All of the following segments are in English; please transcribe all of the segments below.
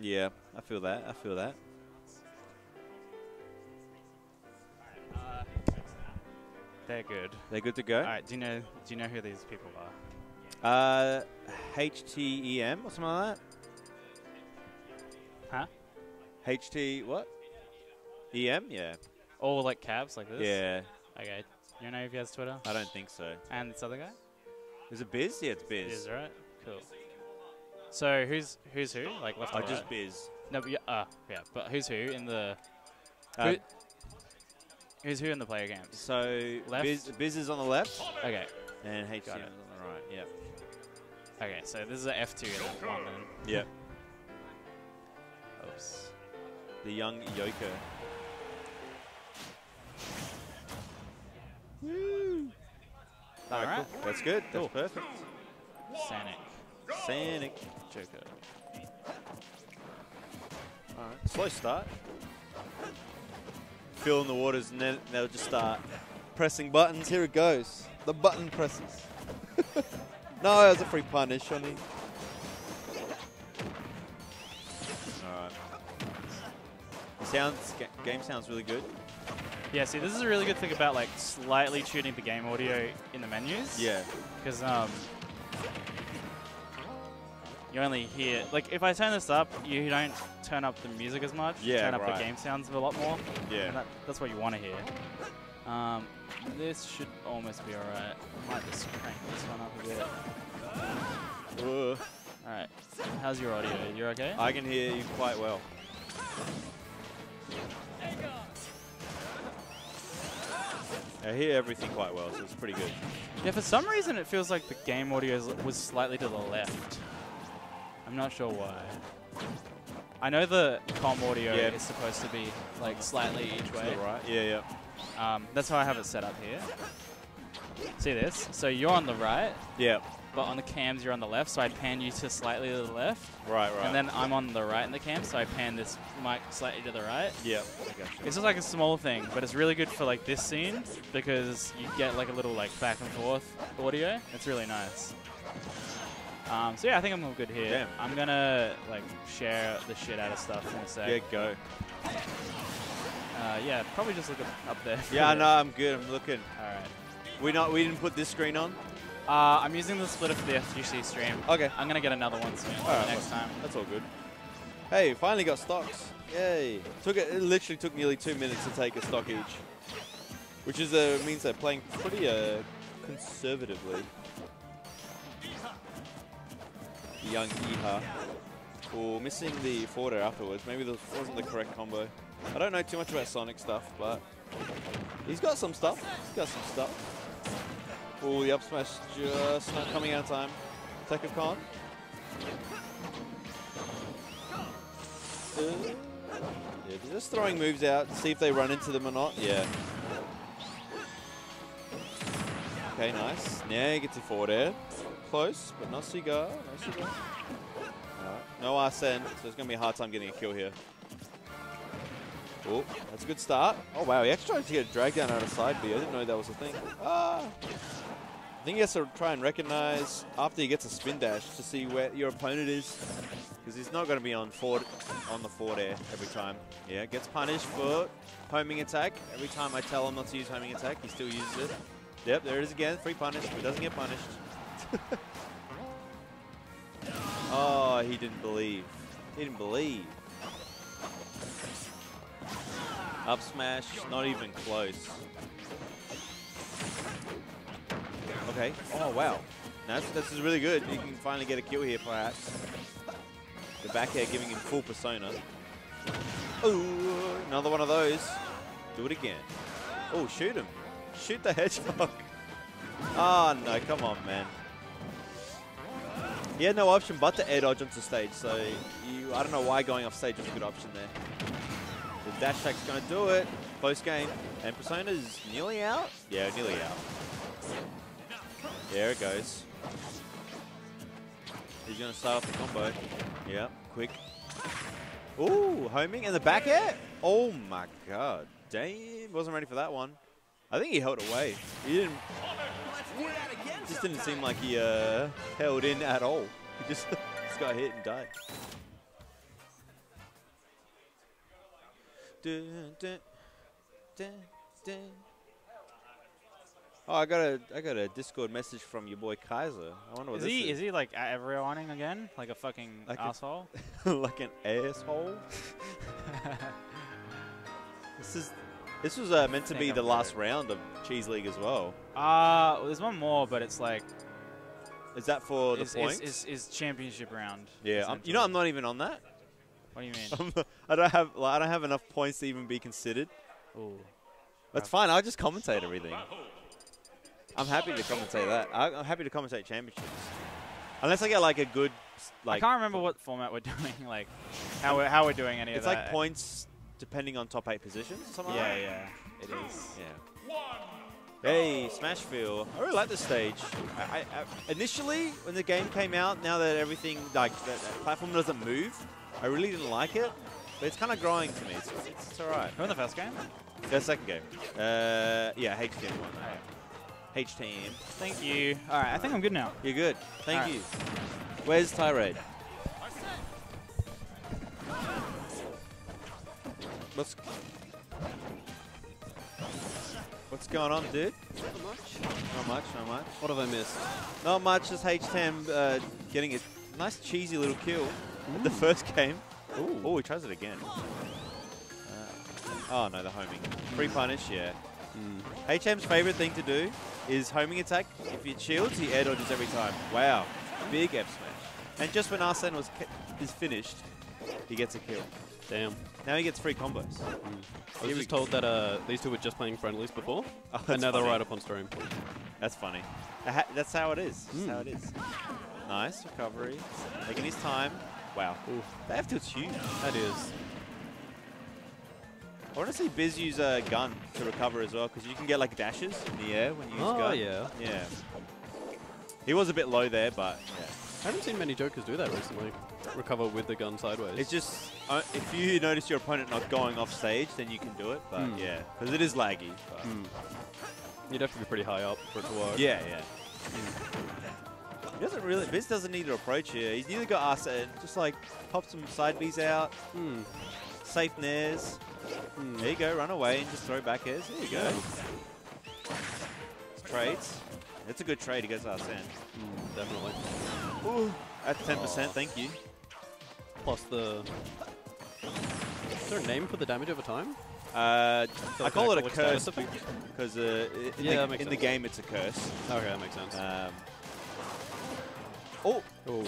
Yeah, I feel that. I feel that. Uh, they're good. They're good to go. All right. Do you know? Do you know who these people are? Uh, HTEM or something like that. Huh? HT what? EM? Yeah. All like cabs like this. Yeah. Okay. You know if he has Twitter? I don't think so. And this other guy? Is it Biz? Yeah, it's Biz. Is right. Cool. So who's who's who? Like left Oh, just right? Biz. No, but yeah, uh, yeah. But who's who in the? Uh, Who, who's who in the player games? so Left? Biz, Biz is on the left Okay. and HTM is on the right. Yep. Okay. So this is a F two one. Then. Yep. Oops. The young Yoker. All Alright, right. cool. That's good. That's Cool. perfect. Sanic. Sanic. Joker. Alright. Slow start. Fill in the waters and then they'll just start pressing buttons. Here it goes. The button presses. no, it was a free punish. Alright. Sounds ga- game sounds really good. Yeah. See, this is a really good thing about like slightly tuning the game audio in the menus. Yeah. Because um, you only hear like if I turn this up, you don't turn up the music as much. you Yeah, turn up right. the game sounds a lot more. Yeah. And that, that's what you want to hear. Um, this should almost be alright. Might just crank this one up a bit. Ugh. Alright. How's your audio? You're okay? I can hear you quite well. I hear everything quite well, so it's pretty good. yeah, for some reason it feels like the game audio was slightly to the left. I'm not sure why. I know the com audio Yeah. is supposed to be like slightly each To way. the right. Yeah, yeah. Um, that's how I have it set up here. See this? So you're on the right, Yeah. but on the cams you're on the left, so I pan you to slightly to the left. Right, right. And then I'm on the right in the cam, so I pan this mic slightly to the right. yeah. It's just like a small thing, but it's really good for like this scene because you get like a little like back and forth audio. It's really nice. Um, so yeah, I think I'm all good here. Damn. I'm gonna like share the shit out of stuff in a sec. Yeah, go. Uh, yeah, probably just look up, up there. Yeah, no, I'm good. I'm looking. All right. We not. We didn't put this screen on. Uh, I'm using the splitter for the FGC stream. Okay. I'm gonna get another one soon. All right, next time. That's all good. Hey, finally got stocks. Yay! Took it. It literally took nearly two minutes to take a stock each, which is uh, means they're playing pretty uh, conservatively. Young Iha. Oh, missing the forward air afterwards. Maybe this wasn't the correct combo. I don't know too much about Sonic stuff, but he's got some stuff. He's got some stuff. Oh, the up smash just not coming out of time. Attack of Khan. Uh, yeah, just throwing moves out, see if they run into them or not. Yeah. Okay, nice. Now he gets a forward air. Close, but not cigar. No cigar. No Arsene, so it's going to be a hard time getting a kill here. Oh, that's a good start. Oh, wow. He actually tried to get a drag down out of side B. I didn't know that was a thing. Ah! I think he has to try and recognize after he gets a spin dash to see where your opponent is. Because he's not going to be on forward, on the forward air every time. Yeah, gets punished for homing attack. Every time I tell him not to use homing attack, he still uses it. Yep, there it is again. Free punish, but doesn't get punished. oh, he didn't believe. He didn't believe. Up smash, not even close. Okay. Oh, wow. That's, this is really good. You can finally get a kill here, perhaps. The back air giving him full persona. Ooh, another one of those. Do it again. Oh, shoot him. Shoot the hedgehog. Ah, no, come on, man. He had no option but to air dodge onto stage, so you, I don't know why going off stage was a good option there. The dash attack's going to do it. Close game. And Persona's nearly out? Yeah, nearly out. There it goes. He's going to start off the combo. Yeah, quick. Ooh, homing and the back air? Oh my god. Damn, wasn't ready for that one. I think he held away. He didn't. Just didn't seem like he uh, held in at all. He just, just got hit and died. Dun, dun, dun, dun. Oh, I got a I got a Discord message from your boy Kaiza. I wonder what Is this he is. is he like everyoneing again? Like a fucking Like a- asshole? like an asshole? This is this was uh, meant to be the last round of Cheese League as well. Uh, well, there's one more, but it's like Is that for the is, points? is, is, is championship round. yeah, I'm, you know I'm not even on that. What do you mean? Not- I don't have like, I don't have enough points to even be considered. Ooh. That's fine. I'll just commentate everything. I'm happy to commentate that. I'm happy to commentate championships, unless I get like a good like. I can't remember what format we're doing. Like how we're how we're doing any It's of that. It's like points depending on top eight positions. or Something Yeah, like yeah, it is. Yeah. Hey, Smashville. I really like this stage. I, I, I, initially, when the game came out, now that everything, like, that, that platform doesn't move, I really didn't like it. But it's kind of growing to me. It's, it's, it's all right. Who in the first game? The second game. Uh, yeah, HTM won that. HTM. Thank you. All right, I think I'm good now. You're good. Thank All right. you. Where's Tirade? What's What's going on, dude? Not much. Not much, not much. What have I missed? Not much, just H10 uh, getting a nice cheesy little kill at the first game. Ooh. Oh, he tries it again. Uh, oh no, the homing. Free punish, yeah. Hmm. HM's favorite thing to do is homing attack. If he shields, he air dodges every time. Wow, big F smash. And just when Arsene was is finished, he gets a kill. Damn. Now he gets free combos. I was just told that uh, these two were just playing friendlies before, Oh, and that's now they're funny. right up on stream. That's funny. That ha- That's how it is. That's Mm. how it is. Nice recovery. Taking his time. Wow. Ooh, The F tilt's huge. that is. I want to see Biz use a gun to recover as well, because you can get like dashes in the air when you use Oh, gun. yeah. Yeah. He was a bit low there, but yeah. I haven't seen many jokers do that recently. Recover with the gun sideways. It's just uh, if you notice your opponent not going off stage, then you can do it. But Hmm. yeah, because it is laggy. Hmm. You'd have to be pretty high up for it to work. Yeah, yeah. He doesn't really. Biz doesn't need to approach here. He's either got us and just like pop some side Bs out, Hmm. safe nairs. Hmm. There you go. Run away and just throw back airs. There you go. Trades. It's a good trade against Arsene. Hmm, definitely. Ooh, at 10%, Aw. thank you. Plus the. Is there a name for the damage over time? Uh, I call it a curse because uh, in, Yeah, the, in the game it's a curse. Okay, that makes sense. Um, oh, Ooh.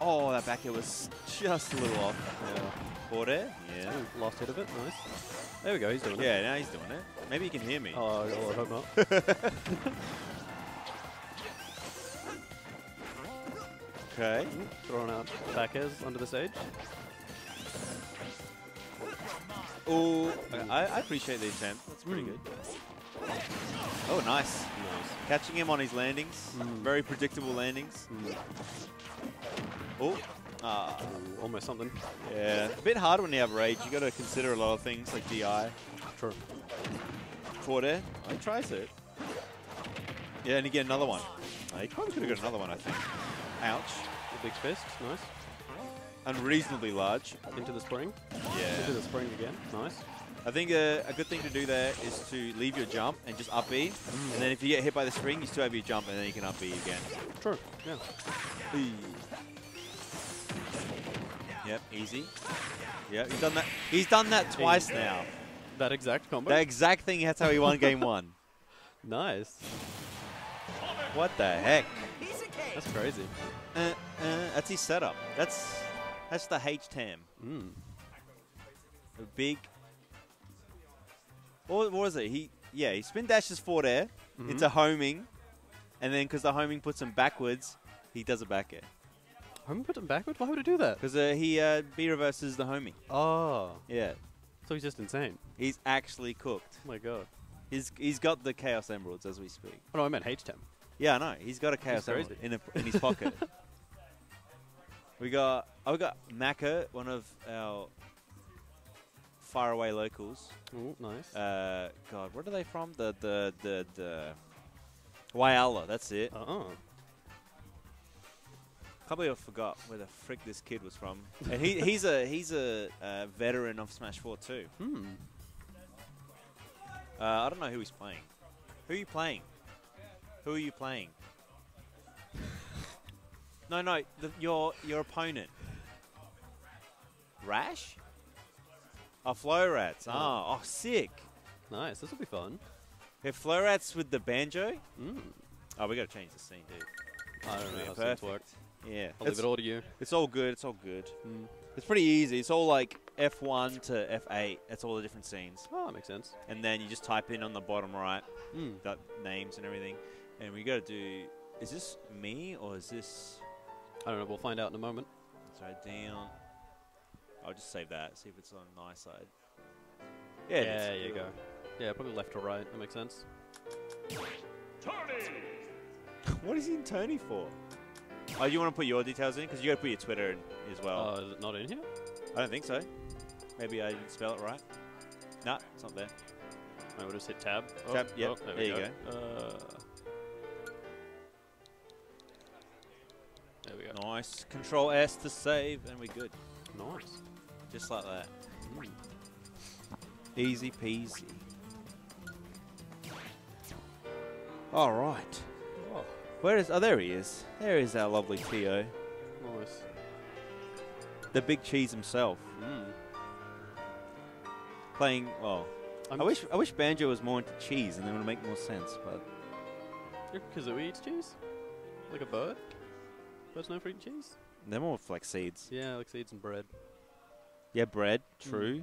oh, that back air was just a little off. Yeah. Forward air? Yeah. Ooh, last hit of it. Nice. There we go. He's doing it. Yeah, now he's doing it. Maybe you can hear me. Oh, I hope not. Okay. Throwing out back airs under the stage. Oh, I, I appreciate the attempt. That's pretty Mm. good. Oh, nice. Nice. Catching him on his landings. Mm. Very predictable landings. Mm. Oh, ah, Ooh, almost something. yeah. A bit hard when you have rage. You got to consider a lot of things like DI. True. Forward air. He tries it. Yeah, and again, another one. Oh, he probably could have got another one, I think. Ouch. The big fist. Nice. Unreasonably large. Into the spring. Yeah. Into the spring again. Nice. I think uh, a good thing to do there is to leave your jump and just up B. And then if you get hit by the spring, you still have your jump and then you can up B again. True. Yeah. Yep, easy. Yep, he's done that. He's done that twice now. That exact combo. The exact thing. That's how he won game one. nice. What the heck? That's crazy. Uh, uh, that's his setup. That's that's the H tam. Mm. The big. What, what was it? He yeah he spin dashes forward air Mhm. into homing, and then because the homing puts him backwards, he does a back air. Home put him backward? Why would he do that? Because uh, he uh, B reverses the homing. Oh. Yeah, So he's just insane. he's actually cooked. Oh my god. He's he's got the Chaos Emeralds as we speak. Oh no, I meant H-Tem. Yeah, I know. He's got a Chaos. Emerald in, a, in his pocket. we got oh, we got Maka, one of our faraway locals. Oh, nice. Uh, God, where are they from? The the the the Whyalla. That's it. Uh-uh. can't believe I forgot where the frick this kid was from. And he, he's a he's a uh, veteran of Smash 4 too. Hmm. Uh, I don't know who he's playing. Who are you playing? Who are you playing? no, no, the, your your opponent. Rash? Oh, Florats. Oh, oh, sick. Nice. This will be fun. If Florats with the banjo. Hmm. Oh, we got to change the scene, dude. I don't know Yeah, how perfect. things work. Yeah, I'll it's, leave it all to you. it's all good. It's all good. Mm. It's pretty easy. It's all like F1 to F8. That's all the different scenes. Oh, that makes sense. And then you just type in on the bottom right Hmm. the names and everything. And we got to do. Is this me or is this? I don't know. We'll find out in a moment. Sorry, down. I'll just save that. See if it's on my side. Yeah. is. there you go. Yeah, probably left or right. That makes sense. Tony. what is he in Tony for? Oh, you want to put your details in? Because you got to put your Twitter in as well. Oh, is it not in here? I don't think so. Maybe I didn't spell it right. Nah, it's not there. I will just hit tab. Oh, Tab, yep, oh, there, there you go. Uh, there we go. Nice. Control S to save, and we're good. Nice. Just like that. Mm. Easy peasy. All right. Oh, Where is? Oh, there he is. There is our lovely Tio, nice. the big cheese himself, Mm. playing. Well, I'm I wish I wish Banjo was more into cheese, and then it would make more sense. But because Kazooie eats cheese? Like a bird? Bird's no fruit and cheese? they're more like seeds. Yeah, like seeds and bread. Yeah, bread. True.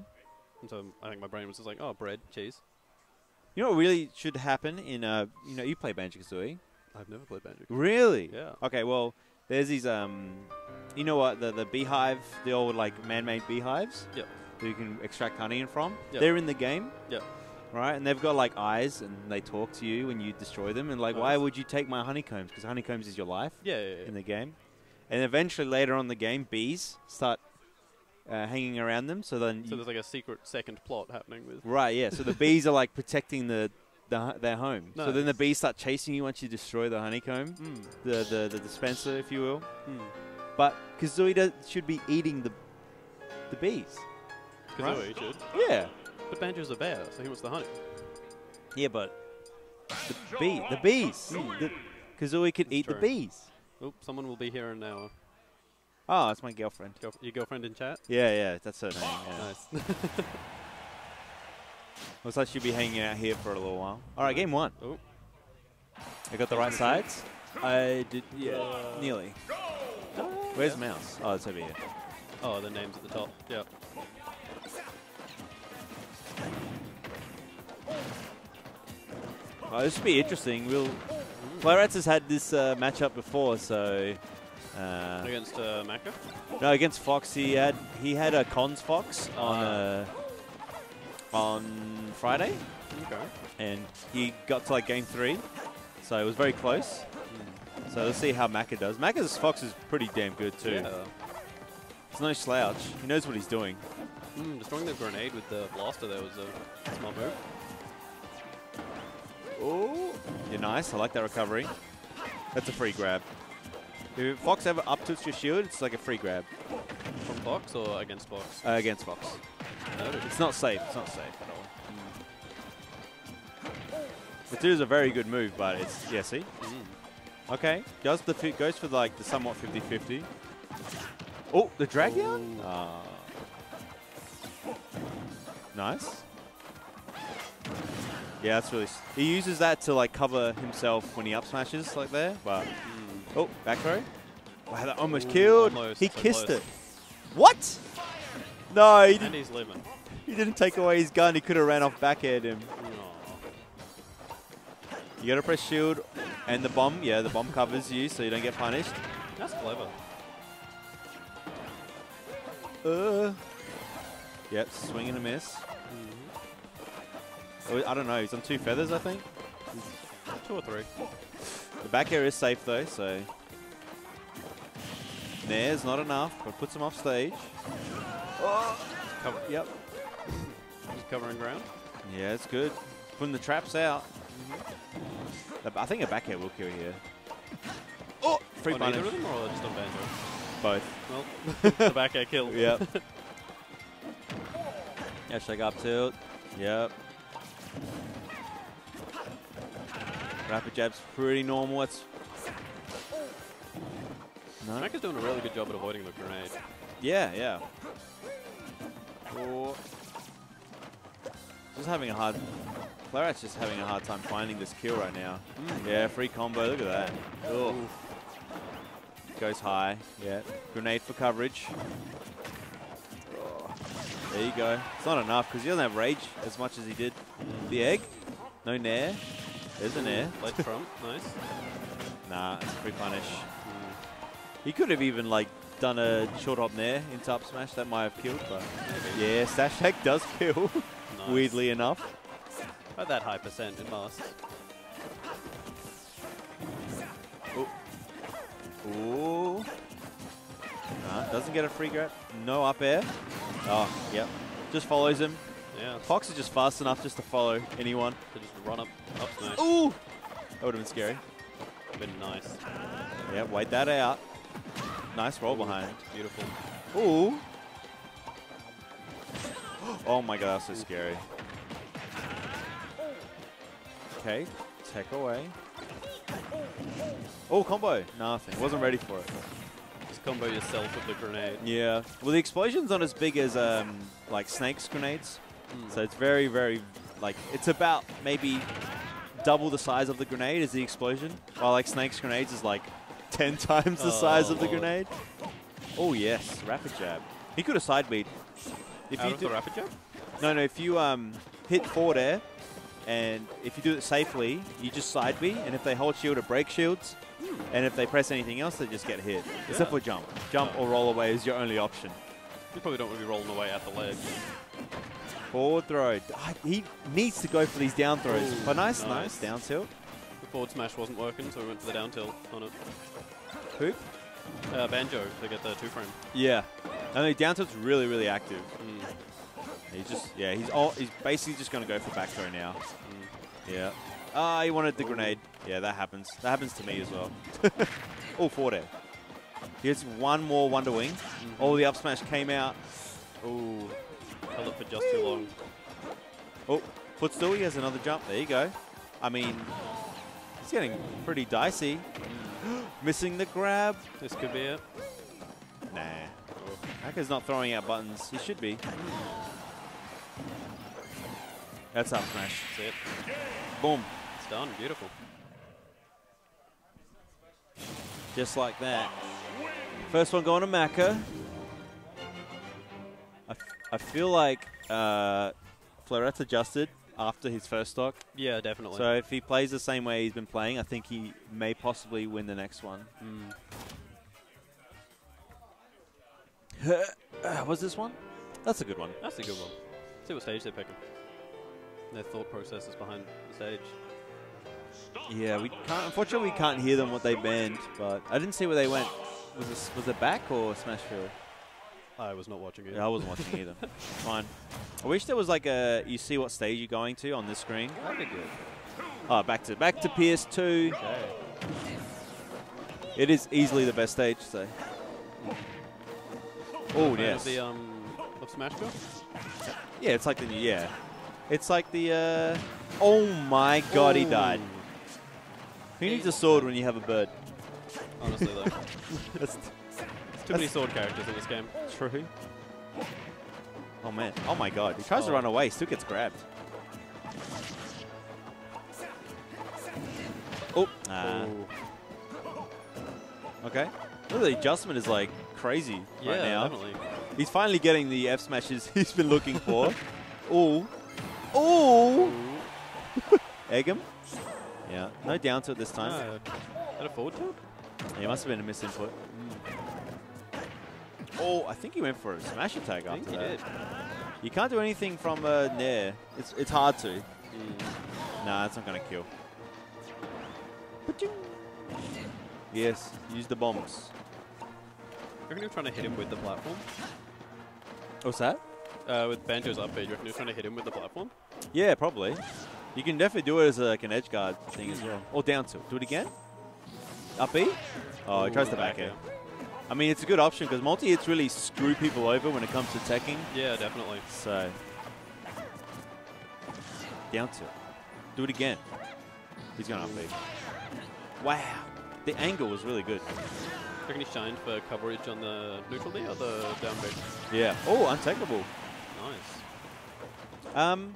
And so I think my brain was just like, oh, bread, cheese. You know what really should happen in uh, you know, you play Banjo Kazooie. I've never played Banjo. Really? Yeah. Okay, well, there's these um, you know what the the beehive, the old like man-made beehives. Yep. That you can extract honey in from. Yep. They're in the game. Yep. Right, and they've got like eyes, and they talk to you when you destroy them. And like, why would you take my honeycombs? Because honeycombs is your life Yeah, yeah, yeah. in the game. And eventually, later on in the game, bees start uh, hanging around them. So then, So there's like a secret second plot happening with. right, yeah. So the bees are like protecting the, the their home. So then the bees start chasing you once you destroy the honeycomb, Mm. the the, the dispenser, if you will. Mm. But Kazooie does, should be eating the the bees. Kazooie Right. should. Yeah. But Banjo's a bear, so he wants the honey. Yeah, but the bee, the bees. The, Kazooie could That's eat the bees. Oh, someone will be here in an hour. Ah, oh, it's my girlfriend. Girl- your girlfriend in chat? Yeah, yeah, that's her name. Yeah. Nice. Looks like she'll be hanging out here for a little while. All right, game one. oh, I got the right sides. I did, yeah, uh, nearly. Where's the mouse? Oh, it's over here. oh, the name's at the top. Yeah. Oh, this should be interesting. We'll. Florets has had this uh, matchup before, so. Uh, Against uh, Maka? no, against Fox, he had he had a cons Fox on uh, on Friday, Okay. and he got to like game three, so it was very close. So let's see how Maka does. Maka's Fox is pretty damn good too. Yeah. It's no slouch. He knows what he's doing. Mm, destroying the grenade with the blaster there was a smart move. Oh, you're nice. I like that recovery. That's a free grab. If Fox ever up tilts your shield, it's like a free grab From Fox or against Fox? uh, against Fox. Noted. It's not safe. It's not safe at all. It is a very good move, but it's yeah. See, Mm. okay, does the fi- goes for like the somewhat 50-50. Oh, the drag down. Ooh. Ah. nice. Yeah, that's really. He uses that to like cover himself when he up smashes like there, but. Mm. Oh, back throw. Wow, that almost Ooh, killed. almost, he so kissed close. it. What? No, he didn't, he's living. he didn't take away his gun. He could have ran off back at him. You gotta press shield and the bomb. Yeah, the bomb covers you so you don't get punished. That's clever. Uh. Yep, swing and a miss. Oh, I don't know. He's on two feathers, I think. Two or three. The back air is safe though, so. Nair's not enough, but puts him off stage. Oh. Cover. Yep. Just covering ground. Yeah, it's good. Putting the traps out. The- I think a back air will kill here. Oh! Free on punish. either or just on Banjo? Both. Well, the back air kill. Yep. yeah, shake up tilt. Yep. Rapid jab's pretty normal. It's no. Smack is doing a really good job at avoiding the grenade. Yeah, yeah. Or just having a hard. Claret's just having a hard time finding this kill right now. Hmm. Yeah, free combo. Look at that. Ugh. Goes high. Yeah. Grenade for coverage. There you go. It's not enough because he doesn't have rage as much as he did. The egg. No nair. There's a nair. Ledge front, nice. Nah, it's a free punish. Mm, He could have even like done a short hop nair into up smash. That might have killed, but maybe. yeah, stash tag does kill. Nice. Weirdly enough. At that high percent, it must. Ooh. Nah, doesn't get a free grab. No up air. Oh, yep. Just follows him. Yeah. Fox is just fast enough just to follow anyone. To just run up, up smash. Ooh! That would have been scary. Been nice. Yeah, wait that out. Nice roll behind. Beautiful. Ooh. Oh my god, that's so scary. Okay, tech away. Oh, combo. Nothing. Wasn't ready for it. Combo yourself with the grenade. Yeah. Well, the explosion's not as big as um, like Snake's grenades. Mm. So it's very, very, like, it's about maybe double the size of the grenade as the explosion. While like Snake's grenades is like 10 times the Oh, size of the grenade. Oh, yes. Rapid jab. He could have side beat. If Out you do, the rapid jab? no, no, if you um, hit forward air and if you do it safely, you just side B. And if they hold shield or break shields, and if they press anything else, they just get hit. Except Yeah. for jump. Jump Oh. or roll away is your only option. You probably don't want to be rolling away at the ledge. Forward throw. Ah, He needs to go for these down throws. Ooh, but nice, nice. nice. Down tilt. The forward smash wasn't working, so we went for the down tilt on it. Who? Uh, Banjo to get the two frame. Yeah. I think down tilt's really, really active. Mm. He's just, yeah, he's all, he's basically just going to go for back throw now. Mm. Yeah. Ah, he wanted the Ooh. grenade. Yeah, that happens. That happens to me as well. oh, forward air. Here's one more Wonder Wing. Mhm. Oh, the up smash came out. Ooh. Held it for just too long. Oh, footstool. He has another jump. There you go. I mean, it's getting pretty dicey. Missing the grab. This could be it. Nah. Maka's not throwing out buttons. He should be. That's up smash. That's it. Boom. It's done. Beautiful. Just like that. First one going to Maka. I, f- I feel like uh, Floret's adjusted after his first stock. Yeah, definitely. So if he plays the same way he's been playing, I think he may possibly win the next one. Mm. Uh, was this one? That's a good one. That's a good one. See what stage they're picking. Their thought processes behind the stage. Yeah, we can't. Unfortunately, we can't hear them what they banned, but I didn't see where they went. Was this, was it back or Smashville? I was not watching it. Yeah, I wasn't watching either. Fine. I wish there was like a you see what stage you're going to on this screen. That'd be good. Oh, back to back to PS2. Okay. It is easily the best stage. So. Oh Fan yes. Of the um of Smashville. yeah, it's like the yeah. It's like the. uh... Oh my God, he died. Who needs a sword when you have a bird? Honestly, though, That's too many sword characters in this game. true. Oh man. Oh my God. He tries to Oh. run away. Still gets grabbed. Oh. Ah. Okay. Look, the adjustment is like crazy Yeah, right now. definitely. He's finally getting the F smashes he's been looking for. Ooh. Ooh. Egg him. Yeah. No down to it this time. At a forward tilt? He must have been a misinput. Oh, I think he went for a smash attack I after think he that. did. You can't do anything from uh, Nair. It's it's hard to. Mm. Nah, it's not gonna kill. Yes, use the bombs. I reckon you're trying to hit him with the platform. What's that? Uh, with Banjo's up you reckon you're trying to hit him with the platform? Yeah, probably. You can definitely do it as a, like an edge guard thing as well. Or down tilt. Do it again. Up B. Oh, he tries the back back air. I mean, it's a good option because multi-hits really screw people over when it comes to teching. Yeah, definitely. So, down to it. Do it again. He's going to upbeat. Wow. The angle was really good. Reckon he shined for coverage on the neutral or the down B? Yeah. Oh, untechable. Nice. Um,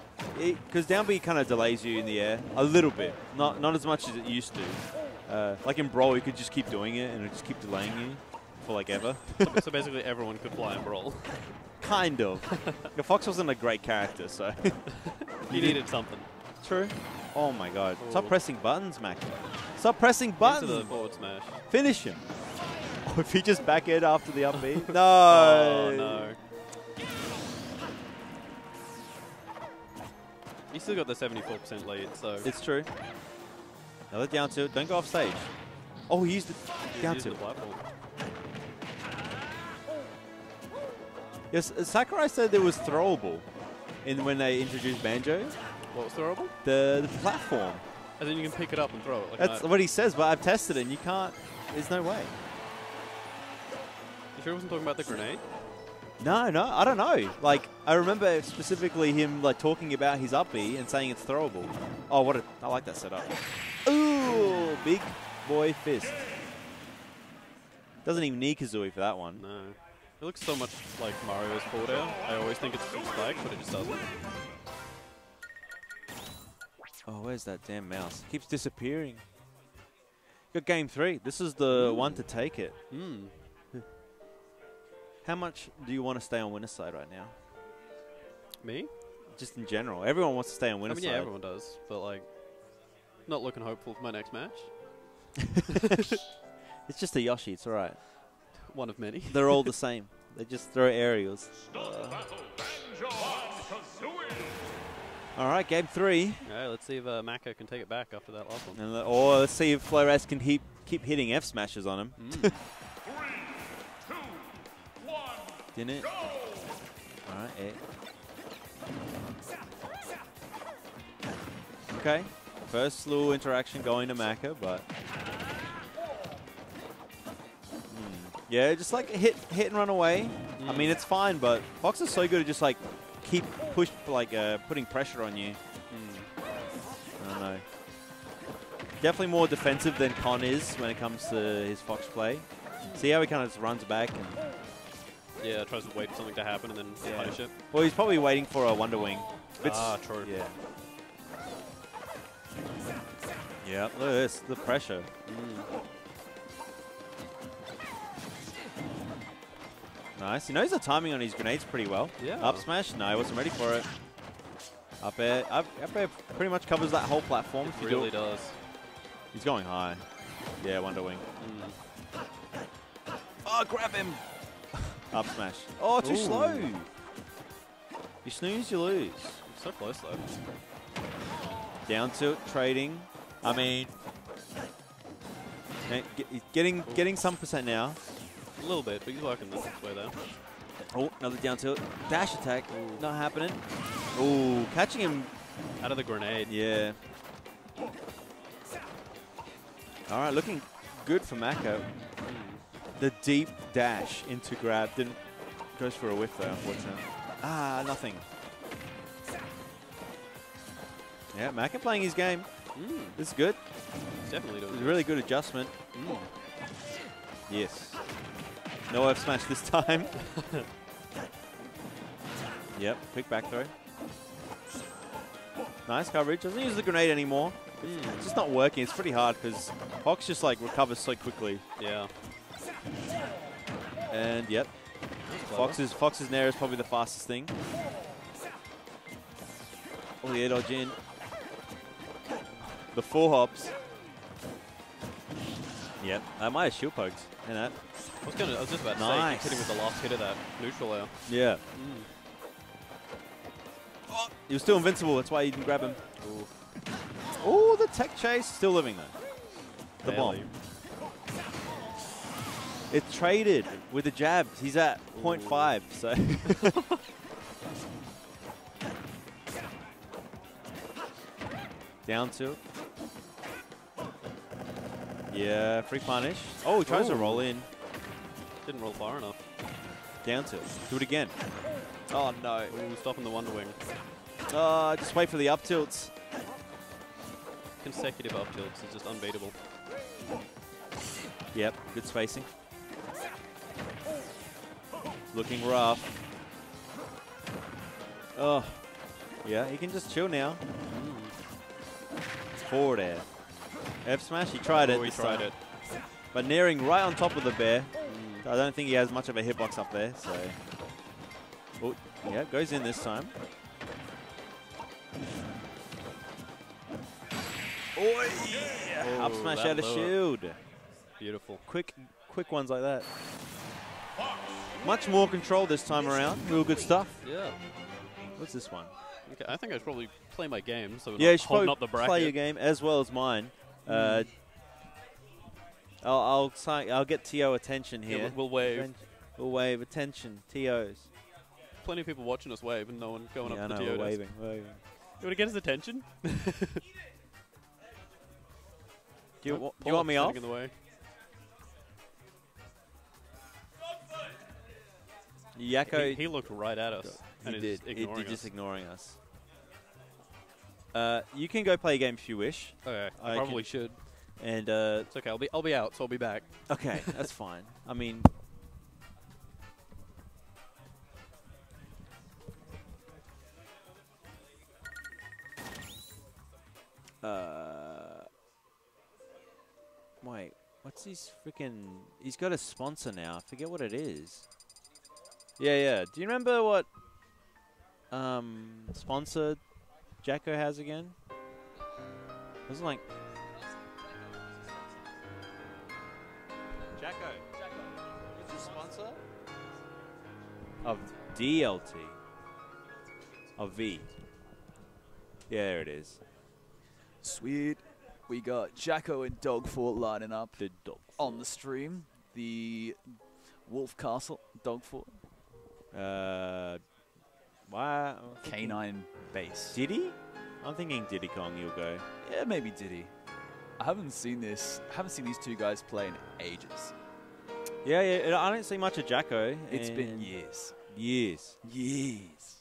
because down B kind of delays you in the air a little bit, not not as much as it used to. Uh, like in Brawl, you could just keep doing it and it just keep delaying you for like ever. so, so basically everyone could fly and brawl. kind of. the Fox wasn't a great character, so. you needed something. True. Oh my god. Stop pressing buttons, Mac. Stop pressing buttons. Into the forward smash. Finish him. Oh, if he just back it after the up B. no. Oh no. You still got the 74% lead, so It's true. Another down tilt. Don't go off stage. Oh, he used the he's down used the Yes, uh, Sakurai said there was throwable in when they introduced Banjo. What was throwable? The, the platform. And then you can pick it up and throw it. Like That's that. what he says, but I've tested it and you can't. There's no way. You sure he wasn't talking about the grenade? No, no, I don't know. Like, I remember specifically him like talking about his up B and saying it's throwable. Oh, what a! I like that setup. Ooh, big boy fist. Doesn't even need Kazooie for that one. No. It looks so much like Mario's forward air. I always think it's spike, but it just doesn't. Oh, where's that damn mouse? Keeps disappearing. Got game three. This is the one to take it. Hmm. How much do you want to stay on winner's side right now? Me? Just in general, everyone wants to stay on I winner's mean, yeah, side. everyone does, but like, not looking hopeful for my next match. it's just a Yoshi. It's all right. One of many. They're all the same. They just throw aerials. All right, game three. Alright, let's see if uh, Maka can take it back after that last one. And or let's see if Flores can keep keep hitting F smashes on him. Mm. Didn't it? All right, eight. Okay, first little interaction going to Maka, but Hmm. yeah, just like hit hit and run away. I Mm. mean, it's fine, but Fox is so good at just like keep push like uh, putting pressure on you. Mm. I don't know. Definitely more defensive than Con is when it comes to his Fox play. See how he kind of just runs back and Yeah, tries to wait for something to happen and then Yeah. punish it. well, he's probably waiting for a Wonder Wing. It's- Ah, true. Yeah. Yeah, look at this, the pressure. Mm. Nice. He knows the timing on his grenades pretty well. Yeah. Up smash? No, he wasn't ready for it. Up air. Up, up air pretty much covers that whole platform. It if you do really does. He's going high. Yeah, Wonder Wing. Mm. Oh, grab him! Up smash. Oh, too Ooh. slow. You snooze, you lose. So close though. Down tilt trading. I mean, get- he's getting getting some percent now. A little bit, but he's working this way though. Oh, another down tilt. Dash attack. Not happening. Oh, catching him. Out of the grenade. Yeah. All right, looking good for Maka. Hmm. The deep dash into grab didn't goes for a whiff though, unfortunately. Ah, nothing. Yeah, Maka playing his game. Mm. This is good. Definitely doing It's a really good adjustment. Mm. Yes. No F smash this time. yep, quick back throw. Nice coverage. Doesn't use the grenade anymore. Mm. It's just not working. It's pretty hard because Fox just like recovers so quickly. Yeah. And yep. Fox's Fox's Nair is probably the fastest thing. Oh, the air dodge in. The four hops. Yep, I might have shield pokes. And that. I was gonna. I was just about to say, Nice. keep hitting with the last hit of that neutral air. Yeah. Mm. Oh, he was still invincible. That's why you didn't grab him. Ooh, Oh, the tech chase. Still living though. The barely. bomb. It's traded with the jabs. He's at 0.5, so. Down to. Yeah, free punish. Oh, he tries to roll in. Didn't roll far enough. Down tilt. Do it again. Oh, no. Ooh, stopping the Wonder Wing. Oh, just wait for the up tilts. Consecutive up tilts is just unbeatable. Yep, good spacing. Looking rough. Oh, yeah, he can just chill now. Forward air. F smash, he tried it. Oh, he this tried time. it. But nearing right on top of the bear. I don't think he has much of a hitbox up there, so. Oh, yeah, goes in this time. Oh, yeah. Up smash out of shield. Beautiful. Quick, quick ones like that. Much more control this time around. Real good stuff. Yeah. What's this one? Okay, I think I should probably play my game so Yeah, you not should holding probably up the bracket. play your game as well as mine. Uh, I'll I'll, I'll get To attention Yeah, here. we'll, we'll wave. Atten- We'll wave attention. Tos. Plenty of people watching us wave and no one going yeah, up know, to the we're TO desk. waving, waving. You want to get his attention? Do you, do you want me standing off? In the way. Yakko, He, he looked right at us. he did. ignoring he did just ignoring us. Uh, you can go play a game if you wish, Okay, I I probably can- should. and uh, It's okay. I'll be I'll be out, so I'll be back. okay, that's fine. I mean, uh, wait, what's his freaking? He's got a sponsor now. I forget what it is. Yeah, yeah. Do you remember what um sponsor Jacko has again? Wasn't like Jacko. Jacko. What's the sponsor? Of DLT. Of V. Yeah, there it is. Sweet. We got Jacko and Dogfort lining up The dog. on the stream. The Wolf Castle Dogfort Uh, why? I'm thinking- Canine Base. Diddy? I'm thinking Diddy Kong. You'll go. Yeah, maybe Diddy. I haven't seen this. I haven't seen these two guys play in ages. Yeah, yeah. I don't see much of Jacko. It's been years. years. Years.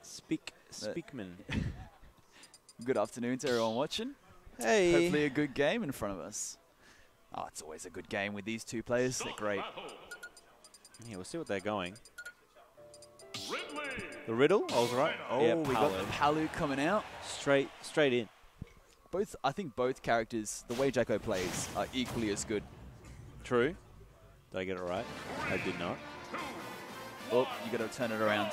Speak, Speakman. Good afternoon to everyone watching. hey. Hopefully a good game in front of us. Oh, it's always a good game with these two players. They're great. Yeah, we'll see what they're going. The riddle. I was right. Oh, yeah, we got Palu coming out. straight, straight in. Both, I think both characters, the way Jacko plays, are equally as good. True. Did I get it right? I did not. Oh, you got to turn it around.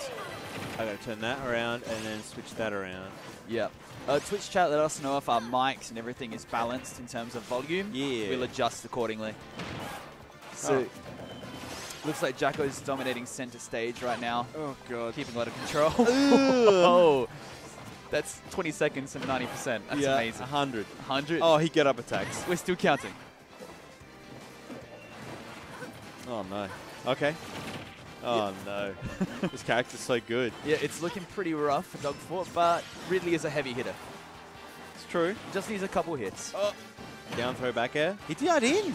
I gotta turn that around and then switch that around. Yeah. Uh, Twitch chat let us know if our mics and everything is balanced in terms of volume. Yeah. We'll adjust accordingly. So, looks like Jacko's dominating center stage right now, Oh god. keeping a lot of control. oh, that's 20 seconds and 90%. That's yeah, amazing. 100. 100. Oh, he get up attacks. We're still counting. Oh no. Okay. Oh no. this character's so good. Yeah, it's looking pretty rough for Dogfort, but Ridley is a heavy hitter. It's true. Just needs a couple hits. Down throw back air. He did in.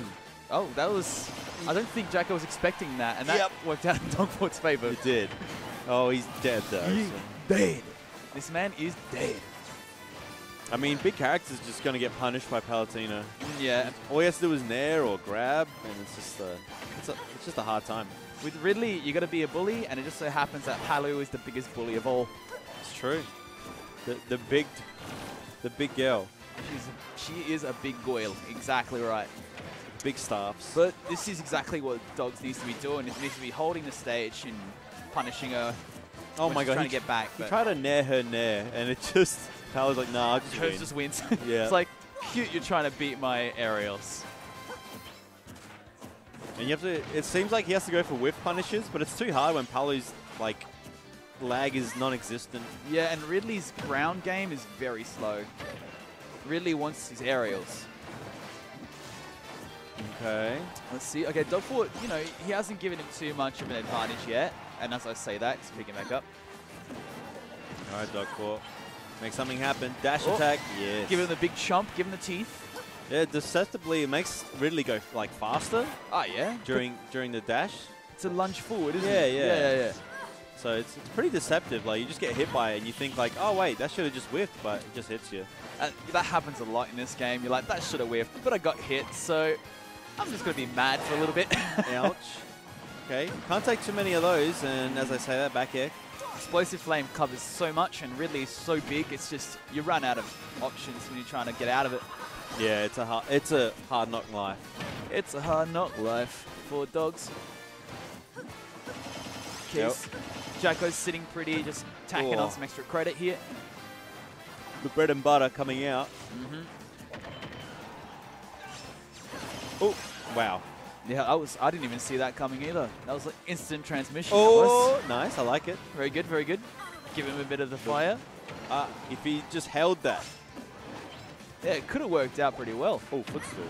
Oh, that was. I don't think Jacko was expecting that, and that Yep. worked out in Dogfort's favor. He did. Oh, he's dead though. He so- dead. This man is dead. I mean, big character's just gonna get punished by Palutena. Yeah. All he has to do is nair or grab, and it's just a, it's a, it's just a hard time. With Ridley, you got to be a bully, and it just so happens that Palu is the biggest bully of all. It's true. The the big, the big girl, She's she is a big goyle. Exactly right. Big staffs. But this is exactly what Dogs needs to be doing. It needs to be holding the stage and punishing her. oh my god, Trying he, to get back. he tried to nair her nair, and it just Palu's like, nah, I'll just Curse win. just wins. Yeah. it's like cute. You're trying to beat my aerials. And you have to. It seems like he has to go for whiff punishes, but it's too hard when Palu's like lag is non-existent. Yeah, and Ridley's ground game is very slow. Ridley wants his aerials. Okay. Let's see. Okay, Dogfort, you know, he hasn't given him too much of an advantage yet. And as I say that, he's picking back up. All right, Dogfort. Make something happen. Dash Oh. attack. Yes. Give him the big chomp, give him the teeth. Yeah, deceptively, it makes Ridley go like faster Oh, yeah? during during the dash. It's a lunge forward, isn't Yeah, it? yeah. Yeah, yeah, yeah. So it's, it's pretty deceptive. Like you just get hit by it and you think like, oh wait, that should have just whiffed, but it just hits you. Uh, that happens a lot in this game. You're like, that should have whiffed, but I got hit, so I'm just going to be mad for a little bit. Ouch. Okay, can't take too many of those. And as I say that, back air. Explosive Flame covers so much, and Ridley is so big, it's just, you run out of options when you're trying to get out of it. Yeah, it's a hard, it's a hard knock life. It's a hard knock life for dogs. Yep. Keys. Jacko's sitting pretty, just tacking Oh. on some extra credit here. The bread and butter coming out. Mm-hmm. Oh, wow. Yeah, I was. I didn't even see that coming either. That was like instant transmission. Oh, nice. I like it. very good, very good. Give him a bit of the fire. Uh, if he just held that. Yeah, it could have worked out pretty well. Oh, footstool.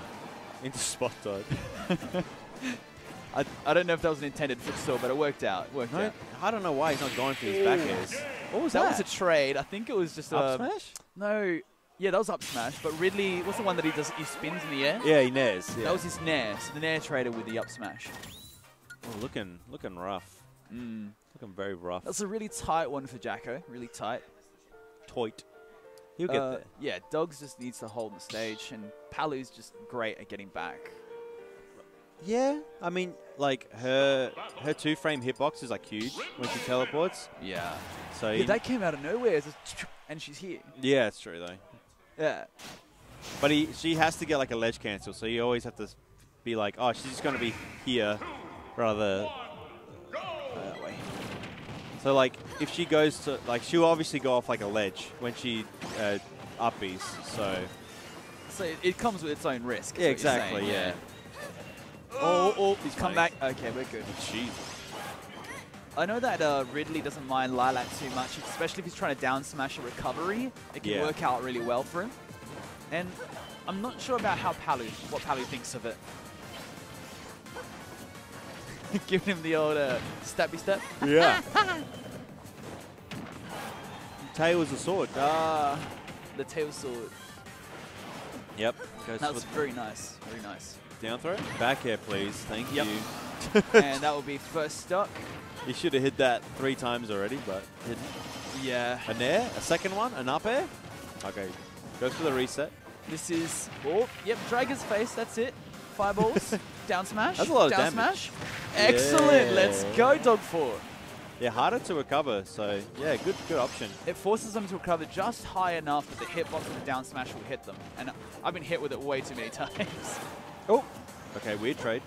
Into spot dodge. I, I don't know if that was an intended footstool, but it worked out. It worked No, out. I don't know why he's not going for his back airs. What was That that? was a trade. I think it was just Up a smash? no. Yeah, that was up smash. But Ridley, what's the one that he does? He spins in the air. Yeah, he nares. Yeah. That was his nair. So the nair trader with the up smash. oh, looking, looking rough. Mm. Looking very rough. That's a really tight one for Jacko. Really tight. Toit. He'll get Uh, there. Yeah, Dogs just needs to hold the stage, and Palu's just great at getting back. Yeah, I mean, like her her two frame hitbox is like huge when she teleports. Yeah. So Yeah, that came out of nowhere, and she's here. yeah, it's true though. Yeah. But he she has to get like a ledge cancel, so you always have to be like, oh, she's just gonna be here, rather. That way. So like, if she goes to like, she'll obviously go off like a ledge when she uh, uppies. So So it, it comes with its own risk. yeah, what you're saying, exactly. Yeah. Oh, oh, he's come Nice. back. Okay, we're good. Jeez. I know that uh, Ridley doesn't mind Lylat too much, especially if he's trying to down smash a recovery. It can Yeah. work out really well for him. And I'm not sure about how Palu, what Palu thinks of it. Giving him the old uh, stabby step. Yeah. Tail was a sword. Ah, the tail sword. Yep. Goes That was very nice, very nice. down throw. Back air, please. Thank Yep. you. and that will be first stock. He should have hit that three times already, but didn't. Yeah. A nair, a second one, an up air. Okay, goes for the reset. This is, oh, yep, Dragon's face, that's it. Fireballs, down smash. That's a lot of down damage. smash. Excellent, let's go, Dog Four. Yeah, harder to recover, so yeah, good good option. It forces them to recover just high enough that the hitbox of the down smash will hit them. And I've been hit with it way too many times. Oh, okay, weird trade.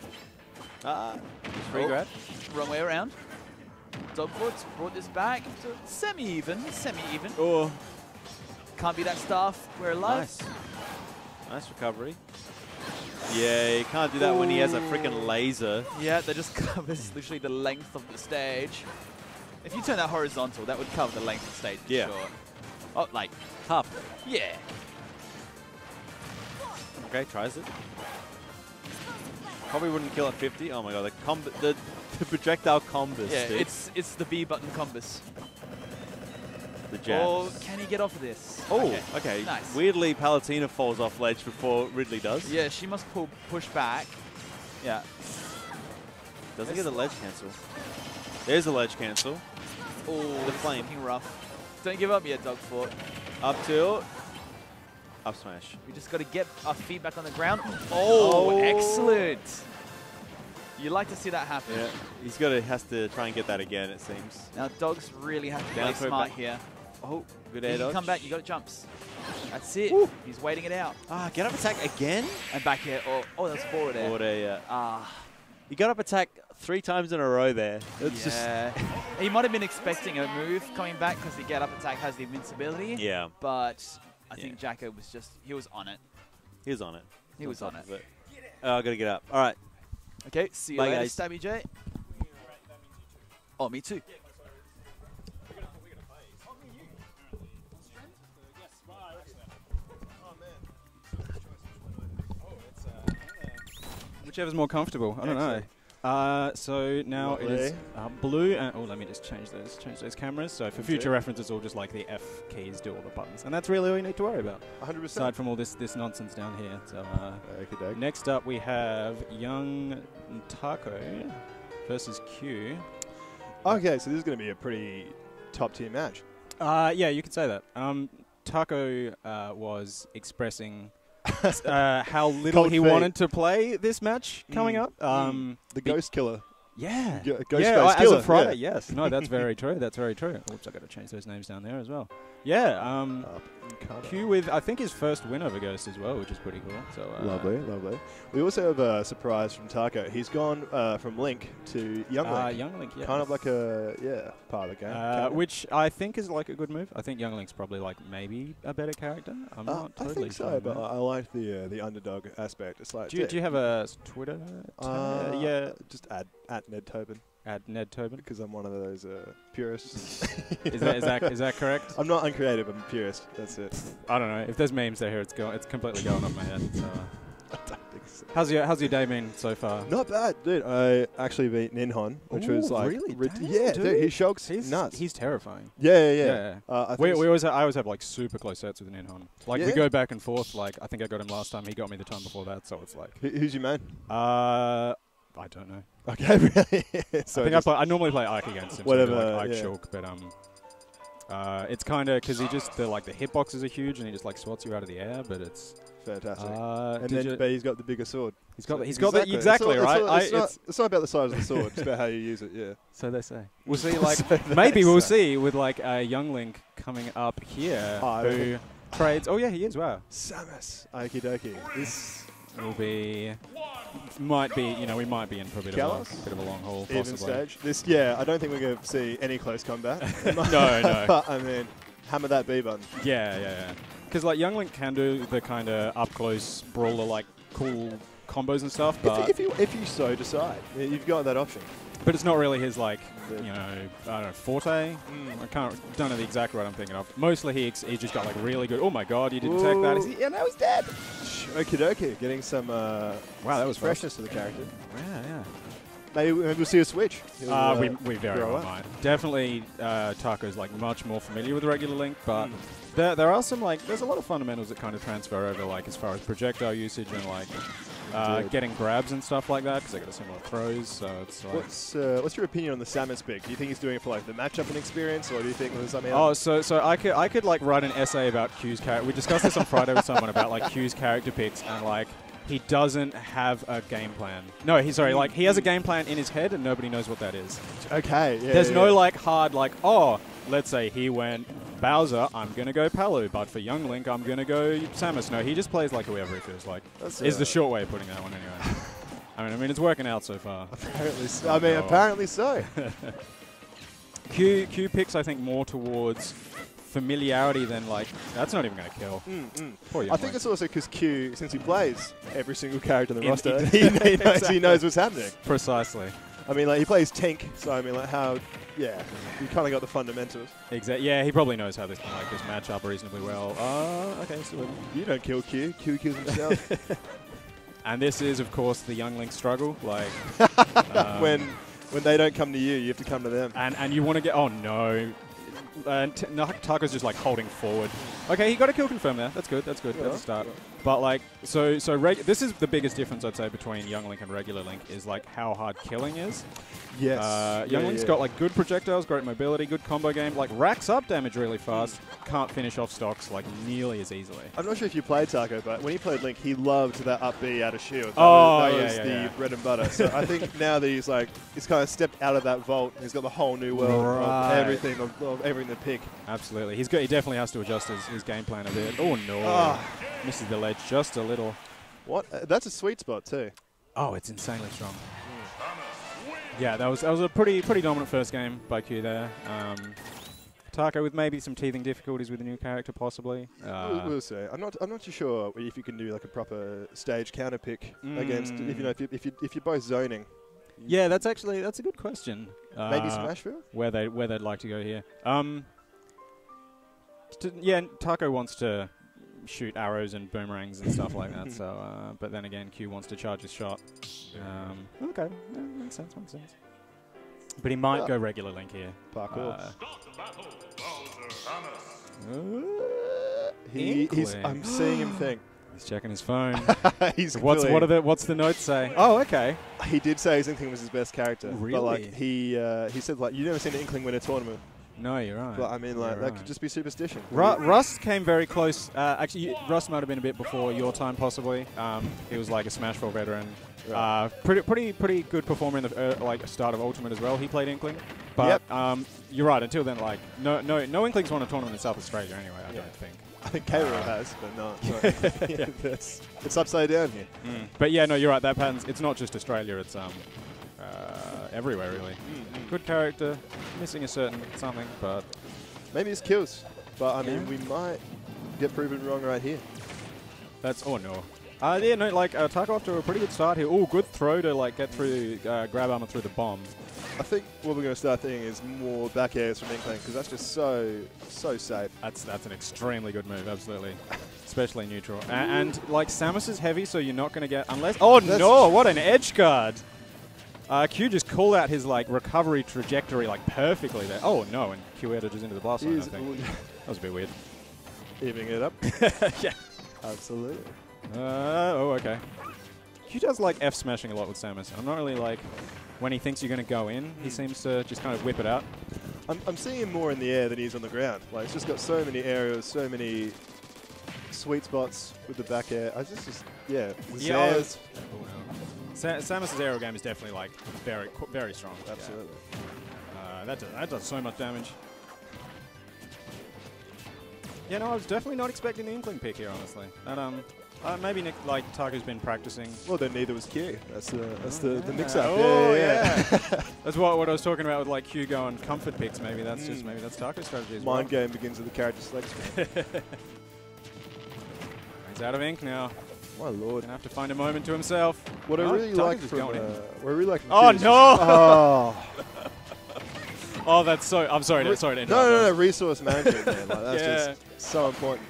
Ah, just free Oh. grab. Wrong way around. Dogfort's brought this back to semi-even, semi-even. Oh, Can't be that staff. We're alive. nice, nice recovery. Yeah, you can't do that when he has a freaking laser. Yeah, that just covers literally the length of the stage. If you turn that horizontal, that would cover the length of the stage for Yeah. sure. Oh, like, Half. yeah. Okay, tries it. Probably wouldn't kill at 50. Oh my god, the the, the projectile combus. Yeah, dude. it's it's the B button combus. the jabs. Oh, can he get off of this? Oh, okay. Nice. Weirdly, Palutena falls off ledge before Ridley does. Yeah, she must pull push back. Yeah. Doesn't get a ledge cancel. There's a ledge cancel. Oh, The flame. looking rough. Don't give up yet, Dogfort. Up tilt. Up smash. We just got to get our feet back on the ground. Oh, Oh. excellent. You like to see that happen. Yeah, he's got to has to try and get that again. It seems. Now, dogs really have to Down play smart back. here. Oh, good air dodge. come back, you got jumps. That's it. Woo. He's waiting it out. Ah, get up attack again. And back here. Oh, oh that's forward air. Forward air, yeah. Ah, You got up attack three times in a row there. It's yeah. he might have been expecting a move coming back because the get up attack has the invincibility. Yeah, But I Yeah. think Jacko was just, he was on it. he was on it. He was on it. of Oh, I gotta get up. All right. Okay, see you Bye, later, guys. Stabby J. Oh, me too. Whichever's more comfortable. I don't know. Uh, so now it is uh, blue. And, oh, let me just change those change those cameras. So for future reference, it's all just like the F keys do all the buttons, and that's really all you need to worry about. 100%. Aside from all this this nonsense down here. So uh, Okey-doke. next up we have Young Taco versus Q. Okay, so this is going to be a pretty top tier match. Uh, yeah, you could say that. Um, Taco uh, was expressing uh, how little Cold he feet. wanted to play this match coming Mm, up. Um, The Ghost Killer. yeah, Go- yeah. Ghostface oh, as Killer, of Friday, yes. No, that's very true. That's very true. Oops, I've got to change those names down there as well. Yeah. Um. Q with I think his first win over Ghost as well, which is pretty cool. So uh, Lovely, lovely. We also have a surprise from Taco. He's gone uh, from Link to Young Link. Uh, Young Link, yeah. Kind of like a, yeah, part of the game. Uh, which I think is like a good move. I think Young Link's probably like maybe a better character. I'm Uh, not totally I think sure. so, but. I, I like the uh, the underdog aspect. It's like, do, you, do you have a Twitter? uh, yeah, just add at Ned Tobin at Ned Tobin. because I'm one of those uh, purists. Is that is that is that correct? I'm not uncreative. I'm a purist. That's it. I don't know. If there's memes there, here, it's going. It's completely going off my head. So, I don't think so. how's your how's your day been so far? Not bad, dude. I actually beat Ninhon, which was like really? rit- Damn, yeah, dude. dude. He's nuts. He's terrifying. yeah, yeah, yeah. Yeah. Uh, I think We, we always ha- I always have like super close sets with Ninhon. Like we go back and forth. Like I think I got him last time. He got me the time before that. So it's like Who- who's your man? uh, I don't know. Okay, really. so I think I, play, I normally play Ike against him. Whatever, so like Ike yeah. Shulk, but um, uh, it's kind of because he just the like the hitboxes are huge and he just like swats you out of the air. But it's fantastic. uh, and then, you- but he's got the bigger sword. he's got So- the, he's got the exactly all- right. It's, all- it's I- not, it's- it's not about the size of the sword. it's about how you use it. Yeah. so they say. We'll see. Like So maybe we'll say. see with like a young Link coming up here Oh, who trades. Oh yeah, he is. Wow. Samus. Okie dokie. This will be might be you know we might be in for a bit of a bit of a long haul even possibly. stage. This, yeah. I don't think we're going to see any close combat. No, no. but I mean, hammer that B button. Yeah, yeah, yeah. Because like Young Link can do the kind of up close brawler like cool combos and stuff, but if, if you if you so decide, you've got that option. But it's not really his like you know I don't know forte. I can't don't know the exact word I'm thinking of. Mostly he ex- he just got like really good. Oh my god, you didn't take that. Is he, yeah, now he's dead. Okie dokie. Getting some uh, Wow, that was freshness to the character. Yeah, yeah. Maybe, maybe we'll see a switch. Uh, uh, we, we very well up. might. Definitely, uh, Taco's like much more familiar with regular Link, but Mm. there, there are some like there's a lot of fundamentals that kind of transfer over, like as far as projectile usage and like uh, getting grabs and stuff like that, because they got a similar throws. So it's like, What's uh, what's your opinion on the Samus pick? Do you think he's doing it for like the matchup and experience, or do you think there's something Oh, else? so so I could I could like write an essay about Q's character. We discussed this on Friday with someone about like Q's character picks and like he doesn't have a game plan. No, he's sorry, like he has a game plan in his head and nobody knows what that is. Okay, yeah. There's yeah, no yeah. like hard like oh let's say he went Bowser, I'm gonna go Palu, but for Young Link I'm gonna go Samus. No, he just plays like whoever he feels like. That's, Is uh, the short way of putting that one anyway. I mean, I mean it's working out so far. Apparently, so. I mean, Oh. apparently so. Q Q picks I think more towards familiarity than like that's not even gonna kill. Mm, mm. I think it's also because Q, since he plays every single character in the In- roster, he, he, knows, Exactly. he knows what's happening. precisely. I mean, like he plays Tink, so I mean, like how, yeah, you kind of got the fundamentals. Exactly. Yeah, he probably knows how this can like this match up reasonably well. Uh, okay, so You don't kill Q. Q kills himself. and this is of course the Young Link struggle. Like um, when when they don't come to you, you have to come to them. and and you want to get oh no. And Na- Taco's just like holding forward. Okay, he got a kill confirm there. That's good. That's good. That's a start. But like, so so reg- this is the biggest difference I'd say between Young Link and regular Link is like how hard killing is. Yes. Uh, Yeah, Young Link's yeah. got like good projectiles, great mobility, good combo game. Like racks up damage really fast. Can't finish off stocks like nearly as easily. I'm not sure if you played Taco, but when he played Link, he loved that up B out of shield. That Oh, was, that yeah, was yeah, the yeah. bread and butter. So I think now that he's like, he's kind of stepped out of that vault. He's got the whole new world Right. of everything, of, of everything to pick. Absolutely. He's got. He definitely has to adjust his, his game plan a bit. Oh no! Ah. Misses the just a little. What? Uh, that's a sweet spot too. Oh, it's insanely strong. Yeah, that was that was a pretty pretty dominant first game by Q there. Um, Taco with maybe some teething difficulties with the new character, possibly. we'll, Uh, we'll see. I'm not. I'm not too sure if you can do like a proper stage counter pick against. If you know, if you if you if you're both zoning, yeah, that's actually that's a good question. maybe Uh, Smashville. where they where they'd like to go here. Um, yeah, Taco wants to shoot arrows and boomerangs and stuff like that. So, uh, but then again, Q wants to charge his shot. Um, okay, yeah, makes sense. Makes sense. But he might Yeah. go regular Link here. Parkour. Uh, he, he's, I'm seeing him think. he's checking his phone. he's what's what are the what's the notes say? Oh, okay. He did say his Inkling was his best character. But Really? like he uh, he said like you never seen an Inkling win a tournament. No, you're right. But I mean like You're that right. could just be superstition. Ru- Russ came very close. Uh, actually, you- Russ might have been a bit before your time, possibly. Um, he was like a Smash 4 veteran. Right. Uh, pretty, pretty, pretty good performer in the uh, like start of Ultimate as well. He played Inkling, but Yep. um, you're right. Until then, like no, no, no Inklings won a tournament in South Australia anyway. I Yeah. don't think. I think Cairo has, but not. not yeah, that's, it's upside down here. But yeah, no, you're right. That pattern's it's not just Australia. It's um, uh, everywhere really. Mm, Good character, missing a certain something, but Maybe it's kills, but I mean Yeah. we might get proven wrong right here. That's oh no. Uh, yeah, no, like uh, Taco off to a pretty good start here. Oh, good throw to like get through, uh, grab armor through the bomb. I think what we're going to start thinking is more back airs from Inkling because that's just so so safe. That's that's an extremely good move, absolutely, especially neutral. A- and like Samus is heavy, so you're not going to get unless. Oh That's- no! What an edge guard! Uh, Q just called out his like recovery trajectory like perfectly there. Oh no! And Q edges into the blast line. I think that was a bit weird. evening it up. yeah. Absolutely. Uh, oh, okay. Q does like F smashing a lot with Samus. I'm not really like when he thinks you're going to go in, he seems to just kind of whip it out. I'm, I'm seeing him more in the air than he is on the ground. Like it's just got so many areas, so many sweet spots with the back air. I just, just yeah. Yeah, Sa- Samus's aero game is definitely like very, very strong. absolutely. Uh, that does that does so much damage. Yeah, no, I was definitely not expecting the Inkling pick here, honestly. And um, uh, maybe Nick, like Taku's been practicing. Well, then neither was Q. That's the that's the, the Yeah. mix up. Oh yeah, yeah. That's what what I was talking about with like Q going comfort picks. Maybe that's just Mm. maybe that's Taku's strategy as Mind well. game begins with the character selection. He's out of ink now. My lord. Gonna have to find a moment to himself. What I Oh, really like from going in. uh, what I really like. Oh, no! oh. Oh, that's so. I'm sorry. Re- sorry to no, interrupt. no, no, that. resource management, man. Like, that's Yeah. just so important.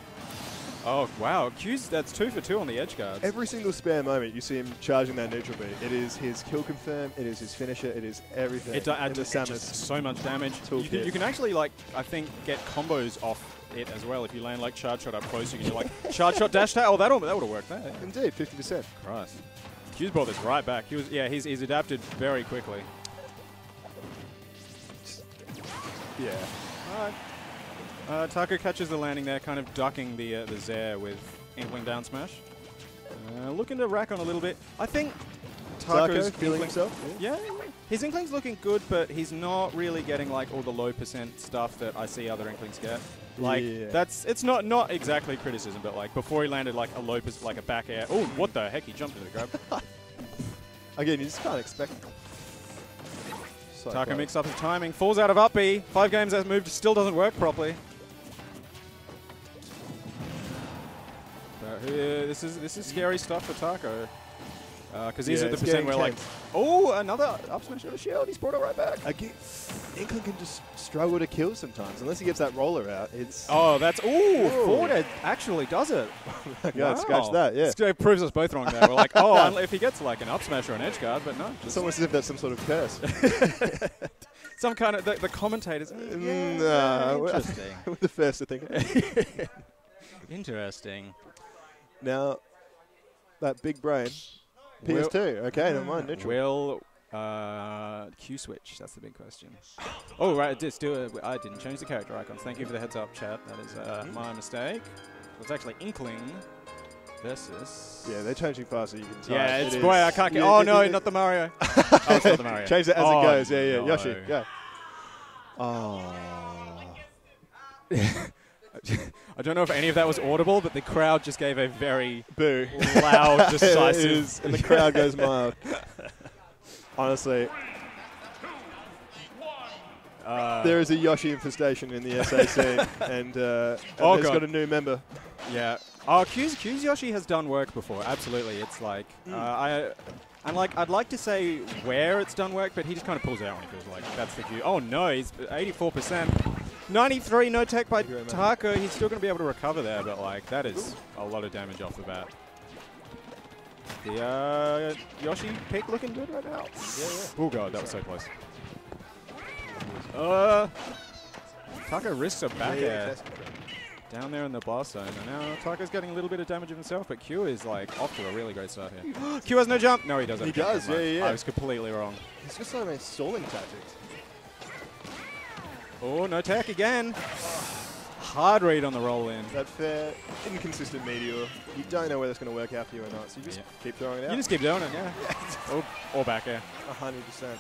Oh wow, Q's that's two for two on the edge guards. Every single spare moment, you see him charging that neutral beat. It is his kill confirm. It is his finisher. It is everything. It, do- in it it Samus. just so much damage. You can, you can actually like I think get combos off it as well if you land like charge shot up close. You can do like charge shot dash tag. Oh, that that would have worked. There. Indeed, fifty percent. Christ. Q's brought this right back. He was yeah. He's he's adapted very quickly. Yeah. Alright. Uh, Taku catches the landing there, kind of ducking the uh, the zair with Inkling down smash. Uh, looking to rack on a little bit. I think Taku's Taco feeling himself. Yeah, his Inkling's looking good, but he's not really getting like all the low percent stuff that I see other Inklings get. Like Yeah. that's it's not not exactly criticism, but like before he landed like a low pers- like a back air. Oh, what the heck? He jumped into the grab. Again, you just can't expect. So Taku close. mixed up his timing, falls out of up B. Five games has moved, still doesn't work properly. But, uh, this is this is scary stuff for Taco. Because these Yeah, at the percent where like, oh, another up smash with a shield. He's brought it right back. Again, Inkling can just struggle to kill sometimes unless he gets that roller out. It's Oh, that's ooh, Ooh. forward actually does it. God, scratch that. Yeah. It proves us both wrong there. We're like, oh, if he gets like an up smash or an edge guard, but no, It's almost as if that's some sort of curse. some kind of the, the commentators. mm, yeah, interesting. We're the first to think. interesting. now, that big brain. Will- PS2. Okay, never mind. Neutral. Will uh, Q switch? That's the big question. Oh right, just do it. I didn't change the character icons. Thank you for the heads up, chat. That is uh, Mm-hmm. my mistake. It's actually Inkling versus. Yeah, they're changing faster. you can tell. Yeah, it's boy. I can't get. Yeah, oh it- no, it- not the Mario. oh, it's not the Mario. Change it as Oh, it goes. Yeah, yeah. no. Yoshi, yeah. Oh. I don't know if any of that was audible, but the crowd just gave a very Boo. loud, decisive. is, and the crowd goes mild. Honestly, Uh, there is a Yoshi infestation in the SA scene, and, uh, and Oh, God. got a new member. Yeah. Oh, Q's, Q's Yoshi has done work before. Absolutely. It's like Mm. uh, I, and like I'd like to say where it's done work, but he just kind of pulls it out when he feels like that's the Q. Oh no, he's 84 percent. 93, no tech by Thank you very much. Taka. He's still going to be able to recover there, but like that is a lot of damage off the bat. The uh, Yoshi pick looking good right now. Yeah, yeah. Oh god, that was so close. Uh, Taka risks a back yeah, yeah, air down there in the blast zone, and now Taka's getting a little bit of damage of himself, but Q is like off to a really great start here. Q has no jump. No, he doesn't. He does, yeah, yeah, yeah. I was completely wrong. He's got so many stalling tactics. Oh, no tech again. Hard read on the roll in. That fair, inconsistent meteor. You don't know whether it's going to work out for you or not, so you just Yeah. keep throwing it out. You just keep doing it, yeah. or, or back air. A hundred percent.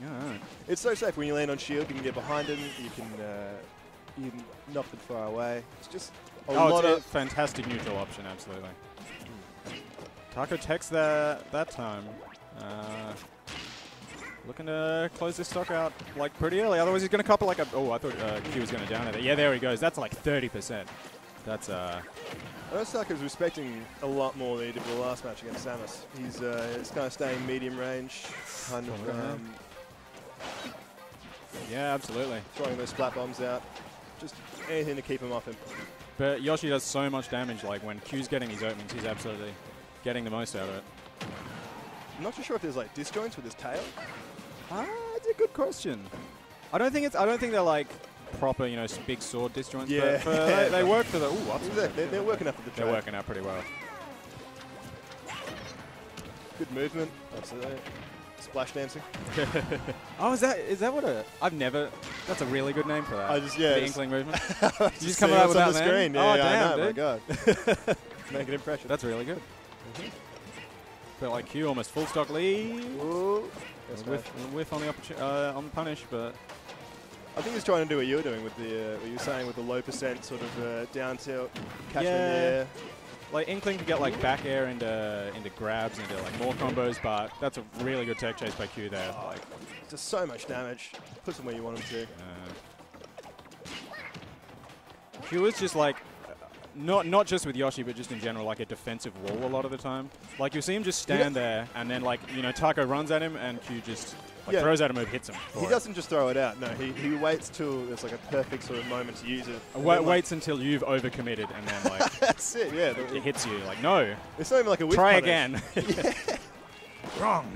Yeah, all right. It's so safe when you land on shield. You can get behind him. You can uh, you can knock them far away. It's just a oh, lot of fantastic neutral option, absolutely. Taco techs that that time. Uh, looking to close this stock out like pretty early. Otherwise, he's going to couple like a. Oh, I thought uh, Q was going to down it. Yeah, there he goes. That's like 30%. That's uh. I know Saka's respecting a lot more than he did the last match against Samus. He's uh, it's kind of staying medium range, kind of yeah. um, Yeah, absolutely. throwing those splat bombs out. Just anything to keep him off him. But Yoshi does so much damage. Like when Q's getting these openings, he's absolutely getting the most out of it. I'm not too sure if there's like disjoints with his tail. Ah, that's a good question. I don't think it's. I don't think they're like proper, you know, big sword disjoints. Yeah. But for, they, they work for the. Ooh, They're, they're, they're working after the They're working out pretty well. Good movement. Absolutely. Splash dancing. Oh, is that is that what a? I've never. That's a really good name for that. I just yeah. the inkling movement. just just come up with that, the man? screen. Oh, Yeah, damn, I know, dude. my god. Make an impression. That's really good. But like Q almost full stock lead. Ooh. That's Whiff, whiff on the uh, on the punish, but I think he's trying to do what you're doing with the uh, what you're saying with the low percent sort of uh, down tilt, catch him in the Yeah. air. like Inkling could get like back air into into grabs into like more combos, but that's a really good tech chase by Q there. Like, Just so much damage. Puts him where you want him to. uh, Q is just like not not just with Yoshi, but just in general, like a defensive wall a lot of the time. Like you see him just stand there, and then like you know Taco runs at him, and Q just like Yeah. throws out a move, hits him. He it. doesn't just throw it out. No, he, he waits till there's like a perfect sort of moment to use it. and Wa- then, like- waits until you've overcommitted, and then like That's it. Yeah. the- it hits you. Like no, it's not even like a whip try punish. again. Wrong.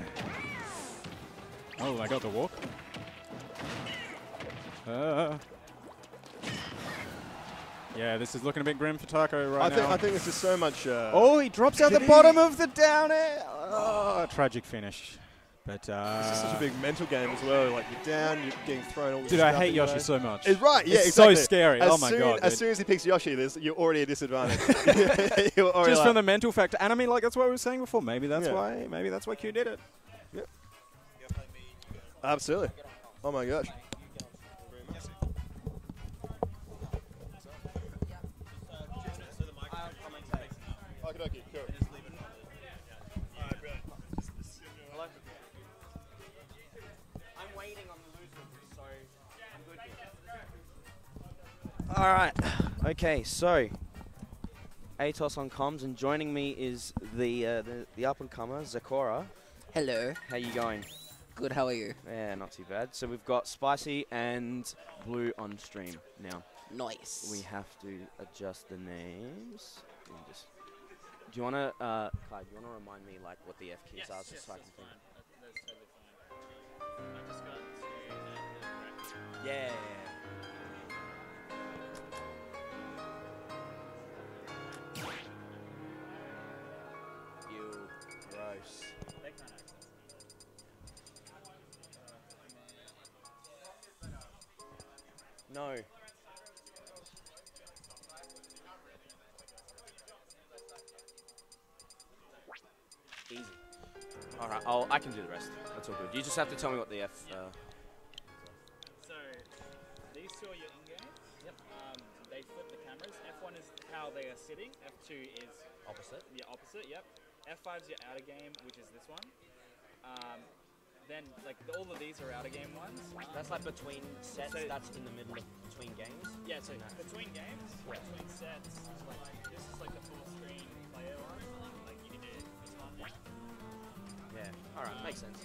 Oh, I got the walk. Uh, yeah, this is looking a bit grim for Taco right I think now. I think this is so much. Uh, oh, he drops out the he? bottom of the down air. Oh, tragic finish. But uh, This is such a big mental game as well. Like you're down, you're getting thrown all. this dude, I hate Yoshi way. so much. It's right, yeah, It's exactly. so scary. As oh my soon, god, As dude. soon as he picks Yoshi, there's, you're already at disadvantage. You're already just like, from the mental factor, and I mean, like that's what we were saying before. Maybe that's Yeah. why. Maybe that's why Q did it. Yep. Absolutely. Oh my gosh. I'm waiting on the loser, so I'm good. All right. Okay, so Atos on comms, and joining me is the uh, the, the up and comer Zakora. Hello. How you going? Good, how are you? Yeah, not too bad. So we've got Spicy and Blue on stream now. Nice. We have to adjust the names. Let me just- do you want to, uh, Kai, do you want to remind me like what the F keys are, just so I can think? Yeah. You gross. No. Easy. All right, I'll, I can do the rest. That's all good. You just have to tell me what the F. Uh, So these two are your in-games. Yep. Um, they flip the cameras. F1 is how they are sitting. F2 is opposite. the opposite. Yep. F5 is your outer game, which is this one. Um, then like the, all of these are outer game ones. That's like between sets. So- that's in the middle of between games. Yeah. So between games, between sets, like this is like the full Yeah. All right, makes sense.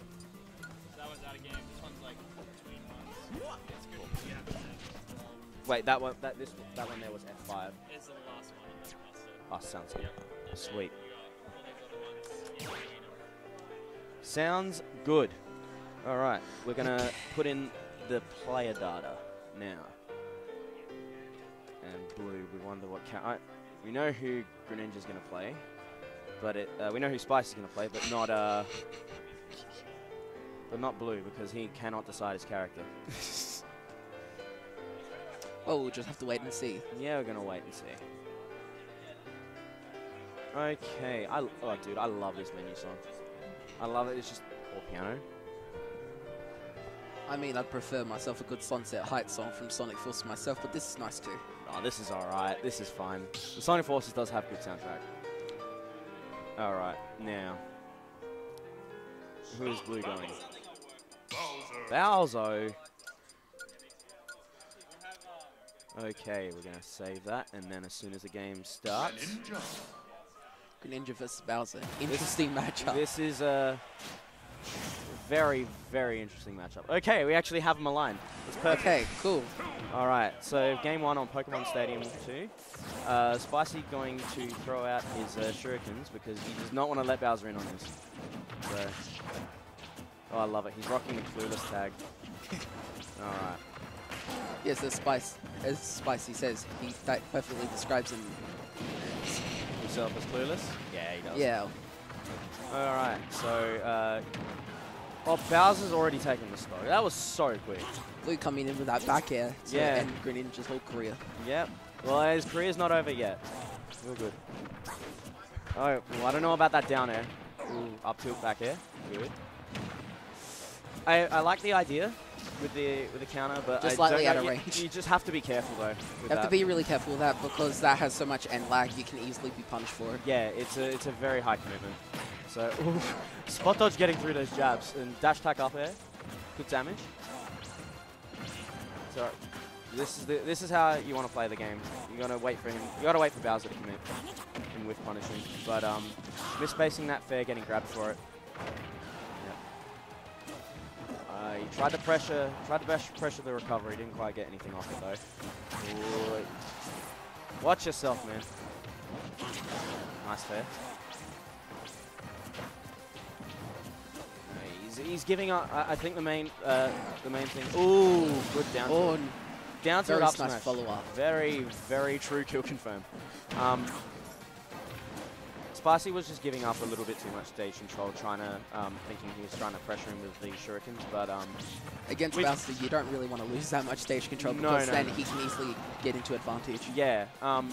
So that one's out of game. This one's like between ones. It's good. Yeah. Wait, that one, that this, that one there was F5. It's the last one. Oh, sounds good. Sweet. Sounds good. All right, we're gonna put in the player data now. And blue, we wonder what count. We know who Greninja's gonna play, but it, uh, we know who Spice is gonna play, but not uh, but not blue because he cannot decide his character. Well, we'll just have to wait and see. Yeah, we're gonna wait and see. Okay, I oh dude, I love this menu song. I love it. It's just all piano. I mean, I'd prefer myself a good Sunset Heights song from Sonic Forces myself, but this is nice too. Oh, this is all right. This is fine. The Sonic Forces does have good soundtrack. All right, now who is blue going? Bowser. Okay, we're gonna save that, and then as soon as the game starts, Greninja vs Bowser. Interesting matchup. this is a very, very interesting matchup. Okay, we actually have them aligned. It's perfect. Okay, cool. All right, so game one on Pokemon Stadium 2. Uh, Spicy going to throw out his uh, shurikens because he does not want to let Bowser in on this. So, oh, I love it. He's rocking the clueless tag. All right. Yes, as Spice, as Spicy says, he that perfectly describes him. Himself as clueless? Yeah, he does. Yeah, All right, so, uh, oh, Bowser's already taken the story. That was so quick. Blue coming in with that back air to Yeah. end Greninja's whole career. Yep. Well, his career's not over yet. Real good. Oh, well, I don't know about that down air. Ooh, up tilt back air. Good. I, I like the idea with the with the counter, but Just I slightly don't out of you- range. You, just have to be careful though. You have that. to be really careful with that because that has so much end lag, you can easily be punished for it. Yeah, it's a it's a very high commitment. So ooh, spot dodge getting through those jabs and dash attack up air, good damage. So this is the this is how you want to play the game. You gotta wait for him. You gotta wait for Bowser to commit and with punishing. But um, misspacing that fair, getting grabbed for it. Uh, he tried to pressure, tried to pressure the recovery. Didn't quite get anything off it though. Ooh. Watch yourself, man. Nice fair. He's, he's giving up. I, I think the main uh, the main thing. Ooh, good down. Oh, down to very up nice smash. follow-up. Very very true kill confirm. Um, Spicy was just giving up a little bit too much stage control, trying to um, thinking he was trying to pressure him with the shurikens, but um, Against We- you don't really want to lose that much stage control No, because no, then no. he can easily get into advantage. Yeah. Um,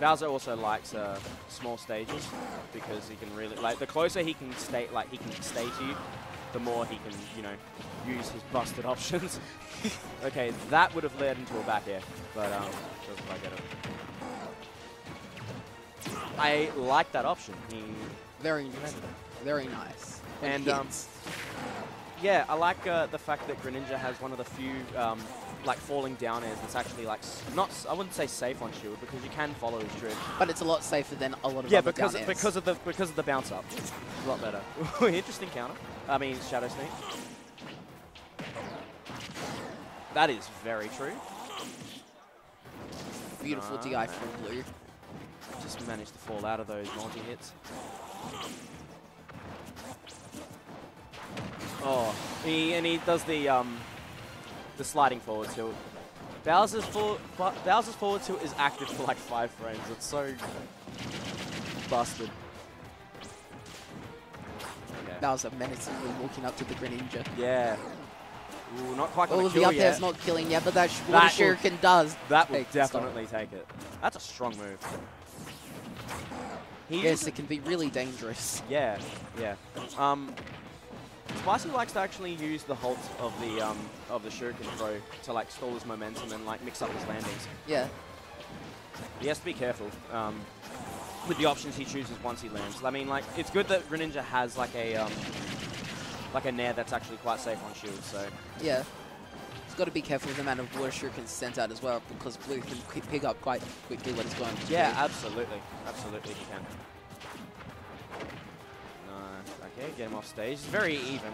Bowser also likes uh, small stages because he can really like the closer he can stay like he can stay to you, the more he can you know use his busted options. okay, that would have led into a back air, but um, doesn't quite get it. I like that option. He, Very nice. Very nice. When And, um, yeah, I like uh, the fact that Greninja has one of the few um, like falling down airs that's actually like not I wouldn't say safe on shield because you can follow his trick. but it's a lot safer than a lot of Yeah, other because down airs. because of the because of the bounce up, a lot better. Interesting counter. I mean shadow sneak. That is very true. Beautiful DI Alright. from Blue. Just managed to fall out of those multi hits. Oh, he and he does the um the sliding forward tilt. Bowser's for, Bowser's forward tilt is active for like five frames. It's so busted. Okay. Bowser menacingly walking up to the Greninja. Yeah. Ooh, not quite All of the up there's not killing yet, but that, sh- a That Shuriken does. That will take the stock. definitely take it. That's a strong move. He Yes, it can be really dangerous. Yeah, yeah. Um, Spicy likes to actually use the halt of the um, of the shuriken throw to like stall his momentum and like mix up his landings. Yeah. He has to be careful um, with the options he chooses once he lands. I mean, like it's good that Greninja has like a um, like a nair that's actually quite safe on shield. So Yeah got to be careful with the amount of water can send out as well, because blue can pick up quite quickly when it's going. on. Yeah, blue. absolutely. Absolutely he can. Okay, get him off stage. It's very even.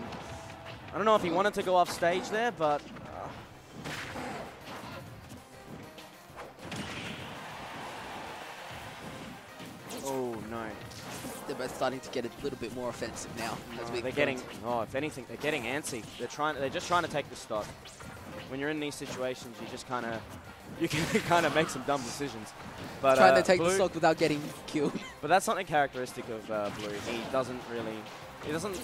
I don't know if he wanted to go off stage there, but... Uh. Oh, no. They're both starting to get a little bit more offensive now. Oh, they're getting... Oh, if anything, they're getting antsy. They're trying. They're just trying to take the stock. When you're in these situations, you just kind of, you can kind of make some dumb decisions. But trying uh, to take Blue, the stock without getting killed. But that's something characteristic of uh, Blue. He doesn't really. He doesn't.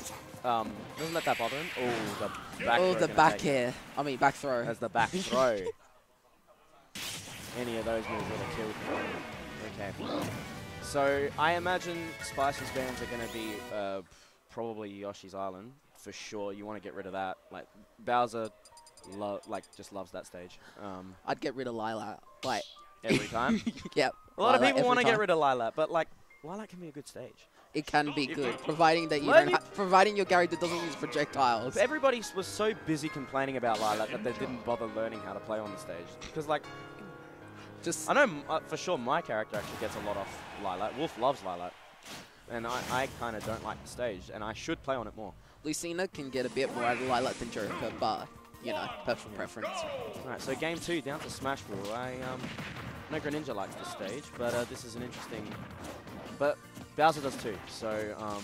Um, doesn't let that bother him. Oh, the back. oh, the back take- air. I mean, back throw. As the back throw. Any of those moves would have killed. Okay. So I imagine Spicy's bands are going to be uh, probably Yoshi's Island for sure. You want to get rid of that. Like Bowser, lo- like just loves that stage. Um, I'd get rid of Lylat. Like, every time. yep. A lot of people want to get rid of Lylat, but like Lylat can be a good stage. It can be good, providing that you Let don't providing your character doesn't use projectiles. Everybody was so busy complaining about Lylat that they didn't bother learning how to play on the stage. Because like Just I know uh, for sure my character actually gets a lot off Lylat. Wolf loves Lylat. And I, I kind of don't like the stage, and I should play on it more. Lucina can get a bit more out of Lylat than Joker, but you know, personal preference. Alright, so game two, down to Smash Bros. I um, know Greninja likes this stage, but uh, this is an interesting... But Bowser does too, so um,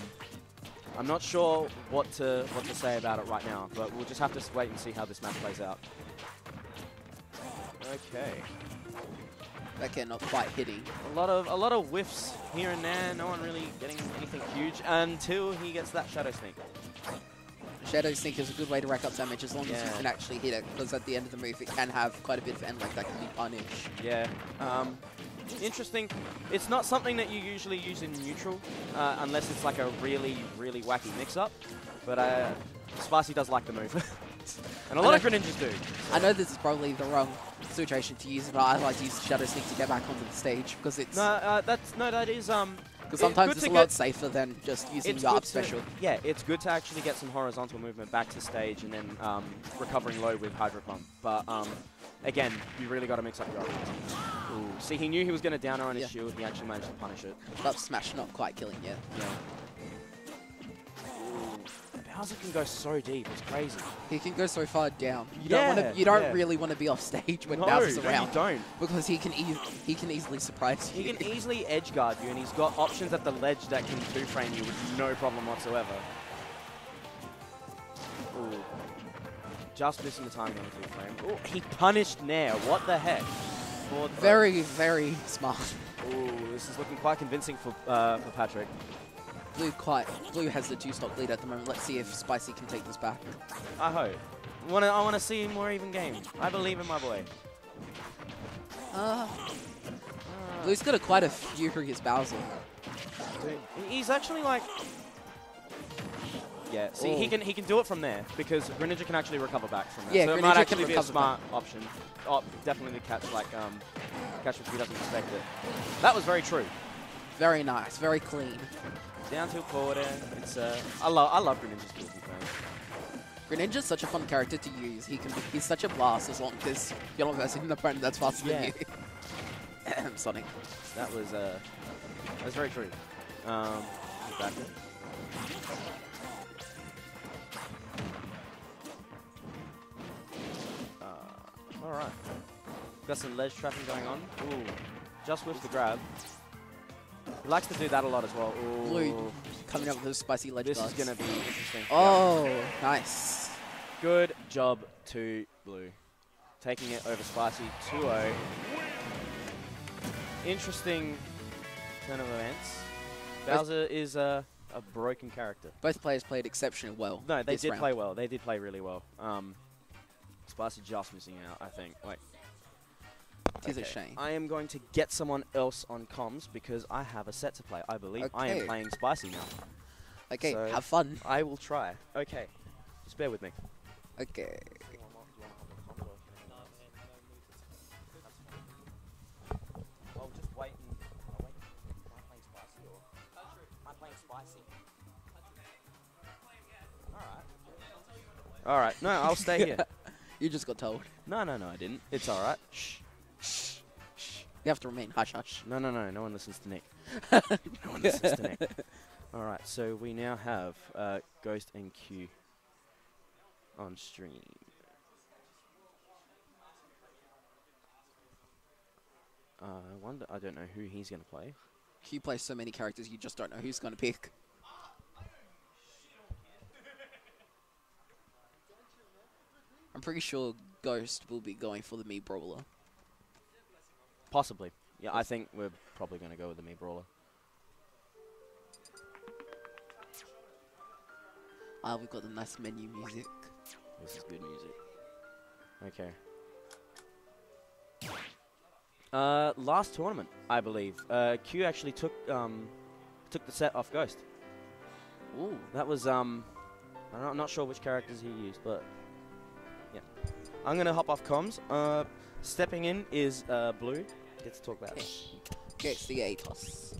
I'm not sure what to what to say about it right now, but we'll just have to wait and see how this match plays out. Okay. Air not quite hitting. A lot of a lot of whiffs here and there. No one really getting anything huge until he gets that Shadow Sneak. Shadow Sneak is a good way to rack up damage as long as you can actually hit it, because at the end of the move it can have quite a bit of end like that can be punished. Yeah. Um, interesting. It's not something that you usually use in neutral, uh, unless it's like a really, really wacky mix-up. But uh, Spicy does like the move. and a lot of Greninjas do. I know this is probably the wrong situation to use, but I like to use Shadow Sneak to get back onto the stage because it's No, uh, that's no, that is um. Because sometimes it's a lot safer than just using your up to- special. yeah, it's good to actually get some horizontal movement back to stage and then um, recovering low with Hydro Pump. But um, again, you really got to mix up your. Ooh. See, he knew he was going to down on his Yeah. shield. He actually managed to punish it. But Smash not quite killing yet. Yeah. Bowser can go so deep. It's crazy. He can go so far down. You Yeah, don't want to. You don't yeah. really want to be off stage when no, Bowser's no, around you don't. because he can e he can easily surprise you. He can easily edge guard you, and he's got options at the ledge that can two frame you with no problem whatsoever. Ooh. Just missing the timing on the two frame. Ooh, he punished Nair. What the heck? Forward throw. very very smart. Ooh, this is looking quite convincing for uh, for Patrick. Blue quite Blue has the two stock lead at the moment. Let's see if Spicy can take this back. I hope. Wanna, I want to see more even game. I believe in my boy. Uh, Blue's got a quite a furious Bowser. He's actually like. Yeah, see, he Oh. can he can do it from there because Greninja can actually recover back from that. Yeah, so it might actually be a smart option. Oh, definitely catch like um, catch if he doesn't expect it. That was very true. Very nice, very clean. Down tilt forward air. It's uh, I love I love Greninja's skills, man. Greninja's such a fun character to use. He can be, he's such a blast as long as you're not versing an opponent that's faster Yeah. than you. Sonic. That was uh, that was very true. Um, back there. Uh, all right. Got some ledge trapping going on. Ooh, just with the grab. He likes to do that a lot as well. Ooh, Blue coming up with those spicy ledge this is gonna be interesting. Yeah. Oh, nice. Good job to Blue. Taking it over Spicy 2-0. Interesting turn of events. Bowser is a, a broken character. Both players played exceptionally well. No, they did round. play well. They did play really well. Um, Spicy just missing out, I think. Like, Tis a shame. I am going to get someone else on comms because I have a set to play. I believe I am playing Spicy now. Okay, so- have fun. I will try. Okay, just bear with me. Okay. I'll just wait and I'll wait. Am I playing spicy or? Am I playing spicy? Alright. Alright, no, I'll stay here. You just got told. No, no, no, I didn't. It's alright. Shh. You have to remain hush hush. No, no, no, no one listens to Nick. no one listens to Nick. Alright, so we now have uh, Ghost and Q on stream. Uh, I wonder, I don't know who he's going to play. You plays so many characters, you just don't know who's going to pick. I'm pretty sure Ghost will be going for the Mii Brawler. Possibly. Yeah, I think we're probably going to go with the Mii Brawler. Ah, we've got the nice menu music. This is good music. Okay. Uh, last tournament, I believe. Uh, Q actually took um, took the set off Ghost. Ooh. That was um, I'm not, not sure which characters he used, but yeah. I'm gonna hop off comms. Uh, stepping in is uh, Blue. Get to talk about that. Gets the Atos.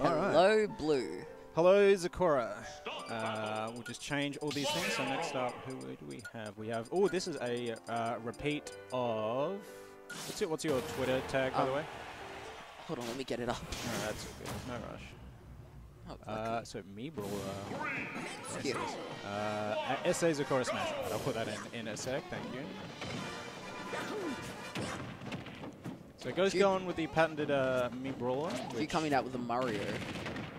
All right. Hello, Blue. Hello, Zakora. Uh, we'll just change all these things. So next up, who do we have? We have. Oh, this is a uh, repeat of. What's your, what's your Twitter tag, by the Um, way? Hold on, let me get it up. No, that's all good. No rush. Uh, okay. so Mii Brawler. Here. Uh, a- SA Zakora Smash. I'll put that in in a sec. Thank you. So it goes You- going with the patented uh, Mii Brawler. If you're coming out with a Mario,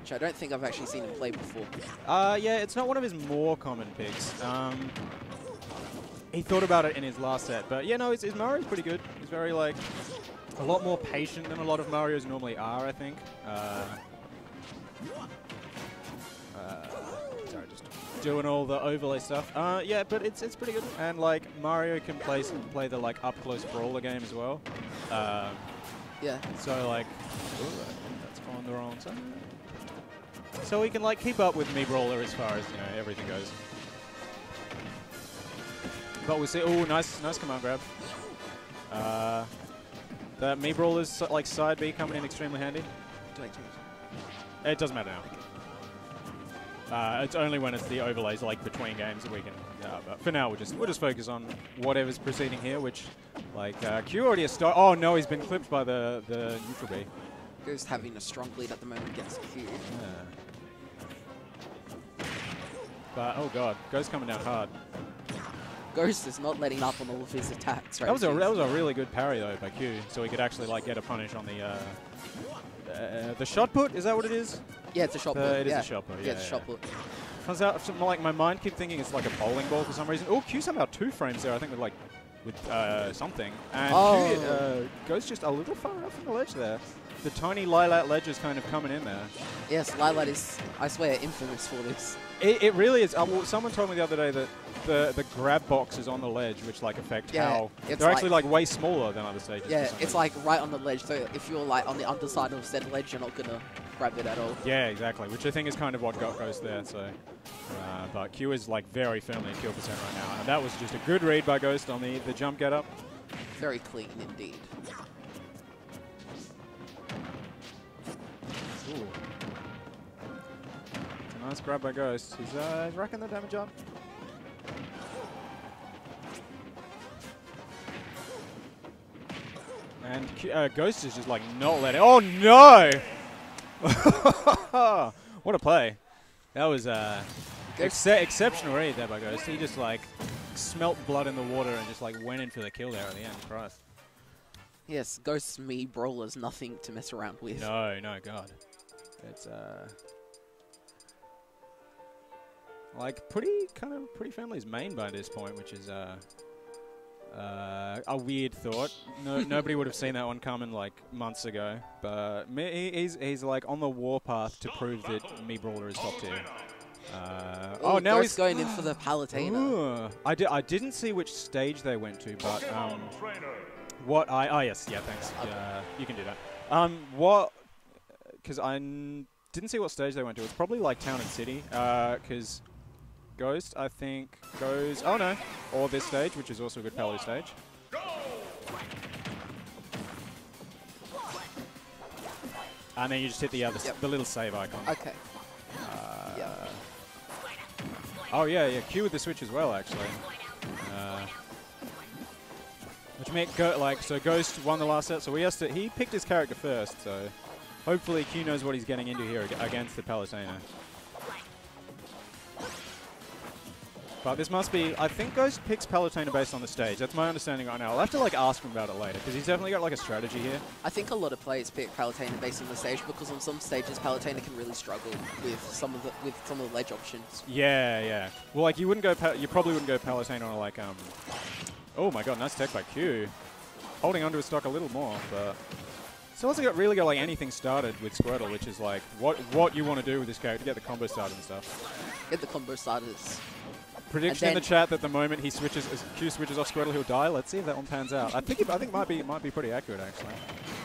which I don't think I've actually seen him play before. Uh, yeah, it's not one of his more common picks. Um, he thought about it in his last set, but yeah, no, his, his Mario's pretty good. He's very like a lot more patient than a lot of Mario's normally are, I think. Uh, uh, sorry, just doing all the overlay stuff. Uh, yeah, but it's it's pretty good. And like Mario can play s- play the like up close brawler game as well. Um, Yeah. so like, ooh, that's on the wrong side. So we can like keep up with Mii Brawler as far as you know everything goes. But we'll see. Oh, nice, nice command grab. Uh, the Mii Brawler's like side B coming in extremely handy. Do I change? It doesn't matter now. Uh, it's only when it's the overlays like between games that we can. Uh, but for now, we'll just we'll just focus on whatever's proceeding here. Which, like, uh, Q already has start. Oh no, he's been clipped by the the neutral B. Ghost having a strong lead at the moment against Q. But oh god, Ghost coming down hard. Ghost is not letting up on all of his attacks. That was a that was a really good parry though by Q, so he could actually like get a punish on the uh, uh, the shot put. Is that what it is? Yeah, it's a shot put. it is yeah. a shot put. Yeah, Yeah, it's a shot put. Turns out, like my mind keep thinking it's like a bowling ball for some reason. Oh, Q somehow two frames there. I think with like with uh, something, and Oh. Q uh, goes just a little far off from the ledge there. The tiny Lylat ledge is kind of coming in there. Yes, Lylat is, I swear, infamous for this. It, it really is. Uh, well, someone told me the other day that the the grab boxes on the ledge, which like affect Yeah, how they're actually like- like way smaller than other stages. Yeah, it's like right on the ledge. So if you're like on the underside of said ledge, you're not gonna grab it at all. Yeah, exactly. Which I think is kind of what got Ghost there. So, uh, but Q is like very firmly at kill percent right now, and that was just a good read by Ghost on the the jump get up. Very clean indeed. Ooh. Nice grab by Ghost. He's, uh, he's racking the damage up. And uh, Ghost is just like not letting. Oh no! what a play! That was uh, exce- exceptional read there by Ghost. He just like smelt blood in the water and just like went in for the kill there at the end. Christ. Yes, Ghost's Mii Brawler's nothing to mess around with. No, no, God. It's uh like pretty kind of pretty family's main by this point, which is uh uh, a weird thought. No, nobody would have seen that one coming like months ago. But me, he's he's like on the warpath to prove that Mii Brawler is top tier. Uh, oh, Ooh, now he's going in for the Palutena. Ooh. I, di- I didn't see which stage they went to, but um, what I oh yes yeah thanks yeah you can do that. Um, what because I didn't see what stage they went to. It's probably like town and city. Because Ghost I think goes oh no or this stage, which is also a good Palu stage. And then you just hit the other Yep. the little save icon. Okay. Uh, Yeah. Oh yeah, yeah. Q with the switch as well, actually. Uh, which meant go like so. Ghost won the last set, so he has to. He picked his character first, so hopefully Q knows what he's getting into here against the Palutena. But this must be, I think Ghost picks Palutena based on the stage. That's my understanding right now. I'll have to like ask him about it later because he's definitely got like a strategy here. I think a lot of players pick Palutena based on the stage because on some stages Palutena can really struggle with some of the with some of the ledge options. Yeah, yeah. Well, like you wouldn't go, you probably wouldn't go Palutena on like, um, oh my god, nice tech by Q. Holding onto his stock a little more, but still hasn't got, really got like anything started with Squirtle, which is like what what you want to do with this character, get the combo started and stuff. Get the combo starters. Prediction in the chat that the moment he switches, Q switches off Squirtle, he'll die. Let's see if that one pans out. I think it, I think might be might be pretty accurate actually.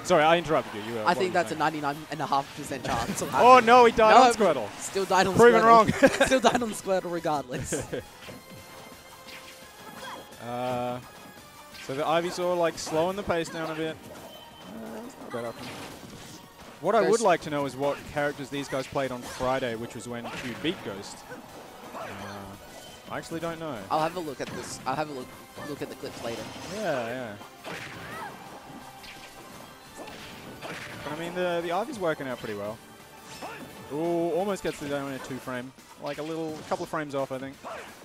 Sorry, I interrupted you. you were, I think that's a 99.5% chance Oh no, he died No, on Squirtle. Still died on Proven Squirtle. wrong. Still died on Squirtle regardless. Uh, so the Ivysaur like slowing the pace down a bit. Uh, it's not bad option. What I would like to know is what characters these guys played on Friday, which was when Q beat Ghost. I actually don't know. I'll have a look at this. I'll have a look look at the clips later. Yeah, yeah. But I mean, the the Ivy's working out pretty well. Ooh, almost gets the down in a two frame. Like a little, a couple of frames off, I think.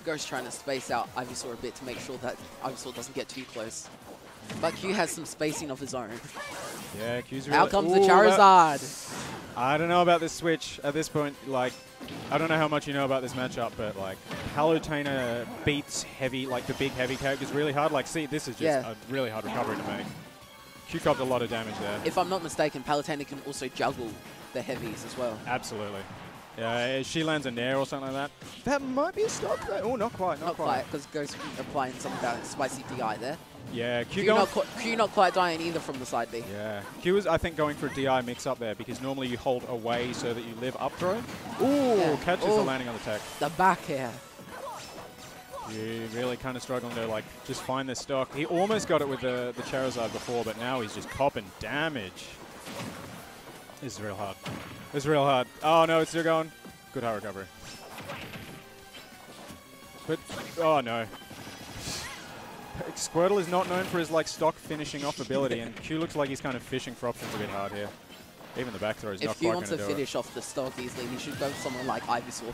Ghost trying to space out Ivysaur a bit to make sure that Ivysaur doesn't get too close. But Q has some spacing of his own. Yeah, Q's really. Out comes the Ooh, that- Charizard. I don't know about this switch at this point. Like, I don't know how much you know about this matchup, but like, Palutena beats heavy, like the big heavy characters really hard. Like, see, this is just Yeah. a really hard recovery to make. Q copped a lot of damage there. If I'm not mistaken, Palutena can also juggle the heavies as well. Absolutely. Yeah, if she lands a nair or something like that. That might be a stop. though. Oh, not quite, not, Not quite, because Ghost applying some of that spicy DI there. Yeah, Q Q not, Q not quite dying either from the side B. Yeah, Q is I think going for a DI mix up there because normally you hold away so that you live up throw. Ooh, Yeah. catches the landing on the tech. The back air. You really kind of struggling to like just find the stock. He almost got it with the, the Charizard before, but now he's just copping damage. This is real hard. This is real hard. Oh no, it's still going. Good high recovery. But oh no. Squirtle is not known for his like stock finishing off ability, and Q looks like he's kind of fishing for options a bit hard here. Even the back throw is not If Q quite wants going to to do it. finish off the stock easily, he should go with someone like Ivysaur.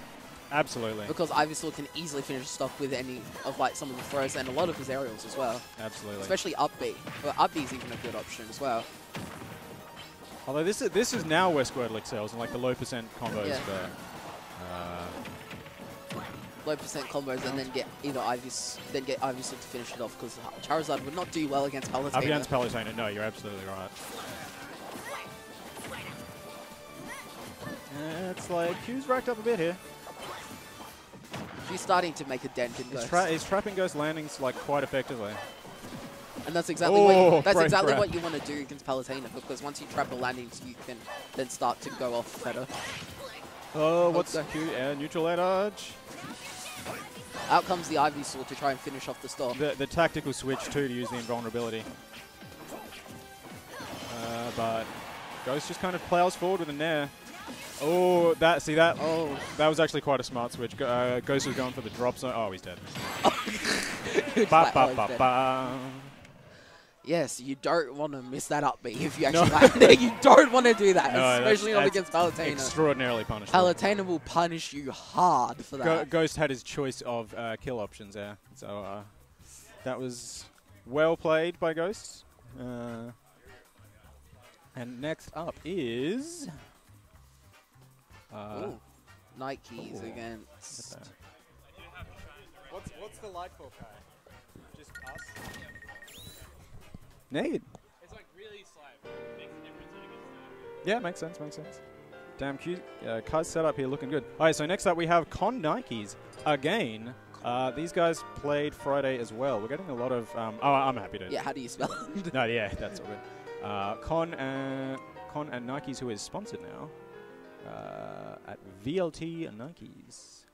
Absolutely, Because Ivysaur can easily finish stock with any of like some of the throws and a lot of his aerials as well. absolutely. Especially up B. But up B is even a good option as well. Although this is this is now where Squirtle excels in like the low percent combos, Yeah. but Low percent combos and then get either Ivysaur, then get Ivysaur to finish it off because Charizard would not do well against up Palutena. against Palutena, no, you're absolutely right. It's like Q's racked up a bit here. He's starting to make a dent in He's, Ghost. tra- he's trapping Ghost landings like quite effectively. And that's exactly what Oh, you, that's exactly grab. what you want to do against Palutena because once you trap the landings, you can then start to go off better. Oh, what's Okay. Q? Uh, neutral air dodge. Out comes the Ivysaur to try and finish off the stop. The, the tactical switch too to use the invulnerability. Uh, but Ghost just kind of plows forward with a nair. Oh, that see that Oh, that was actually quite a smart switch. Uh, Ghost was going for the drop zone. Oh, he's dead. It's Ba, like, ba, oh, ba, he's dead. ba. Yes, you don't want to miss that up B if you No. actually land there. You don't want to do that, No, that's- especially not that's against Palutena. Extraordinarily punishable. Palutena will punish you hard for that. Go- Ghost had his choice of uh, kill options there, so uh, that was well played by Ghost. Uh, and next up is. Uh, Ooh, Nikes Ooh. against. What's what's the light for, Kai? Just us. Nate. It's like really slight. Makes a difference when it gets Yeah, makes sense. Makes sense. Damn, Q, uh, Kai's setup here looking good. All right, so next up we have Con Nikes again. Uh, these guys played Friday as well. We're getting a lot of. Um, oh, I'm happy to. Yeah, how do you spell it? No, yeah, that's all good. Uh, Con, uh, Con and Nikes, who is sponsored now uh, at VLT Nikes.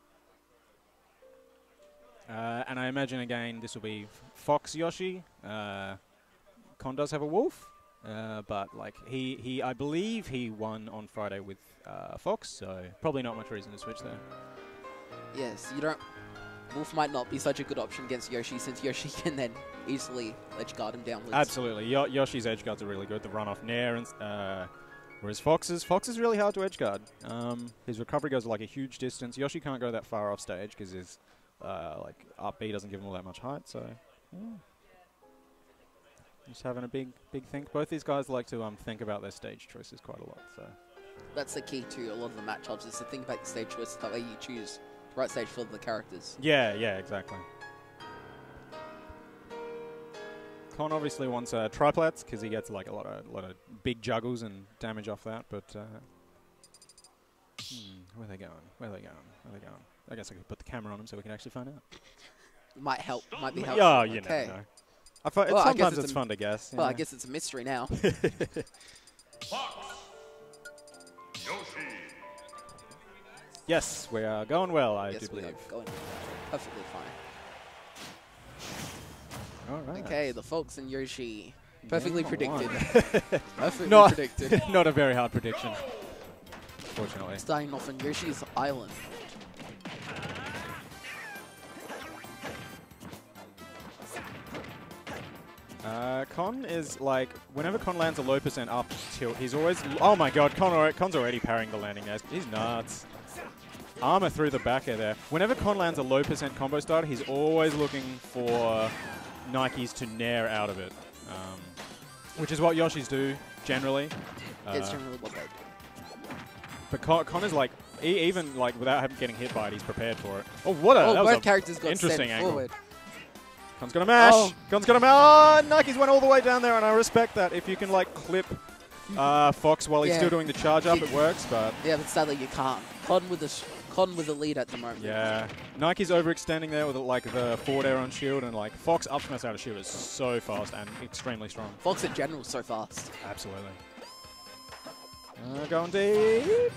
Uh, and I imagine again this will be Fox Yoshi. Uh, Con does have a wolf, uh, but like he, he, I believe he won on Friday with uh, Fox, so probably not much reason to switch there. yes, you don't. Wolf might not be such a good option against Yoshi since Yoshi can then easily edge guard him downwards. Absolutely, Yo- Yoshi's edge guards are really good. The run off Nair and uh, Whereas Fox's Fox is really hard to edge guard. Um, his recovery goes like a huge distance. Yoshi can't go that far off stage because his uh, like up B doesn't give him all that much height, so yeah. Just having a big big think. Both these guys like to um think about their stage choices quite a lot. So That's the key to a lot of the matchups is to think about the stage choices, that way you choose the right stage for the characters. yeah, yeah, exactly. Con obviously wants uh, triplats because he gets like a lot of lot of big juggles and damage off that. But uh, hmm, where are they going? Where are they going? Where are they going? I guess I could put the camera on him so we can actually find out. Might help, might be helpful. Yeah, you okay. never know. I Well, I guess sometimes it's it's, fun to guess. Well, I guess it's a mystery now. Yes, we are going well, I yes, do believe. going perfectly fine. All right. Okay, the folks and Yoshi. Perfectly Game predicted. Perfectly Not- predicted. Not a very hard prediction, fortunately. Starting off on Yoshi's Island. Uh, Con is like, whenever Con lands a low percent up tilt, he's always. Oh my god, Con alre- Con's already parrying the landing there. He's nuts. Armor through the back air there. Whenever Con lands a low percent combo starter, he's always looking for Nikes to nair out of it. Um, which is what Yoshis do, generally. it's Uh, generally what they do. But Con, Con is like, even like without getting hit by it, he's prepared for it. Oh, what a Oh, that both characters got interesting sent angle. forward. Con's gonna mash. Oh. Con's gonna mash. Oh, Nikes went all the way down there, and I respect that. If you can like clip uh, Fox while he's Yeah. still doing the charge up, it works. But Yeah, but sadly you can't. Con with the Con with the lead at the moment. yeah, Nike's overextending there with like the forward air on shield, and like Fox up smash out of shield is so fast and extremely strong. Fox in general is so fast. Absolutely. Uh, going deep.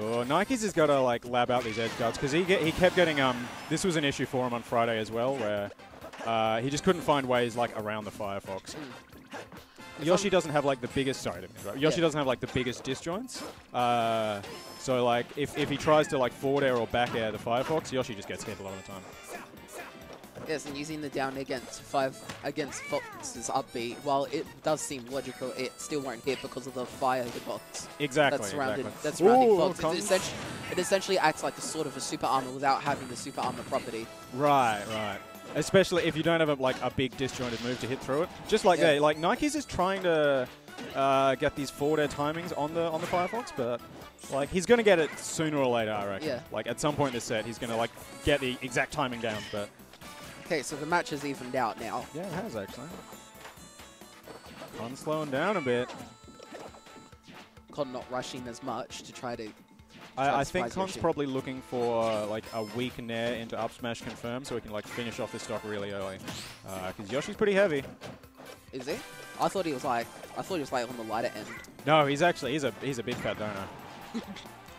Oh, Nike's has got to like lab out these edge guards because he get, he kept getting um. This was an issue for him on Friday as well, where uh, he just couldn't find ways like around the Firefox. Yoshi doesn't have like the biggest. Sorry, I didn't mean to interrupt. Yoshi Yeah. doesn't have like the biggest disjoints. Uh, so like if, if he tries to like forward air or back air the Firefox, Yoshi just gets hit a lot of the time. Yes, and using the down against five against Fox's up B, while it does seem logical, it still won't hit because of the fire hitbox Exactly. that's surrounded exactly. that's surrounding Ooh, Fox. It essentially, it essentially acts like a sort of a super armor without having the super armor property. Right, right. Especially if you don't have a, like a big disjointed move to hit through it. Just like Yeah. that, like Nike's is trying to uh, get these forward air timings on the on the Firefox, but like he's going to get it sooner or later, I reckon. Yeah. Like at some point in this set, he's going to like get the exact timing down. But Okay, so the match has evened out now. yeah, it has actually. Con slowing down a bit. Con not rushing as much to try to. I, I think Con's probably looking for uh, like a weak nair into up smash confirm so we can like finish off this stock really early. Because Yoshi's pretty heavy. Is he? I thought he was like. I thought he was like on the lighter end. No, he's actually he's a he's a big fat donor.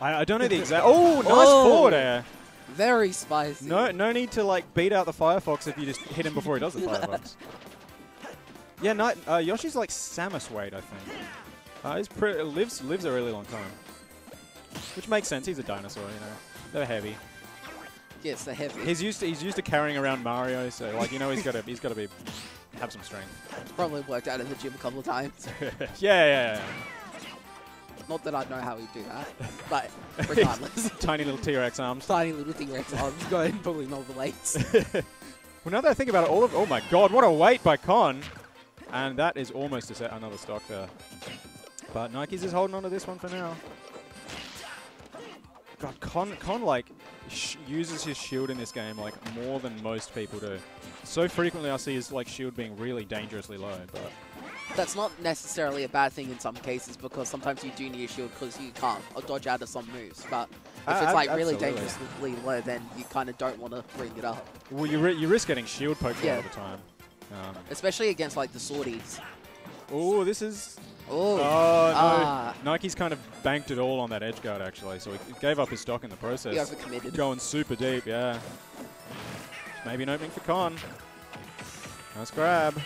I, I don't know the exact. Oh, nice Oh. forward air. Very spicy. No, no need to like beat out the Firefox if you just hit him before he does the Firefox. Yeah, no, uh, Yoshi's like Samus weight, I think. Uh, he's lives lives a really long time, which makes sense. He's a dinosaur, you know. They're heavy. Yes, the heavy. He's used to he's used to carrying around Mario, so like you know he's got to he's got to be have some strength. It's Probably worked out in the gym a couple of times. yeah, yeah, yeah. Not that I know how he'd do that, but regardless. Tiny little T-Rex arms. Tiny little T-Rex arms going probably not the weights. Well, now that I think about it, all of oh my god, what a weight by Con, and that is almost a set another stock there. But Nike's is holding on to this one for now. God, Con Con like sh- uses his shield in this game like more than most people do. So frequently I see his like shield being really dangerously low, but That's not necessarily a bad thing in some cases because sometimes you do need a shield because you can't or dodge out of some moves. But if Uh, it's like really dangerously low, then you kind of don't want to bring it up, well you ri- you risk getting shield poked a Yeah. lot of the time. Um, especially against like the swordies. oh, this is Oh, no. Ah. Nike's kind of banked it all on that edge guard, actually, so he gave up his stock in the process. he overcommitted. Going super deep, yeah. Maybe an opening for Con. Nice grab.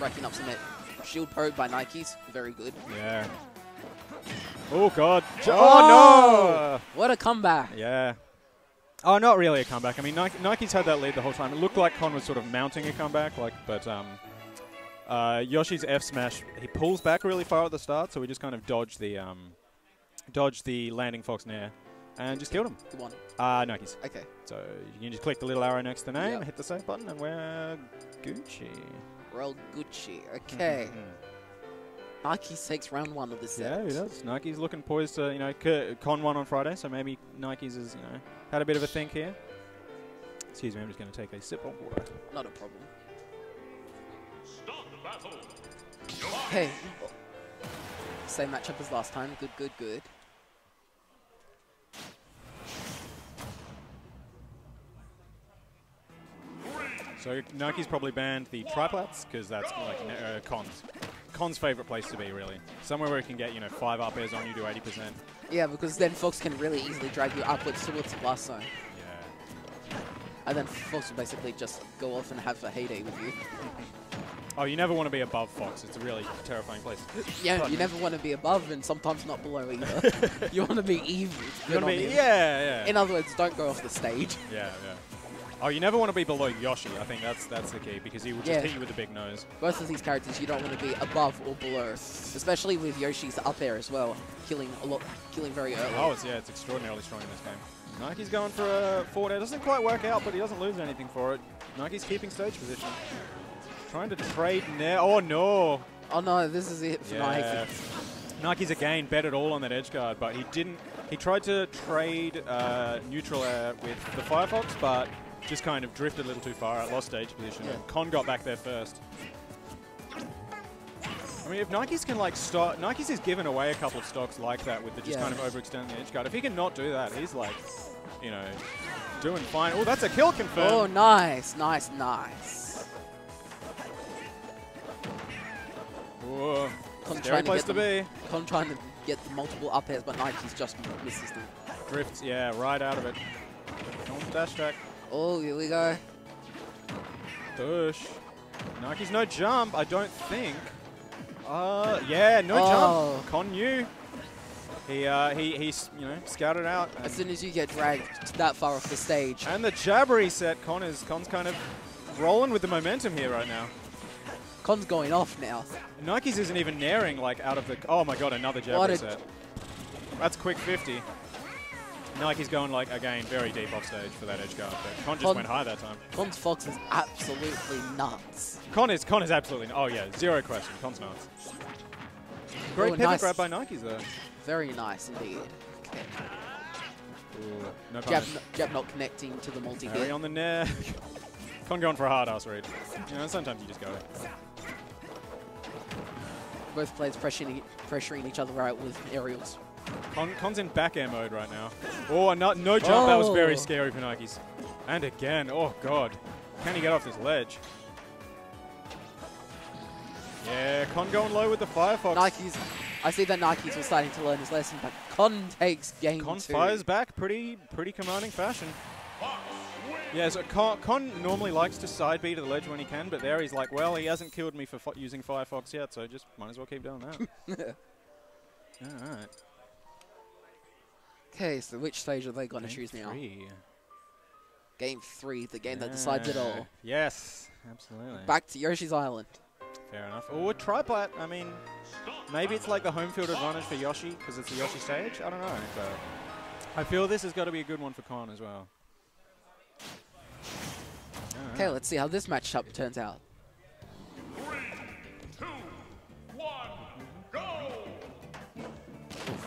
Racking up some. Shield probe by Nikes, very good. Yeah. Oh, God. Jo- Oh! no! What a comeback! Yeah. Oh, not really a comeback. I mean, Nike, Nike's had that lead the whole time. It looked like Con was sort of mounting a comeback, like, but um, uh, Yoshi's F smash, he pulls back really far at the start, so we just kind of dodged the um, dodged the landing fox nair. and just killed him. Good one. Uh, Nikes. Okay. So you can just click the little arrow next to the name, Yep. hit the save button, and we're Gucci. Roll Gucci. Okay. Mhm. Nike takes round one of the set. Yeah, he does. Nike's looking poised to, you know, c- con one on Friday, so maybe Nike's has, you know, had a bit of a think here. Excuse me, I'm just going to take a sip of water. Not a problem. Okay. Same matchup as last time. Good, good, good. So Nike's probably banned the triplats because that's like uh, cons. Con's favorite place to be, really. Somewhere where you can get, you know, five up airs on you, to 80%. Yeah, because then Fox can really easily drag you upwards towards the blast zone. Yeah. And then Fox will basically just go off and have a heyday with you. Oh, you never want to be above Fox. It's a really terrifying place. Yeah, you never want to be above and sometimes not below either. you want to be even. You want to be, yeah, yeah. In other words, don't go off the stage. yeah, yeah. Oh, you never want to be below Yoshi. I think that's that's the key because he will just Yeah. hit you with the big nose. Both of these characters, you don't want to be above or below, especially with Yoshi's up there as well, killing a lot, killing very early. Oh, it's, yeah, it's extraordinarily strong in this game. Nike's going for a forward air. Doesn't quite work out, but he doesn't lose anything for it. Nike's keeping stage position. Trying to trade Nair. Oh, no. Oh no, this is it for Yeah. Nike. Nike's again bet it all on that edge guard, but he didn't. He tried to trade uh, neutral air with the Firefox, but just kind of drifted a little too far lost stage position. Yeah. And Con got back there first. I mean, if Nike's can like start, Nike's has given away a couple of stocks like that with the just Yeah. kind of overextending the edge guard. If he can not do that, he's like, you know, doing fine. Oh, that's a kill confirmed. Oh, nice, nice, nice. Whoa. Con Scary trying, to place get to them, be. Con trying to get the multiple up airs, but Nike's just misses them. Drifts, yeah, right out of it. Dash track. Oh, here we go. Push. Nike's no jump, I don't think. Uh, yeah, no Oh. jump. Con knew. He, uh, he, he, you know, scouted out. As soon as you get dragged that far off the stage, and the jab reset, Con is, Con's kind of rolling with the momentum here right now. Con's going off now. Nike's isn't even naring like out of the. Oh my god, another jab What reset. That's quick 50. Nike's going like again very deep off stage for that edge guard, but Con just Con- went high that time. Con's Fox is absolutely nuts. Con is Con is absolutely oh yeah zero question. Con's nuts. Great Oh, pivot nice. grab by Nike's there. Very nice indeed. Okay. Ooh, no Jab, jab not connecting to the multi Harry on the neck. Con going for a hard ass read. You know, sometimes you just go. Both players pressuring, pressuring each other out with aerials. Con, Con's in back air mode right now. Oh, no, no jump. That was very Oh. scary for Nikes. And again, oh god. Can he get off this ledge? Yeah, Con going low with the Firefox. Nikes, I see that Nikes was starting to learn his lesson, but Con takes game Con two. fires back pretty pretty commanding fashion. Yeah, so Con, Con normally likes to side B to the ledge when he can, but there he's like, well, he hasn't killed me for fi- using Firefox yet, so just might as well keep doing that. Alright. Okay, so which stage are they going to Game choose now? three. Game three, the game that decides it all. Yes, absolutely. Back to Yoshi's Island. Fair enough. Oh, a triplat. I mean, maybe it's like the home field advantage for Yoshi because it's the Yoshi stage. I don't know, but I feel this has got to be a good one for Con as well. Alright. Okay, let's see how this matchup turns out.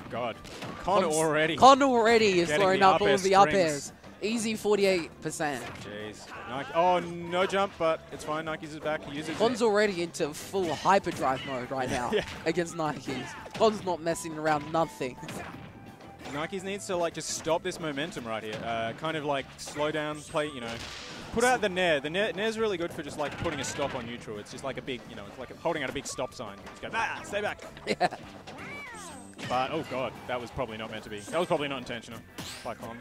God, Con Con's- already. Con already is throwing up up all air of the up airs. Easy 48%. Jeez. Nike. Oh, no jump, but it's fine. Nike's is back. He uses Con's it. already into full hyperdrive mode right now Yeah. against Nikes. Con's not messing around nothing. Nike's needs to like just stop this momentum right here. Uh, kind of like slow down, play. You know, put out the nair. The nair, nair's really good for just like putting a stop on neutral. It's just like a big, you know, it's like holding out a big stop sign. Just go, ah, stay back. yeah. But, oh god, that was probably not meant to be. That was probably not intentional by Con.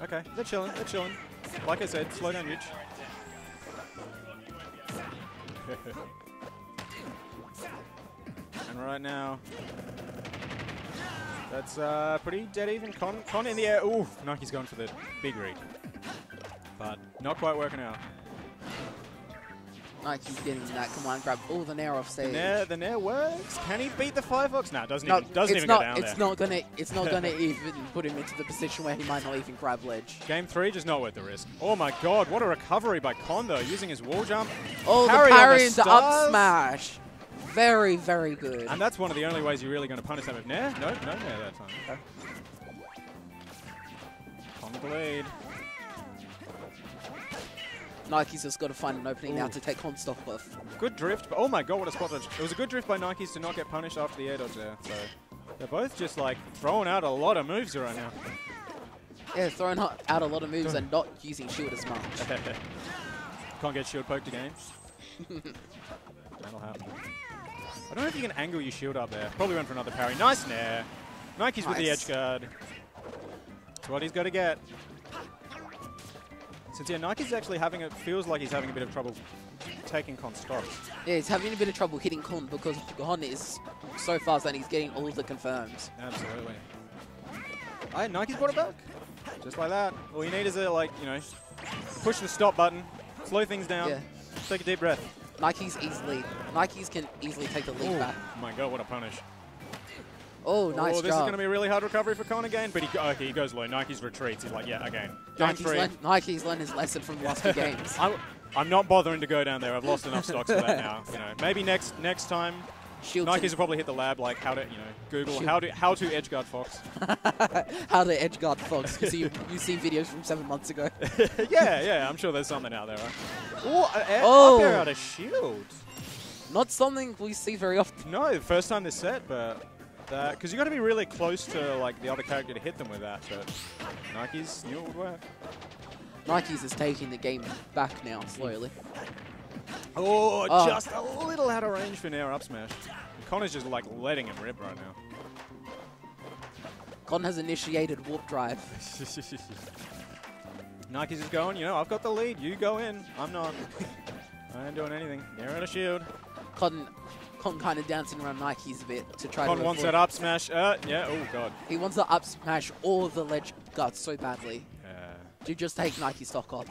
Okay, they're chilling, they're chilling. Like I said, slow down, Yuch. and right now, that's uh, pretty dead even. Con, Con in the air. Ooh, Nike's going for the big read. But not quite working out. Nike's getting that command grab. all the nair off The stage. Nair, the Nair works. Can he beat the Firefox? Nah, doesn't No, even, doesn't it's even not, go down it's there. not gonna. It's not gonna even put him into the position where he might not even grab ledge. Game three, just not worth the risk. Oh my god, what a recovery by though, using his wall jump. Oh, Parry the on parry into up smash. Very, very good. And that's one of the only ways you're really going to punish them with Nair. No, no Nair that time. Okay. With the lead. Nike's just got to find an opening now to take Con stock off. Good drift, but oh my god, what a spot dodge. It was a good drift by Nikes to not get punished after the air dodge there. So they're both just like throwing out a lot of moves right now. Yeah, throwing out a lot of moves and not using shield as much. Can't get shield poked again. That'll happen. I don't know if you can angle your shield up there. Probably went for another parry. Nice nair. Nike's with the edge guard. That's what he's got to get. Since yeah, Nike's actually having it feels like he's having a bit of trouble taking con stocks. Yeah, he's having a bit of trouble hitting Con because Con is so fast and he's getting all the confirms. Absolutely. I Nike's brought it back. Just like that. All you need is a like, you know, push the stop button, slow things down, Yeah. take a deep breath. Nike's easily, Nike's can easily take the lead back. Oh back. my god, what a punish. Oh, nice oh, this is going to be a really hard recovery for Con again, but he, okay, he goes low. Nike's retreats. He's like, yeah, again. Game Nike's, three. Nike's learned his lesson from the last two games. I'm, I'm not bothering to go down there. I've lost enough stocks for that now. You know, maybe next next time, Shield Nikes will probably hit the lab like how to, you know, Google Shield. how to how to edgeguard Fox. How to edge guard Fox. You see, you see videos from seven months ago. yeah, yeah, I'm sure there's something out there. Right? Oh, uh, Oh. up air out of shield. Not something we see very often. No, first time this set, but that because you've got to be really close to like the other character to hit them with that. But Nikes knew it would work. Nike's is taking the game back now, slowly. Oh, Oh. just a little out of range for Nair up smash. Connor's just like letting him rip right now. Con has initiated warp drive. Nikes is going, you know, I've got the lead. You go in. I'm not. I ain't doing anything. Nair out of shield. Con, Con kind of dancing around Nike's a bit to try Con to wants avoid- that up smash. Uh, yeah, oh god. He wants the up smash or the ledge guard so badly. Uh, To just take Nike stock off.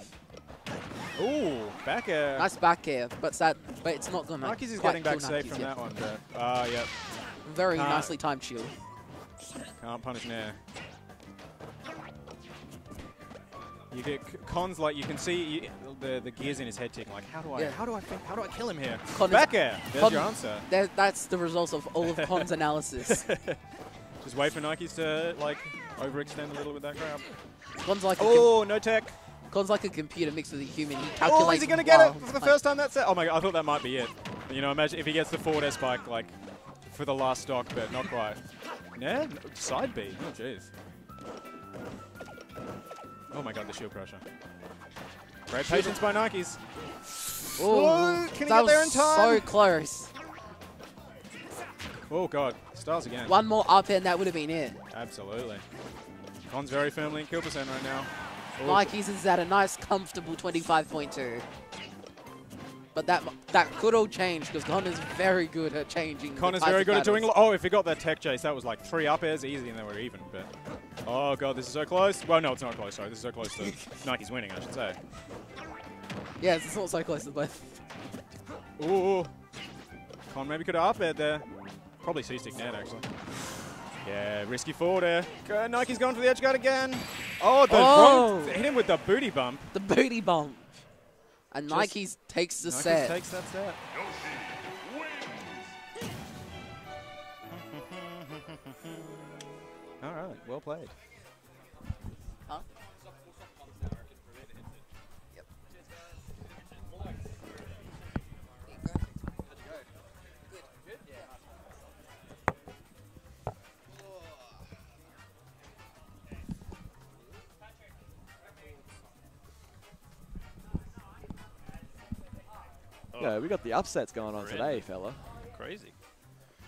ooh, back air. Nice back air, but that, but it's not gonna. Nikes is getting back safe from yet. that one, but ah, yep. Very Can't- nicely timed shield. Can't punish Nair. You get cons like you can see you, the the gears in his head ticking. Like, how do I Yeah. how do I how do I kill him here? Con Back air. There's Con- your answer. That, that's the result of all of Con's analysis. Just wait for Nikes to like overextend a little with that grab. Con's like Oh, no tech. Con's like a computer mixed with a human. He calculates. Oh, is he going to get it for the first time That's set? Oh my god, I thought that might be it. You know, imagine if he gets the forward S bike like for the last stock, but not quite. Yeah, side B. Oh jeez. Oh my god, the shield crusher. Great patience by Nikes. Oh, can he get there in time? So close. Oh god, stars again. One more up and that would have been it. Absolutely. Con's very firmly in kill percent right now. Nikes is at a nice, comfortable 25.2. But that that could all change because Con is very good at changing. Con is very good at doing. Oh, if he got that tech chase, that was like three up airs easy, and then we're even. But oh god, this is so close. Well, no, it's not close. Sorry, this is so close to Nike's winning, I should say. Yes, it's not so close to both. Ooh, Con maybe could have up aired there. Probably C stick net actually. Yeah, risky forward air. Nike's going for the edge guard again. Oh, the Oh. hit him with the booty bump. The booty bump. And Just- Nikes takes the Nikes set. takes that set. All right, well played. Yeah, we got the upsets going on today, fella. Crazy.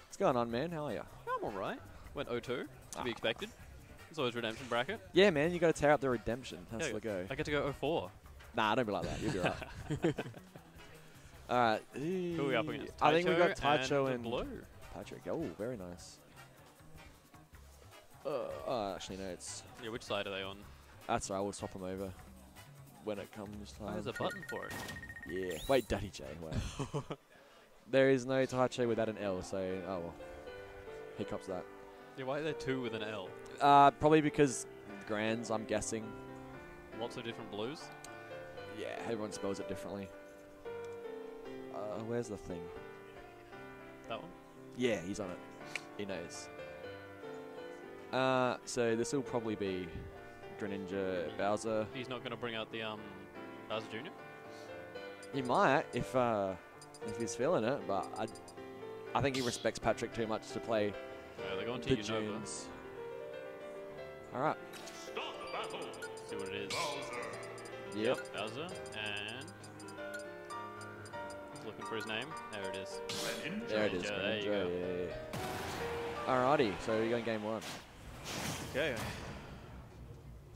What's going on, man? How are you? I'm alright. Went 0-2, to be expected. It's always redemption bracket. Yeah, man, you got to tear up the redemption. That's Yeah, it go? I get to go 0-4. Nah, don't be like that. You'll be right. All right. Who are we up against? I think we got Taicho and and Blue. Patrick. Oh, very nice. Uh, oh, actually, no, it's Yeah, which side are they on? that's right, We'll swap them over. when it comes Oh, time. there's a button for it. Yeah. Wait, Daddy J. Wait. there is no Taicho without an L, so oh well. Hiccups that. Yeah, why are there two with an L? Uh, probably because grands. I'm guessing. Lots of different blues. Yeah, everyone spells it differently. Uh, where's the thing? That one. Yeah, he's on it. He knows. Uh, so this will probably be Greninja Bowser. He's not going to bring out the um Bowser Jr. He might if uh, if he's feeling it, but I, I think he respects Patrick too much to play Yeah, they're going to the Unova. tunes. All right. See what it is. Bowser. Yep. Bowser and looking for his name. There it is. There it is. Greninja, there you Greninja, go. yeah, yeah. Alrighty, so we're going game one. Okay.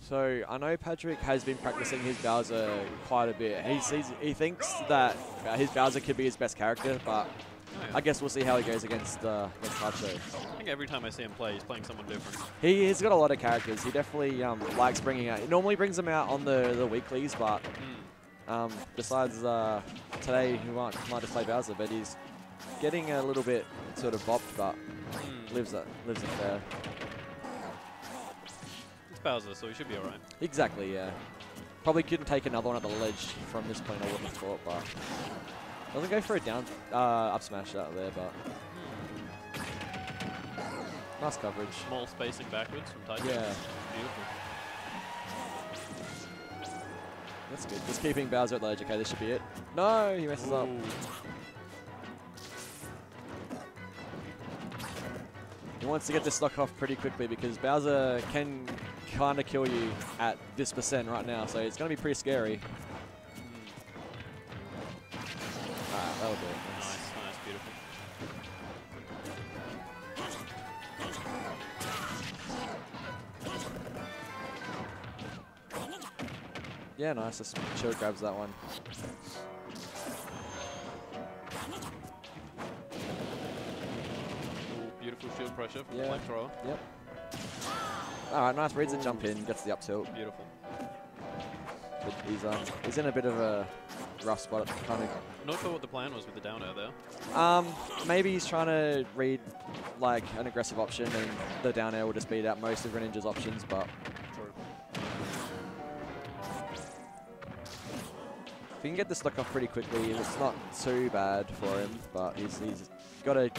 So I know Patrick has been practicing his Bowser quite a bit. He's, he's, he thinks that his Bowser could be his best character, but I guess we'll see how he goes against uh, against Taicho. I think every time I see him play, he's playing someone different. He, he's got a lot of characters. He definitely um, likes bringing out. He normally brings them out on the, the weeklies, but Mm. um, besides uh, today, he might, might just play Bowser, but he's getting a little bit sort of bopped, but Mm. lives it, lives it there. It's Bowser, so he should be alright. Exactly, yeah. Probably couldn't take another one at the ledge from this point, I wouldn't have thought, but... Doesn't go for a down, uh, up smash out there, but... Nice coverage. Small spacing backwards from Taicho. Yeah. Beautiful. That's good. Just keeping Bowser at the ledge. Okay, this should be it. No, he messes up. He wants to get this stock off pretty quickly because Bowser can kind of kill you at this percent right now, so it's going to be pretty scary. Hmm. Alright, that'll do it. Nice, Nice. nice, beautiful. Yeah, nice. Just shield grabs that one. Ooh, shield pressure from Yeah. flamethrower. Yep. Alright, nice. Reads a jump in, gets the up tilt. Beautiful. But he's, um, he's in a bit of a rough spot at the kind of Not sure what the plan was with the down air there. Um, maybe he's trying to read like an aggressive option, and the down air will just beat out most of Greninja's options. But if he can get the stock off pretty quickly, it's not too bad for him. But he's he's got a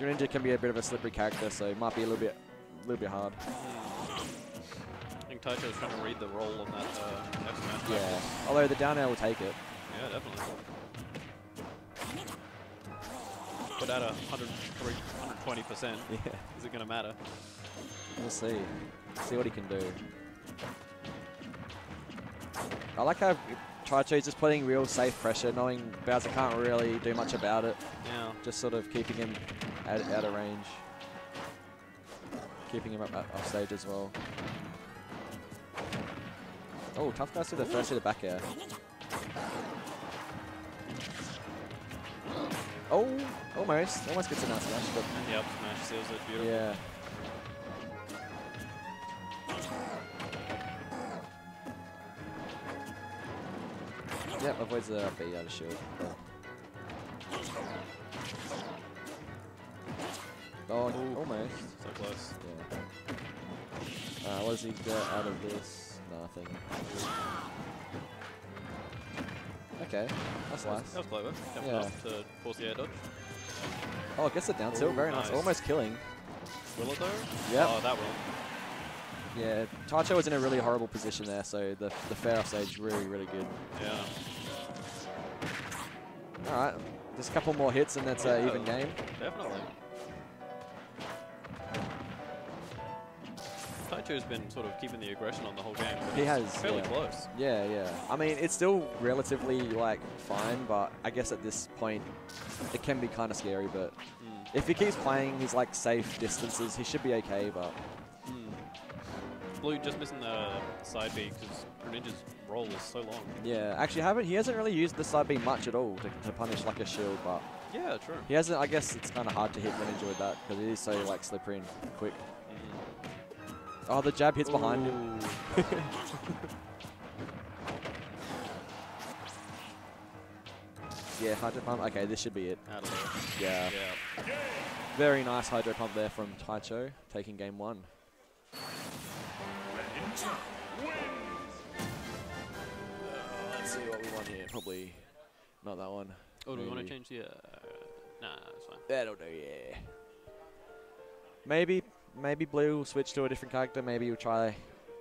Greninja can be a bit of a slippery character, so it might be a little bit a little bit hard. I think Taicho's trying to read the roll on that uh, F. Yeah. Although the down air will take it. Yeah, definitely. But at a 103, 120%, Yeah. is it going to matter? We'll see. See what he can do. I like how Taicho's just putting real safe pressure, knowing Bowser can't really do much about it. Yeah. Just sort of keeping him out, out of range. Keeping him up, up off stage as well. Oh, tough guys to the first to the back air. Oh, almost. Almost gets a nice smash, but And the up smash seals it beautiful. yeah. Yep, avoids the up B out of shield. Cool. Oh, Ooh. almost. So close. Yeah. Uh, what does he get out of this? Nothing. Okay, that's That was, nice. that was clever. Jumping Yeah. off to force the air dodge. Oh, gets it down tilt. Very nice. nice. Almost killing. Will it though? Yep. Oh, that will. Yeah, Taicho was in a really horrible position there, so the, the fair off stage really, really good. Yeah. All right, just a couple more hits and that's an even game. Taicho's been sort of keeping the aggression on the whole game. He has, Fairly yeah. close. Yeah, yeah. I mean, it's still relatively like fine, but I guess at this point, it can be kind of scary. But Mm. if he keeps playing his like safe distances, he should be okay. But Mm. Blue just missing the side B because Greninja's roll is so long. yeah, actually, haven't he hasn't really used the side B much at all to, to punish like a shield. But Yeah, true. he hasn't. I guess it's kind of hard to hit Greninja with that because it is so like slippery and quick. Oh, the jab hits behind him. Yeah, Hydro Pump. Okay, this should be it. Yeah. Yeah. Very nice Hydro Pump there from Taicho, taking game one. Let's see what we want here. Probably not that one. Oh, do we want to change the? Uh, nah, it's fine. That'll do, yeah. Maybe, maybe Blue will switch to a different character. Maybe he'll try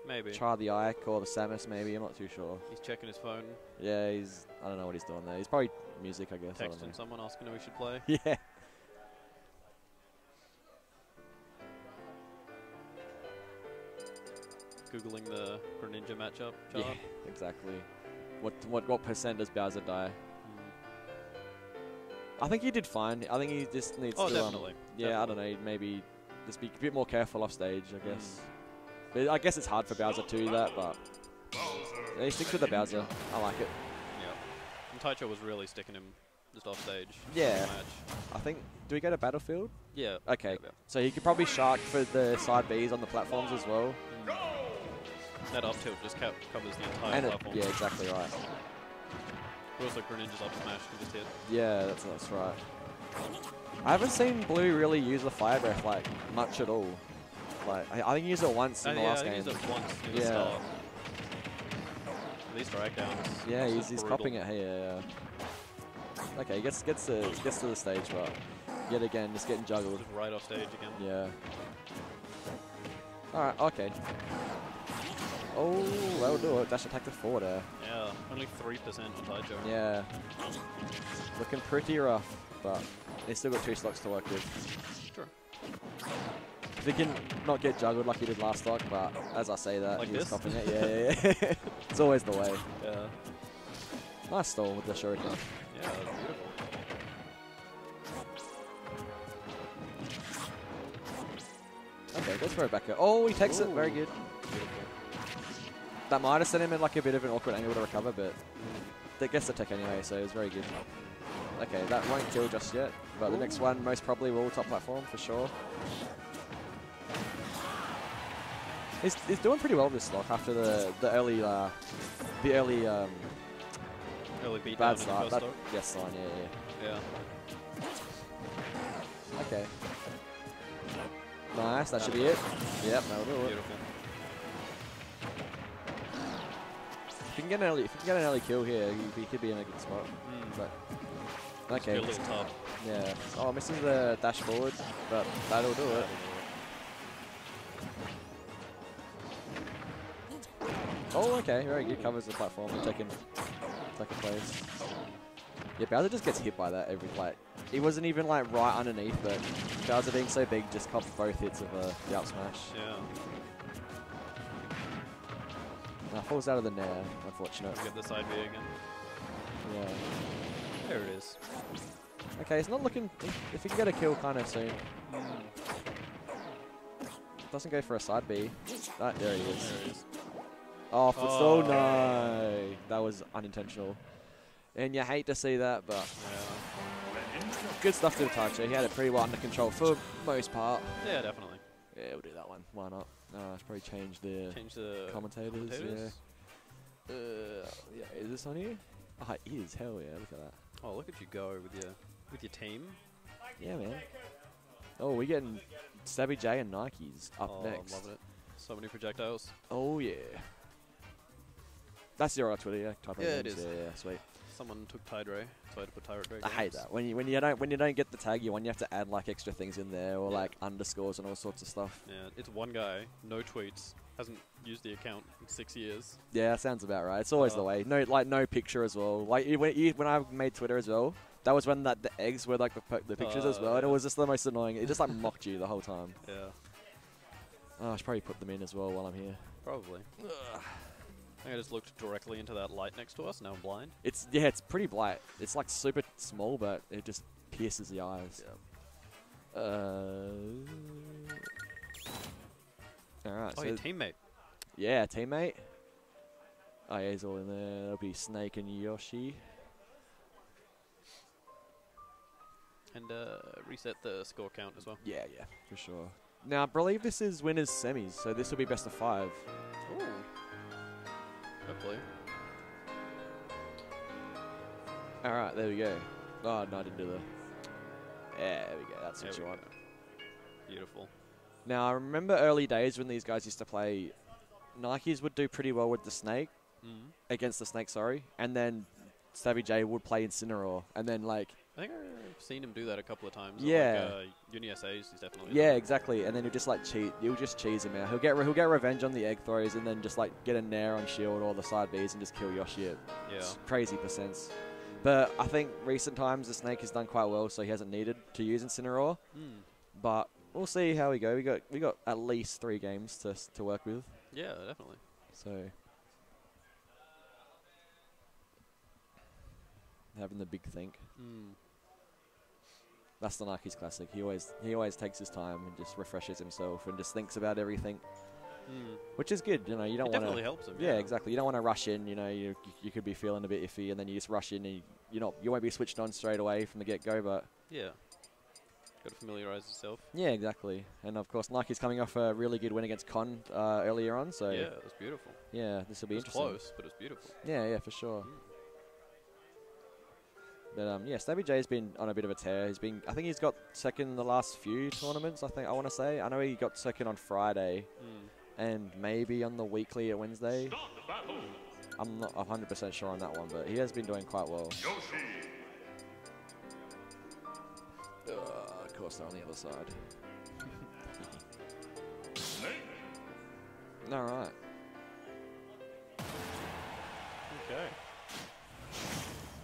Maybe. try the Ike or the Samus. Maybe I'm not too sure. He's checking his phone, Yeah, he's. I don't know what he's doing there. He's probably music, I guess. I texting know. someone asking who we should play. Yeah. Googling the Greninja matchup Yeah, exactly. What what what percent does Bowser die? Mm. I think he did fine. I think he just needs Oh, to. um, definitely. yeah, I don't know. Maybe just be a bit more careful off stage. I Mm. guess. But I guess it's hard for Bowser to do that, but yeah, he sticks with the Bowser. I like it. Yeah. And Taicho was really sticking him just off stage. Yeah. I think. Do we go to Battlefield? Yeah. Okay. Yeah, yeah. So he could probably shark for the side Bs on the platforms as well. That up tilt just ca- covers the entire And it, platform. yeah, exactly right. But also Greninja's up smash can just hit. Yeah, that's that's right. I haven't seen Blue really use the fire breath like much at all. Like I, I think he used it once Uh, in the yeah, last game. he's up once Yeah. start. These. Yeah, he's, he's copying it here. Yeah. Okay, gets gets to gets to the stage, but yet again, just getting juggled. Just right off stage again. Yeah. All right. Okay. Oh, that'll do it. Dash attack to four there. Yeah, only 3% on Taicho. Yeah. Looking pretty rough, but he's still got two stocks to work with. Sure. If he can not get juggled like he did last stock, but as I say that, Like he was copying it. Yeah, yeah, yeah. it's always the way. Yeah. Nice stall with the shuriken. Yeah, that's beautiful. Okay, let's throw it back. out. Oh, he takes it. Very good. That might have sent him in like a bit of an awkward angle to recover, but that gets the tech anyway, so it was very good. Okay, that won't kill just yet, but the next one most probably will top platform for sure. He's, he's doing pretty well this lock after the the early uh, the early um, Early beat bad start. That, stock. yes, line, yeah, Yeah. yeah. Okay. Nice, that should be it. Yep, that'll do it. Beautiful. If you can get an early, if you can get an early kill here, he, he could be in a good spot. Mm. But okay, a little tough. yeah. Oh, misses the dash forward, but that'll do it. Oh, okay, very good. Covers the platform, taking second place. Yeah, Bowser just gets hit by that every like. He wasn't even like right underneath, but Bowser being so big just copped both hits of uh, the up smash. Yeah. Now falls out of the nair, unfortunate. Get the side B again. Yeah. There it is. Okay, it's not looking. If, he can get a kill kind of soon, doesn't go for a side B. That there he is. There it is. Oh, Oh. no, that was unintentional. And you hate to see that, but Yeah. good stuff to the Taicho. He had it pretty well under control for most part. Yeah, definitely. Yeah, we'll do that one. Why not? Uh, let's probably change the Change the commentators. commentators. Yeah. Uh, yeah. Is this on here? Ah, it is. Hell yeah! Look at that. Oh, look at you go with your with your team. Yeah, man. Oh, we're getting Stabby J and Nikes up oh, next. I'm loving it. So many projectiles. Oh yeah. That's your Twitter, yeah. Type Yeah, it games. Yeah, yeah, sweet. Someone took Tide Ray, so I had to put Tyrant. I hate that when you when you don't when you don't get the tag you want, you have to add like extra things in there or Yeah. like underscores and all sorts of stuff. Yeah, it's one guy, no tweets, hasn't used the account in six years. Yeah, sounds about right. It's always the Oh. way. No, like no picture as well. Like when, when I made Twitter as well, that was when that the eggs were like the, the pictures as Oh, well, and it was just the most annoying. It just like mocked you the whole time. Yeah, Oh, I should probably put them in as well while I'm here. probably. I think I just looked directly into that light next to us. Now I'm blind. It's yeah, it's pretty bright. It's like super small, but it just pierces the eyes. Yeah. Uh. All right. Oh, so your teammate. yeah, teammate. Oh yeah, he's all in there. That'll be Snake and Yoshi. And uh, reset the score count as well. Yeah, yeah, for sure. Now I believe this is winners semis, so this will be best of five. Ooh. Hopefully. All right, there we go. Oh, no, I didn't do the... Yeah, there we go. That's There what you want. go. Beautiful. Now, I remember early days when these guys used to play, Nikes would do pretty well with the Snake, Mm. against the Snake, sorry, and then Stabby J would play Incineroar, and then, like, I think I've seen him do that a couple of times. Yeah. Like, uh, Uni SAs, he's definitely. yeah, done exactly, and then he'll just, like, cheat. He'll just cheese him out. He'll get, re- he'll get revenge on the egg throws, and then just, like, get a Nair on shield or the side Bs and just kill Yoshi at Yeah. crazy percents. But I think recent times the Snake has done quite well, so he hasn't needed to use Incineroar. Mm. But we'll see how we go. We got we got at least three games to to work with. Yeah, definitely. So having the big think. Mm. That's the Nike's classic. He always he always takes his time and just refreshes himself and just thinks about everything, Mm. which is good. You know, you don't want definitely to. helps him. Yeah, exactly. You don't want to rush in. You know, you you could be feeling a bit iffy, and then you just rush in, and you, you're not you won't be switched on straight away from the get go. But Yeah. Got to familiarize yourself. yeah, exactly. And of course, Nike's coming off a really good win against Con uh, earlier on, so yeah, it was beautiful. yeah, this will be It be was interesting. close, but it was beautiful. Yeah, yeah, for sure. But um, yeah, Stabby J's been on a bit of a tear. He's been, I think he's got second in the last few tournaments. I think I want to say. I know he got second on Friday, Mm. and maybe on the weekly at Wednesday. I'm not 100% sure on that one, but he has been doing quite well. Uh, of course, they're on the other side. All right. Okay.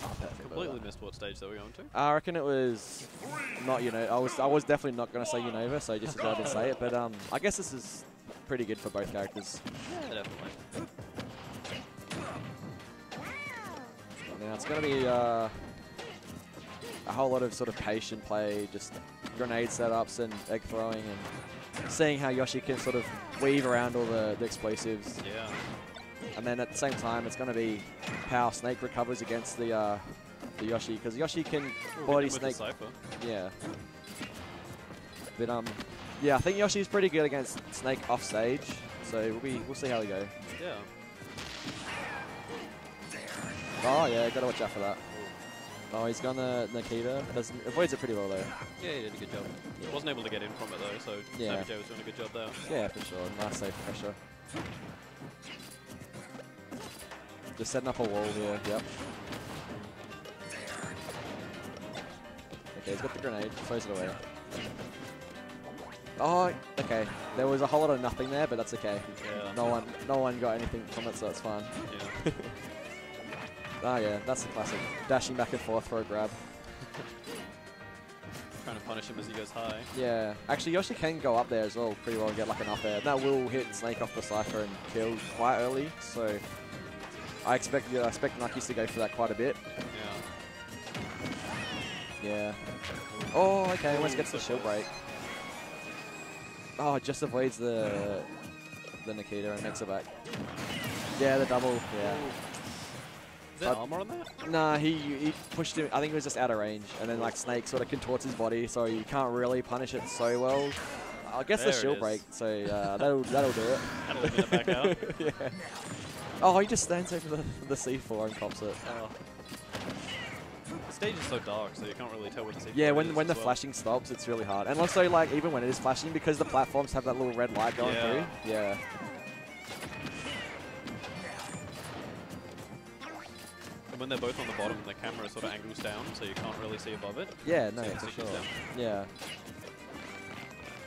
Oh, perfect. Completely missed what stage they were going to. I reckon it was not you know I was I was definitely not going to say Unova, so just as I didn't say it. But um, I guess this is pretty good for both characters. Yeah, definitely. Now it's going to be uh, a whole lot of sort of patient play, just grenade setups and egg throwing, and seeing how Yoshi can sort of weave around all the, the explosives. Yeah. And then at the same time, it's going to be how Snake recovers against the uh, the Yoshi, because Yoshi can Ooh, body Snake. Yeah. But um, yeah, I think Yoshi's pretty good against Snake off stage, so we'll be we'll see how we go. Yeah. Oh yeah, gotta watch out for that. Oh, he's gone the Nikita. Doesn't avoids it pretty well though. Yeah, he did a good job. Wasn't able to get in from it though, so Yeah. J was doing a good job there. Yeah, for sure. Nice safe pressure. Just setting up a wall here. Yep. Okay, he's got the grenade. Throws it away. Oh, okay. There was a whole lot of nothing there, but that's okay. Yeah. No one, no one got anything from it, so it's fine. Yeah. Oh yeah, that's the classic. Dashing back and forth for a grab. Trying to punish him as he goes high. Yeah. Actually, Yoshi can go up there as well pretty well and get like an up air. That will hit Snake off the Cypher and kill quite early, so I expect yeah, I expect Nikes to go for that quite a bit. Yeah. Yeah. Oh, okay. Almost Ooh, gets the so shield close. break. Oh, it just avoids the the Nikita and makes it back. Yeah, the double. Yeah. Is there Uh, armor on that? Nah, he he pushed him. I think it was just out of range, and then like Snake sort of contorts his body, so you can't really punish it so well. I guess There the shield is. break, so uh, that'll that'll do it. That'll limit it back out. yeah. Oh, he just stands over the, the C4 and cops it. Oh. The stage is so dark, so you can't really tell where the C4 Yeah, when is when the well. flashing stops, it's really hard. And also, like, even when it is flashing, because the platforms have that little red light going Yeah. through. Yeah. When they're both on the bottom, the camera sort of angles down, so you can't really see above it. Yeah, no, So for sure. down. Yeah.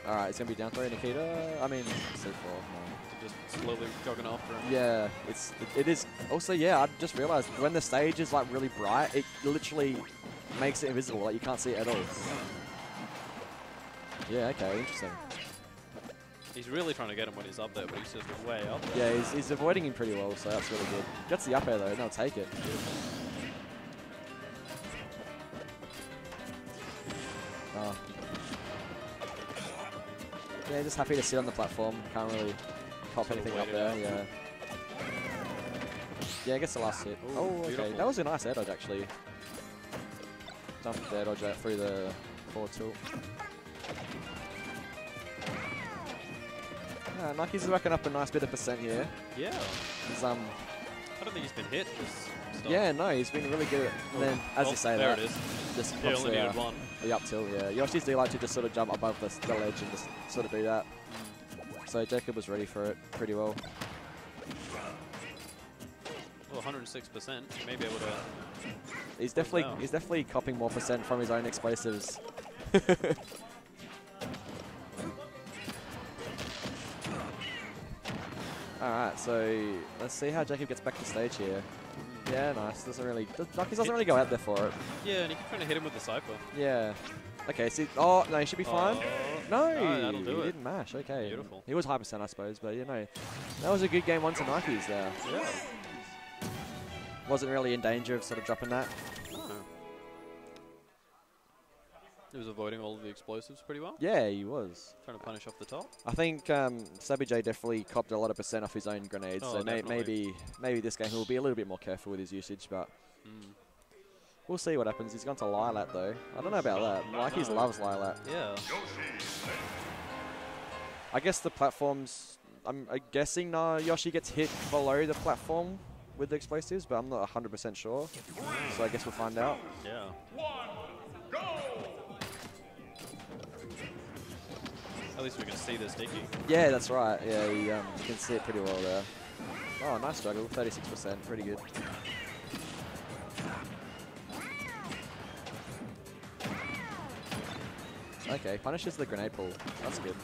Alright, it's going to be down throw Nikita. I mean, so far. no. Just slowly jogging after him. Yeah, it's it, it is. Also, yeah, I just realized when the stage is like really bright, it literally makes it invisible. Like you can't see it at all. Yeah. Okay. Interesting. He's really trying to get him when he's up there, but he's just way up there. Yeah, he's, he's avoiding him pretty well, so that's really good. Gets the up air though, and they'll take it. Oh. Yeah, just happy to sit on the platform. Can't really pop anything up there. out. Yeah. Yeah, I guess the last hit. Ooh, oh, okay. beautiful. That was a nice air dodge actually. Jumped air dodge out through the forward tilt. Yeah, Nike's racking up a nice bit of percent here. Yeah. He's um I don't think he's been hit. Yeah, no, he's been really good. And then, as Oh, you say there that, it is. just He only the, uh, one. the up tilt, yeah. Yoshis do like to just sort of jump above the, the ledge and just sort of do that. So Jacob was ready for it pretty well. Well, 106%. He may be able to. He's definitely he's definitely copying more percent from his own explosives. Alright, so let's see how Jacob gets back to stage here. Yeah, nice. Doesn't really Duckies doesn't really go out there for it. Yeah, and he keeps trying to hit him with the Cypher. Yeah. Okay, see oh no, he should be fine. Oh, No, no, that'll do he it. didn't mash. Okay, Beautiful. He was high percent, I suppose, but you know, that was a good game one to Nikes there. Yeah. Wasn't really in danger of sort of dropping that. He was avoiding all of the explosives pretty well. Yeah, he was. Trying to punish off the top. I think um, Stabby J definitely copped a lot of percent off his own grenades, Oh, so may- definitely. maybe maybe this game he'll be a little bit more careful with his usage, but Mm. we'll see what happens. He's gone to Lylat though. I don't know about that. Nikes loves Lylat. Yeah. I guess the platforms. I'm uh, guessing uh, Yoshi gets hit below the platform with the explosives, but I'm not 100% sure. So I guess we'll find out. Yeah. At least we can see the sticky. Yeah, that's right. Yeah, you, um, you can see it pretty well there. Oh, nice struggle. 36%. Pretty good. Okay, punishes the grenade pull. That's good.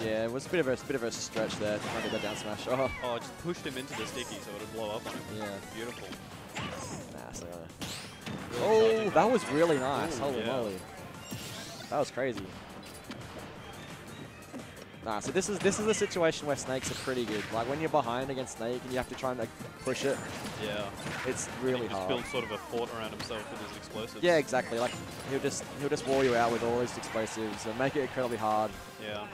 Yeah, it was a bit of a, bit of a stretch there to try get down smash. Oh, Oh, I just pushed him into the sticky so it'd blow up on him. yeah. Beautiful. Nah, it's not gonna. Oh, that was really nice. Ooh, Holy yeah. moly. That was crazy. Nah, so this is this is a situation where snakes are pretty good. Like when you're behind against snake and you have to try and like push it, Yeah. it's really he just hard. built sort of a fort around himself with his explosives. Yeah, exactly. Like he'll just he'll just wall you out with all his explosives and make it incredibly hard. Yeah.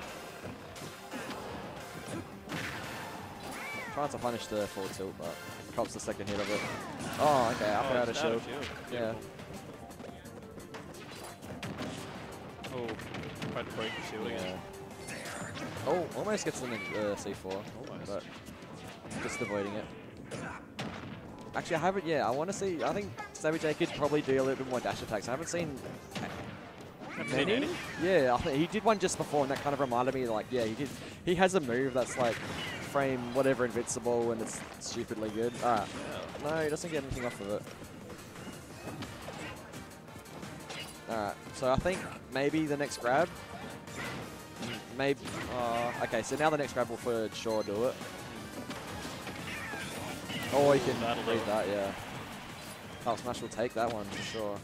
Trying to punish the full tilt, but cops the second hit of it. Oh, okay, up oh, out of it's shield. Yeah. Oh, tried to break shield Yeah. again. Oh, almost gets in the uh, C4. Almost. But just avoiding it. Actually, I haven't. Yeah, I want to see. I think Stabby J could probably do a little bit more dash attacks. I haven't seen Haven't seen many. Yeah, I think he did one just before, and that kind of reminded me. Like, yeah, he did. He has a move that's like frame whatever invincible, and it's stupidly good. Alright. No, he doesn't get anything off of it. Alright, so I think maybe the next grab. Maybe. Uh, okay, so now the next grab will for sure do it. Oh, you can read that, yeah. Oh, Smash will take that one for sure.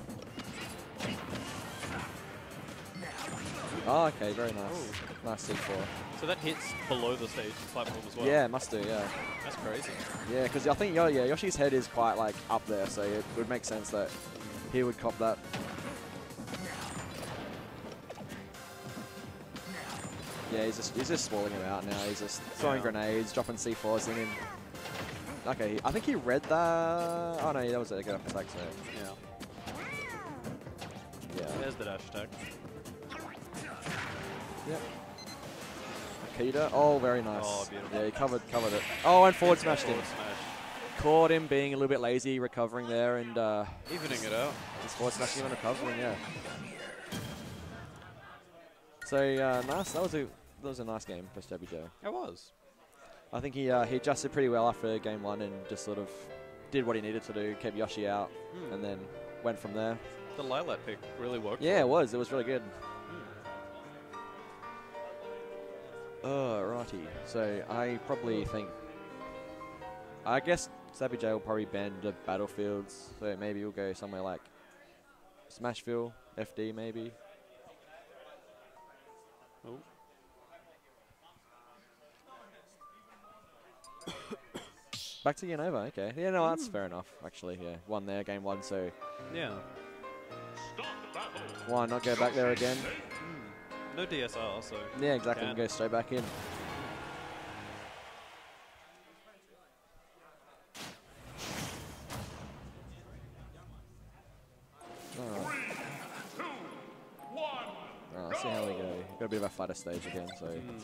Oh, okay, very nice. Nice C4. So that hits below the stage platform as well. Yeah, must do, yeah. That's crazy. Yeah, because I think yeah, Yoshi's head is quite like up there, so it would make sense that he would cop that. Yeah, he's just he's just swallowing him out now. He's just throwing Yeah. grenades, dropping C4s in him. Okay, I think he read that. Oh no, that was a good attack. So Yeah. yeah, There's the dash attack. Yep. Nikita. Oh, very nice. Oh, beautiful. Yeah, he covered covered it. Oh, and forward smashed him. Smash. Caught him being a little bit lazy, recovering there, and uh, Evening it out. Just forward smashing him and recovering, yeah. So uh, nice. That was a that was a nice game for Stabby Joe. It was. I think he uh, he adjusted pretty well after game one and just sort of did what he needed to do, kept Yoshi out, Hmm. and then went from there. The Lylat pick really worked. Yeah, it was. It was really good. Oh, righty. So I probably think. I guess Stabby J will probably ban the battlefields. So maybe we'll go somewhere like Smashville, FD maybe. Oh. Back to Unova, okay. Yeah, no, that's hmm. fair enough, actually, yeah. One there, game one, so Yeah. why not go back there again? No DSR, so. Yeah, exactly, Can. and go straight back in. Alright. Oh, see how we go. Got a a bit of a fighter stage again. So Mm.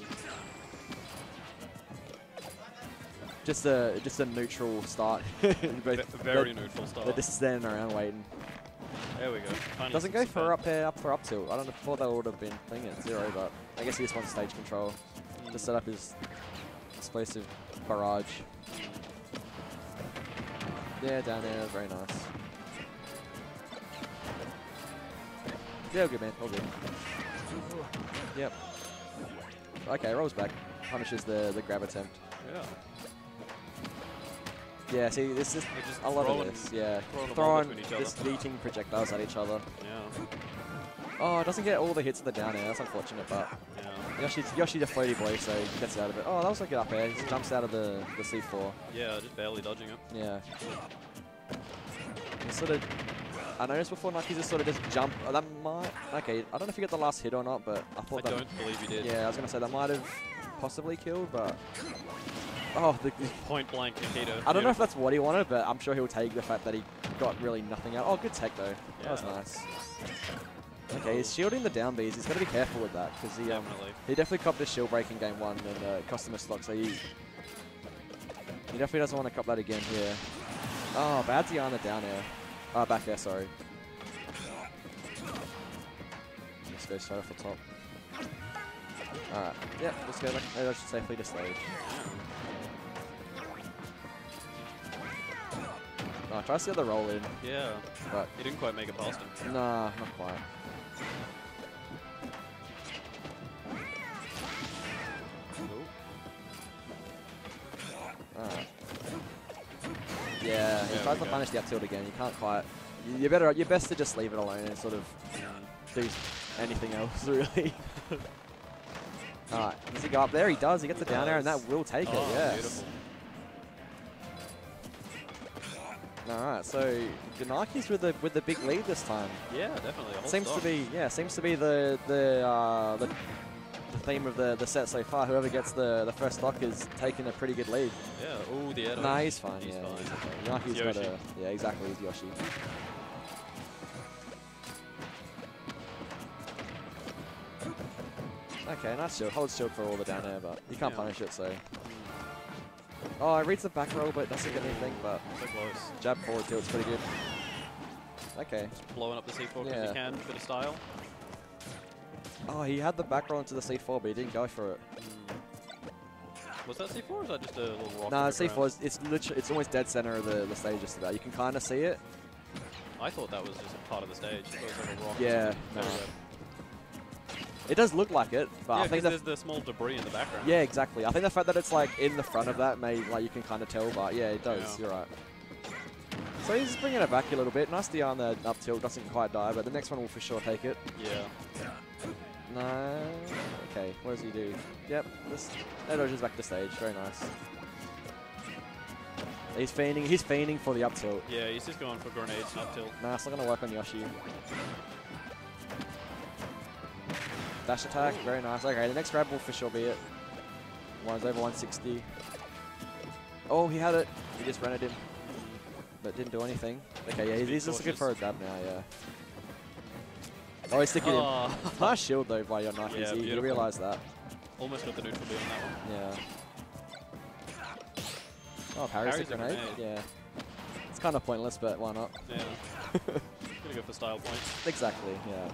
just a just a neutral start. But very neutral start. they're just standing around waiting. There we go. Tiny Doesn't go for up air, up for up tilt. I don't know. Thought that would have been playing at zero, but I guess he just wants stage control to set up his explosive barrage. Yeah, down there, very nice. Yeah, all good man, all good. Yep. Okay, rolls back, punishes the the grab attempt. Yeah. Yeah, see, this is just I love throwing- this. Yeah, throwing throwing between each other. just projectiles at each other. Yeah. Oh, it doesn't get all the hits of the down air. That's unfortunate, but Yeah. Yoshi's, Yoshi's a floaty boy, so he gets out of it. Oh, that was a good up air. He just jumps out of the, the C4. Yeah, just barely dodging it. Yeah. He sort of... I noticed before Nike just sort of just jump. Oh, that might... Okay, I don't know if he got the last hit or not, but I I thought that... don't believe he did. Yeah, I was going to say that might have possibly killed, but... Oh, the, Point blank Nikita. I don't know if that's what he wanted, but I'm sure he'll take the fact that he got really nothing out. Oh, good tech, though. That was nice. Okay, he's shielding the down Bs. He's got to be careful with that, because he... Um, Definitely. he definitely copped a shield break in game one and uh, cost him a stock, so he, he definitely doesn't want to cop that again here. Oh, bad on the down air. Uh, back air, sorry. Let's go straight off the top. Alright, yep, let's go back. I should safely to stage. Oh, try to see the other roll in, Yeah. but He didn't quite make it past him. nah, not quite. Alright. Yeah, he There tries to go. punish the up tilt again. You can't quite. you- You're better. You're best to just leave it alone and sort of do anything else, really. Alright, does he go up there? He does. He gets it down air, and that will take it. Oh, Yes. beautiful. Alright, so Ganaki's with the with the big lead this time. Yeah, definitely. Seems to be yeah, seems to be the the uh, the, the theme of the the set so far. Whoever gets the the first stock is taking a pretty good lead. Yeah. Oh, the air Nah, he's fine. He's yeah, fine. he's okay. Yanaki's It's got a yeah, exactly. He's Yoshi. Okay, nice shield. Hold shield for all the down air, but you can't Yeah. punish it, so. Oh, I reads the back roll, but doesn't get anything, but So close. jab forward tilt's pretty good. Okay. Blowing up the C4 because Yeah. he can. Bit of style. Oh, he had the back roll into the C4, but he didn't go for it. Hmm. Was that C4 or is that just a little rock? No, in C4 ground? is it's literally it's almost dead center of the, the stage just about. You can kind of see it. I thought that was just a part of the stage. It was like a rock. Yeah, no. It does look like it, but Yeah, I think there's the small debris in the background. yeah, exactly. I think the fact that it's like in the front of that may like you can kind of tell, but yeah, it does. Yeah. You're right. So he's bringing it back a little bit. Nice D on the up tilt, doesn't quite die, but the next one will for sure take it. Yeah. No. Okay, what does he do? Yep, this that dodges back to stage. Very nice. He's feigning. He's feigning for the up tilt. Yeah, he's just going for grenades up tilt. Nah, it's not gonna work on Yoshi. Dash attack, very nice. Okay, the next grab will for sure be it. One's over 160. Oh, he had it. He just rented him, but didn't do anything. Okay, yeah, he's, he's just looking for a grab now. Yeah. Oh, he's sticking him. Oh, Nice shield though by your knife. Yeah, you, you realize that. almost got the neutral beam on that one. Yeah. Oh, parries, the a grenade. grenade. Yeah. It's kind of pointless, but why not? Yeah. Gonna go for style points. Exactly, yeah.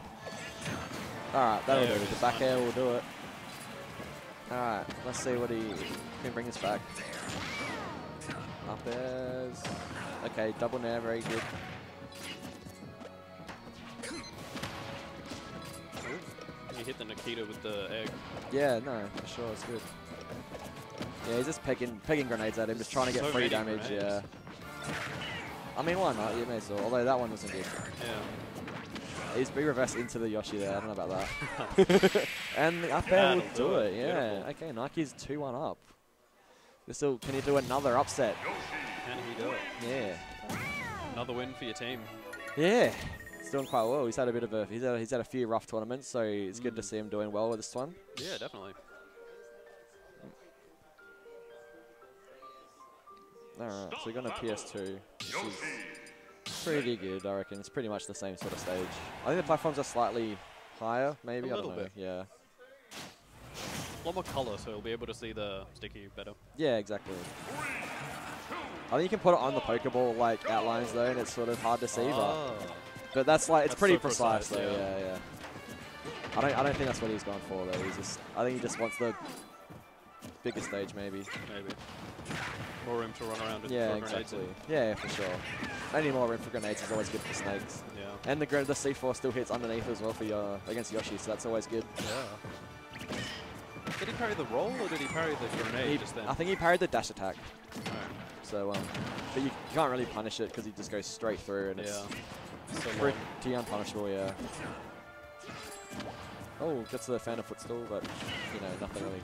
Alright, that'll There do. it The back air will do it. Alright, let's see what he can bring us back. Up airs. Okay, double nair, very good. He hit the Nikita with the egg. Yeah, no, for sure, it's good. Yeah, he's just pegging, pegging grenades at him, just trying to get So free damage, grenades. yeah. I mean, why not? You may as well. Although that one wasn't good. Yeah. He's be reversed into the Yoshi there. I don't know about that. and the up air will That'll do do it. it. Yeah. Beautiful. Okay, Nike's 2 1 up. This Still, can he do another upset? Can he do it? Yeah. Another win for your team. Yeah. He's doing quite well. He's had a bit of a he's had, he's had a few rough tournaments, so it's good to Mm. see him doing well with this one. Yeah, definitely. Alright, so we're going to PS2. Pretty good, I reckon. It's pretty much the same sort of stage. I think the platforms are slightly higher, maybe. A I don't little know. bit. Yeah. A lot more color, so you'll be able to see the sticky better. Yeah, exactly. I think you can put it on the Pokeball like outlines though, and it's sort of hard to see, but Ah. but that's like it's That's pretty so precise, precise, though. yeah. Yeah. yeah, I don't I don't think that's what he's going for though. He's just I think he just wants the bigger stage maybe. Maybe. More room to run around with Yeah, throw exactly. Yeah, for sure. Any more room for grenades is always good for snakes. Yeah. And the the C4 still hits underneath as well for your against Yoshi, so that's always good. Yeah. Did he parry the roll or did he parry the grenade He- just then? I think he parried the dash attack. Alright. So, um, but you, can't really punish it because he just goes straight through and Yeah. it's So long. pretty unpunishable, yeah. Oh, gets the Phantom Footstool, but, you know, nothing really.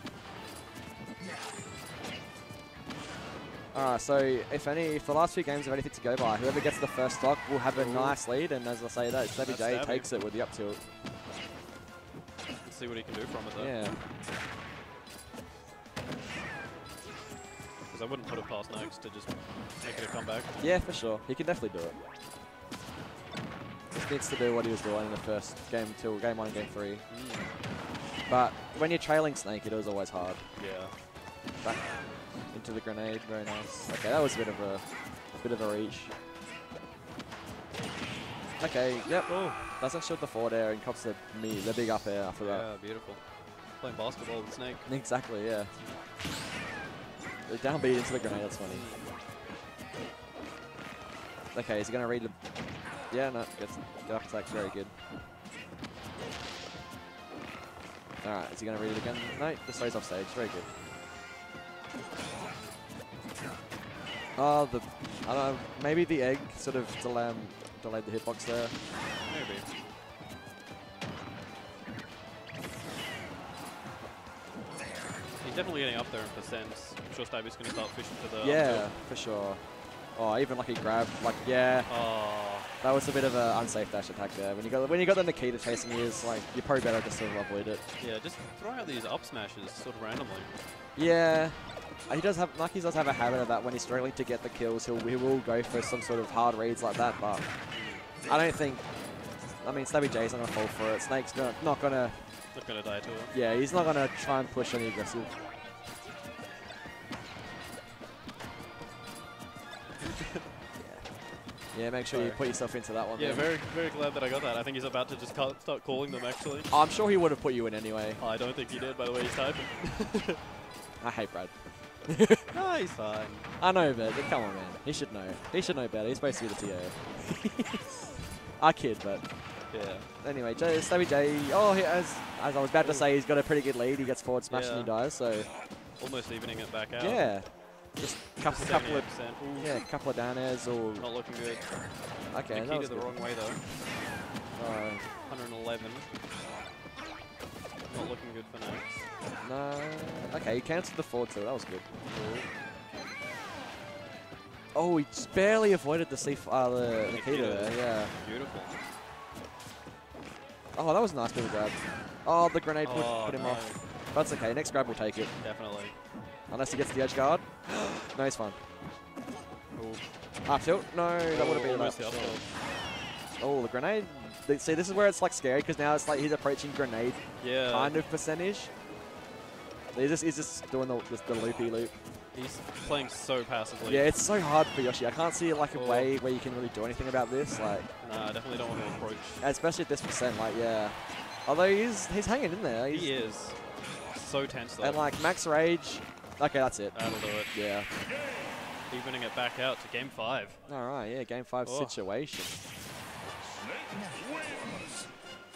Alright, so if any, if the last few games have anything to go by, whoever gets the first stock will have a nice lead, and as I say that, Stabby That's J takes it with the up tilt. Let's see what he can do from it though. Yeah. Because I wouldn't put it past Nikes to just make it a comeback. Yeah, for sure. He can definitely do it. Just needs to do what he was doing in the first game till game one and game three. Hmm. But when you're trailing Snake, it is always hard. Yeah. Back into the grenade, very nice. Okay, that was a bit of a, a bit of a reach. Okay, yep. Doesn't shoot the forward air and cops the me, the big up air after that. Yeah, beautiful. Playing basketball with Snake. Exactly, yeah. The downbeat into the grenade, that's funny. Okay, is he gonna read the... Yeah, no, gets get up attack, very good. Alright, is he gonna read it again? No, just stays off stage, very good. Oh, the... I don't know, maybe the egg sort of delay, delayed the hitbox there. Maybe. He's definitely getting up there in percents. I'm sure Stabby's going to start fishing for the yeah, for sure. Oh, even like he grabbed, like, yeah. Oh, That was a bit of an unsafe dash attack there. When you got when you got the Nikita chasing you, it's like you're probably better just sort of avoid it. yeah, just throw out these up smashes sort of randomly. Yeah, he does have Nike does have a habit of that when he's struggling to get the kills. He'll he will go for some sort of hard reads like that. But I don't think. I mean, Stabby J's not gonna fall for it. Snake's not not gonna. Not going to die to it. Yeah, he's not gonna try and push any aggressive. Yeah. yeah, make sure you put yourself into that one. Yeah, there. very very glad that I got that. I think he's about to just start calling them actually. I'm sure he would have put you in anyway. Oh, I don't think he did by the way he's typing. I hate Brad. no, he's fine. I know, but come on, man. He should know. He should know better. He's supposed to be the TO. I kid, but Yeah. anyway, J, Stabby J. Oh, he, as as I was about to say, he's got a pretty good lead. He gets forward smash and he dies. So Almost evening it back out. yeah, just couple couple of 78%. Ooh, yeah, couple of down airs or Not looking good. okay. That Nikita was the good. wrong way though. Uh, 111. Not looking good for Nax. no. Okay, he cancelled the forward tilt. That was good. Oh, he just barely avoided the C uh, the Nikita there. Yeah. Beautiful. Oh, that was a nice bit of grab. Oh, the grenade put, Oh, put him no. off. That's okay. Next grab will take it. Definitely. Unless he gets the edge guard. no, he's fine. Up tilt? No, that would have been enough. the. Oh, the grenade. See, this is where it's like scary because now it's like he's approaching grenade Yeah. kind of percentage. He's just, he's just doing the, the, the loopy loop. He's playing so passively. Yeah, it's so hard for Yoshi. I can't see like a Oh. way where you can really do anything about this. Like, Nah, I definitely don't want to approach. especially at this percent. Like, yeah. Although he's he's hanging in there. He's, He is. So tense though. And like max rage. Okay, that's it. That'll do it. Yeah. Evening it back out to game five. All right. Yeah. Game five Oh. situation.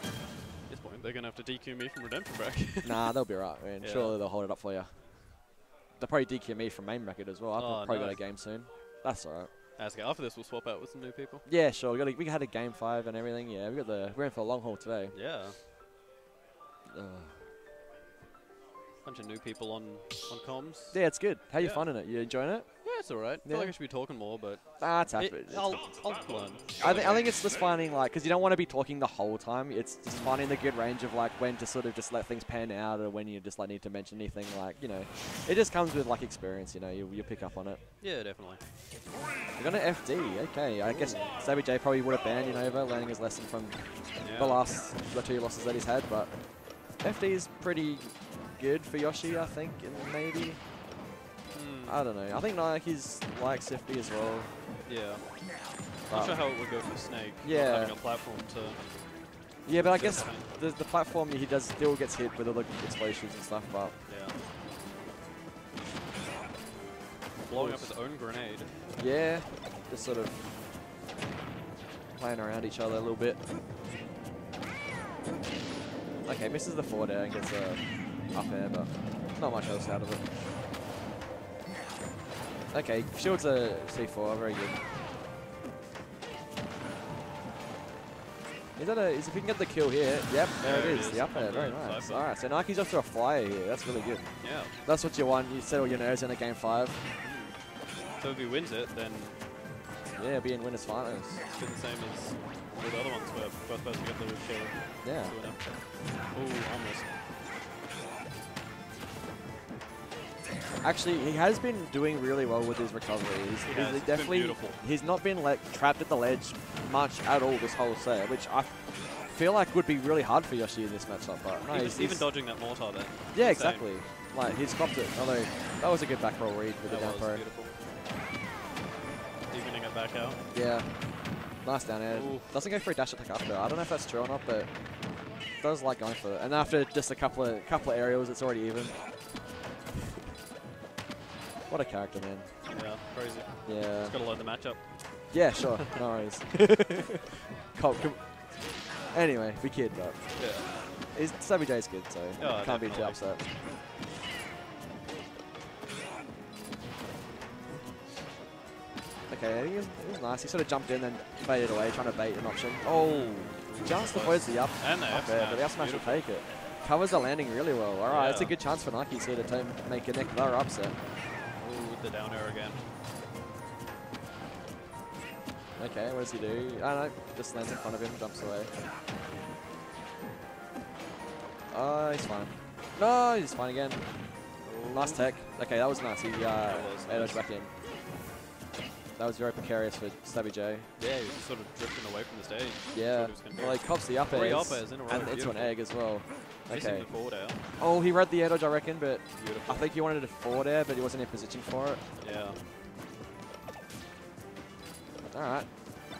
At this point, they're going to have to DQ me from Redemption Break. nah, they'll be right, man. Yeah. Surely they'll hold it up for you. They'll probably DQ me from main bracket as well. I've Oh, probably got a game soon. That's all right. As after this, we'll swap out with some new people. Yeah, sure. We, got a, we had a game five and everything. Yeah, we got the we're in for a long haul today. Yeah. Ugh. Bunch of new people on on comms. Yeah, it's good. How you Yeah. finding it? You enjoying it? Yeah, it's alright. I feel Yeah. like I should be talking more, but Ah, it's it, I'll, I'll learn. I think I think it's just finding like because you don't want to be talking the whole time. It's just finding the good range of like when to sort of just let things pan out or when you just like need to mention anything. Like you know, it just comes with like experience. You know, you you pick up on it. Yeah, definitely. We're gonna FD. Okay, I guess Stabby J probably would have banned you over, learning his lesson from Yeah. the last the two losses that he's had. But FD is pretty good for Yoshi, I think, and maybe. Hmm, I don't know. I think Nike's like Sifty as well. yeah. but- Not sure how it would go for Snake. Yeah. Having a platform to. yeah, but I guess the, the platform he does still gets hit with all the explosions and stuff, but Yeah. Blowing up his own grenade. yeah, just sort of playing around each other a little bit. Okay, misses the air and gets a up air, but not much else out of it. Okay, shields a C4, very good. Is that a, is if we can get the kill here, yep, there There it is, is, the up air, very nice. Alright, so Nike's to a flyer here, that's really good. Yeah. That's what you want, you settle your nerves in a game five. So if he wins it, then Yeah, be in winners finals. it's been the same as all the other ones where first person to get the kill. Yeah. is the winner. Ooh, almost. Actually, he has been doing really well with his recovery. He's, He he's has. It's been definitely he's not been like trapped at the ledge much at all this whole set, which I feel like would be really hard for Yoshi in this matchup. But no, even, he's, even he's- dodging that mortar then. yeah, insane. exactly. Like he's stopped it. Although that was a good back roll read with That the down throw. Evening it back out. Yeah, nice down air. Ooh. Doesn't go for a dash attack after. I don't know if that's true or not, but does like going for it. And after just a couple of couple of aerials, it's already even. What a character, man. Yeah, crazy. Yeah. Just gotta load the matchup. Yeah, sure. No worries. Col- com- anyway, we kid, but Yeah. he's, Stabby J's good, so Yeah, can't be too upset. Okay, he was, he was nice. He sort of jumped in and faded away, trying to bait an option. Oh, just avoids the up, And the up there, but the up smash. will take it. Covers the landing really well. All right, it's a good chance for Nike's here to make a another upset. Ooh, the down air again. Okay, what does he do? I don't know, just lands in front of him, jumps away. Oh, he's fine. No, he's fine again. Nice tech. Okay, that was nice. He uh, That was air nice. back in. That was very precarious for Stabby J. Yeah, he was just sort of drifting away from the stage. Yeah. He Well, he cops the up airs up airs in a row, and into an egg as well. Okay. Oh, he read the air dodge, I reckon, but Beautiful. I think he wanted a forward air, but he wasn't in position for it. Yeah. All right.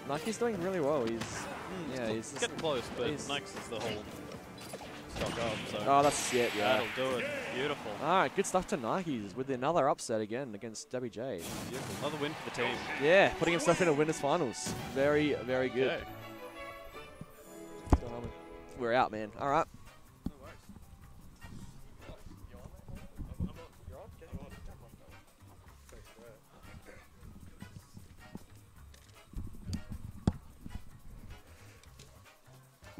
Nike's doing really well. He's hmm, yeah, he's Getting close, but he's- next is the whole stock up. So Oh, that's it. Yeah. that'll do it. Beautiful. All right, good stuff to Nikes with another upset again against Stabby J. Beautiful. Another win for the team. Yeah, putting himself in a winners finals. Very, very good. Okay. We're out, man. All right.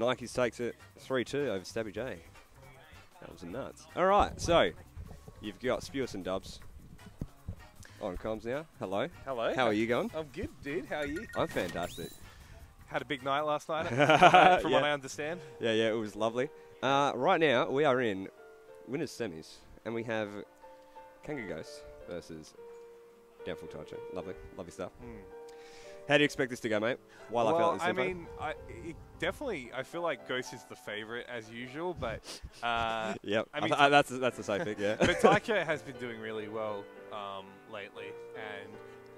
Nikes takes it 3-2 over Stabby J. That was nuts. All right, so you've got Spewis and Dubs on comms now. Hello. Hello. How are you going? I'm good, dude. How are you? I'm fantastic. Had a big night last night, from what I understand. Yeah, yeah, it was lovely. Uh, right now, we are in winners semis, and we have Kanga Ghost versus Downfall Taicho. Lovely, lovely stuff. How do you expect this to go, mate? While I well, felt this I mean, I, it definitely, I feel like Ghost is the favorite as usual, but uh, Yep, I I mean, uh, that's that's a safe pick, yeah. but Taicho has been doing really well um, lately, and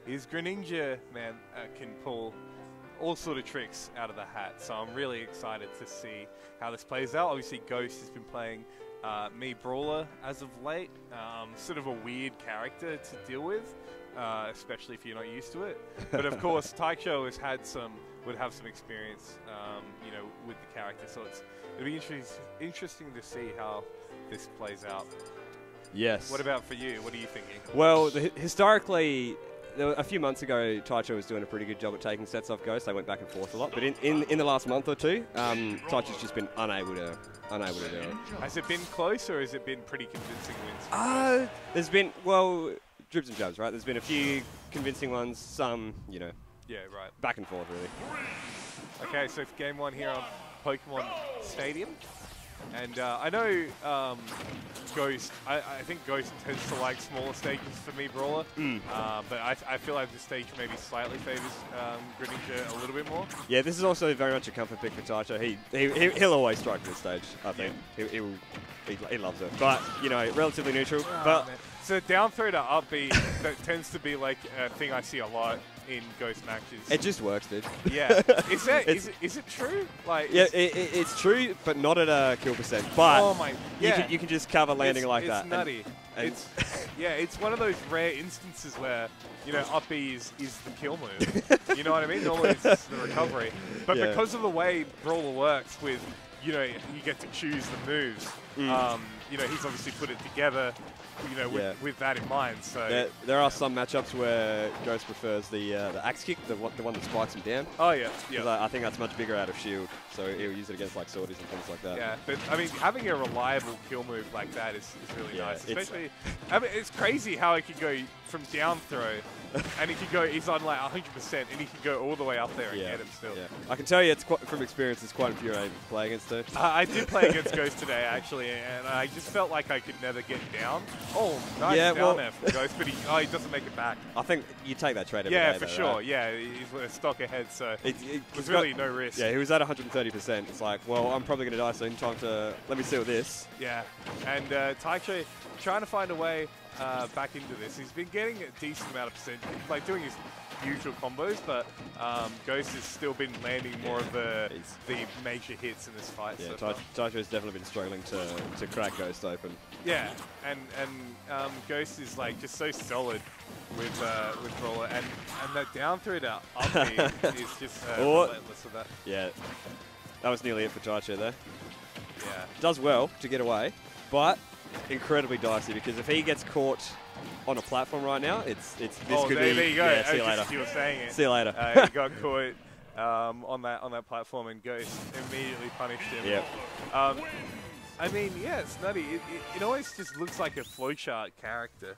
his Greninja man uh, can pull all sort of tricks out of the hat. So I'm really excited to see how this plays out. Obviously, Ghost has been playing uh, Mii Brawler as of late, um, sort of a weird character to deal with, uh, especially if you're not used to it. But of course, Taicho has had some, would have some experience, um, you know, with the character. So it's it'll be interest, interesting to see how this plays out. Yes. What about for you? What are you thinking? Well, the, historically, a few months ago, Taicho was doing a pretty good job at taking sets off Ghost. They went back and forth a lot, but in, in, in the last month or two, um, Taicho's just been unable to unable to do it. Has it been close or has it been pretty convincing wins? Uh, there's been well, dribs and jabs, right? There's been a few convincing ones, some you know, Yeah, right. back and forth really. Okay, so for game one here on Pokemon Stadium. And uh, I know um, Ghost, I, I think Ghost tends to like smaller stages for Mii, Brawler. Mm. Uh, but I, I feel like this stage maybe slightly favors um, Greninja a little bit more. Yeah, this is also very much a comfort pick for Taicho. He, he, he he'll always strike this stage. I think he, he, will, he, he loves it. But you know, relatively neutral. but So down throw to up B, that tends to be like a thing I see a lot in Ghost matches. it just works, dude. yeah. Is that It's- is it true? Like Yeah, it, it, it's true, but not at a kill percent. But oh my, you, yeah. can, you can just cover landing it's, like it's that. and- nutty. and- it's yeah, it's one of those rare instances where you know up B is, is the kill move. you know what I mean? Normally it's the recovery, but Yeah. because of the way Brawler works with you know you get to choose the moves. Mm. Um, you know he's obviously put it together. You know with, Yeah. with that in mind. So There, there are some matchups where Ghost prefers the uh, the axe kick, the one, the one that spikes him down. oh yeah, yeah. I, I think that's much bigger out of shield, so he'll use it against like swordies and things like that. Yeah, but I mean, having a reliable kill move like that is, is really Yeah, nice. it's- Especially, I mean, it's crazy how it can go from down throw, and he can go. He's on like 100%, and he can go all the way up there and Yeah, get him still. yeah. I can tell you, it's quite, from experience, it's quite infuriating to play against too. Uh, I did play against Ghost today actually, and I just felt like I could never get down. Oh, nice Yeah, down well- there from Ghost, but he, oh, he doesn't make it back. I think you take that trade every Yeah, day, for though, sure. right? Yeah, he's a stock ahead, so It, it, there's he's got- really no risk. Yeah, he was at 130%. It's like, well, I'm probably going to die soon. Time to let me see what this. Yeah, and uh, Taicho trying to find a way uh, back into this. He's been getting a decent amount of percent, like doing his usual combos, but um, Ghost has still been landing more of the the major hits in this fight. Yeah, so. Taicho's definitely been struggling to, to crack Ghost open. yeah, and and um, Ghost is like just so solid with uh, with Brawler, and and that down through to up is just uh, Or- relentless with that. Yeah, that was nearly it for Taito there. Yeah. Does well to get away, but incredibly dicey because if he gets caught on a platform right now, it's it's this oh, could there, be. there you go. Yeah, see you later. You were saying it. See you later. Uh, he got caught um, on that on that platform, and Ghost immediately punished him. Yep. Um, I mean, yeah, it's nutty. It, it, it always just looks like a flowchart character.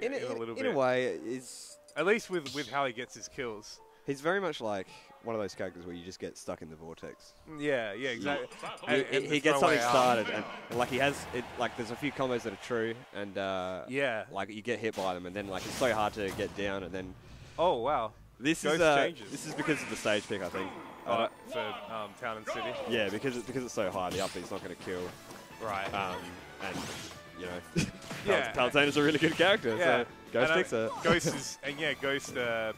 In, yeah, a, a little in bit. a way, is At least with, with how he gets his kills. he's very much like one of those characters where you just get stuck in the vortex. Yeah, yeah, exactly. He, And- he- he gets something out. started, and, and, like he has it. Like there's a few combos that are true, and uh, Yeah. like you get hit by them, and then like it's so hard to get down, and then Oh wow. this is uh, this is because of the stage pick, I think. Uh, for um, Town and City. yeah, because it, because it's so high, the up B's not going to kill. Right. Um, and you know, Yeah. Pal- Palutena's a really good character, Yeah. so Ghost And, uh, picks it. Ghost is, and yeah, Ghost, uh,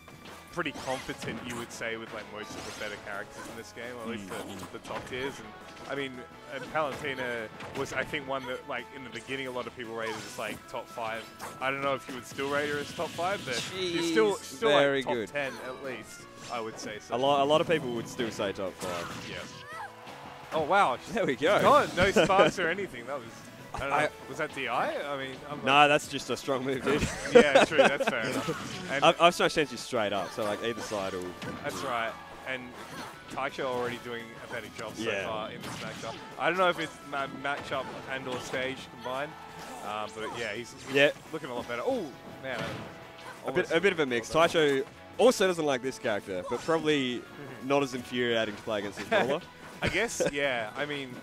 pretty competent, you would say, with like most of the better characters in this game, or at least the, mm. the top tiers. And I mean, and Palutena was, I think, one that like in the beginning, a lot of people rated as like top five. I don't know if you would still rate her as top five, but she's still still very like top good. ten at least. I would say so. A lot, a lot of people would still say top five. Yeah. Oh wow. There we go. God, no sparks or anything. That was. I. I- was that DI? I mean, I'm No, that's just a strong move, dude. yeah, true. That's fair enough. And I've, I've smashed you straight up, so like either side will. That's right. And Taicho already doing a better job so Yeah. far in this matchup. I don't know if it's ma- matchup and or stage combined, um, but yeah, he's, he's Yeah. looking a lot better. Oh man, A bit, a bit of a mix. Taicho also doesn't like this character, but probably not as infuriating to play against his brawler. I guess yeah. I mean,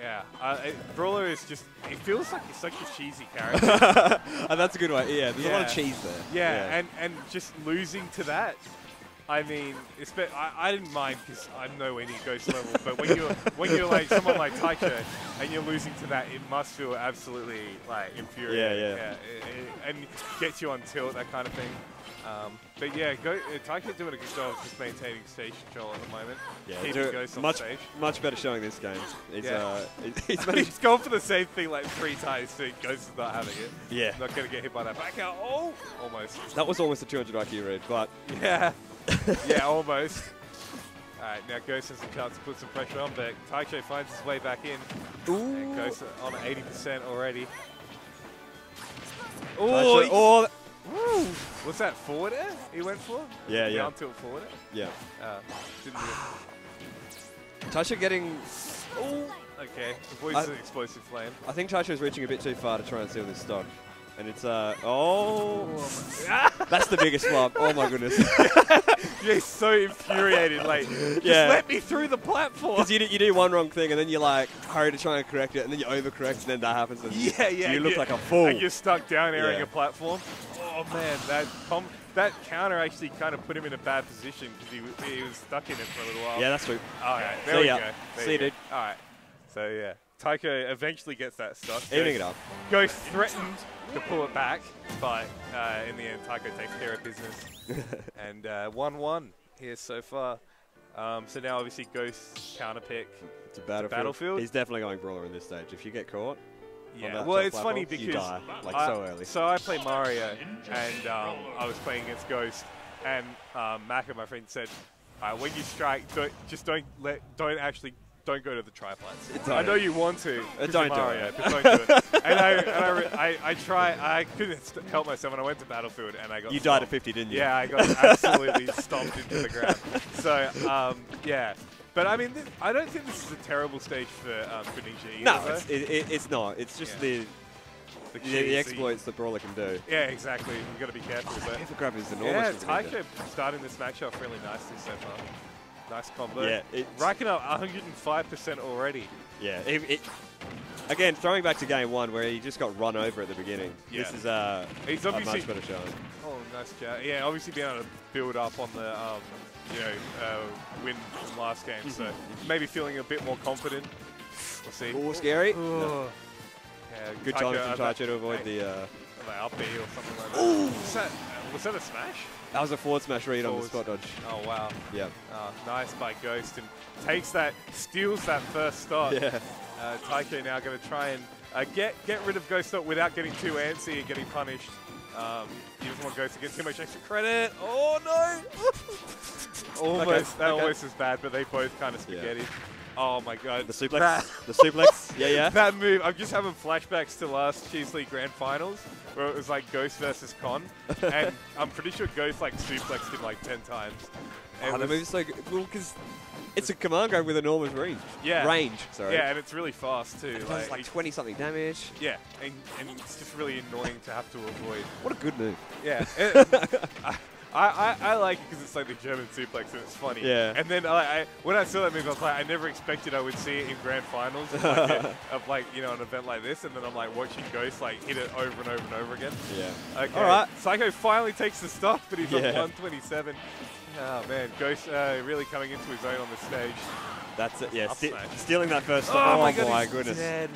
yeah. Uh, it, Brawler is just. It feels like he's such a cheesy character. and that's a good one. Yeah, there's a lot of cheese there. Yeah, and and just losing to that. I mean, I, I didn't mind because I'm nowhere near ghost level. But when you're when you're like someone like Taicho and you're losing to that, it must feel absolutely like infuriating. Yeah, yeah. it- it- and gets you on tilt, that kind of thing. Um, but yeah, go, uh, doing a good job just maintaining stage control at the moment. Yeah, keeping do- much stage. much better showing this game. He's, Yeah. uh, he's, he's gone for the same thing like three times, so Ghost is not having it. Yeah. Not going to get hit by that back out. Oh, almost. that was almost a 200 IQ read, but Yeah. yeah, almost. Alright, now Ghost has a chance to put some pressure on, but Taicho finds his way back in. And Ghost on 80% already. Taicho- oh, Woo! What's that, forward air he went for? Yeah, yeah. Down tilt forward air? yeah. Uh, didn't do Taicho getting. it. Okay, avoids I- an explosive flame. I think Taicho's reaching a bit too far to try and steal this stock. And it's, uh, oh. That's the biggest flop. Oh my goodness. You're so infuriated. Like, just Yeah. let me through the platform. Because you, do- you do one wrong thing and then you like hurry to try and correct it and then you overcorrect and then that happens and Yeah, yeah. you look yeah. like a fool. And you're stuck down airing Yeah. a platform. Oh man, that that counter actually kind of put him in a bad position because he, he was stuck in it for a little while. Yeah, that's true. All right, there See we ya. go. There See you go. dude. All right. So yeah, Taicho eventually gets that stock. Evening it up. Ghost threatened to pull it back, but uh, in the end, Taicho takes care of business. and uh, 1-1 here so far. Um, so now obviously Ghost counter pick. It's a battlefield. Battlefield. He's definitely going brawler in this stage. If you get caught, Yeah, well, it's funny because you die like I- so early. So I play Mario, and um, I was playing against Ghost, and um, Maka, my friend, said, uh, "When you strike, don't, just don't let, don't actually." Don't go to the triplats. Don't. I know you want to. Don't you're do it. but don't do it. and I, and I, I, I try. I couldn't st- help myself, and I went to Battlefield, and I got. You died at 50, didn't you? Yeah, I got absolutely stomped into the ground. So um, yeah, but I mean, th- I don't think this is a terrible stage for um, Greninja either. No, it's, it, it, it's not. It's just Yeah. the, The the, the exploits that brawler can do. Yeah, exactly. You've got to be careful with that. Careful grab is enormous. with Greninja. Starting this match off really nicely so far. Nice combo. Yeah, it's- Racking up 105% already. Yeah. It, it, again, throwing back to game one where he just got run over at the beginning. Yeah. This is uh, He's a much better showing. Oh, nice job. Yeah, obviously being able to build up on the, um, you know, uh, win from last game. So maybe feeling a bit more confident. We'll see. Oh, scary. Oh. Yeah, Good Taicho, time uh, from Taicho to avoid the. Uh, Like up B or something like that. Was that, uh, was that a smash? that was a forward smash read on the spot dodge. Oh, wow. Yeah. Oh, nice by Ghost and takes that, steals that first stop. Yeah. Uh, Taicho now going to try and uh, get get rid of Ghost Stop without getting too antsy and getting punished. Um, he doesn't want Ghost to get too much extra credit. Oh no! almost, that okay. almost is bad, but they both kind of Yeah. spaghetti. Oh my god. The suplex. That- the suplex. Yeah, yeah. that move, I'm just having flashbacks to last Cheese League Grand Finals where it was like Ghost versus Con. and I'm pretty sure Ghost like suplexed him like 10 times. And Oh, the move is so good. Well, because it's a command grab with enormous range. Yeah. Range, sorry. Yeah, and it's really fast too. It does like 20 something damage. Yeah, and, and it's just really annoying to have to avoid. What a good move. Yeah. I, I, I like it because it's like the German suplex and it's funny. Yeah. And then I, I when I saw that move, I was like, I never expected I would see it in grand finals of like, a- of like you know an event like this, and then I'm like watching Ghost like hit it over and over and over again. Yeah. Okay. All right. Psycho finally takes the stock, but he's Yeah. on 127. Oh man, Ghost uh, really coming into his own on the stage. That's it. Yeah. Smash. stealing that first Oh, stop. my, God, my goodness. Dead.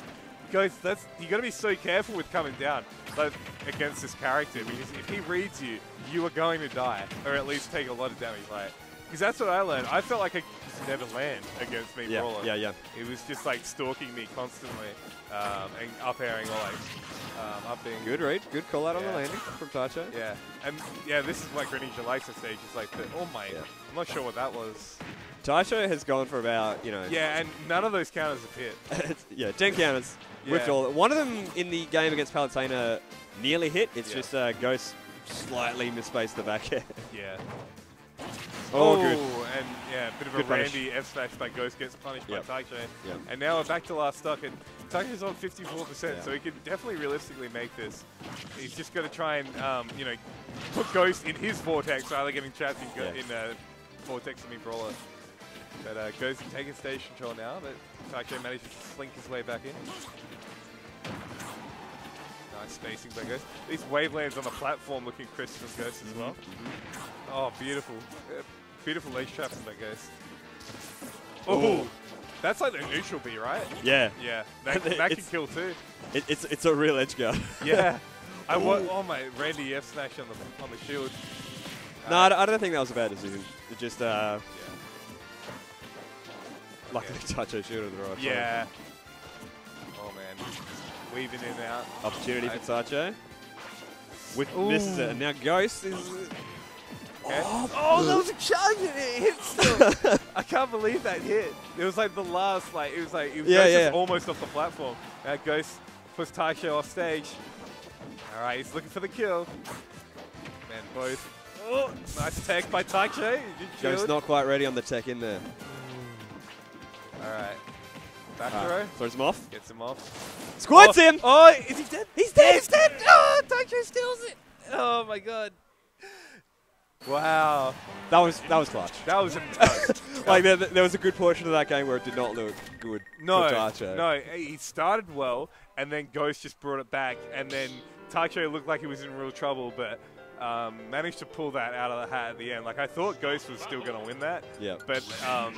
Ghost, that's you got to be so careful with coming down, like against this character because if he reads you, you are going to die or at least take a lot of damage. Like, because that's what I learned. I felt like I could never land against Mii Yeah, brawler. yeah, yeah. It was just like stalking me constantly um, and up airing or like um, up being Good read. Good call out on the landing from Taicho. Yeah, and yeah, this is what Greninja likes on stage. It's like the oh my, I'm not sure what that was. Taicho has gone for about, you know. Yeah, and none of those counters have hit. yeah, 10 counters. Whipped Yeah. all. One of them in the game against Palutena nearly hit. It's Yeah. just uh, Ghost slightly misspaced the back air. Yeah. Oh, good. And yeah, a bit of Good a punish. Randy F smash by Ghost gets punished Yep. by Taicho. Yep. And now we're back to last stock, and Taicho's on 54%, Yeah. so he can definitely realistically make this. He's just got to try and, um, you know, put Ghost in his vortex rather than getting trapped in, Yeah. in uh, vortex and Brawler. But uh, Ghost is taking stage control now, but Taicho manages to slink his way back in. Nice spacing by Ghost. These wavelands on the platform looking crisp from Ghost as well. Oh, beautiful. Uh, beautiful lace traps that Ghost. Oh, that's like the neutral B, right? Yeah. Yeah, that, that can kill too. It, it's it's a real edge guard. Yeah. I wa- Ooh. oh my, Randy F smash on the on the shield. No, I don't- I don't think that was a bad decision. It just, uh, Yeah. luckily Taicho shielded the right Yeah. Oh man, weaving in out. Opportunity for Taicho. With misses it, and now Ghost is. Okay. Oh, that was a charge and it hit still. I can't believe that hit. It was like the last, like it was like it was Yeah, yeah. almost off the platform. Now Ghost puts Taicho off stage. All right, he's looking for the kill. Man, both. Oh, nice tech by Taicho. Ghost not quite ready on the tech in there. All right, back Ah, throw. throws him off. Gets him off. Squats oh, him! Oh, is he dead? He's dead. He's dead. Oh, Taicho steals it. Oh my god. Wow. That was that was clutch. That was like there, there was a good portion of that game where it did not look good No, no, he started well, and then Ghost just brought it back, and then Taicho looked like he was in real trouble, but um, managed to pull that out of the hat at the end. Like I thought Ghost was still going to win that, Yeah. but um,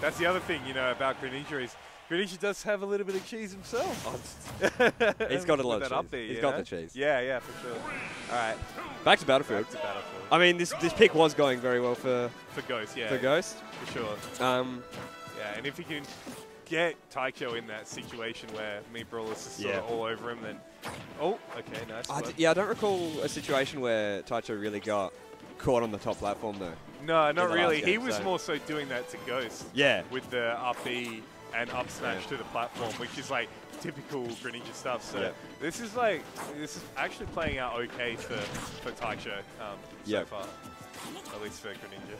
that's the other thing, you know, about Greninja is Greninja does have a little bit of cheese himself. He's got a lot of cheese. upbeat, He's you got know? the cheese. Yeah, yeah, for sure. All right, Back to Battlefield. back to Battlefield. I mean, this this pick was going very well for For Ghost, yeah. for Ghost. For sure. Um, Yeah, and if he can get Taicho in that situation where Mii Brawler's is sort Yeah. of all over him, then. Oh, okay, nice. I yeah, I don't recall a situation where Taicho really got caught on the top platform though. No, not really. He was so- more so doing that to Ghost. Yeah. With the up and up smash Yeah. to the platform, which is like typical Greninja stuff. So Yeah. this is like this is actually playing out okay for for Taicho um, so Yeah. far, at least for Greninja.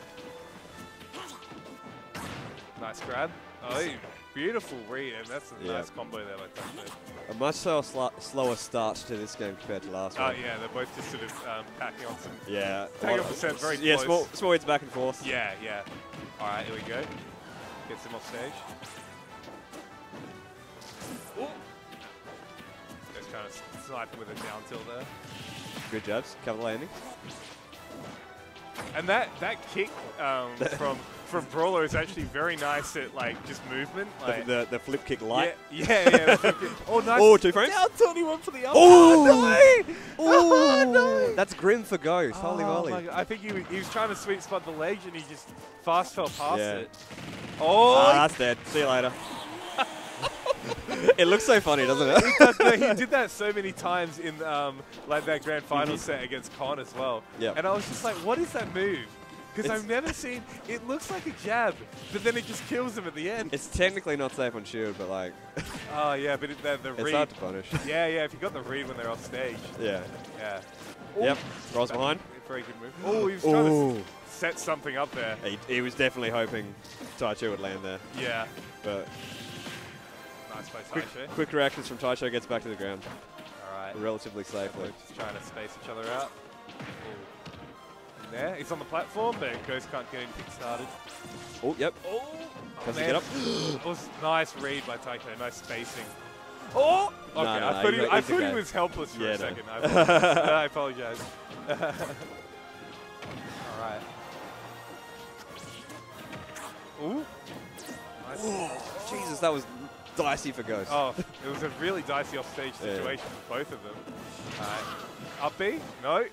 Nice grab. Oh, beautiful read, and that's a nice combo there by Taicho. A much slower, sla- slower start to this game compared to last Oh one. yeah, they're both just sort of um, packing on some. Yeah. Lot up percent very Yeah, close. small, small hits back and forth. Yeah, yeah. All right, here we go. Gets him off stage. Ooh. Just kind of sniping with a down tilt there. Good jabs. Cover landing. And that that kick um, from from Brawler is actually very nice at like just movement. The, Like, the, the flip kick light. Yeah, yeah, yeah. the oh, nice. Oh, two frames. Down tilt, he went for the other. Oh, no! Oh, no! That's grim for Ghost. Holy Oh moly. I think he was, he was trying to sweet spot the ledge and he just fast fell past Yeah. it. Oh, Ah, that's dead. See you later. It looks so funny, doesn't it? he, does, he did that so many times in um, like that grand final set against Con as well. Yep. And I was just like, what is that move? Because I've never seen. It looks like a jab, but then it just kills him at the end. It's technically not safe on shield, but like, Oh yeah, but it, the, the it's read. hard to punish. Yeah, yeah. If you got the read when they're off stage. Yeah. Yeah. Yep. Ooh. Rolls behind. Very good move. Oh, he was trying to Ooh. s- set something up there. He, he was definitely hoping Taicho would land there. Yeah. But Nice by quick, quick reactions from Taicho gets back to the ground All right. relatively safely. Just trying to space each other out. There, he's on the platform, but Ghost can't get him kick started. Oh, yep. Oh, Does he oh, man. get up? it was nice read by Taicho, nice spacing. Oh! Okay, No, no, I thought, he, I thought he was helpless for Yeah, a second. I apologize. I apologize. Alright. Ooh. Nice. Jesus, that was dicey for Ghost. Oh, it was a really dicey offstage Yeah. situation for both of them. Alright. Up B? No.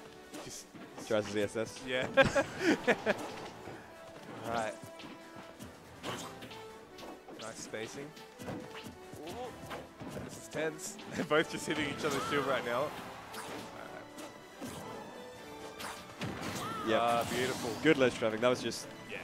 Just Tries his ESS. yeah. right. Nice spacing. Ooh. This is tense. They're both just hitting each other's shield right now. Yeah. Ah, beautiful. Good ledge traffic. That was just Yeah.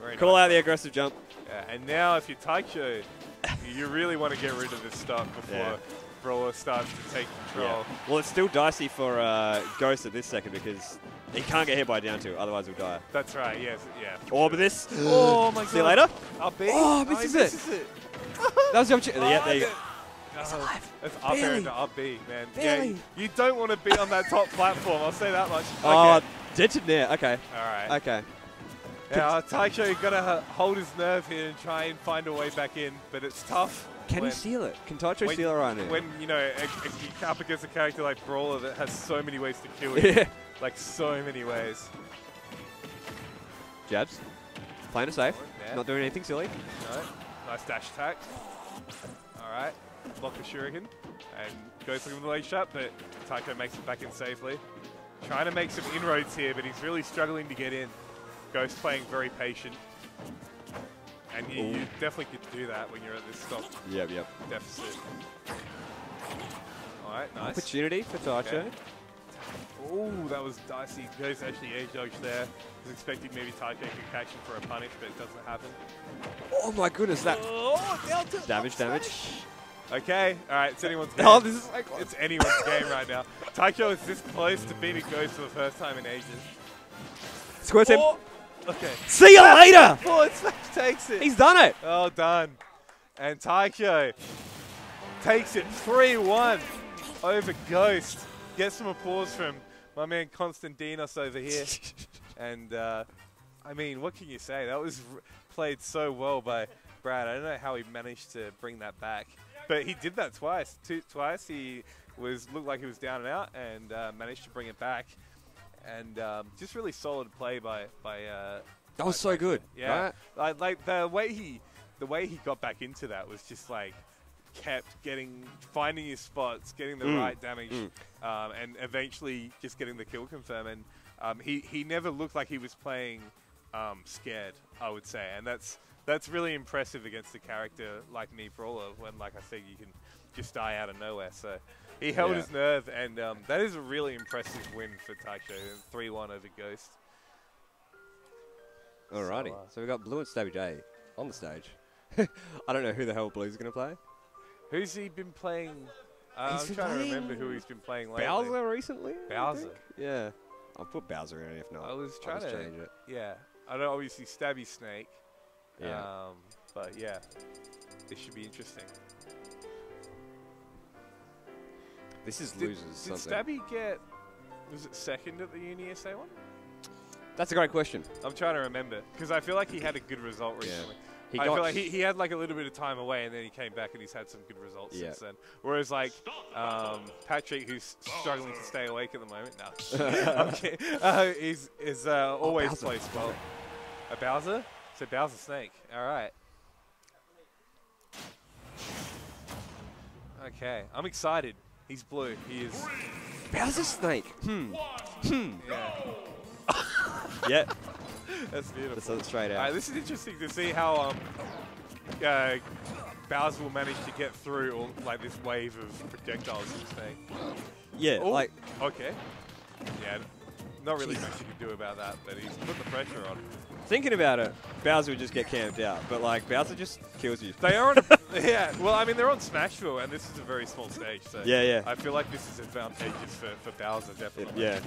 Very call nice. out the aggressive jump. Yeah, and now if you're Taicho, you really want to get rid of this stuff before Yeah. Brawler starts to take control. Well, it's still dicey for uh, Ghost at this second because he can't get hit by down two, otherwise he'll die. That's right, yes, yeah. for Or sure. this. Oh my god. See you later. Up B. Oh, he misses it. misses it. That was the opportunity. yeah, there you go. Oh, That's up air Barely. into up B, man. Yeah, Barely. you, you don't want to be on that top platform, I'll say that much. Oh, Okay. near. Okay. Alright. Okay. Yeah, Taicho, you gotta uh, hold his nerve here and try and find a way back in, but it's tough. Can when, he steal it? Can Taicho when- steal it right now? When, you know, a, a, up against a character like Brawler that has so many ways to kill you. Yeah. Like, so many ways. Jabs. Playing it safe. Yeah. Not doing anything silly. No. Nice dash attack. Alright. Block the Shuriken. And goes for the late shot, but Taicho makes it back in safely. Trying to make some inroads here, but he's really struggling to get in. Ghost playing very patient. And you, you definitely could do that when you're at this stock Yep, yep. deficit. Alright, nice. Opportunity for Taicho. Okay. Ooh, that was dicey. Ghost actually air dodged there. Was expecting maybe Taicho could catch him for a punish, but it doesn't happen. Oh my goodness, that Oh, damage, damage. Okay, all right, it's anyone's oh, game. Oh, this is close. It's anyone's game right now. Taicho is this close to beating Ghost for the first time in ages. Squirt him. Oh, okay. See you later. Forward smash takes it. He's done it. Well done. And Taicho takes it 3-1 over Ghost. Get some applause from my man Constantinos over here. And uh, I mean, what can you say? That was r- played so well by Brad. I don't know how he managed to bring that back, but he did that twice. Two, twice he was looked like he was down and out, and uh, managed to bring it back. And um, just really solid play by by. Uh, That was by so good, Yeah, right? like, like the way he the way he got back into that was just like kept getting finding his spots, getting the Mm, right damage, mm. um, and eventually just getting the kill confirm. And um, he he never looked like he was playing um, scared. I would say, and that's that's really impressive against a character like Mii, Brawler. When, like I said, you can just die out of nowhere. So he held Yeah. his nerve, and um, that is a really impressive win for Taicho. Three one over Ghost. Alrighty. So, So, uh, we got Blue and Stabby J on the stage. I don't know who the hell Blue's going to play. Who's he been playing? Uh, I'm been trying to remember who he's been playing lately. Bowser recently? I Bowser. think? Yeah. I'll put Bowser in if not. I was I'll trying just to change it. Yeah, I don't know. Obviously, Stabby Snake. Yeah. Um, but yeah, it should be interesting. This is Did, losers did something. Stabby get? Was it second at the Uni SA one? That's a great question. I'm trying to remember because I feel like he had a good result Yeah. recently. He I got- feel like he, he had like a little bit of time away and then he came back and he's had some good results Yeah. since then. Whereas like um, Patrick, who's struggling to stay awake at the moment, no, kidding. Uh, is is uh, always Bowser. plays well. A Bowser, so Bowser Snake. All right. Okay, I'm excited. He's blue. He is. Bowser Snake. Hmm. Hmm. Yeah. yeah. That's beautiful. That's it straight out. Alright, this is interesting to see how um, uh, Bowser will manage to get through all, like this wave of projectiles from Snake. Yeah, Oh, like- okay, yeah, not really much you can do about that, but he's put the pressure on. Thinking about it, Bowser would just get camped out, but like Bowser just kills you. They are on, yeah. Well, I mean, they're on Smashville, and this is a very small stage, so Yeah, yeah. I feel like this is advantageous for, for Bowser, definitely. yeah.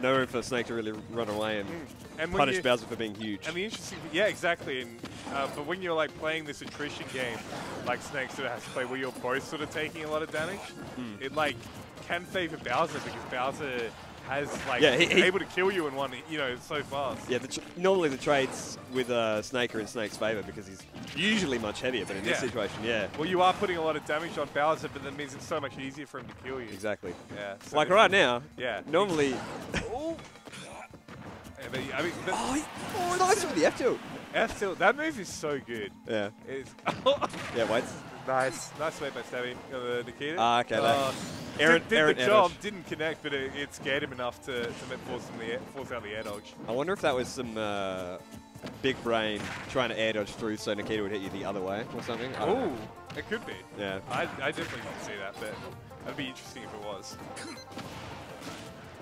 No room for Snake to really run away and, Mm. And punish you- Bowser for being huge. And the interesting, yeah, exactly. And uh, but when you're like playing this attrition game, like Snake sort of has to play, where you're both sort of taking a lot of damage, Hmm. it like can favor Bowser because Bowser has like Yeah, he- he- able to kill you in one, you know, so fast. Yeah, the normally the trades with uh, Snake are in Snake's favour because he's usually much heavier, but in this Yeah. situation, yeah. Well, you are putting a lot of damage on Bowser, but that means it's so much easier for him to kill you. Exactly. Yeah. so like right now, Yeah. normally... Yeah, but, I mean, but oh, nice with the F tilt. F tilt. That move is so good. Yeah. It's Yeah, wait. Nice. Nice move by Stabby. Uh, the Nikita. Ah, okay, that- Uh, Aaron- did, did Aaron the job. dodge. Didn't connect, but it, it scared him enough to, to force, him the air, force out the air dodge. I wonder if that was some uh, big brain trying to air dodge through so Nikita would hit you the other way or something. Oh, it could be. Yeah. I, I definitely didn't see that, but that'd be interesting if it was.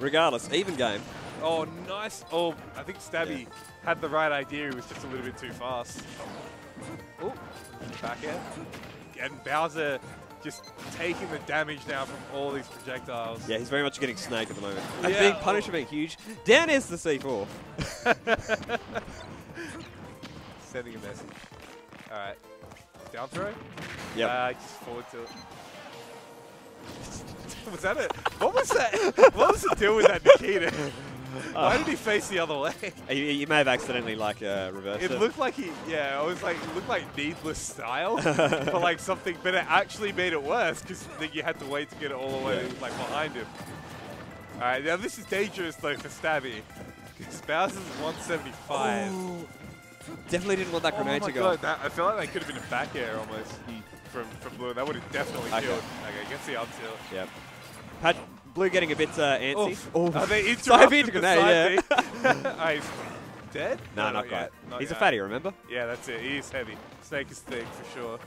Regardless, even game. Oh, nice. Oh, I think Stabby had the right idea. He was just a little bit too fast. Oh, back air. And Bowser just taking the damage now from all these projectiles. Yeah, he's very much getting snaked at the moment. Yeah. being punished for being huge. Down is the C4. Sending a message. All right. Down throw? Yeah. Uh, just forward tilt. was that it? What was that? what was the deal with that Nikita? Why did he face the other way? You, you may have accidentally like uh, reversed it. It looked like he, yeah, I was like, it looked like needless style for like something, but it actually made it worse because you had to wait to get it all the way like behind him. All right, now this is dangerous though for Stabby because Bowser's 175. Definitely didn't want that grenade oh to go. God, that, I feel like that could have been a back air almost from from Blue. That would have definitely Okay. killed. Okay, gets the up tilt. Yep. Pat, Blue getting a bit uh, antsy. Oof. Oh, Are they interrupted the grenade, side yeah. Ah, he's dead? No, not yet. quite. Not He's a fatty, remember? Yeah, that's it. He is heavy. Snake is thick for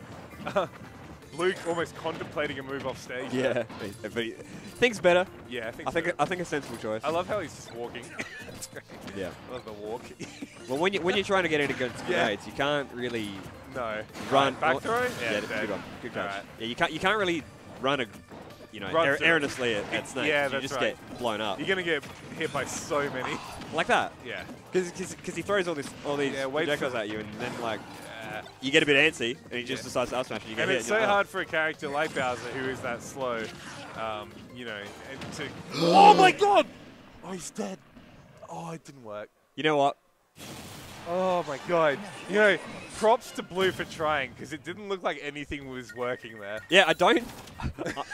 sure. Luke almost contemplating a move off stage. Yeah. but he thinks better. Yeah, I think I think. I think a sensible choice. I love how he's just walking. Yeah. I love the walk. Well, when you when you're trying to get it against Yeah. you can't really no. run. Right, back throw? Yeah, Yeah, good one. Good catch. Alright. Yeah, you can't you can't really run a you know er- erroneously at, at Snake. Yeah, you just right. get blown up You're gonna get hit by so many. like that. Yeah. Because he throws all this all these Yeah, projectiles at you, and then like Yeah. you get a bit antsy, and he just Yeah. decides to up smash, you get And it's so hard for a character like Bowser who is that slow, um, you know, to. oh my god! Oh, he's dead. Oh, it didn't work. You know what? Oh my god. You know, props to Blue for trying because it didn't look like anything was working there. Yeah, I don't. I,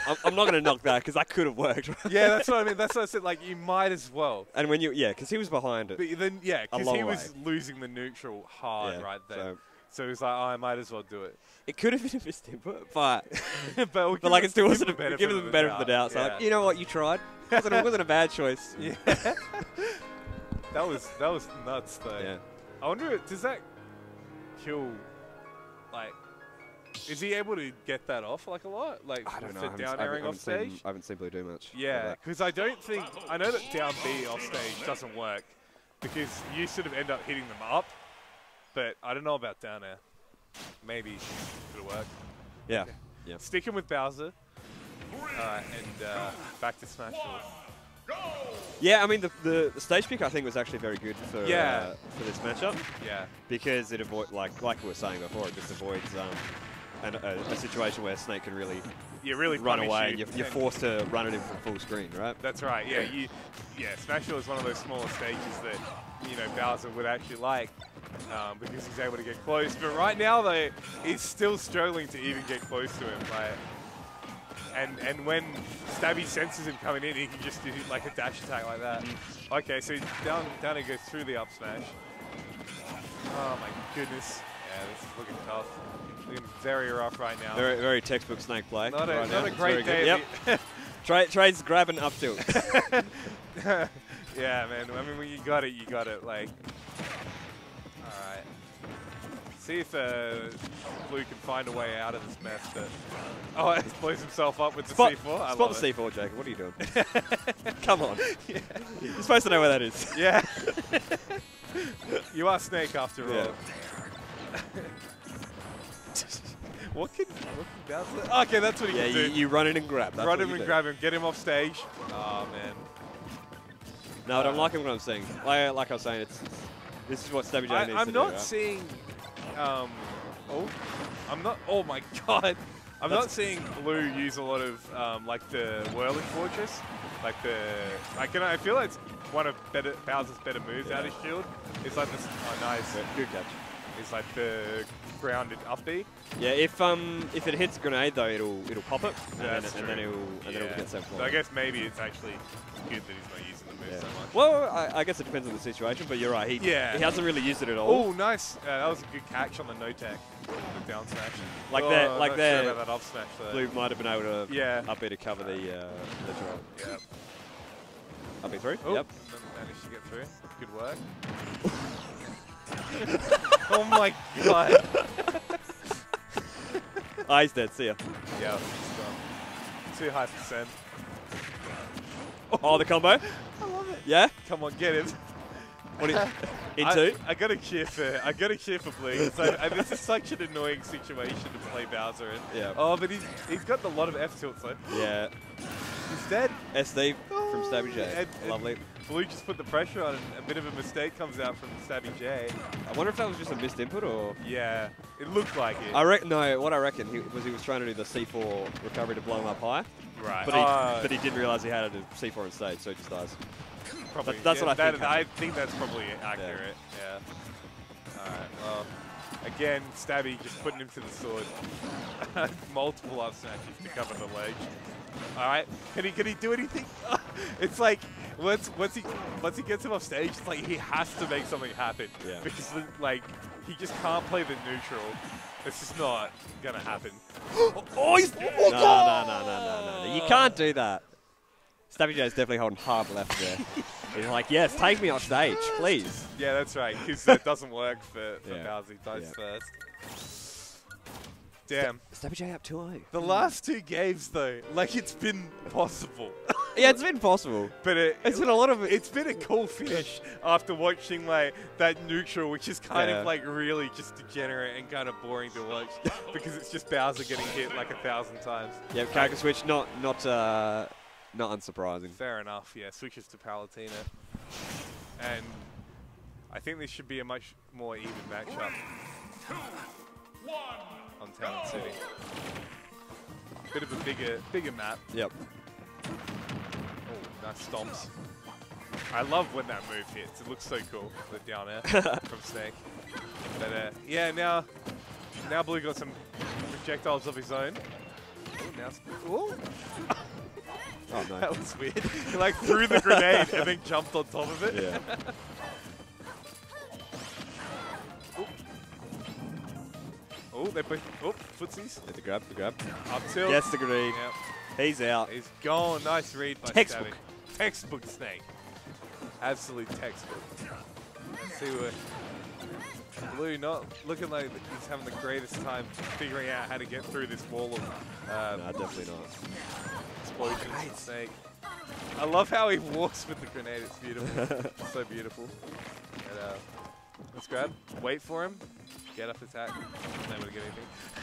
I'm- I'm not going to knock that because that could have worked. Yeah, that's what I mean. That's what I said. Like, you might as well. And when you, yeah, because he was behind it. But then, yeah, because he was losing the neutral hard Yeah, right there. so- So, he was like, oh, I might as well do it. It could have been a missed input, but but, but like it- still wasn't. A, benefit give him the benefit of the doubt. So like, you know what, you tried. It wasn't, it wasn't a bad choice. Yeah. that was that was nuts though. Yeah. I wonder, does that kill? Like, is he able to get that off like a lot? Like I don't know. I haven't- down I airing haven't off seen- stage? I haven't seen Blue do much. Yeah, because I don't think I know that down B off stage doesn't work because you sort of end up hitting them up, but I don't know about down air. Maybe could work. Yeah. Yeah. Sticking with Bowser. Alright, and uh, back to Smash. Yeah, I mean the, the, the stage pick I think was actually very good for Yeah. uh, for this matchup. Yeah. Because it avoid like like we were saying before, it just avoids um, an, a, a situation where Snake can really Yeah, really run away. you and you're, you're forced to run it in from full screen, right? That's right. Yeah, you. Yeah, Bros is one of those smaller stages that you know Bowser would actually like um, because he's able to get close. But right now, though, he's still struggling to even get close to him. Like, and and when Stabby senses him coming in, he can just do like a dash attack like that. Mm. Okay, so down down he goes through the up smash. Oh my goodness. Yeah, this is looking tough. Looking very rough right now. Very very textbook Snake play. Not a- right not now. a great day Yep. Trade trades grabbing up tilt. yeah, man. I mean, when you got it, you got it. Like, all right. See if uh, Blue can find a way out of this mess. But oh, he blows himself up with the Spot, C4. I spot the it. C4, Jacob. What are you doing? Come on. You're supposed to know where that is. Yeah. you are Snake after all. Yeah. what can what can Bowser? Okay, that's what he Yeah, can you, do. you run in and grab. That's Run him and do. grab him, get him off stage. Oh man. No, but I don't like what I'm saying. Like, like I was saying, it's this is what Stabby J needs I'm to not do. right? seeing. Um, oh, I'm not. Oh my god. I'm not seeing Blue use a lot of um, like the Whirling Fortress, like the. I can. I feel like it's one of better Bowser's better moves out of shield. It's like this. Oh, nice. Good catch. It's like the grounded up B. Yeah, if um if it hits a grenade though, it'll it'll pop it, and, then, That's and then it'll and then it'll get set So I guess maybe it's actually good that he's not using move Yeah. so much. Well, I, I guess it depends on the situation, but you're right. He Yeah. he hasn't really used it at all. Oh, nice. Uh, that was a good catch on the no tech, the down smash. Like oh, that, I'm like not that. Sure about that up smash though. Blue might have been able to Yeah. up B to cover the uh, the drop. Yep. Up B through. Oh, Yep. managed to get through. Good work. oh my god. Ah, he's dead. See ya. Yeah, it's gone. Too high percent. Oh, the combo. I. Yeah. Come on, get him. What you, I, into? I gotta cheer for I gotta cheer for Blue. So I, this is such an annoying situation to play Bowser in. Yeah. Oh, but he's he's got a lot of F tilts though. Yeah. He's dead. SD from Stabby J. And- and Lovely. Blue just put the pressure on, and a bit of a mistake comes out from Stabby J. I wonder if that was just a missed input or. Yeah, it looked like it. I reckon no. What I reckon he, was he was trying to do the C4 recovery to blow him up high. Right. But he Uh, but he didn't realize he had a C4 on stage, so he just dies. Probably. That- that's yeah, what I that- think. I think that's probably accurate. Yeah. All right. Well, again, Stabby just putting him to the sword. Multiple up smashes to cover the ledge. All right. Can he can he do anything? it's like once once he once he gets him off stage, it's like he has to make something happen. Yeah. Because like he just can't play the neutral. It's just not gonna happen. oh, he's no, no, no, no, no, no, You can't do that. Stabby J is definitely holding hard left there. He's like, yes, take me off stage, please. Yeah, that's right. Because that doesn't work for, for Yeah. Bowser. He dies Yeah. first. Damn. Stabby J up 2 The last two games, though, like it's been possible. Yeah, it's been possible. But it, It's been a lot of it's been a cool finish after watching like that neutral, which is kind Yeah. of like really just degenerate and kind of boring to watch because it's just Bowser getting hit like a thousand times. Yeah, character switch, not not uh, not unsurprising. Fair enough. Yeah, switches to Palutena. and I think this should be a much more even matchup on Town and City. Bit of a bigger bigger map. Yep. Oh, nice stomps. I love when that move hits. It looks so cool, the down air from Snake. But uh, yeah, now now Blue got some projectiles of his own. Ooh, now, s- ooh. Oh, no. that was weird. He like threw the grenade and then jumped on top of it. Yeah. Oh, they put oh footsies Hit the grab, the grab. up tilt. Gets the grenade. Yep. He's out. He's gone. Nice read by Textbook. Textbook Snake. Absolute textbook. Let's see what Blue not looking like he's having the greatest time figuring out how to get through this wall of um, No, definitely not. explosions from Snake. I love how he walks with the grenade. It's beautiful. It's so beautiful. And, uh, let's grab. Wait for him. Get up attack. Not able to get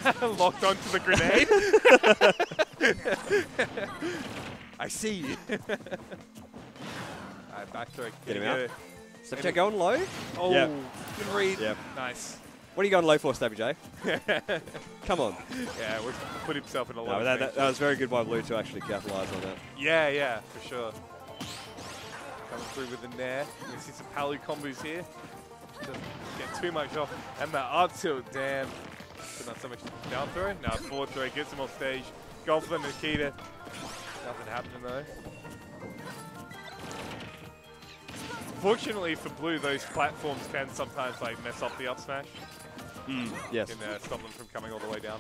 anything. Locked onto the grenade. I see you. Alright, back throw. Get him out. it. Step J going low? Oh, Yep. good read. Yep. Nice. What are you going low for, Stabby J? Come on. Yeah, we put himself in a lot No, that, that, that was very good by Blue to actually capitalise on that. Yeah, yeah, for sure. Coming through with the nair. You see some Palu combos here. Doesn't get too much off. And the up tilt, damn. But not so much down throw. Now forward throw, gets him off stage. Go for the Nikita. Nothing happening though. Fortunately for Blue, those platforms can sometimes like mess up the up smash. Yes. Can uh, stop them from coming all the way down.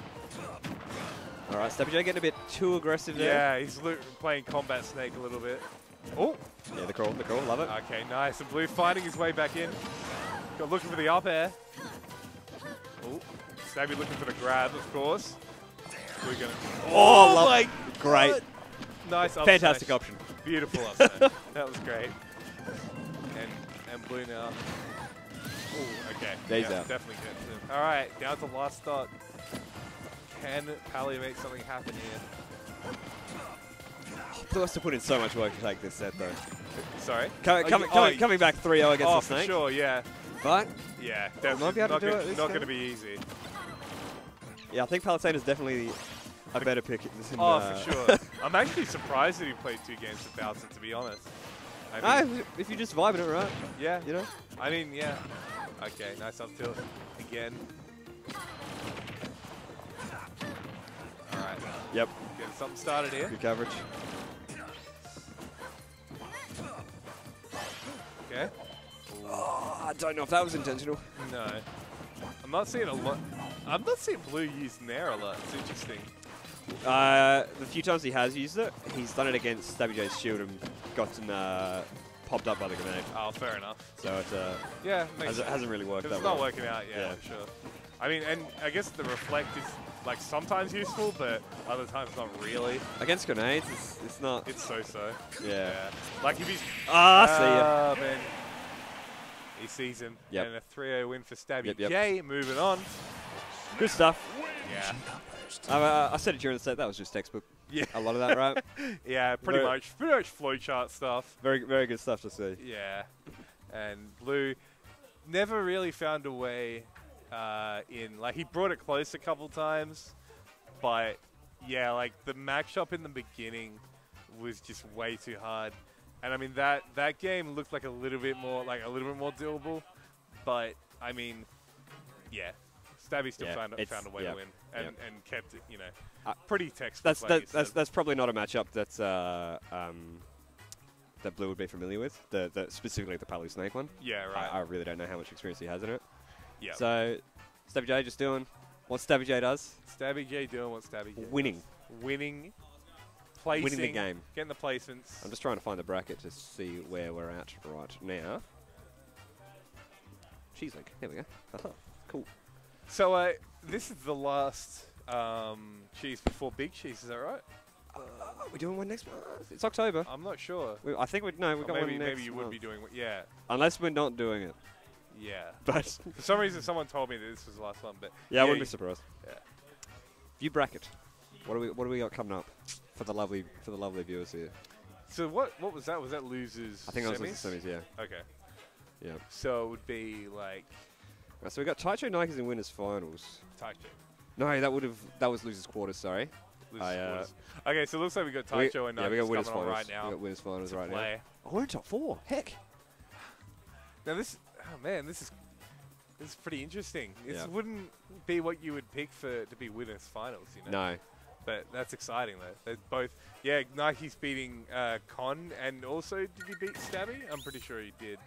All right, Stabby J getting a bit too aggressive there. Yeah, he's playing Combat Snake a little bit. Oh, Yeah, the crawl, the crawl, love it. okay, nice. And Blue fighting his way back in. Got looking for the up air. Oh, Stabby looking for the grab, of course. We're gonna. Oh, love- my Great. Nice up Fantastic smash. option. Beautiful up smash. that was great. Blue now. Oh, okay. He's yeah, out. Definitely gets him. All right, down to last stock. Can Pally make something happen here? Blue has to put in so much work to take this set, though. Sorry. Coming, Oh, coming, you- coming, oh, coming back 3-0 against oh, the for Snake. sure, yeah. But, Yeah, might definitely be able to not, do gonna, it this not going to be easy. yeah, I think Palisade is definitely a better pick. Oh, uh, for sure. I'm actually surprised that he played two games with Thousand, to be honest. I mean, if you're just vibing it right, yeah, you know. I mean, yeah. Okay, nice up tilt again. All right, Yep, getting something started here. good coverage. Okay. Oh, I don't know if that was intentional. No, I'm not seeing a lot. I'm not seeing Blue use Nair a lot. It's interesting. Uh, the few times he has used it, he's done it against Stabby J's shield and gotten uh, popped up by the grenade. Oh, fair enough. So it uh, Yeah, makes hasn't, sense. hasn't really worked that it's not working out, yet, Yeah. for sure. I mean, and I guess the reflect is like sometimes useful, but other times not really. Against grenades, it's, it's not. It's so-so. yeah. Yeah. Like if he's Ah, see ya. Ah, man. He sees him. Yep. And a 3-0 win for Stabby Yep, yep. J. Moving on. Good stuff. Yeah. Uh, I said it during the set. That was just textbook. Yeah. A lot of that, right? Yeah, pretty Very- much. Pretty much flowchart stuff. Very, very good stuff to see. Yeah. And Blue never really found a way uh, in. Like, he brought it close a couple times, but yeah, like the matchup in the beginning was just way too hard. And I mean that that game looked like a little bit more like a little bit more doable, but I mean, yeah, Stabby still Yeah, found, found a way yeah, to win and, yeah. and kept it, you know, Uh, pretty textbook. That's like that, that's that's probably not a matchup that's uh, um, that Blue would be familiar with. The, the specifically the Palu Snake one. yeah, right. I, I really don't know how much experience he has in it. yeah. So, Stabby J just doing what Stabby J does, Stabby J doing what Stabby J winning, does. winning, placing, winning the game. getting the placements. I'm just trying to find the bracket to see where we're at right now. Cheese League. There we go. Aha. Cool. So uh, this is the last um, cheese before Big Cheese, is that right? Uh, we're doing one next month. It's October. I'm not sure. We, I think we no, we've got maybe one next maybe you would be doing one- yeah Unless we're not doing it. yeah. But For some reason, someone told me that this was the last one, but yeah, I wouldn't you- be surprised. Yeah. View bracket. What do we what do we got coming up for the lovely for the lovely viewers here? So what what was that? Was that losers? I think I was semis? losing semis. Yeah. Okay. Yeah. So it would be like Right, so we got Taicho Nikes in winners finals. Taichi. No, that would have that was losers quarters. Sorry. This I, uh, winners. okay, so it looks like we got Taicho and yeah, we got winners coming on finals. right now. We got winners finals right now. play. Oh, we're in top four. Heck. Now this, oh man, this is this is pretty interesting. It Yeah. wouldn't be what you would pick for to be winners finals, you know. No. But that's exciting though. They're both, yeah. Nike's beating uh, Con, and also did he beat Stabby? I'm pretty sure he did.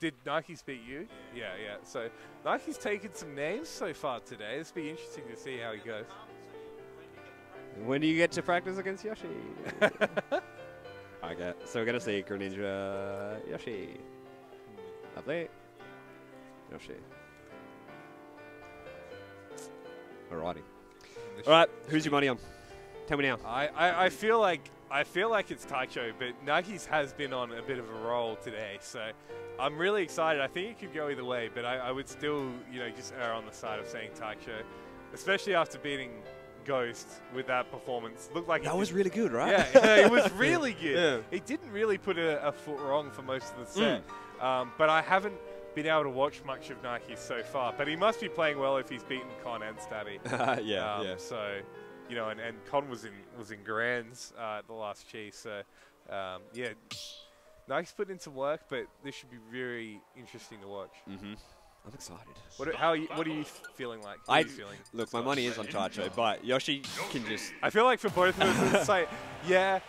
Did Nike's beat you? Yeah, yeah. So Nike's taken some names so far today. This will be interesting to see how he goes. When do you get to practice against Yoshi? okay, so we're gonna see Greninja Yoshi. Lovely. Yoshi. Alrighty. Alright, who's your money on? Tell me now. I, I, I feel like I feel like it's Taicho, but Nike's has been on a bit of a roll today, so I'm really excited. I think it could go either way, but I, I would still, you know, just err on the side of saying Taicho, especially after beating Ghost with that performance. Looked like That was did- really good, right? Yeah, it was really good. Yeah. He didn't really put a, a foot wrong for most of the Mm. set, um, but I haven't been able to watch much of Nike so far. But he must be playing well if he's beaten Con and Stabby. Yeah, Um, yeah. So, you know, and, and Con was in was in grands uh, at the last cheese. So, um, yeah, Nike's put in some work, but this should be very interesting to watch. Mm-hmm. I'm excited. What are, how are you, what are you feeling like? I feeling? look, my money is on Taicho, but Yoshi can just. I feel like for both of us, it's like, yeah,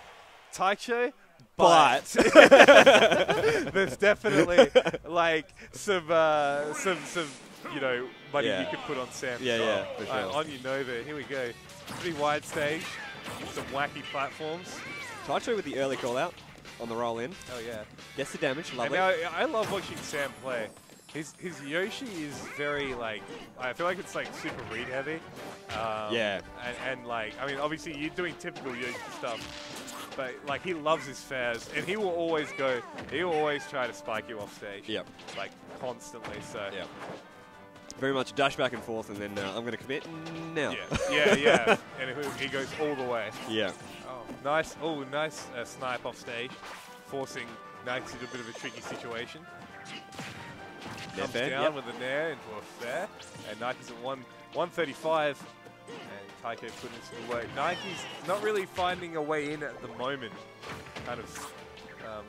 Taicho, But- there's definitely like some uh, some some you know money Yeah. you could put on Sam. Yeah, well. yeah, for Uh, on Unova, here we go. Pretty wide stage, some wacky platforms. Taicho with the early call out on the roll in. Oh yeah. Gets the damage. Lovely. now, I love watching Sam play. His his Yoshi is very like I feel like it's like super read heavy. Um, Yeah. And, and like I mean obviously you're doing typical Yoshi stuff, but like he loves his fairs and he will always go. He will always try to spike you off stage. Yep. Like constantly. So. Yep. Very much dash back and forth, and then uh, I'm going to commit now. Yeah. Yeah. Yeah. and he, goes all the way. Yeah. Oh, nice. Oh, nice uh, snipe off stage, forcing Nike into a bit of a tricky situation. Nair Comes fair, down yep. with a nair into a fair, and Nike's at one 135, and Taicho putting some work. Nike's not really finding a way in at the moment, kind of um,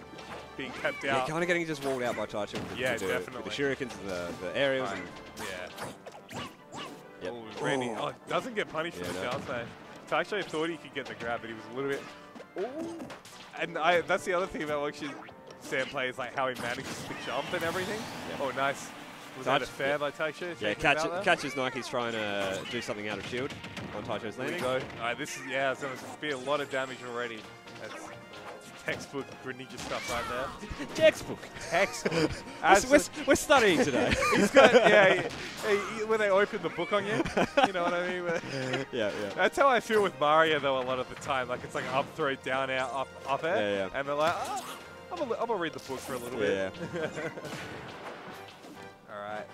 being kept Yeah, kind of getting just walled out by Taicho. With the, Yeah, with the, definitely. With the shurikens, and the, the aerials. Right. And Yeah. Yep. Oh, Randy. Oh, doesn't get punished Yeah, for the no. down smash. Thought he could get the grab, but he was a little bit. Ooh. And I, that's the other thing about watching Sam play is like how he manages to jump and everything. Oh, nice. Was that a fair yeah. by Taicho? yeah, catch, out there? catches Nike's trying to do something out of shield on Taicho's Here we go. All right, this is yeah. It's going to be a lot of damage already. Textbook Greninja stuff right there. Textbook. Textbook. We're, we're, studying today. He's got yeah. he- he- when they open the book on you, you know what I mean. yeah, yeah. That's how I feel with Mario though a lot of the time. Like it's like up throw, down out, up up air. Yeah, yeah. And they're like, oh, I'm gonna, I'm gonna read the book for a little Yeah. bit. All right.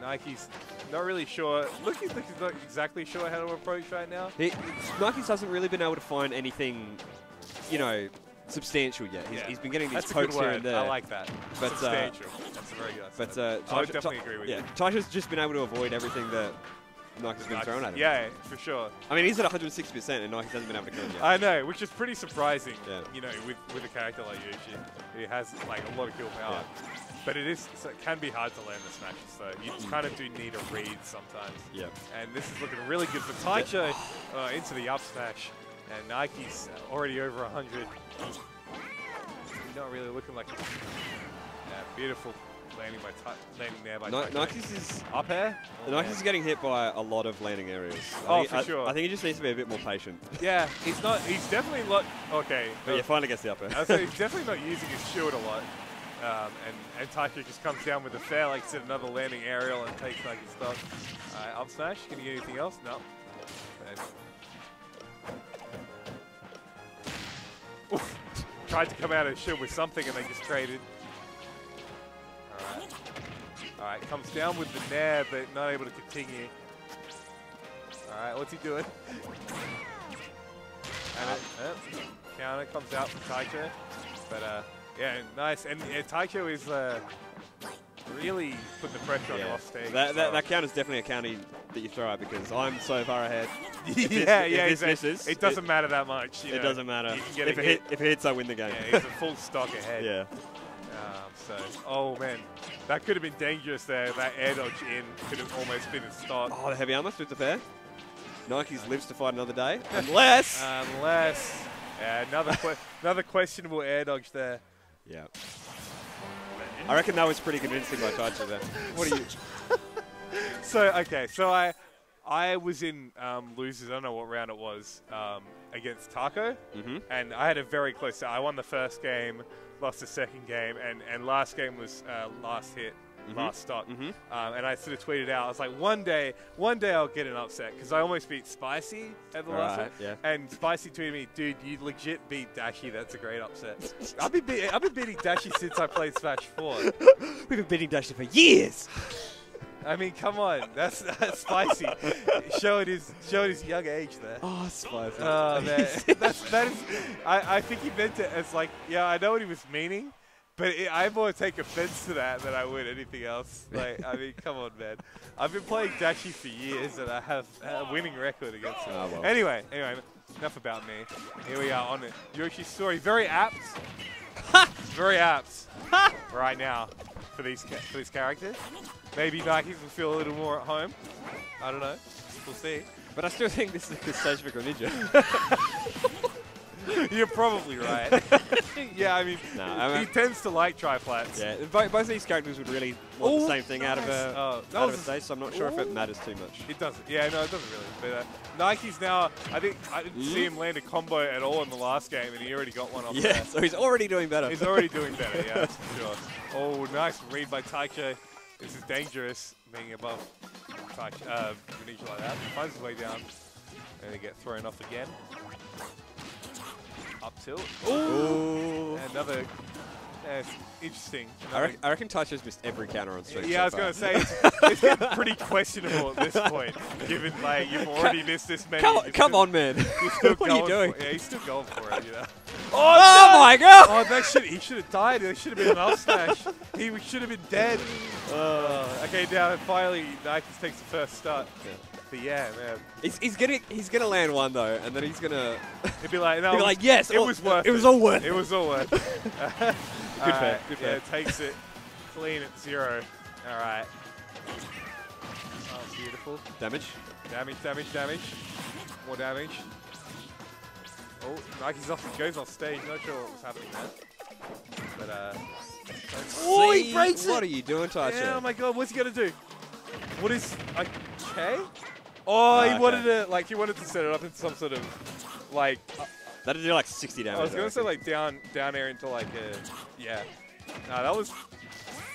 Nike's not really sure. Look, he's not exactly sure how to approach right now. He, Nike's hasn't really been able to find anything, you know, substantial yet. He's, Yeah. he's been getting these That's pokes here and there. I like that. But, uh, Substantial. That's a very good. But I uh, would Taicho- definitely agree with yeah, you. Taicho's just been able to avoid everything that Nike's been thrown at him. Yeah, for sure. I mean, he's at 160%, and Nike hasn't been able to kill him yet. I know, which is pretty surprising. Yeah. You know, with with a character like Yoshi, he has like a lot of kill power. Yeah. But it is so it can be hard to land the smashes, so you kind of do need a read sometimes. Yeah. And this is looking really good for Taicho uh, into the up smash, and Nike's already over 100. Not really looking like. Yeah, beautiful landing by landing there by Taicho. Nike's is up air. Oh, Nike's is getting hit by a lot of landing areas. I Oh, think, for I, sure. I think he just needs to be a bit more patient. Yeah, he's not. He's definitely not. Okay. But yeah, finally gets the upper. I say he's definitely not using his shield a lot. Um, and, and Taicho just comes down with a fair, like said, another landing aerial and takes like his stuff. Alright, up smash. Can you get anything else? No. Tried to come out of his shield with something and they just traded. Alright. Alright, comes down with the nair, but not able to continue. Alright, what's he doing? And it, uh, counter comes out from Taicho. But uh, yeah, nice. And yeah, Taicho is uh, really putting the pressure on Yeah. off stage. That, that, that count is definitely a county that you throw out because I'm so far ahead. If yeah, yeah, exactly. misses, it doesn't matter that much. You It know. doesn't matter. If it, hit. hit, if it hits, I win the game. Yeah, he's a full stock ahead. Yeah. Um, so, oh man, that could have been dangerous there. That air dodge in could have almost been a start. Oh, the heavy armor with the pair. Nikes lives to fight another day. Unless. Unless, yeah, another que- another questionable air dodge there. yeah. I reckon that was pretty convincing by Taicho there. What are you. So okay, so I I was in um, losers. I don't know what round it was um, against Taco, Mhm. and I had a very close. I won the first game, lost the second game, and and last game was uh, last hit. Mhm. Last stock, Mhm. um, and I sort of tweeted out. I was like, one day, one day I'll get an upset because I almost beat Spicy at the last Right, one. yeah. And Spicy tweeted me, dude, you legit beat Dashi. That's a great upset. I've been be- I've been beating Dashi since I played Smash Four. We've been beating Dashi for years. I mean, come on, that's, that's spicy. showing his showing his young age there. Oh, spicy. Oh man, that's, that is. I, I think he meant it as like, yeah, I know what he was meaning, but it, I more take offense to that than I would anything else. Like, I mean, come on, man. I've been playing Dashi for years, and I have a winning record against him. Ah, well. Anyway, anyway, enough about me. Here we are on it. Yoshi's story, very apt. very apt right now for these ca- for these characters. Maybe Nikes will feel a little more at home. I don't know. We'll see. But I still think this is a good stage for Greninja. You're probably right. yeah, I mean, No, I he tends to like triplats. yeah, both, both of these characters would really want the same thing out of a, Oh, out of a stage, so I'm not sure if it matters too much. It doesn't. Yeah, no, it doesn't really. But uh, Nike's now. I think I didn't see him land a combo at all in the last game, and he already got one off. Yeah, there. so he's already doing better. He's already doing better. Yeah, that's for sure. Oh, nice read by Taicho. This is dangerous, being above Taicho, uh, like that. He finds his way down, and they get thrown off again. Up tilt. Ooh. Another. Yeah, it's interesting. I, reckon, I reckon missed every counter on stream. yeah, I was going to say, it's, it's pretty questionable at this point, given like you've already missed this many. Come, come still- on, man. What are you doing? For. Yeah, he's still going for it, you know. Oh, no! my god! Oh, that should he should have died. There should have been an up smash. he should have been dead. Uh, okay, now finally Nike takes the first start. But yeah, man. He's, he's gonna he's gonna land one though, and then he's gonna He'd be like, no, He'd be it like, yes, it all- was worth it was all worth It it. was all worth. Good Alright, fair, good Yeah, fair. takes it clean at zero. All right. Oh, beautiful. damage. Damage, damage, damage. More damage. Oh, Nike's off, goes off stage. Not sure what was happening there. But, uh. Oh, he breaks What are you doing, Taicho? Yeah, oh my god, what's he gonna do? What is. Okay? Oh, he okay. wanted to, like, he wanted to set it up in some sort of, like. That did do like 60 damage. I was gonna say, like, down down air into, like, a. Yeah. No, that was.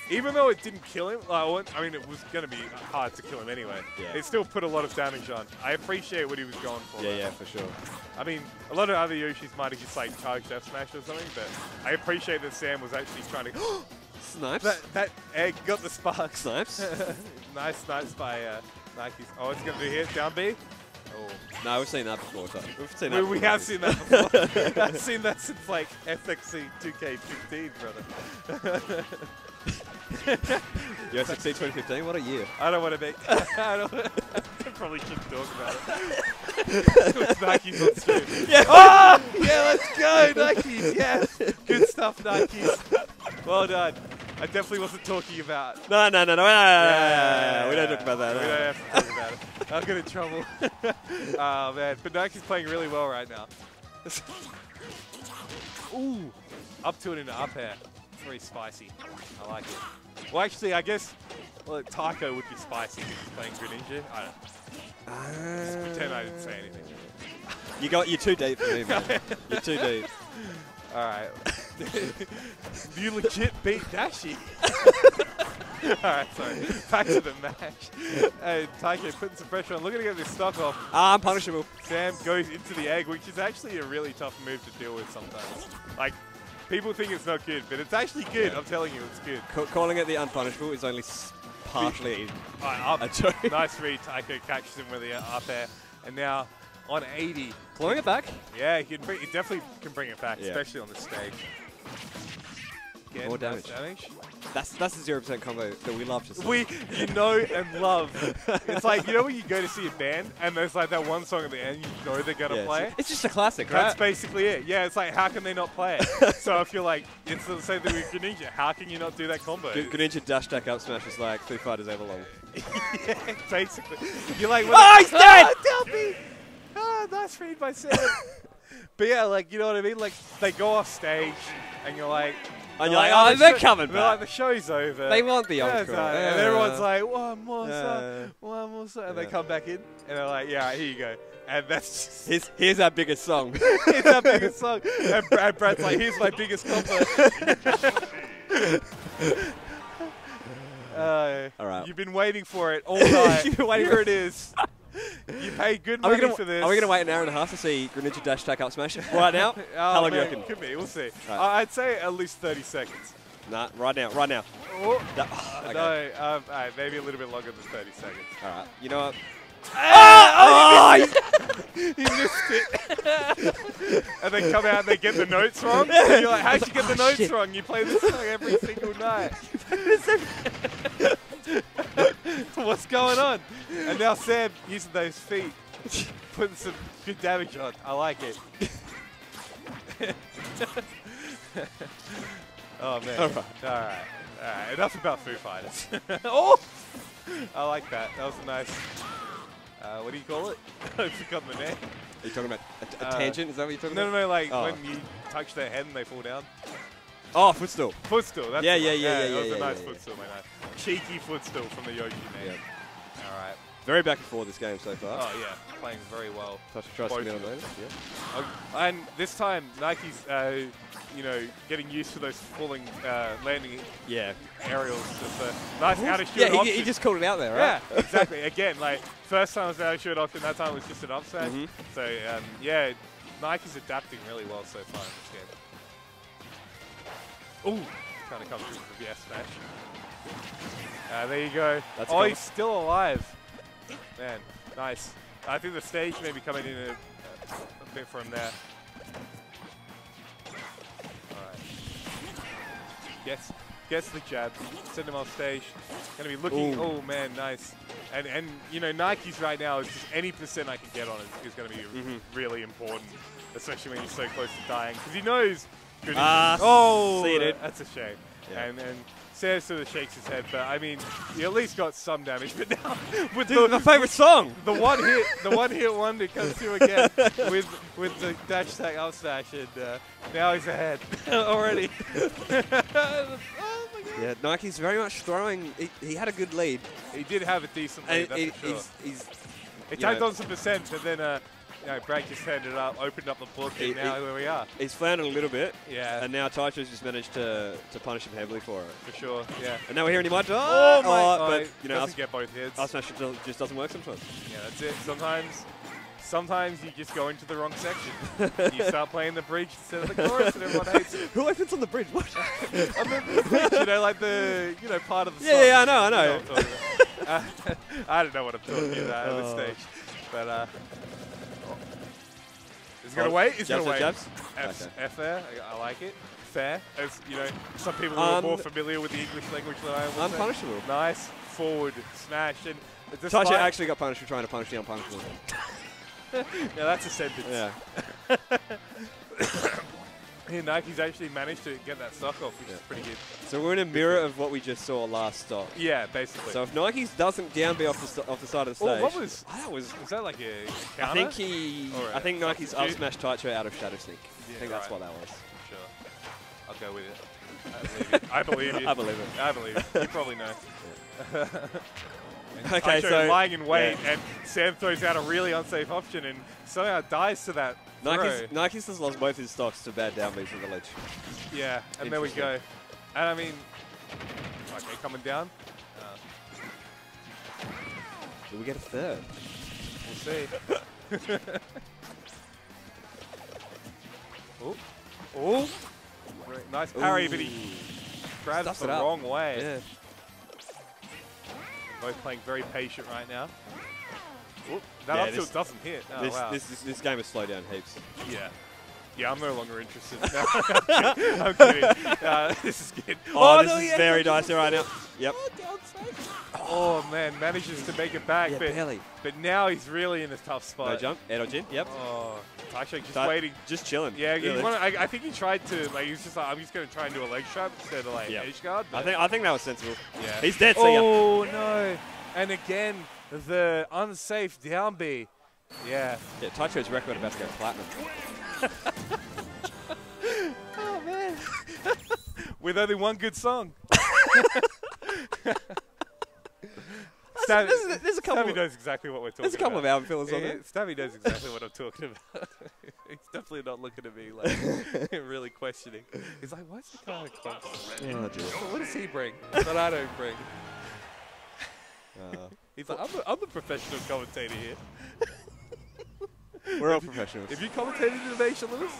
Even though it didn't kill him, like, I mean, it was going to be hard to kill him anyway. Yeah. It still put a lot of damage on. I appreciate what he was going for. Yeah, though. yeah, for sure. I mean, a lot of other Yoshis might have just like charged F smash or something, but I appreciate that Sam was actually trying to. Snipes. that, that egg got the sparks. Snipes. nice snipes by uh, Nikes. Oh, it's going to be hit. Down B. Oh. No, we've seen that before. So we've seen that. we before. have seen that before. I've seen that since like FXC 2K15, brother. US XC 2015. What a year. I don't want to be. I don't. Probably shouldn't talk about it. Nikes on stream. Yeah. Oh, yeah, let's go, Nikes. Yes, good stuff, Nikes. Well done. I definitely wasn't talking about. No, no, no, no. no, We don't talk about that. We don't have to talk about it. I'll get in trouble. oh man, but Nike's playing really well right now. Ooh, up to it into up air. It's very spicy. I like it. Well, actually, I guess well, Taco would be spicy because he's playing Greninja. I don't know. Just pretend I didn't say anything. You got you're too deep for me, man. You're too deep. All right. you legit beat Dashi. All right, sorry. Back to the match. Hey, Taicho putting some pressure on. Looking to get this stock off. Ah, unpunishable. Sam goes into the egg, which is actually a really tough move to deal with sometimes. Like, people think it's not good, but it's actually good. I'm telling you, it's good. Ca- calling it the unpunishable is only partially All right, up. a joke. nice read. Taicho catches him with the up air. And now on 80. Clawing it back. Yeah, he, can bring, he definitely can bring it back, Yeah. especially on the stage. Again, More damage. damage. That's that's the zero percent combo that we love to see. We, you know and love. It's like, you know when you go to see a band and there's like that one song at the end you know they're going to Yeah, play? it's, it's just a classic, That's right? basically it. Yeah, it's like, how can they not play it? so if you're like, it's the same thing with Greninja. How can you not do that combo? Good Greninja dash dash up smash is like Foo Fighters Everlong. yeah, basically. You're like, Oh, he's dead! Ah, Delpy! Ah, nice read by Sam. but yeah, like, you know what I mean? Like, they go off stage and you're like, And you're like, oh, the they're show- coming they're like, the show's over. They want the Yeah, encore. so- And everyone's like, one more Yeah. song, one more song. And they come back in and they're like, yeah, here you go. And that's just Here's, here's our biggest song. Here's our biggest song. And Brad, Brad's like, here's my biggest combo. uh, All right. You've been waiting for it all night. You've waiting Here for it is. You paid good money for this. are we gonna wait an hour and a half to see Greninja dash attack up smash right now? Oh, How long do you reckon? Could be. We'll see. Right. I'd say at least 30 seconds. Nah, right now, right now. Oh, That- okay. No, um, right, maybe a little bit longer than 30 seconds. All right. You know what? Ah, oh, he missed it. and they come out and they get the notes wrong. And you're like, how'd you get the notes wrong? You play this song every single night. What's going on? And now Sam using those feet, putting some good damage on. I like it. oh man. All right. All right. All right. Enough about Foo Fighters. oh, I like that. That was a nice. Uh, what do you call it? I forgot the name. Are you talking about a, a Uh, tangent? Is that what you're talking No, no, about? no. Like Oh. when you touch their head and they fall down. Oh, footstool. Footstool. That's Yeah, the yeah, yeah, yeah, That was yeah, a nice yeah. footstool, my man. Cheeky footstool from the Yoshi name. All right. Very back and forth this game so far. Oh yeah, playing very well. Touch tries to Both get on them. later. Yeah. Oh, and this time Nike's, uh, you know, getting used to those falling, uh, landing Yeah. aerials. Just a nice out of shoot Yeah, he, he just called it out there, right? Yeah, exactly. Again, like first time was out of shoot option, that time was just an upset. smash. Mhm. So um, yeah, Nike's adapting really well so far in this game. Ooh, trying to come through the BS smash. Uh, there you go. That's oh, he's still alive. Man, nice. I think the stage may be coming in a, a bit from there. Alright. Gets, gets the jab. Send him off stage. Gonna be looking. Ooh. Oh man, nice. And and you know Nike's right now is just any percent I can get on is, is gonna be Mhm. really important, especially when you're so close to dying because he knows. Ah, oh, it. that's a shame. Yeah. And and Sam sort of shakes his head, but I mean, he at least got some damage. But now with Dude, my favorite song. the one hit, the one hit wonder comes through again with with the dash tag up smash, and uh, now he's ahead already. oh! Yeah, Nike's very much throwing. He, he had a good lead. He did have a decent lead, And that's he- for sure. he's, he's He tagged know- on some percent, and then uh, you know, Brad just turned it up, opened up the book, and now he- here we are. he's floundered a little bit, Yeah, and now Taicho's just managed to, to punish him heavily for it. for sure. Yeah. And now we're hearing him on. Oh, Oh, my! but oh, you know, doesn't us, get both hits. us smash just- doesn't work sometimes. Yeah, that's it. Sometimes, sometimes you just go into the wrong section. you start playing the bridge instead of the chorus, and everyone hates it. Who opens on the bridge? What? Remember the bridge, you know, like the you know part of the Yeah, song. yeah, I know, I You know. About. uh, I don't know what I'm talking about at this Oh. stage, but uh, he's gonna Oh, wait. He's gonna and wait. jabs? F, Okay. F there. I, like it. Fair, as you know, some people who are Um, more familiar with the English language than I am. Unpunishable. Nice forward smash and. Despite- actually got punished for trying to punish the unpunishable. Yeah, that's a sentence. Yeah. Yeah, Nike's actually managed to get that stock off, which is pretty good. So we're in a mirror of what we just saw last stop. Yeah, basically. So if Nike's doesn't down B off the, off the side of the oh, stage. what was Oh, that was. Was that like a I counter? think he. I think Nike's up smash Taicho out of Shadow Sneak. Yeah, I think that's right. what that was. Sure. I'll go with it. I believe you. I believe it. I believe it. You probably know. Okay, Taicho so- lying in wait, yeah. and Sam throws out a really unsafe option, and somehow dies to that. Nike's, Nike's has lost both his stocks to bad down Bs from the ledge. Yeah, and there we go. And I mean, okay, coming down. Uh, Do we get a third? we'll see. oh, oh, nice parry, but he grabs Stuffs the wrong way. Yeah. Both playing very patient right now. Oop, that Yeah, up tilt doesn't hit. Oh, this, wow. this, this, this game has slowed down heaps. yeah. Yeah, I'm no longer interested. No, I'm kidding. I'm kidding. Uh, this is good. Oh, this no, is yeah, very yeah. dicey right now. Yep. Oh man, manages to make it back, Yeah, but barely. but now he's really in a tough spot. No jump. Air dodge in. Yep. Oh, Tashak just Ti- waiting. Just chilling. Yeah, he really. wanted, I, I think he tried to like he was just like I'm just gonna try and do a leg trap instead of like Yeah. edge guard. I think I think that was sensible. Yeah. He's dead. See ya. Oh no! And again, the unsafe down B. Yeah. Yeah, Taicho's record about to go platinum. Oh man. With only one good song. Stabby, there's a- there's a couple Stabby of- knows exactly what we're talking about. there's a couple about. of album fillers on Yeah, there. Stabby knows exactly what I'm talking about. He's definitely not looking at me like really questioning. He's like, why's the guy close? Oh. What does he bring that I don't bring? Uh, He's like, I'm the, I'm the professional commentator here. we're all professionals. Have you commentated in the Nation, Lewis?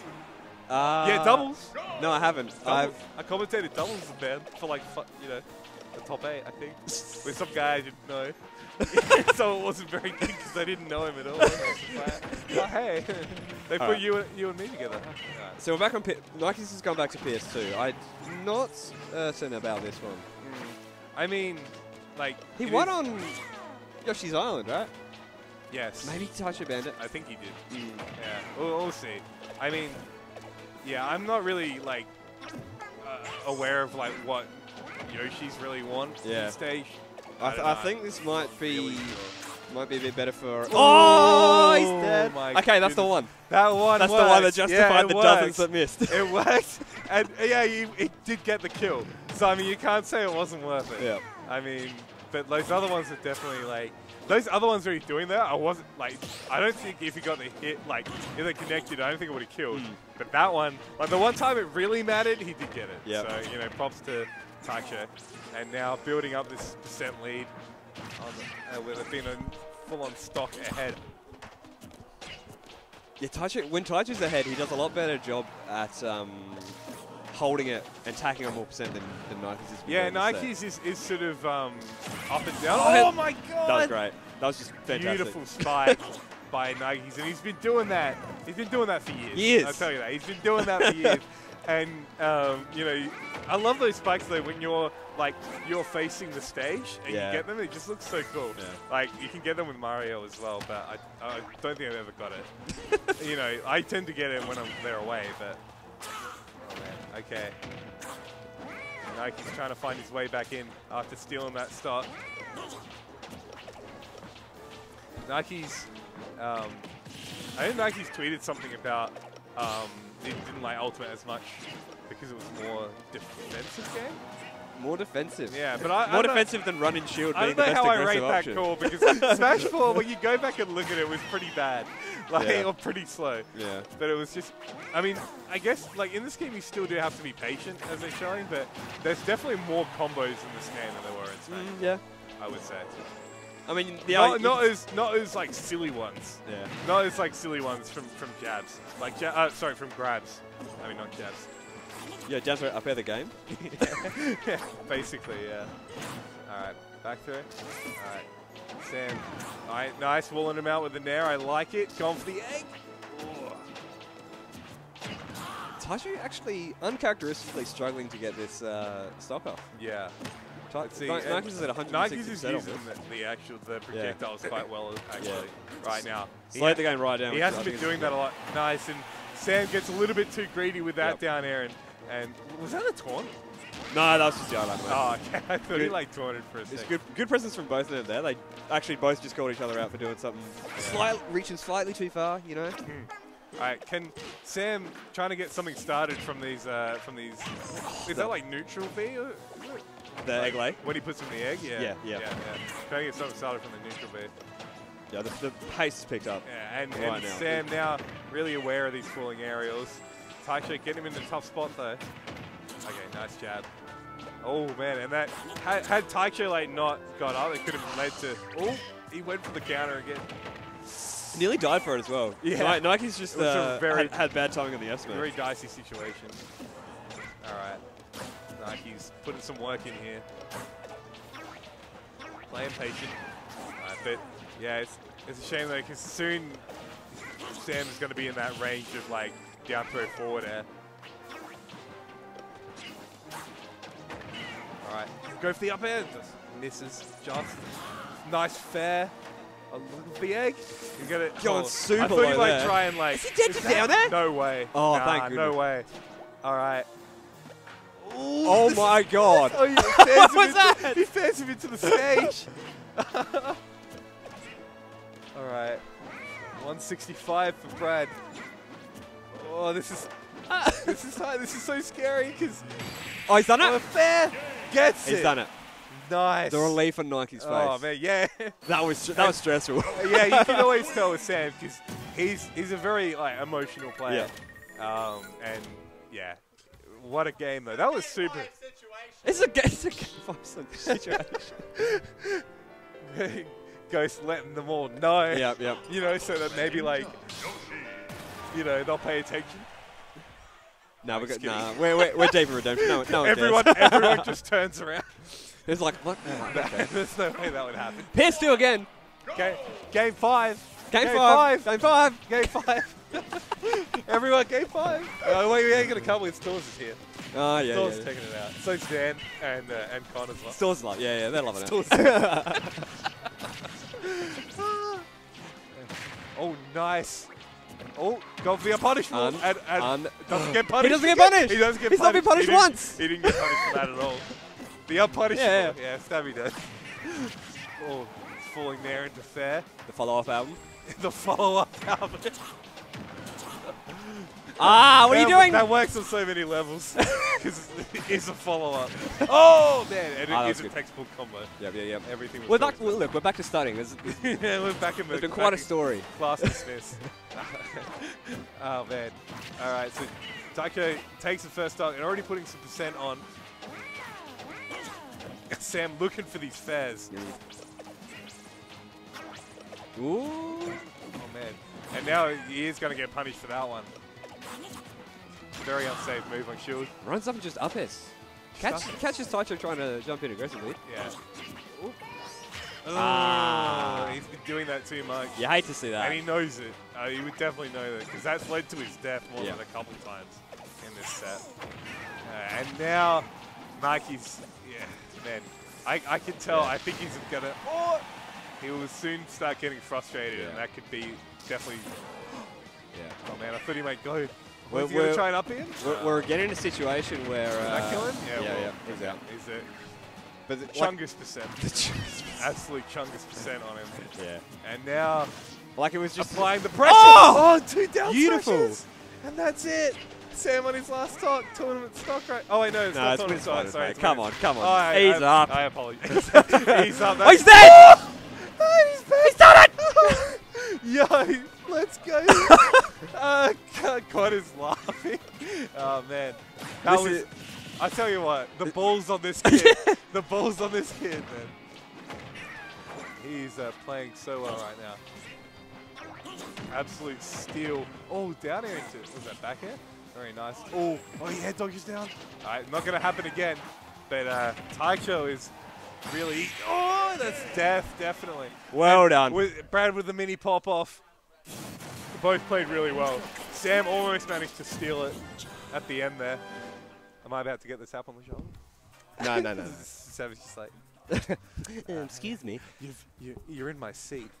Uh, yeah, doubles. No, I haven't. Doubles. I've I commentated doubles in band for like, you know, the top eight, I think, with some guy I didn't know. so it wasn't very good because I didn't know him at all. I was just like, oh, hey, they put Alright. you, and, you and me together. huh? Alright. So we're back on P- Nike's has gone back to PS2. I'm not certain about this one. I mean, like He won on Yoshi's Island, right? Yes. Maybe Taicho Bandit. I think he did. Yeah, we'll, we'll see. I mean, yeah, I'm not really like uh, aware of like what Yoshi's really want Yeah. stage. I, th- I think this might be Really sure. might be a bit better for. Oh, he's dead. my Okay, that's the one. That one. That's the one that justified yeah, the works. dozens that missed. It worked, and yeah, he, he did get the kill. So I mean, you can't say it wasn't worth it. Yeah. I mean, but those other ones are definitely like those other ones where he's doing that. I wasn't like I don't think if he got the hit like if they connected, I don't think it would have killed. Hmm. But that one, like the one time it really mattered, he did get it. Yep. So you know, props to Taicho, and now building up this percent lead on the, uh, with it being a full-on stock ahead. Yeah, Taicho, when Taicho's ahead, he does a lot better job at um, holding it and tacking on more percent than, than Nike's Is Yeah, doing this set. Nike's is, is sort of um, up and down. Oh, Oh, my god! That was great. That was just fantastic. Beautiful spike by Nike's, and he's been doing that. He's been doing that for years. Years. I'll tell you that. He's been doing that for years. And um, you know, I love those spikes though when you're like you're facing the stage and Yeah. you get them. It just looks so cool. Yeah. Like you can get them with Mario as well, but I, I don't think I've ever got it. you know, I tend to get it when I'm there away, but okay. Nike's trying to find his way back in after stealing that start. Nike's, um, I think Nike's tweeted something about um, he didn't like Ultimate as much because it was more defensive game. More defensive. Yeah, but I- I more don't- defensive than run and shield I don't know how I rate aggressive that call because Smash 4, when you go back and look at it, was pretty bad, like Yeah. or pretty slow. Yeah. But it was just, I mean, I guess like in this game you still do have to be patient as they're showing, but there's definitely more combos in this game than there were in Smash. Mm, yeah. I would say. I mean, the not, not as not as like silly ones. Yeah. Not as like silly ones from from jabs. Like ja- uh, sorry, from grabs. I mean not jabs. Yeah, jumps right up air the game. yeah, basically, yeah. All right, back through. All right, Sam. All right, nice, walling him out with the nair. I like it. Going for the egg. Taicho actually uncharacteristically struggling to get this uh, stock off. Yeah. See, Ni- Nike's is at 160 Nike's is using the, the actual the projectiles quite well actually Yeah. right now. Slowed the game right down, He hasn't been doing that a lot. Nice, and Sam gets a little bit too greedy with that Yep. down air, and, and was that a taunt? No, that was just yard line. Oh, okay. I thought he Good. like taunted for a second. It's good, good presence from both of them there. They actually both just called each other out for doing something, slight, reaching slightly too far. You know. All right, can Sam trying to get something started from these uh, from these? Is that like neutral B? or- The Like egg lay? When he puts in the egg, yeah. Yeah, yeah. yeah, Trying to get something started from the neutral B. Yeah, the, the pace has picked up. Yeah, and, right and now. Sam now really aware of these falling aerials. Taicho getting him in a tough spot though. Okay, nice jab. Oh man, and that had, had Taicho like not got up, it could have led to. Oh, he went for the counter again. Nearly died for it as well. Yeah. Ni- Nike's just It was a uh, very- had, had bad timing on the smash. Very dicey situation. All right, Nike's putting some work in here. Playing patient, uh, but yeah, it's it's a shame though because soon Sam is going to be in that range of like down throw forward air. All right, go for the up air. Just misses just. Nice fair. A little big. You get it. Going oh, super I thought you might there. try and like. Is he dead is just down there? No way. Oh, Nah, thank No way. All right. Oh my god. Oh, he fans him was into, that? He fans him into the stage. All right. 165 for Brad. Oh, this is this is hard. This is so scary because Oh, he's done oh, it. fair gets He's it. done it. Nice. The relief on Nike's face. Oh man, yeah, That was that was stressful. yeah. You can always tell with Sam because he's he's a very like emotional player. Yeah. Um, and yeah, what a game though. That was super. It's a game. It's a game situation. Ghost letting them all know. yep, yep. You know, so that maybe like, you know, they'll pay attention. No, we're good. Nah, we're, we're, we're deep in redemption. No, no one everyone, everyone just turns around. It's like, what? Oh, okay. There's no way that would happen. Pierce two again. Okay, game five. Game, Game five. five. Game five. Game five. everyone, game five. Uh, wait, we ain't gonna come with Stores is here. Oh, yeah. Stores yeah. taking it out. So Dan and uh, and Con as well. Stores love. Yeah, yeah, they're loving Stores. it. oh, nice. Oh, go for the punishment. Un- and, and un- doesn't get punished. He doesn't get punished. He doesn't get He's not been punished. punished He didn't- once. He didn't get punished for that at all. The unpunished. Yeah, yeah, Stabby does. Oh, falling there into fair. The follow-up album. the follow-up album. Ah, what are you doing? That works on so many levels because it is a follow-up. Oh man, and it Ah, is a good. textbook combo. Yep, yeah, yep. Everything. We're back. Well, look, we're back to studying. There's, yeah, we're back in the. there's been quite a story. Class dismissed. oh man. All right, so Taicho takes the first dog and already putting some percent on. Sam looking for these fares. Ooh. Oh man. And now he is going to get punished for that one. Very unsafe move on Shield. Runs up and just up S. Catch, catches Taicho trying to jump in aggressively. Yeah. Ooh. Ah. He's been doing that too much. You hate to see that. And he knows it. Uh, he would definitely know that because that's led to his death more Yeah. than a couple times in this set. Uh, and now Nike's, yeah, man, I, I can tell. I think he's gonna. Oh, he will soon start getting frustrated, and that could be definitely. Yeah. Oh man, I thought he might go. We're- Was he gonna try and up in? We're, we're getting in a situation where. Did Uh, that kill him? Yeah, well, yeah, he's out. He's it. But the, Chungus percent. Absolute chungus percent on him. yeah. And now Like it was just. applying the pressure. Oh! two down Beautiful. smashes. And that's it. Sam on his last talk, tournament stock right. Oh wait, no, it's No, not it's tournament stock. Sorry, mate. Come on, come on. Oh, I, Ease I, up. I apologize. Ease up. Oh, he's dead! Oh, he's back. He's done it! Yo, let's go. uh, God, is laughing. Oh man, that This was. is- I tell you what, the balls on this kid. the balls on this kid, man. He's uh, playing so well right now. Absolute steal. Oh, down air into was that back air? Very nice. Oh, oh, he head dodges down. All right, not gonna happen again. But uh, Taicho is really. Oh, that's death, definitely. Well And done. With Brad with the mini pop off. Both played really well. Sam almost managed to steal it at the end there. Am I about to get the tap on the shoulder? No, no, no. no. Savage is like, Um, excuse me. You've, you, you're in my seat.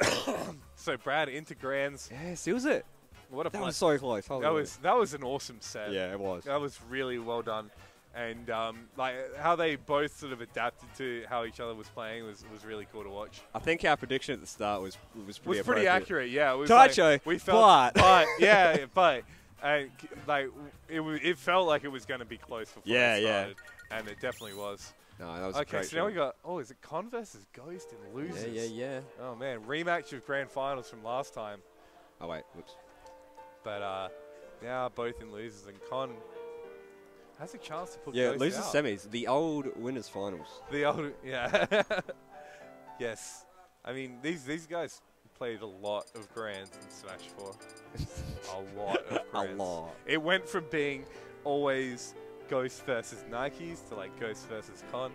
so Brad into grands. Yeah, seals it. What a That play. was so close. Holy That was that was an awesome set. Yeah, it was. That was really well done, and um, like how they both sort of adapted to how each other was playing was, was really cool to watch. I think our prediction at the start was was pretty was pretty accurate. Yeah, it was Taicho, like, we felt, but- yeah, but and like it was, it felt like it was going to be close before Yeah, it yeah. and it definitely was. No, that was a okay. great So now we got oh, is it Con versus Ghost and losers? Yeah, yeah, yeah. Oh man, rematch of grand finals from last time, Oh wait, whoops. but uh, now both in losers and Con has a chance to put Yeah, Ghost losers out. semis, the old winners finals. The old, yeah. yes. I mean, these these guys played a lot of grands in Smash 4. a lot of grands. A lot. It went from being always Ghost versus Nikes to like Ghost versus Con.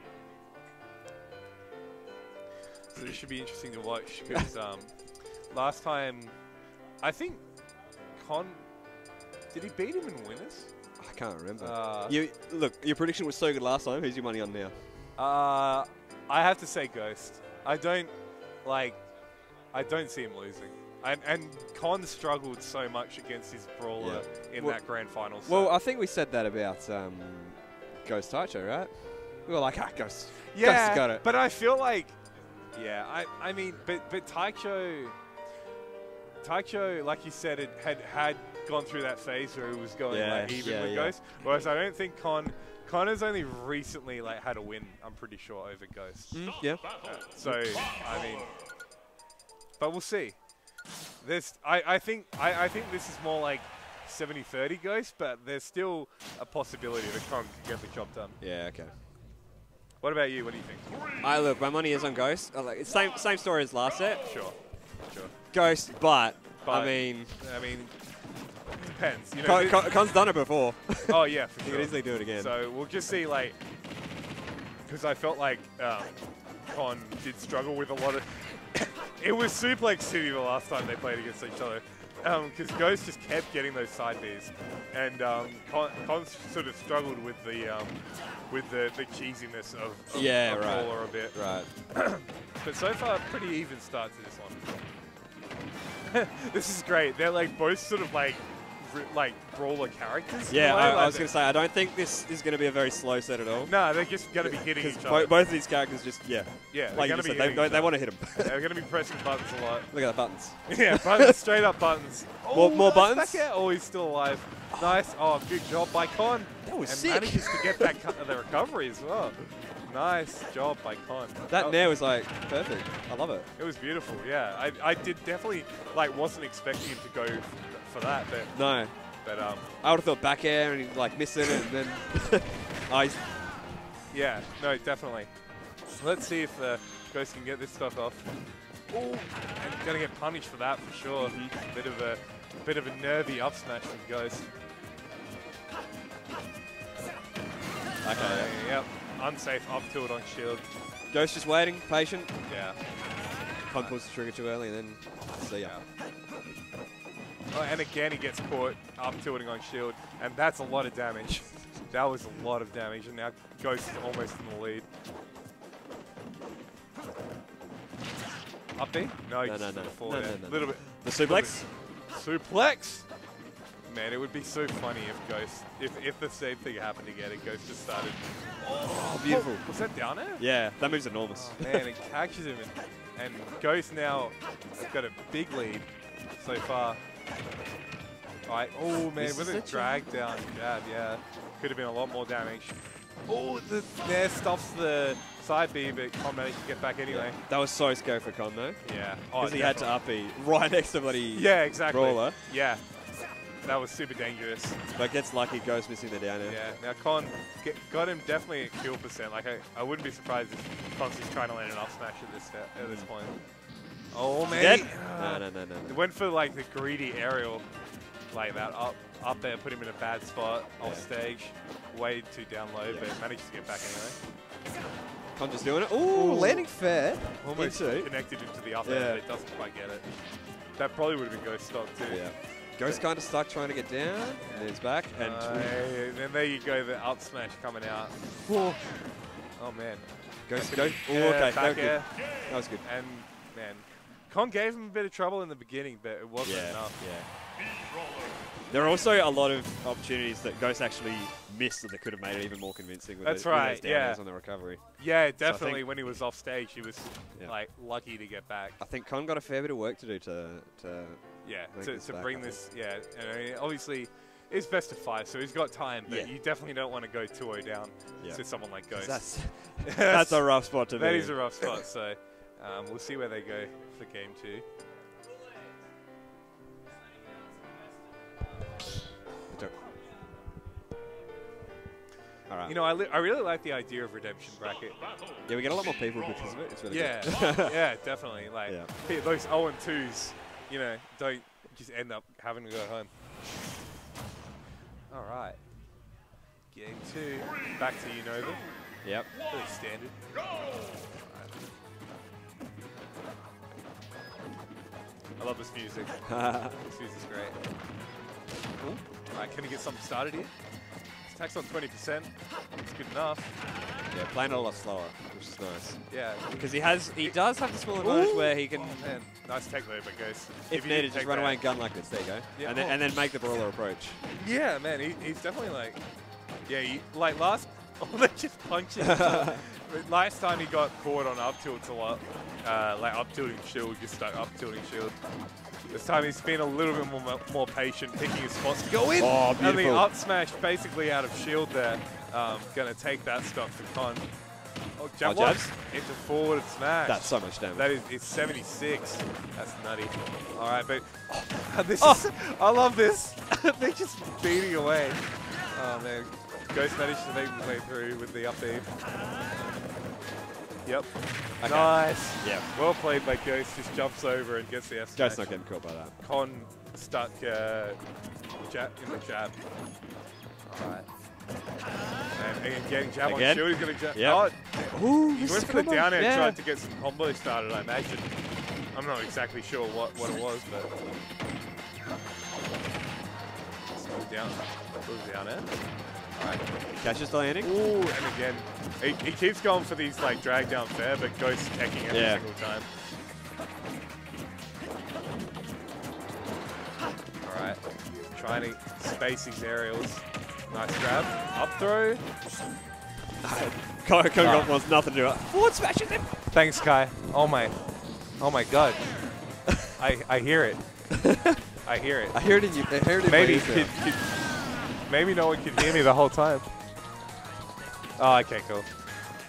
So this should be interesting to watch because um, last time I think Con. Did he beat him in winners? I can't remember. Uh, you look. Your prediction was so good last time. Who's your money on now? Uh, I have to say Ghost. I don't like. I don't see him losing. And and Con struggled so much against his brawler in Well- that grand final. So Well, I think we said that about um, Ghost Taicho, right? We were like, ah, Ghost. yeah, Ghost has got it. but I feel like, yeah, I I mean, but but Taicho, Taicho, like you said, it had had gone through that phase where he was going Yeah, like even yeah, with yeah. Ghost. Whereas I don't think Con. Con has only recently like had a win. I'm pretty sure over Ghost. Mm, yeah. So I mean, but we'll see. There's, I, I think, I, I think this is more like 70-30 Ghost, but there's still a possibility that Con can get the job done. Yeah. Okay. What about you? What do you think? I look. My money is on Ghost. I like same same story as last set. Sure, sure. Ghost, but, But- I mean, I mean, depends. You know, Con, Con's done it before. oh yeah, for sure. could easily do it again. So we'll just see, like, because I felt like um, Con did struggle with a lot of. it was Suplex City the last time they played against each other. Because Ghost just kept getting those side Bs, and um, Con, Con sort of struggled with the um, with the, the cheesiness of, of Yeah, of right. A bit. Right. but so far, pretty even start to this one. this is great. They're like both sort of like like brawler characters. Yeah, I, like I was going to say, I don't think this is going to be a very slow set at all. No, they're just going to be hitting each bo- other. both of these characters just, yeah. Yeah, they're like you just said, they, they, they want to hit them. They're going to be pressing buttons a lot. Look at the buttons. yeah, buttons, straight up buttons. More- Oh, more nice buttons? back air. Oh, he's still alive. Nice. Oh, good job by Con. That was and sick. manages to get that the recovery as well. Nice job by Con. That Oh, nair was like perfect. I love it. It was beautiful. Yeah, I, I did definitely like wasn't expecting him to go for that, but No. but um I would have thought back air and he'd like missing it and then. I. yeah, no, definitely. Let's see if uh, Ghost can get this stuff off. Ooh, and gonna get punished for that for sure. Bit of a bit of a nervy up smash from Ghost. Okay. Uh, yep, unsafe up tilt on shield. Ghost just waiting, patient. Yeah. Con pulls the trigger too early and then see ya. Oh, and again, he gets caught up tilting on shield, and that's a lot of damage. that was a lot of damage, and now Ghost is almost in the lead. Up B? No, No, no, no. No, there. no, no, little bit. The suplex? bit. Suplex. Man, it would be so funny if Ghost, if if the same thing happened again, and Ghost just started. Oh, oh, beautiful. Was that down there? Yeah, that move's enormous. Oh, man, it catches him, and, and Ghost now has got a big lead so far. All right. Oh man, This with a it, drag down jab, yeah, could have been a lot more damage. Oh, the Nair stops the side B, but Con managed to get back anyway. That was so scary for Con though. Yeah. Oh, Because he had to up E right next to bloody Yeah, exactly. brawler. Yeah. That was super dangerous. But gets lucky, goes missing the down air. Yeah. Now Con get, got him definitely at kill percent. Like I, I wouldn't be surprised if Con's trying to land an off smash at this step, at this mm. point. Oh man. Dead? Ah. No, no, no, no. It went for like the greedy aerial, like that up up there, put him in a bad spot off stage, way too down low, but managed to get back anyway. Con just doing it. Ooh, landing fair. Almost Into. connected him to the up Yeah. but it doesn't quite get it. That probably would have been Ghost stock too. Yeah. Ghost kind of stuck trying to get down, and then back. And Uh, and then there you go, the up smash coming out. Oh man. Ghost, Ghost. Oh, Yeah, okay, that was good. That was good. And man, Con gave him a bit of trouble in the beginning, but it wasn't Yeah, enough. yeah. There are also a lot of opportunities that Ghost actually missed that they could have made it even more convincing. With That's the, right, those down yeah. on the recovery. Yeah, So definitely. think- when he was off stage, he was Yeah. like lucky to get back. I think Con got a fair bit of work to do to to Yeah, to, this to back, bring this. Yeah, and I mean, obviously, it's best of five, so he's got time. But Yeah. you definitely don't want to go 2-0 down Yeah. to someone like Ghost. that's- that's a rough spot to That be is in. a rough spot. So um, we'll see where they go for game two. All right. You know, I, li- I really like the idea of redemption bracket. Yeah, we get a lot more people because of it. It's really Yeah, good. yeah, definitely. Like Yeah. pe- those 0 and 2s, you know, don't just end up having to go home. All right. Game two. Back to Unova. Yep. Pretty standard. I love this music. this music's great. Cool. Alright, can he get something started here? His attack's on 20%. It's good enough. Yeah, playing it a lot slower, which is nice. Yeah. Because he has, he does have the small advantage Ooh. where he can, Oh, man. Nice tech there, but goes. if you needed, just run that- away and gun like this. There you go. Yeah, and, then, oh. and then make the brawler approach. Yeah, man, he, he's definitely like, yeah, he, like last, oh, they just other. But last time he got caught on up tilts a lot, uh, like up tilting shield, just stuck up tilting shield. This time he's been a little bit more, more patient, picking his spots to go in. Oh, And the up smash basically out of shield there, um, gonna take that stock for Con. Oh, jab Oh, jabs? into forward smash. That's so much damage. That is, it's 76. That's nutty. All right, but oh, this Oh. is, I love this. They're just beating away. Oh man, Ghost managed to make his way through with the up B. Yep. Okay. Nice. Yeah. Well played by Ghost. Just jumps over and gets the F Ghost's smash. not getting caught by that. Con stuck uh, jab in the jab. All right. And, again, getting jab on Again? shield. He's going to jab. Yep. Oh, Ooh, he this went for the down air, Yeah. tried to get some combo started, I imagine. I'm not exactly sure what, what it was, but. Slow down. Slow down air. Alright. Catches the landing. Ooh, and again. He, he keeps going for these like drag down fair, but Ghost teching every Yeah. single time. Alright. Trying to space these aerials. Nice grab. Up throw. Koga Ah. wants nothing to do. it. Forward smashes him. Thanks, Kai. Oh my, oh my God. I I hear it. I hear it. I hear it in you. I hear it in Maybe maybe no one could hear me the whole time. Oh, okay, cool.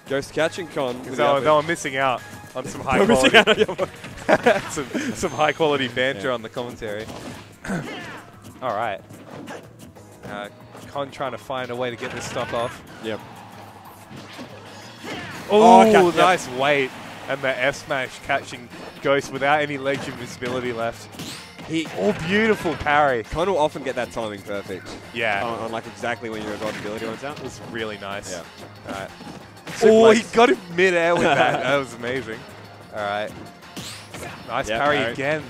Ghost catching Con. with the So up they were missing out on some high quality, out on some, some high quality banter Yeah. on the commentary. All right. Uh, Con trying to find a way to get this stuff off. Yep. Oh, Oh, yep. nice weight. And the F smash catching Ghost without any ledge invincibility left. He, Oh, beautiful parry. Con will often get that timing perfect. Yeah. On, on like exactly when your ability runs out. It was really nice. Yeah. All right. Oh, he got him mid-air with that. that was amazing. All right. Nice Yeah, parry again.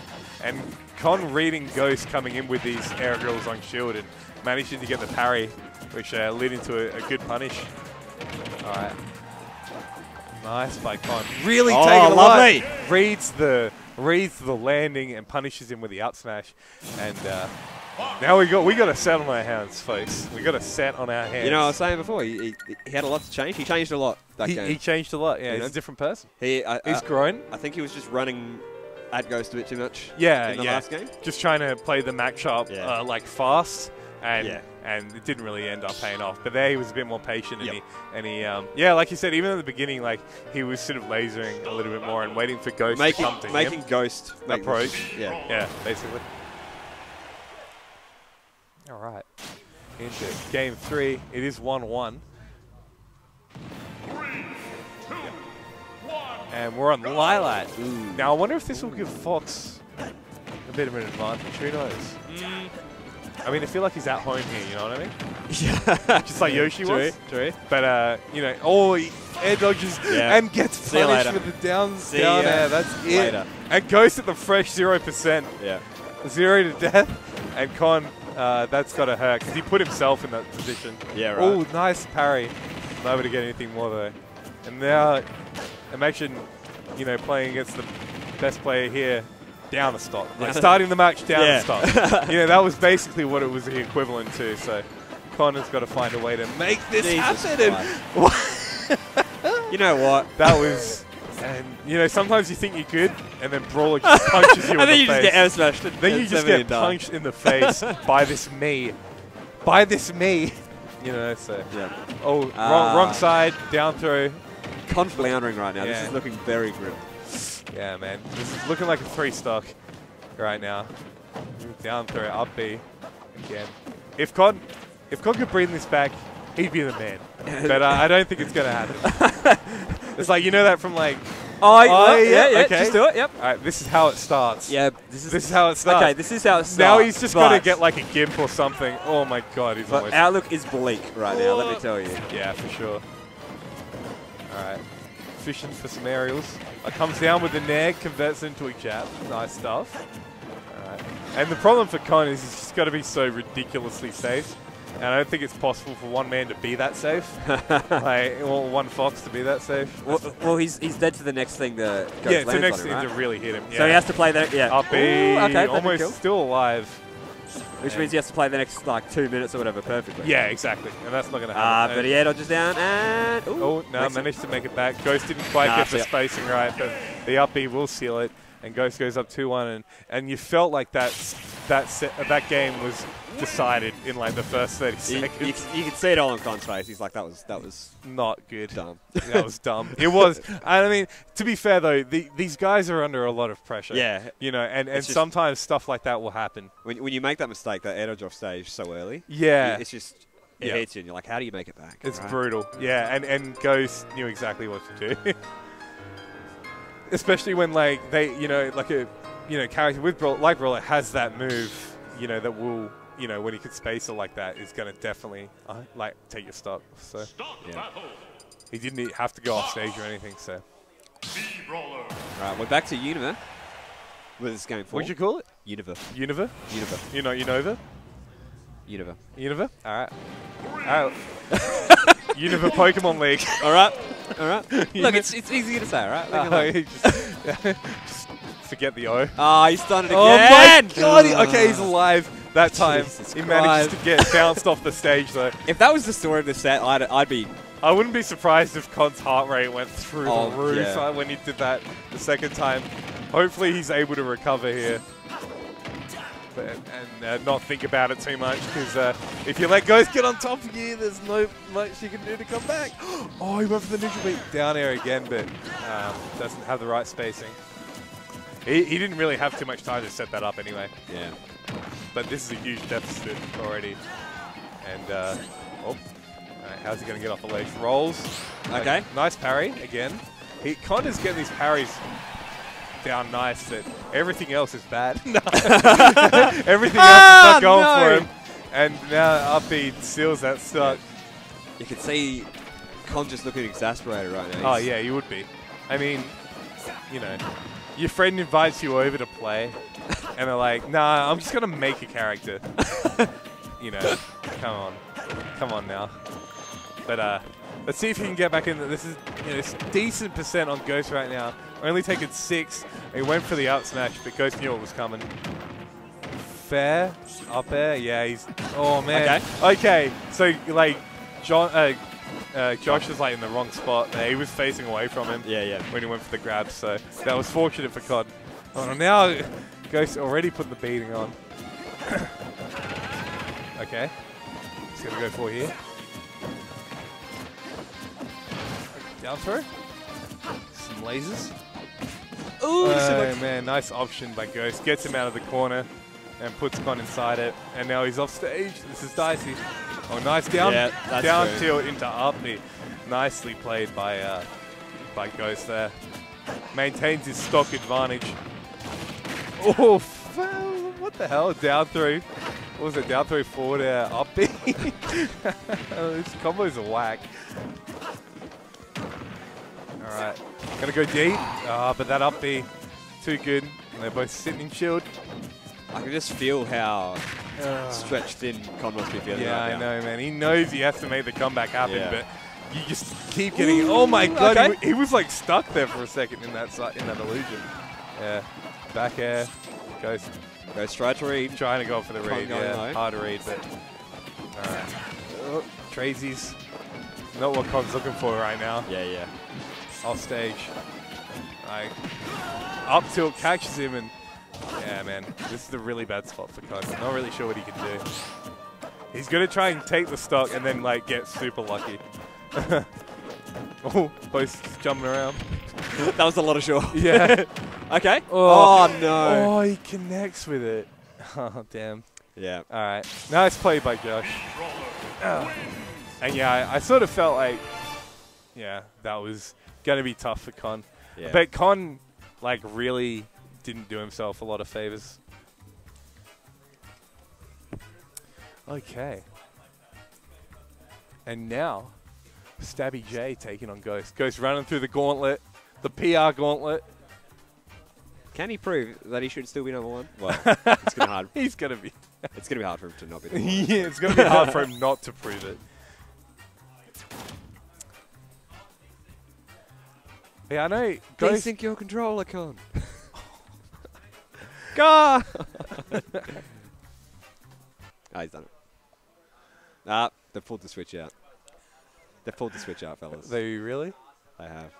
And Con reading Ghost coming in with these air drills on shield and managing to get the parry, which uh, led into a, a good punish. All right. Nice by Con. Really Oh, taking a lot. lovely. Reads the reads the landing and punishes him with the up smash. And uh, now we got we got a set on our hands, folks. We got a set on our hands. You know, I was saying before, he, he, he had a lot to change. He changed a lot that he, game. he changed a lot. Yeah, You he's know? a different person. He, I, He's I- grown. I think he was just running at Ghost a bit too much. Yeah, in the yeah. last game. Just trying to play the matchup Yeah. uh, like fast, and Yeah. and it didn't really end up paying off. But there he was a bit more patient, and Yep. he and he um, yeah, like you said, even at the beginning, like he was sort of lasering a little bit more and waiting for Ghost Making, to come to making him. Ghost make the- approach. Yeah. Yeah, basically. All right, into game three. It is one-one. And we're on Lylat. Now, I wonder if this will give Fox a bit of an advantage. Who knows? I mean, I feel like he's at home here, you know what I mean? Yeah. Just like Yoshi True, was. true. But, uh, you know, oh, he air dodges Yeah. and gets See you punished with the down, See down ya air. That's it. later. And goes at the fresh 0%. Yeah. Zero to death. And Con, uh, that's got to hurt because he put himself in that position. Yeah, right. Oh, nice parry. Not able to get anything more, though. And now, imagine, you know, playing against the best player here down the stock. Like starting the match down Yeah. the stock. you know, that was basically what it was the equivalent to. So Connor's got to find a way to make this Jesus happen. And You know what? that was, and you know, sometimes you think you're good, and then Brawler just punches you in and then the you just get air smashed. then you just get punched in the face by this me, by this me. You know, so Yeah. oh, wrong, Ah. wrong side, down throw. Con floundering right now. This is looking very grim. Yeah, man, this is looking like a three stock right now. Down throw, up B again. If Con, if Con could bring this back, he'd be the man. but uh, I don't think it's gonna happen. it's like you know that from like. Oh, Oh, yeah, yeah, okay. just do it, yep. All right, this is how it starts. Yeah, this is, This is how it starts. Okay, this is how it starts. Now he's just got to get like a gimp or something. Oh my god, he's But almost. outlook is bleak right now, let me tell you. Yeah, for sure. All right, fishing for some aerials. Comes down with the nag, converts into a jab. Nice stuff. And the problem for Con is he's just got to be so ridiculously safe. And I don't think it's possible for one man to be that safe. like, or one fox to be that safe. Well, well, he's he's dead to the next thing that goes yeah, it's the next on thing him, to really hit him. Yeah. So he has to play that. Yeah. Up B, Ooh, okay, almost still alive. Which And- means he has to play the next like two minutes or whatever perfectly. Yeah, exactly. And that's not going to Ah, happen. but he air dodges down and. Ooh, Oh, no, makes it- managed to make it back. Ghost didn't quite Nah, get the spacing right, but the up B will seal it, and Ghost goes up 2-1, and, and you felt like that that se- uh, that game was decided in like the first 30 seconds. you, you can see it all on Con's face. He's like, that was that was Not good. dumb. that was dumb. It was. I mean, to be fair though, the, these guys are under a lot of pressure. Yeah. You know, and, and sometimes stuff like that will happen. When, when you make that mistake, that air dodge off stage so early. Yeah. it- It's just it Yeah. hits you, and you're like, how do you make it back? It's right? brutal. Yeah, and, and Ghost knew exactly what to do. Especially when like they, you know, like a, you know, character with Brawl, like Brawler has that move, you know, that will, you know, when he can space it like that, is going to definitely uh, like take your stock. So Yeah. he didn't have to go off stage or anything. So Right, we're back to Univer with this game four. what'd you call it? Univer. Univer? Univer. You know, Unova? Univer. Univer? All right. All right. Univer Pokemon League. All right. All right. Look, it's, it's easy to say, all right? Me Oh, alone. just, just forget the O. Ah, he's done it again. Oh my god! Okay, he's alive that time. Jesus he managed to get bounced off the stage though. If that was the story of the set, I'd, I'd be. I wouldn't be surprised if Con's heart rate went through Oh, the roof yeah. uh, when he did that the second time. Hopefully, he's able to recover here. But, and uh, not think about it too much because uh, if you let Ghost get on top of you, there's no much you can do to come back. Oh, he went for the neutral beat down air again, but um, doesn't have the right spacing. He, he didn't really have too much time to set that up anyway. Yeah. But this is a huge deficit already. And, uh, oh, Alright, how's he going to get off the ledge? Rolls. Okay. Nice parry again. He kind of getting these parries down nice, that everything else is bad. No. everything else Ah, is not going no. for him. And now up he seals that stuck. You can see Con just looking exasperated right now. Oh, He's- yeah, you would be. I mean, you know, your friend invites you over to play, and they're like, nah, I'm just going to make a character. you know, come on. Come on now. But uh, let's see if he can get back in. This is you know, it's decent percent on Ghost right now. Only taken six. He went for the out smash, but Ghost knew it was coming. Fair up there, yeah. He's oh man. Okay, so like John, uh, uh, Josh was like in the wrong spot. He was facing away from him. Yeah, yeah. When he went for the grab, so that was fortunate for COD. Oh, now Ghost already put the beating on. okay, he's gonna go for here. Down throw. Some lasers. Ooh, oh man, nice option by Ghost. Gets him out of the corner and puts Con inside it. And now he's off stage. This is dicey. Oh, nice down, Yeah, that's down true. tilt into up B. Nicely played by uh, by Ghost there. Maintains his stock advantage. Oh, what the hell? Down through. What was it? Down through forward air, up B. oh, this combo's a whack. All right, gonna go deep. Ah, but that up B, too good. And they're both sitting in shield. I can just feel how stretched thin Con must be feeling Yeah, right I now. know, man. He knows he has to make the comeback happen, Yeah. but you just keep getting. oh my god, he okay. w- he, was like stuck there for a second in that in that illusion. Yeah, back air, goes Goes straight to read. trying to go for the Con read. going Yeah, low. hard to read, but all right. Oh, Tracy's not what Con's looking for right now. Yeah, yeah. Off stage, like up tilt catches him and. Yeah, man, this is a really bad spot for Con. Not really sure what he can do. He's gonna try and take the stock and then like get super lucky. oh, both jumping around. that was a lot of sure. Yeah. okay. Oh. Oh, no. Oh, he connects with it. Oh, damn. Yeah. All right. Nice play by Josh. Oh. And yeah, I, I sort of felt like, yeah, that was gonna be tough for Con. Yeah. But Con, like, really didn't do himself a lot of favors. Okay. And now, Stabby J taking on Ghost. Ghost running through the gauntlet, the PR gauntlet. Can he prove that he should still be number one? Well, it's gonna hard. He's gonna be. It's gonna be hard for him to not be. Number one. yeah, it's gonna be hard for him not to prove it. Yeah, I know. Ghost, Desync your controller, con. Go! ah, he's done it. Ah, they've pulled the switch out. They've pulled the switch out, fellas. they really? They have.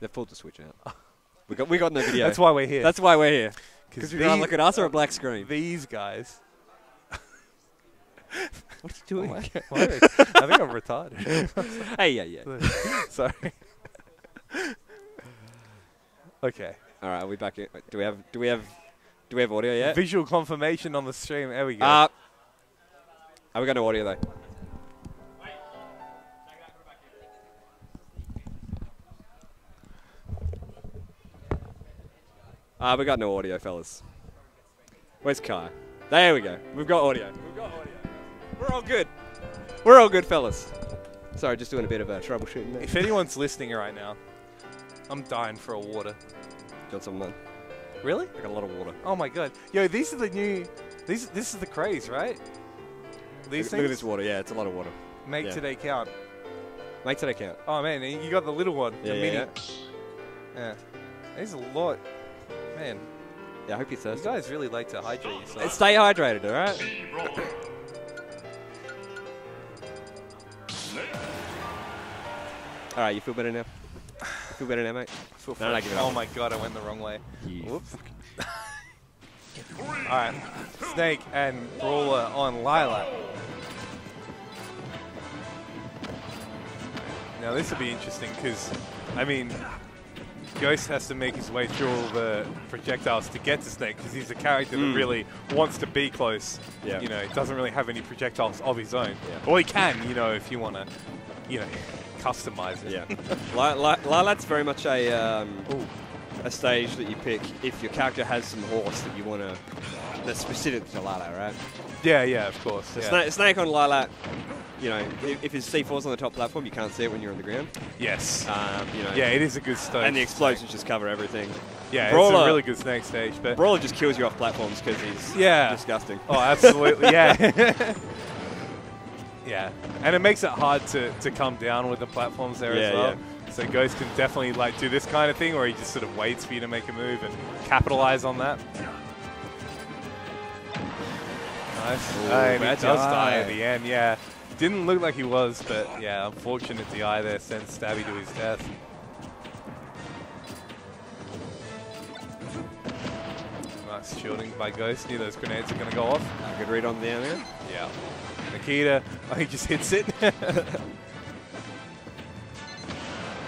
They've pulled the switch out. we got we got no video. That's why we're here. That's why we're here. Because we can't look at us or a black screen. These guys. What are you doing? Why- I think I'm retarded. hey, yeah, yeah. Sorry. okay. All right, are we back? In? Do we have? Do we have? Do we have audio yet? Visual confirmation on the stream. There we go. Uh, oh, we got no audio though. Ah, we got no audio, fellas. Where's Kai? There we go. We've got audio. We've got audio. We're all good. We're all good, fellas. Sorry, just doing a bit of a troubleshooting there. if anyone's listening right now, I'm dying for a water. Got some, man. Really? I got a lot of water. Oh my god. Yo, these are the new. These. This is the craze, right? These Look, look at this water. Yeah, it's a lot of water. make yeah. today count. Make today count. Oh man, you got the little one, Yeah, the yeah, mini. yeah. Yeah. There's a lot. Man, Yeah, I hope you're you guys really like to hydrate yourself. Stay hydrated, all right? All right, you feel better now? Feel better now, mate? Feel No, no, fresh. give it oh my god, I went the wrong way. You Whoops. Alright. Snake and Brawler on Lylat. Now this will be interesting because, I mean, Ghost has to make his way through all the projectiles to get to Snake because he's a character Mm. that really wants to be close. Yeah. You know, he doesn't really have any projectiles of his own. Yeah. Well, he can, you know, if you want to, you know, customize it. Yeah. Li- Li- Lylat's very much a um, a stage that you pick if your character has some horse that you want to that's specific to Lylat, right? Yeah, yeah, of course. So yeah. Snake, Snake on Lilat, you know, if, if his C4's on the top platform, you can't see it when you're on the ground. Yes. Um, you know, yeah, it is a good stage. and the explosions just cover everything. Yeah, it's a really good Snake stage. But Brawler just kills you off platforms because he's Yeah. disgusting. Oh, absolutely, yeah. yeah, and it makes it hard to, to come down with the platforms there Yeah, as well. Yeah. So Ghost can definitely like do this kind of thing, where he just sort of waits for you to make a move and capitalize on that. Nice. Ooh, and he does die DI. at the end. Yeah, didn't look like he was, but yeah, unfortunate DI there sends Stabby to his death. Nice shielding by Ghost. Knew those grenades are going to go off. Good read on there, man. Yeah. Nikita, oh, he just hits it.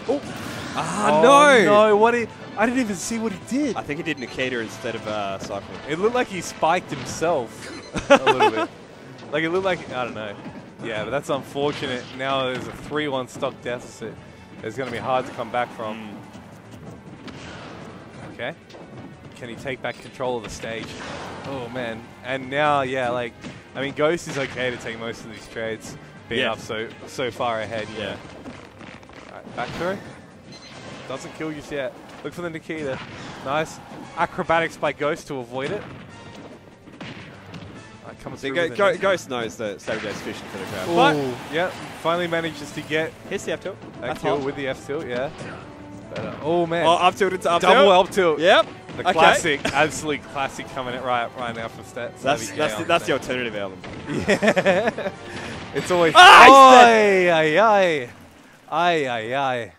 oh. Ah, oh, no! No, what he, I didn't even see what he did. I think he did Nikita instead of uh, Cypher. It looked like he spiked himself a little bit. Like it looked like, I don't know. Yeah, but that's unfortunate. Now there's a 3-1 stock deficit. It's going to be hard to come back from. Okay. Can he take back control of the stage? Oh, man. And now, yeah, like, I mean, Ghost is okay to take most of these trades, being Yeah. up so so far ahead. Yeah. know. Alright, back throw. Doesn't kill just yet. Look for the Nikita. Nice. Acrobatics by Ghost to avoid it. Alright, coming See, through Go- Go- Ghost knows that Saturday's fishing for the crowd. But Ooh, yeah, finally manages to get here's the F tilt. that That's kill hot. with the F tilt, yeah. But, uh, oh man, Oh, up tilted to up double tilt. up tilt. Yep. The Okay. classic, absolute classic coming it right right now from stats. That's that's the, that's the alternative album. Yeah. it's always. Ah, he's Ay, ay, ay. Ay, ay, ay.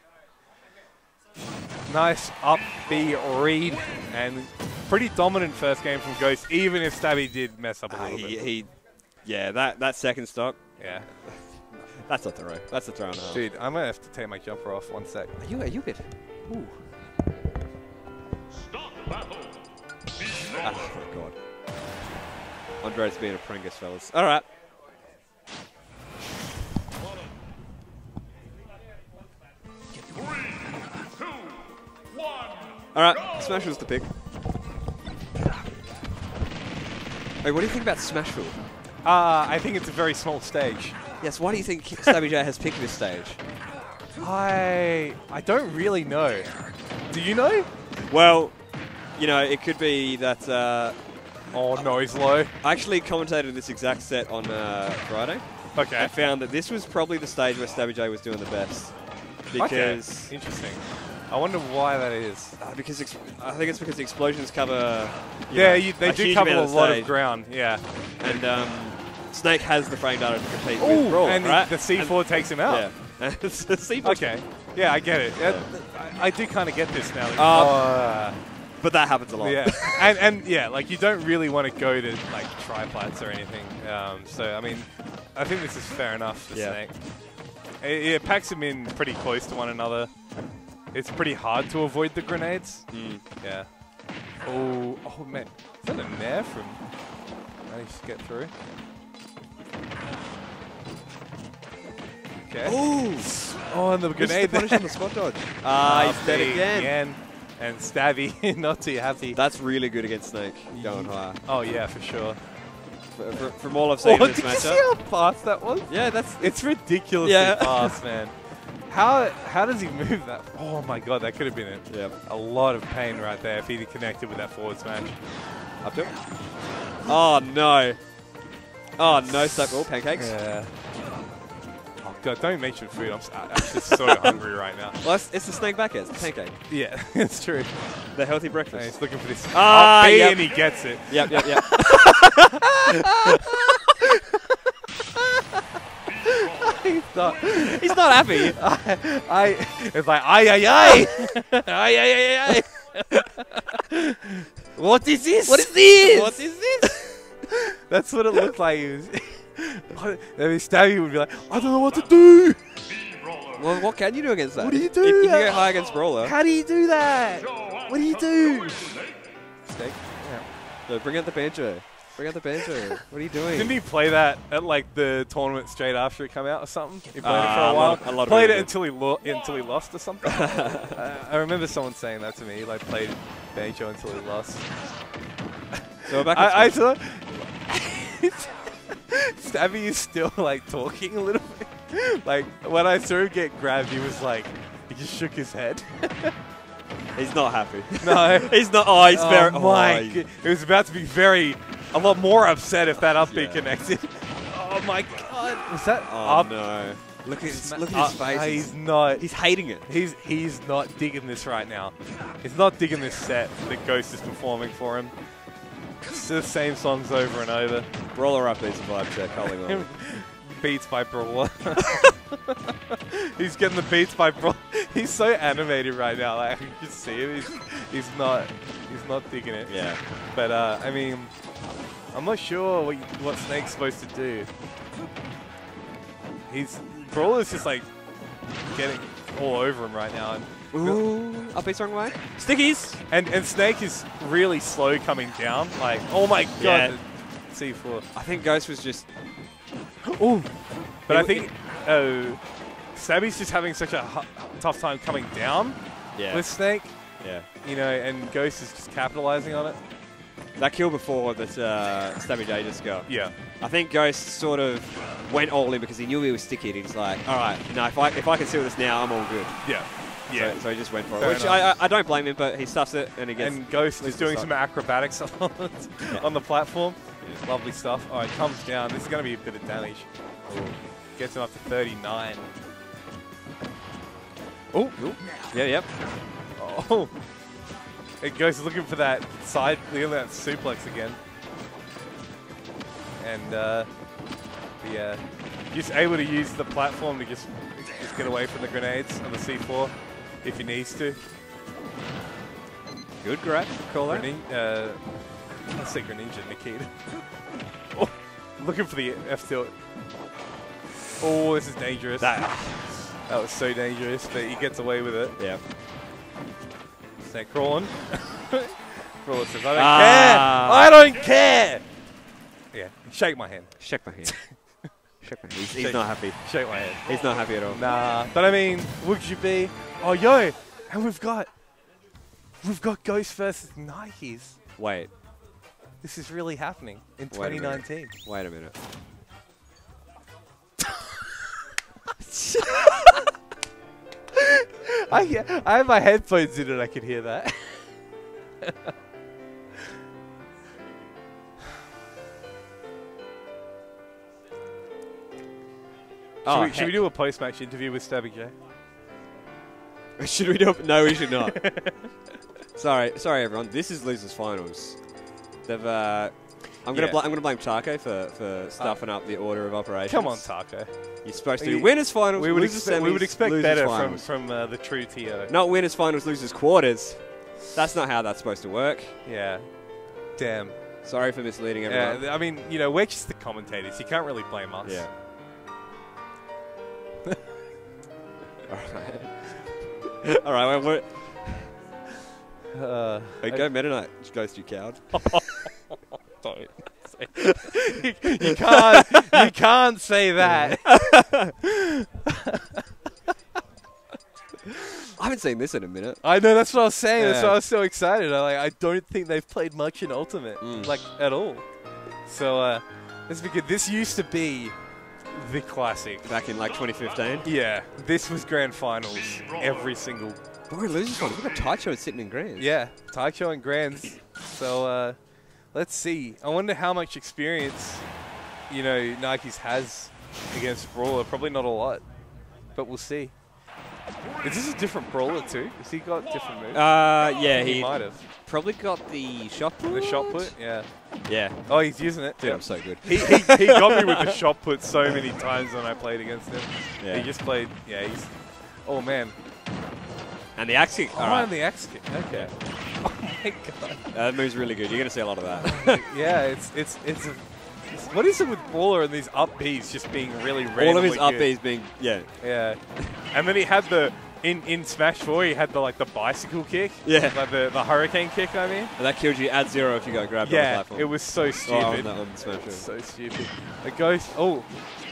Nice up B read and pretty dominant first game from Ghost, even if Stabby did mess up a Ah, little he, bit. he, yeah, that that second stock. Yeah. That's a throw. That's a throw and a half. Dude, I'm gonna have to take my jumper off one sec. Are you are you good? Ooh. Ah, my god. Andre's being a pringus, fellas. All right. All right, Smash was the pick. Hey, what do you think about Smashville? Uh, I think it's a very small stage. Yes, why do you think Stabby J has picked this stage? I I don't really know. Do you know? Well, you know, it could be that. Uh, oh no, he's low. I actually commentated this exact set on uh, Friday. Okay. I found that this was probably the stage where Stabby J was doing the best because okay. interesting. I wonder why that is. Uh, because I think it's because the explosions cover. Yeah, know, you, they do cover a lot of ground. Yeah. And um, Snake has the frame data to compete Ooh, with Brawl, and the- right? the C4 takes him out. Yeah. The C4 Okay. Yeah, I get it. Yeah, I, I do kind of get this now. Um, Uh, but that happens a lot. Yeah, and and yeah, like you don't really want to go to like triplats or anything. Um, so I mean, I think this is fair enough for Yeah. Snake. It, it packs them in pretty close to one another. It's pretty hard to avoid the grenades. Mm. Yeah. Oh, oh man, is that a nair from? Managed to get through. Okay. Ooh. Oh, and the Missed the grenade. punish on the spot dodge. Ah, he's dead Lovely again. And Stabby, not too happy. That's really good against Snake, going higher. Oh yeah, for sure. F- fr- From all I've seen Oh, in this did you see matchup. how fast that was? Yeah, that's It's ridiculously Yeah. fast, man. How how does he move that? Oh my god, that could have been a, yeah. a lot of pain right there if he'd connected with that forward smash. Up to him. Oh no. Oh no, step. all oh, pancakes. Yeah. God, don't mention food. I'm s- actually so hungry right now. Well, it's, it's the snake back it's the pancake. Yeah, it's true. The healthy And breakfast. he's looking for this. Ah, oh, yep. and he gets it. Yep, yep, yep. he's not. He's not happy. I, I it's like ay ay ay ay ay ay ay. what is this? What is this? What is this? That's what it looked like. He was. I mean, Stabby would be like, I don't know what to do. Well, what can you do against that? What do you do? If, if you get high against Brawler, How do you do that? What do you do? Snake. No, bring out the banjo. Bring out the banjo. What are you doing? Didn't he play that at like the tournament straight after it came out or something? He played it Ah, for a a lot while. of- a lot of played people it until he lo- until he lost or something. uh, I remember someone saying that to me. He like played banjo until he lost. So back I, I at thought Stabby is still like talking a little bit. Like when I saw him get grabbed, he was like he just shook his head. He's not happy. no, he's not. Oh, he's oh very. my! oh, he- g- He was about to be very, a lot more upset if that up B Yeah. connected. Oh my god! Was that Oh up? no! Look at his, look at his face. uh, He's, he's not. he's hating it. He's he's not digging this right now. He's not digging this set that Ghost is performing for him. It's the same songs over and over. Brawler up is a vibe check. Holding on. beats by Brawler. he's getting the beats by Brawler. He's so animated right now. Like I can see him. He's, he's not he's not digging it. Yeah. But uh, I mean, I'm not sure what, what Snake's supposed to do. He's Brawler's just like getting all over him right now, and Ooh, up his wrong way. Stickies. and, and Snake is really slow coming down. Like, oh my god, the C4. I think Ghost was just. Ooh. But It I w- think uh, Stabby's just having such a tough time coming down Yeah. with Snake, yeah. you know, and Ghost is just capitalizing on it. That kill before that uh, Stabby J just got. Yeah. I think Ghost sort of went all in because he knew he was sticky. And he's like, all right, no, if I if I can seal this now, I'm all good. Yeah. Yeah. So, so he just went for it, Fair which I. I don't blame him, but he stuffs it and he gets. and Ghost is doing some acrobatics on, on the platform. Lovely stuff. All right, comes down. This is going to be a bit of damage. Gets him up to 39. Oh, Yeah, yep. oh. It goes looking for that side, that suplex again. And, uh, yeah, just able to use the platform to just, just get away from the grenades on the C4 if he needs to. Good grab. Grenin- uh, let's say Greninja, Nikita. oh, looking for the F tilt. Oh, this is dangerous. That. That was so dangerous, but he gets away with it. Yeah. Snake crawling. Crawler says, I don't Ah. care. I don't care. Yeah, shake my hand. Shake my hand. Shake my hand. He's, he's Shake- not happy. Shake my hand. He's not happy at all. Nah, but I mean, would you be? Oh, yo! And we've got... We've got Ghost versus Nikes. Wait. This is really happening in Wait 2019. Wait a minute. I, I have my headphones in and I can hear that. Should, oh, we, should, we, do a post-match interview with Stabby J? should we do it? No, we should not. sorry, sorry everyone. This is losers finals. They've. Uh, I'm gonna Yeah. bl- I'm gonna blame Taco for, for stuffing up the order of operations. Come on, Taco. You're supposed to We- do winners finals. We would, losers expect, we would expect losers better from, finals. from uh, the true TO. Not winners finals, losers quarters. That's not how that's supposed to work. Yeah. Damn. Sorry for misleading everyone. th- I mean, you know, we're just the commentators. You can't really blame us. Yeah. Alright. Alright, well, we're. Uh, Hey, go Meta Knight, Ghost, you coward. Don't. you, you can't. You can't say that. I haven't seen this in a minute. I know. That's what I was saying. That's why I was so excited. I like. I don't think they've played much in Ultimate, Mm. like at all. So uh, this is good. This used to be the classic. Back in like 2015. Yeah, this was grand finals every single. We're losers finals. We've got Taicho sitting in grand. Yeah, Taicho and grands. So uh, let's see. I wonder how much experience, you know, Nike's has against Brawler. Probably not a lot, but we'll see. Is this a different Brawler too? Has he got different moves? Uh, yeah, he he might have. Probably got the shot put. The shot put, yeah. Yeah. Oh, he's using it. Dude, Yep. I'm so good. He, he, he got me with the shot put so many times when I played against him. Yeah. He just played, yeah, he's. Oh man. And the axe kick. Oh, All right. and the axe kick. Okay. Oh my god. Uh, that move's really good. You're going to see a lot of that. yeah, it's it's it's. A, it's- what is it with Brawler and these up Bs just being really All of his up Bs being, yeah. Yeah. And then he had the in in Smash Four. He had the like the bicycle kick. Yeah. Like the the hurricane kick. I mean. And that killed you at zero if you got grabbed on the Yeah. platform. It was so Oh, stupid. that one, Smash It's Bros. so stupid. The ghost. Oh,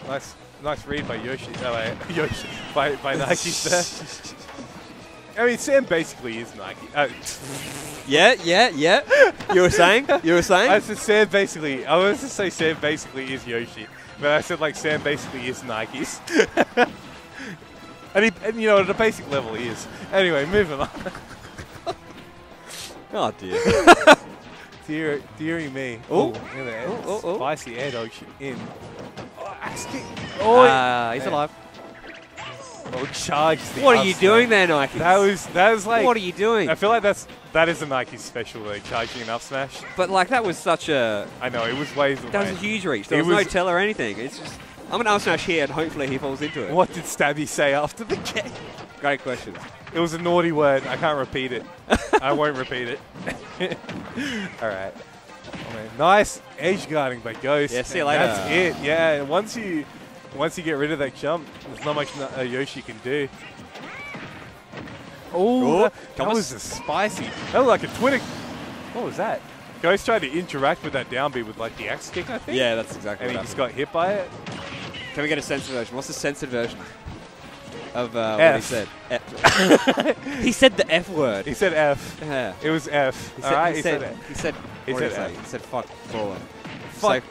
nice nice read by Yoshi. Oh, wait, Yoshi by by Nike there. I mean, Sam basically is Nike. Uh, Yeah, yeah, yeah. you were saying? You were saying? I said Sam basically. I was to say Sam basically is Yoshi, but I said like Sam basically is Nike's. and, he, and you know, at a basic level, he is. Anyway, moving on. oh, dear. Dear, dearie me. Oh. Oh. Spicy air dog shit in. Oh, axe kick. Oh, Uh, he's yeah. alive. Oh, charge What are you doing there, Nike? That was that was like. what are you doing? I feel like that's that is a Nike special though, charging an up smash. But, like, that was such a... I know it was ways away. That was a huge reach. There It was, no tell or anything. It's just... I'm going to smash here and hopefully he falls into it. What did Stabby say after the game? Great question. It was a naughty word. I can't repeat it. I won't repeat it. All right. Oh, man. Nice edge guarding by Ghost. Yeah, see you later. That's it. Yeah. Once you once you get rid of that jump, there's not much uh, Yoshi can do. Oh, that, that was a spicy. That was like a Twitter. What was that? Ghost tried to interact with that downbeat with like the axe kick, I think. Yeah, that's exactly And he what just got hit by it. Can we get a censored version? What's the censored version of uh, what he said? F. he said the F word. He said F. Yeah. It was F. He said, right. he, He said, said it. he said, He said he? F. He said, fuck brawler. Fuck.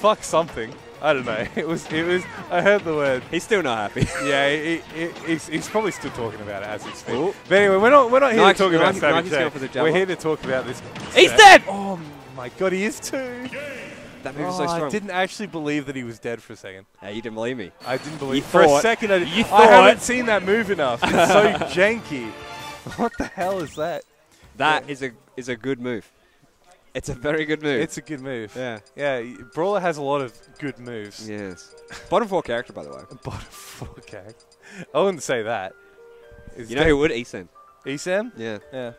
Fuck something. I don't know. It was. It was. I heard the word. He's still not happy. Yeah, he, he, he's, he's probably still talking about it as we speak. Ooh. But anyway, we're not we're not here Nike- to talk about Nike- Savage J. going for the We're here to talk about this. He's set. dead! Oh my god, he is too. That move is Oh, so I didn't actually believe that he was dead for a second. Hey, you didn't believe me. I didn't believe. You for a second, I, you I haven't seen that move enough. It's so janky. What the hell is that? That is a is a good move. It's a very good move. It's a good move. yeah. Yeah, Brawler has a lot of good moves. Yes. Bottom four character, by the way. Bottom four, character. I wouldn't say that. Is You know who would? Esan. Esam? Yeah. Yeah.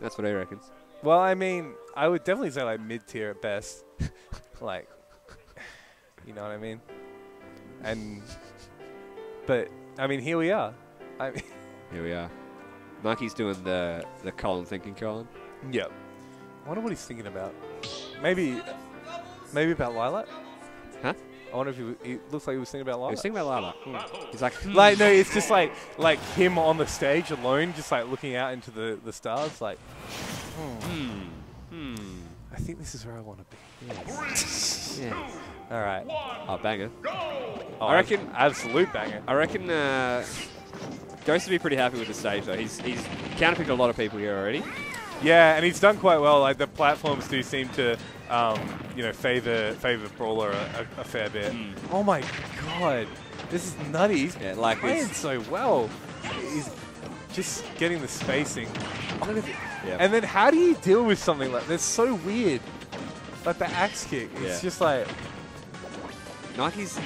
That's what he reckons. Well, I mean, I would definitely say like mid tier at best. like, you know what I mean? And, but I mean, here we are. I mean, Here we are. Nike's doing the the Colin thinking Colin. yep. I wonder what he's thinking about. Maybe, maybe about Lylat. Huh? I wonder if he, he looks like he was thinking about He Lylat. was thinking about Lala. Hmm. He's like, hmm. Like no, it's just like like him on the stage alone, just like looking out into the the stars. Like, hmm. Hmm. I think this is where I want to be. Yeah. All right. Oh, banger. Oh, I reckon- absolute banger. I reckon uh, Ghost would be pretty happy with the stage though. He's he's counterpicked a lot of people here already. Yeah, and he's done quite well. Like the platforms do seem to, um, you know, favor favor Brawler a, a, a fair bit. Hmm. Oh my god, This is nutty. He's Yeah, like playing it's- so well. He's just getting the spacing. Yeah. And then how do you deal with something like that's so weird? Like the axe kick. It's Yeah. just like Nike's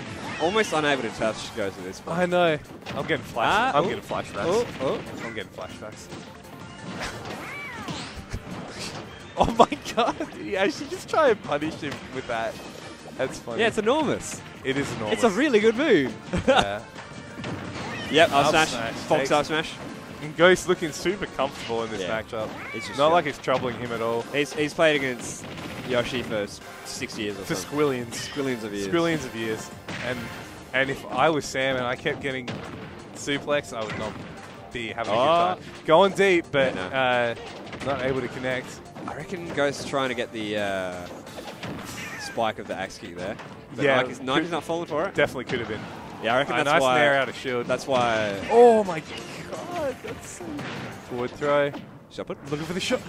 almost unable to touch goes at this point. I know. I'm getting flash. Ah, I'm oh, getting flashbacks. oh, oh. I'm getting flashbacks. oh my god! Yeah, I should just try and punish him with that. That's funny. Yeah, it's enormous. it is enormous. It's a really good move. yeah. yep, up smash. smash. Fox up smash. And Ghost looking super comfortable in this Yeah. matchup. It's just Not good. like it's troubling him at all. He's, he's played against Yoshi for six years or For something. squillions. Squillions of years. Squillions of years. And and if I was Sam and I kept getting suplex, I would not be having a Oh. good time. Going deep, but Yeah, uh, not able to connect. I reckon Ghost trying to get the uh, spike of the axe kick there. But Yeah, Nike's, Nike's not falling for it. Definitely could have been. Yeah, I reckon A that's nice why. nair out of shield. That's why. Oh my god, that's so forward throw. Shot put. Looking for the shot.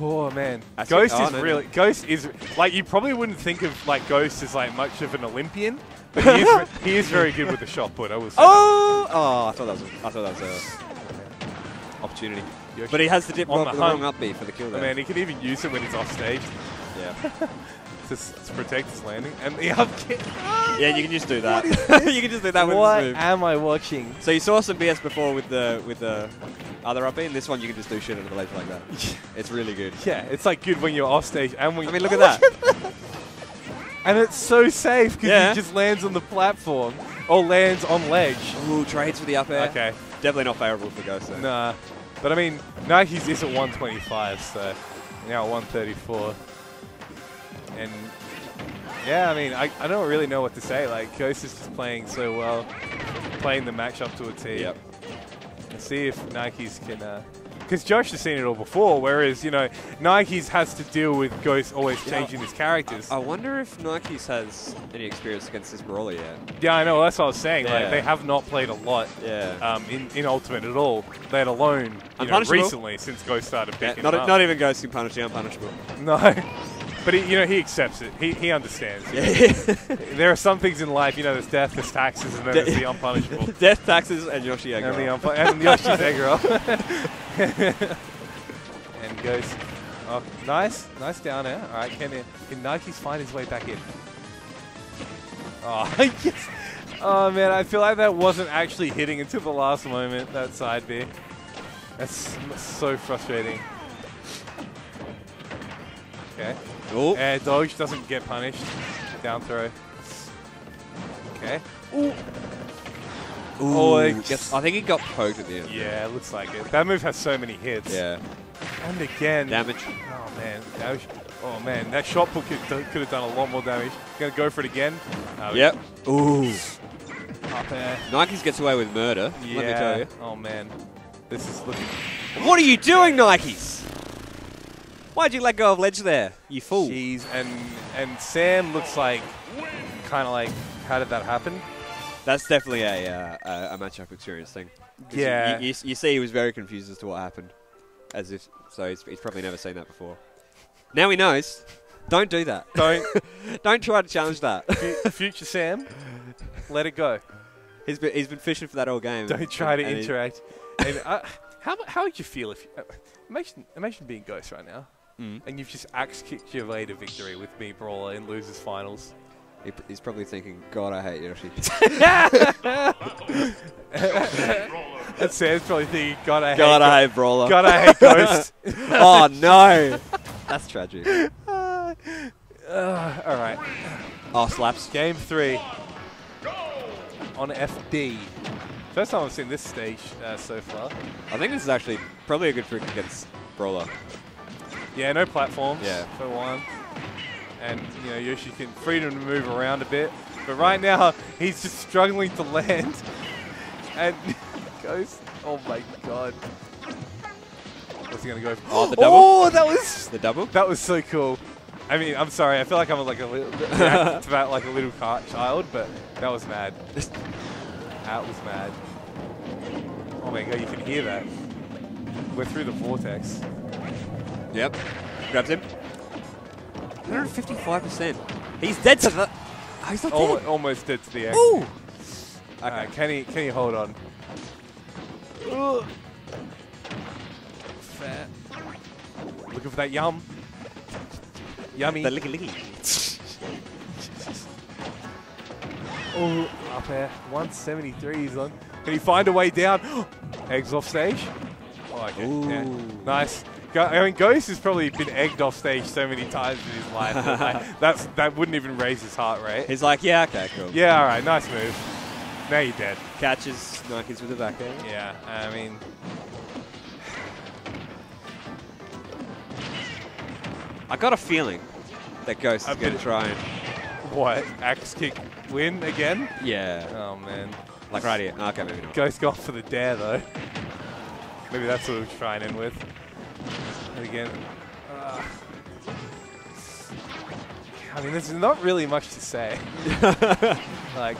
Oh man, That's Ghost it. Oh, is no, no. really Ghost is like you probably wouldn't think of like Ghost as like much of an Olympian, but he is, he is very good with the shot put. I will say. Oh! Oh, I thought that was. A, I thought that was a opportunity. Yoshi But he has the dip on the, the the hunt. wrong upbeat for the kill Oh, there. man, he can even use it when he's off stage Yeah. to, s- to protect his landing. And the up kick. yeah, you can just do that. you can just do that with what this move. am I watching? So you saw some BS before with the with the other up and this one you can just do shit under the ledge like that. it's really good. Yeah, it's like good when you're off stage and when I mean, look at that. And it's so safe because Yeah. he just lands on the platform or lands on ledge. Ooh, trades for the up air. Okay. Definitely not favourable for Ghost there. Nah. But I mean, Nike's is at 125, so now 134. And yeah, I mean, I, I don't really know what to say. Like, Ghost is just playing so well, playing the match up to a T. Yep. And see if Nike's can. Because Josh has seen it all before, whereas, you know, Nike's has to deal with Ghost always Yeah. changing his characters. I wonder if Nike's has any experience against this brawler yet. Yeah, I know. That's what I was saying. Yeah. Like, they have not played a lot Yeah. um, in, in Ultimate at all, let alone you know, recently since Ghost started Yeah, not, not even Ghost can punish the unpunishable. No. But he, you know, he accepts it. He, he understands. There are some things in life, you know, there's death, there's taxes, and then there's the unpunishable. Death, taxes, and Yoshi egg and the unpu- and Yoshi's egg roll. and goes, oh, nice, nice down air. All right, can, it, can Nike's find his way back in? Oh, yes. Oh man, I feel like that wasn't actually hitting until the last moment. That side B. That's so frustrating. Okay. Oh. Doge doesn't get punished. Down throw. Okay. Ooh. Oh, it Gets- I think he got poked at the end. yeah, it looks like it. That move has so many hits. Yeah. And again. Damage. Oh man. Damage. Oh man, that shot put could, could have done a lot more damage. Gonna go for it again. Oh, Yep. Ooh. Up air. Nikes gets away with murder. Yeah. Let me tell you. Oh man. This is looking. What are you doing, Nikes? Why'd you let go of ledge there? You fool. Jeez. And and Sam looks like kind of like how did that happen? That's definitely a uh, a, a matchup experience thing. you- Yeah. You, you, you see, he was very confused as to what happened, as if so. He's, he's probably never seen that before. Now he knows. Don't do that. Don't Don't try to challenge that. Fu- future Sam. Let it go. he's been he's been fishing for that all game. Don't try to and interact. and uh, how how would you feel if uh, imagine imagine being Ghost right now, Mm. and you've just axe kicked your way to victory with Mii Brawler in losers finals. He, he's probably thinking, God, I hate Yoshi. and Sam's probably thinking, God, I hate. God, Go- I hate Brawler. God, I hate Ghost. oh no, that's tragic. Uh, uh, all right. Oh, slaps. Game three on FD. First time I've seen this stage uh, so far. I think this is actually probably a good trick against Brawler. Yeah, no platforms Yeah. for one. And, you know, Yoshi can freedom to move around a bit. But right now, he's just struggling to land. And goes, oh my god. What's he going to go for? Oh, the oh, double? Oh, that was, The double? that was so cool. I mean, I'm sorry. I feel like I'm like a little to like a little car- child, but that was mad. that was mad. Oh my god, you can hear that. We're through the vortex. Yep. Grabs him. 155%. He's dead to the. Oh, he's not Almo- dead. almost dead to the X. Ooh. Alright, can he can he hold on? Ugh. Fair. Looking for that yum. Yummy. The licky licky. Oh, up air. 173 he's on. Can he find a way down? Eggs off stage. Oh, okay. Yeah. Nice. Go, I mean, Ghost has probably been egged off stage so many times in his life. that, like, that's that wouldn't even raise his heart rate. He's like, yeah, okay, cool. Yeah, all right, nice move. Now you're dead. Catches Nikes with the back air. Yeah, I mean, I got a feeling that Ghost A is going to try and. what? Axe kick win again? Yeah. Oh man. Like right here. Okay, maybe not. Ghost got for the dare though. Maybe that's what we're trying in with. And again. uh, I mean, there's not really much to say. like,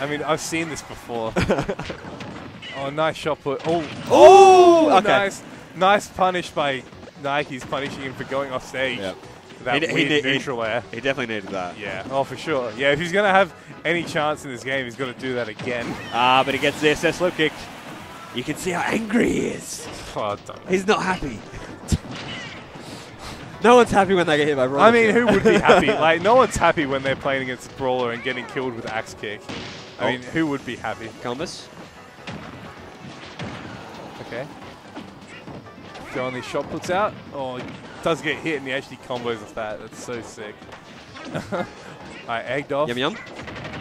I mean, I've seen this before. oh, nice shot put. Oh, Oh, okay. nice, nice punish by Nike's punishing him for going off stage. Yep. That He- he weird he- neutral air. He definitely needed that. Yeah, oh for sure. Yeah, if he's gonna have any chance in this game, he's got to do that again. Ah, but he gets the SS low kick. You can see how angry he is. Oh, He's not happy. no one's happy when they get hit by roller I mean, who would be happy? like, no one's happy when they're playing against Brawler and getting killed with axe kick. I Oh. mean, who would be happy? Combus. Okay. Throwing these shot puts out. Oh, he does get hit and he actually combos with that. That's so sick. Alright, egged off. Yum yum.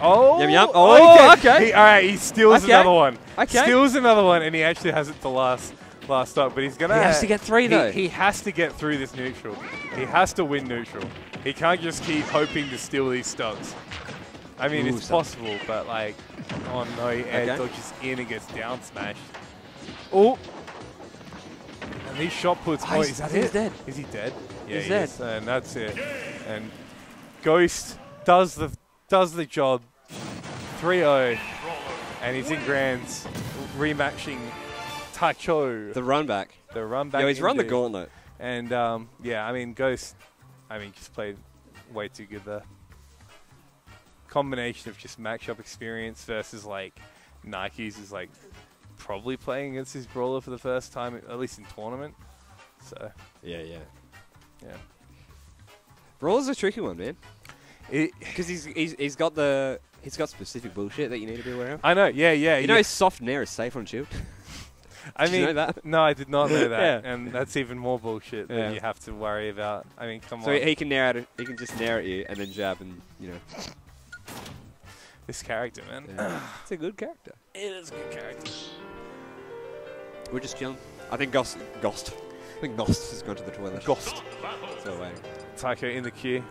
Oh, Yum, yum. Oh, Oh, he okay. He, all right, he steals Okay. another one. Okay. Steals another one, and he actually has it to last last stop. But he's gonna. He has to get three, he- though. He, has to get through this neutral. He has to win neutral. He can't just keep hoping to steal these stocks. I mean, Ooh, it's so- possible, but like, oh no, he air Okay. dodges in and gets down smashed. Oh. And these shot puts. Oh, Oh, is that it? he's dead. Is he dead? Yeah, He's he dead. is, and that's it. And Ghost does the does the job. 3-0, and he's in grands, rematching Taicho. The run back. The run back. Yo, he's run the gauntlet. And um, yeah, I mean, Ghost, I mean, just played way too good there. Combination of just matchup experience versus like Nike's is like probably playing against his brawler for the first time, at least in tournament. So Yeah, yeah. yeah, Brawler's a tricky one, man. Because he's, he's he's got the he's got specific bullshit that you need to be aware of. I know. Yeah, yeah. You yeah. know, his soft nair is safe on shield. I Did mean, you know that? no, I did not know that, Yeah. and that's even more bullshit Yeah. that you have to worry about. I mean, come So on, he can nair at he can just nair at you and then jab and you know. this character, man. Yeah. it's a good character. it is a good character. We're just chilling. I think Ghost Ghost. I think Ghost has gone to the toilet. Ghost. So wait. Taicho in the queue.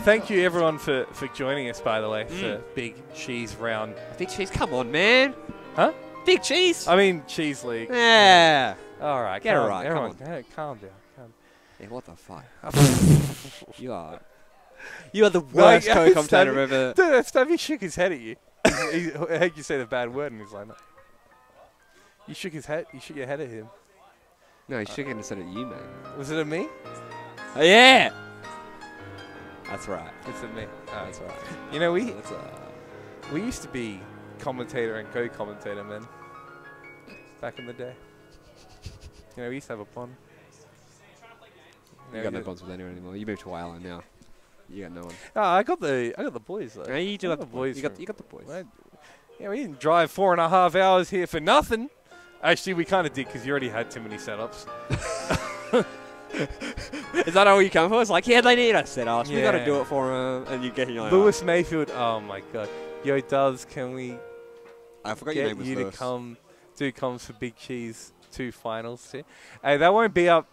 Thank you everyone for, for joining us, by the way, Mm. for Big Cheese Round. Big cheese, come on, man. Huh? Big cheese. I mean, Cheese League. yeah. All right, Get it right, come on. hey, calm down. Calm Yeah, what the fuck? you are. You are the worst co-commentator Stabby- ever. Dude, Stabby shook his head at you. he, I heard you say the bad word, and he's like, no. You shook his head. You shook your head at him. No, he's shaking his head at you, man. Was it at me? Oh, yeah. That's right. It's at me. Oh, That's right. You know, we we used to be commentator and co-commentator, man. Back in the day. You know, we used to have a pond. You got no bonds with anyone anymore. You moved to Ireland now. You got no one. Oh, I got the I got the boys though. No, you do I have got the boys. You got from- you got the boys. Yeah, we didn't drive four and a half hours here for nothing. Actually, we kind of did because you already had too many setups. Is that all you come for? It's like, yeah, they need us set us. We got to do it for them. And you get your Lewis Mayfield. Oh my god. Yo, does can we I forgot your get name was you Lewis. to come do comms for Big Cheese two finals? Hey, that won't be up.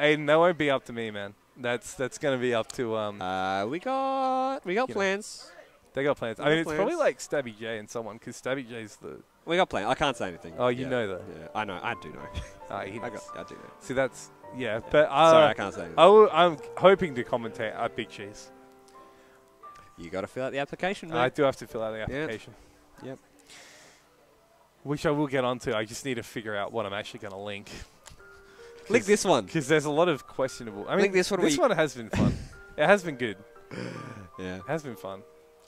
Aiden, that won't be up to me, man. That's that's gonna be up to um. Uh, we got we got You know. plans. they got plans. we I mean, it's probably like Stabby J and someone because Stabby J's the. We got plans. I can't say anything. Oh, you Yeah. know that. Yeah, I know. I do know. He I got. I do know. See, that's yeah. But uh, Sorry, I can't say anything. I will, I'm hoping to commentate at Big Cheese. You got to fill out the application, I do have to fill out the application. Yep. Which I will get onto. I just need to figure out what I'm actually going to link. Link this one. Because there's a lot of questionable. I mean, Link this one This one has been fun. it has been good. Yeah. It has been fun.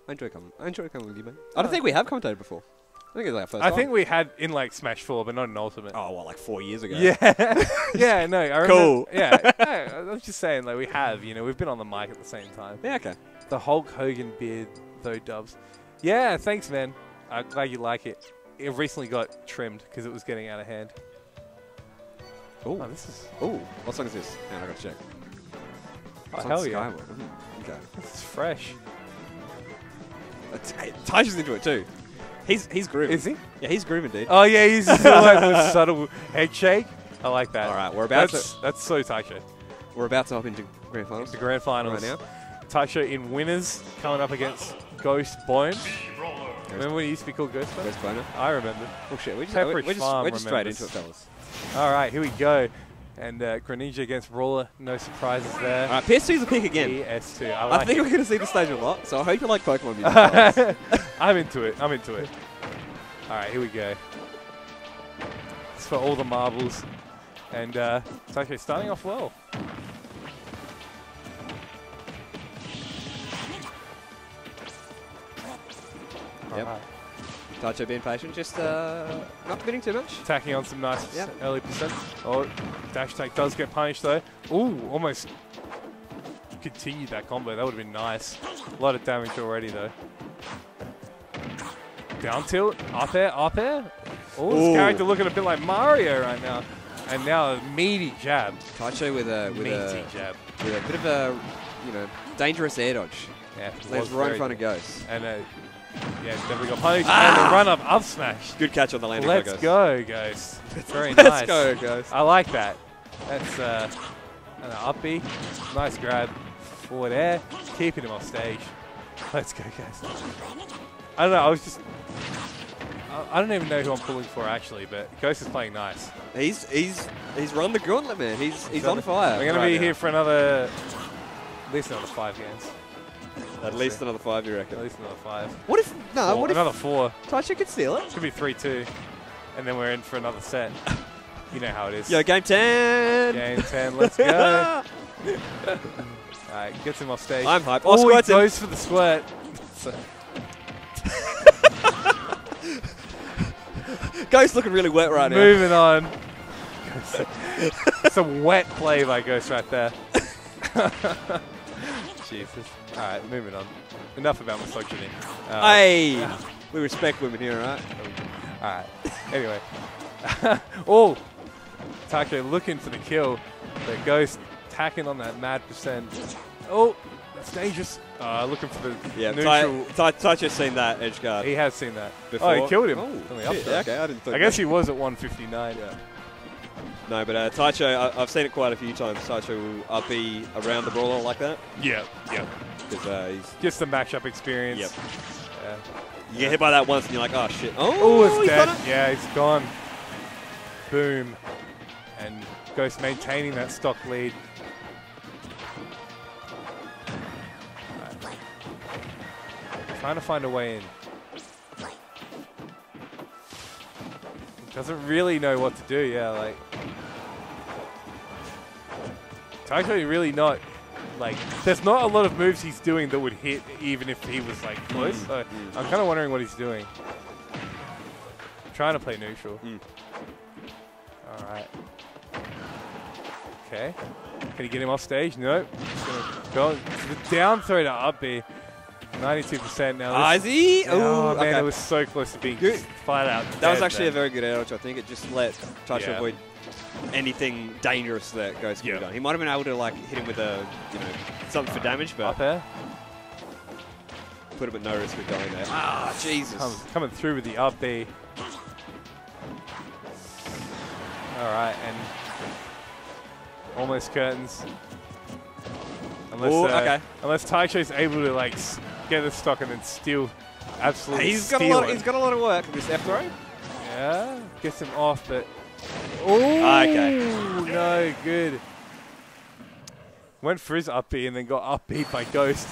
I enjoy coming. I enjoy coming with you, man. I don't think we have commentated before. I think it's like our first I time. think we had in like Smash 4, but not in Ultimate. Oh, well, like four years ago? Yeah, yeah, no, I remember. Cool. Yeah, no, I'm just saying, like we have, you know, we've been on the mic at the same time. Yeah, okay. The Hulk Hogan beard, though, Dubs. Yeah, thanks, man. I'm glad you like it. It recently got trimmed because it was getting out of hand. Oh, Oh, this is oh, what song is this? Hang on, I gotta check. oh, It's on hell yeah. Skyward. Mm, Okay. This is fresh. Uh, Ty- Tyler's into it too. He's he's grooving. Is he? Yeah, he's grooving, dude. Oh yeah, he's still like the subtle head shake. I like that. All right, we're about That's to that's so Taicho. we're about to hop into grand finals. The grand finals. Right now. Taicho in winners coming up against Ghost Bone. Remember when he used to be called Ghost Bone? Where's Boner? I remember. Oh shit, we just, Pepperidge we're, just, Farm we're just straight into it, fellas. All right, here we go. And uh, Greninja against Brawler. No surprises there. All right, PS2's a pick again. PS2. I I think it. we're gonna see the stage a lot, so I hope you like Pokemon music. I'm into it. I'm into it. All right, here we go. It's for all the marbles. And uh, Taicho starting off well. Yep. Taicho being patient, just uh, not committing too much. Attacking on some nice Yep. early percent. Oh, dash attack does get punished though. Ooh, almost continued that combo. That would have been nice. A lot of damage already though. Down tilt, up air, up air. Oh, this Ooh. character looking a bit like Mario right now. And now a meaty jab. Taicho with a with meaty a, jab. with a bit of a you know dangerous air dodge. Yeah, Lands right in front of. Ghost. And uh, yeah, we got punished. Ah! And the run up up smash. Good catch on the landing. Let's Ghost. go, Ghost. Very nice. Let's go, Ghost. I like that. That's uh, an up B. Nice grab. Forward air. Keeping him off stage. Let's go, guys. I don't know. I was just. I, I don't even know who I'm pulling for actually, but Ghost is playing nice. He's he's he's run the gauntlet, man. He's he's So on fire. We're gonna right be now. here for another, at least another five games. At least another five, you reckon? At least another five. What if no? Four- What if another four? Taicho could steal it? It Could be three two, and then we're in for another set. You know how it is. Yo, game ten. Game 10, let's go. Alright, gets him off stage. I'm hyped. Oh, Oh, he him. goes for the squirt. Ghost looking really wet right now. Moving on. it's a wet play by Ghost right there. Jesus. Alright, moving on. Enough about misogyny. Uh, Hey, we respect women here, right? Alright. Anyway. oh! Taicho looking for the kill. But Ghost tacking on that mad percent. Oh! That's dangerous. Uh, looking for the Yeah, neutral. Taicho's seen that edge guard. He has seen that. Before. Oh, he killed him. Oh, shit, okay, I didn't think I guess that. he was at 159. Yeah. No, but uh, Taicho, I, I've seen it quite a few times. Taicho will uh, be around the brawler like that Yeah, yeah. because uh, he's Just the matchup experience. Yep. Yeah. you get hit by that once and you're like, oh shit. Oh, Oh, it's he's dead. it. Yeah, he's gone. Boom. And Ghost maintaining that stock lead. Alright. Trying to find a way in. Doesn't really know what to do, yeah, like. Taicho really not like there's not a lot of moves he's doing that would hit even if he was like close. Mm, So mm. I'm kind of wondering what he's doing. Trying to play neutral. Mm. All right. Okay. Can he get him off stage? Nope. Just gonna go the down throw to up B. 92% now. This- is he? Oh, man, okay. it was so close to being Good. flat out. That was actually a very good edge. I think it just let Taicho Yeah. avoid anything dangerous that Ghost could Yep. have done. He might have been able to like hit him with a you know something for damage, but up air. put him at no risk of going there. Ah, Jesus. Comes, coming through with the up B. All right, and almost curtains. Unless, Ooh, uh, okay. Unless Taicho's able to like get the stock and then steal, absolutely He's got a lot. it. He's got a lot of work. With this F throw. Yeah, gets him off, but oh, Okay. no good. Went for his up B and then got upbeat by Ghost.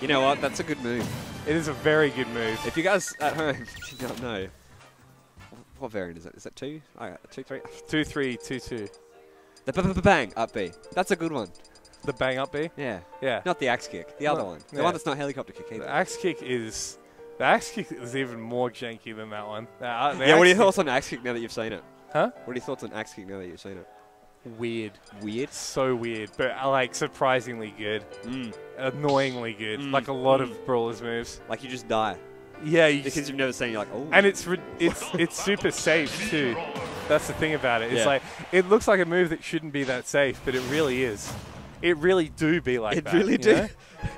You know what? That's a good move. It is a very good move. If you guys at home do not know, what variant is it? Is that two? Oh, yeah, two, three. Two three two two. The b- b- bang up B. That's a good one. The bang up B. Yeah. Yeah. Not the axe kick. The other one. The yeah. one that's not helicopter kick either. The axe kick is. The axe kick is even more janky than that one. Uh, yeah, what are your thoughts on axe kick now that you've seen it? Huh? What are your thoughts on axe kick now that you've seen it? Weird. Weird? So weird, but uh, like surprisingly good. Mm. Annoyingly good. Mm, Like a lot mm. of brawlers moves. Like you just die. Yeah, you Because just, you've never seen it, you're like, oh. and it's it's it's super safe too. That's the thing about it. It's Yeah. like it looks like a move that shouldn't be that safe, but it really is. It really do be like that. It that. really do. know?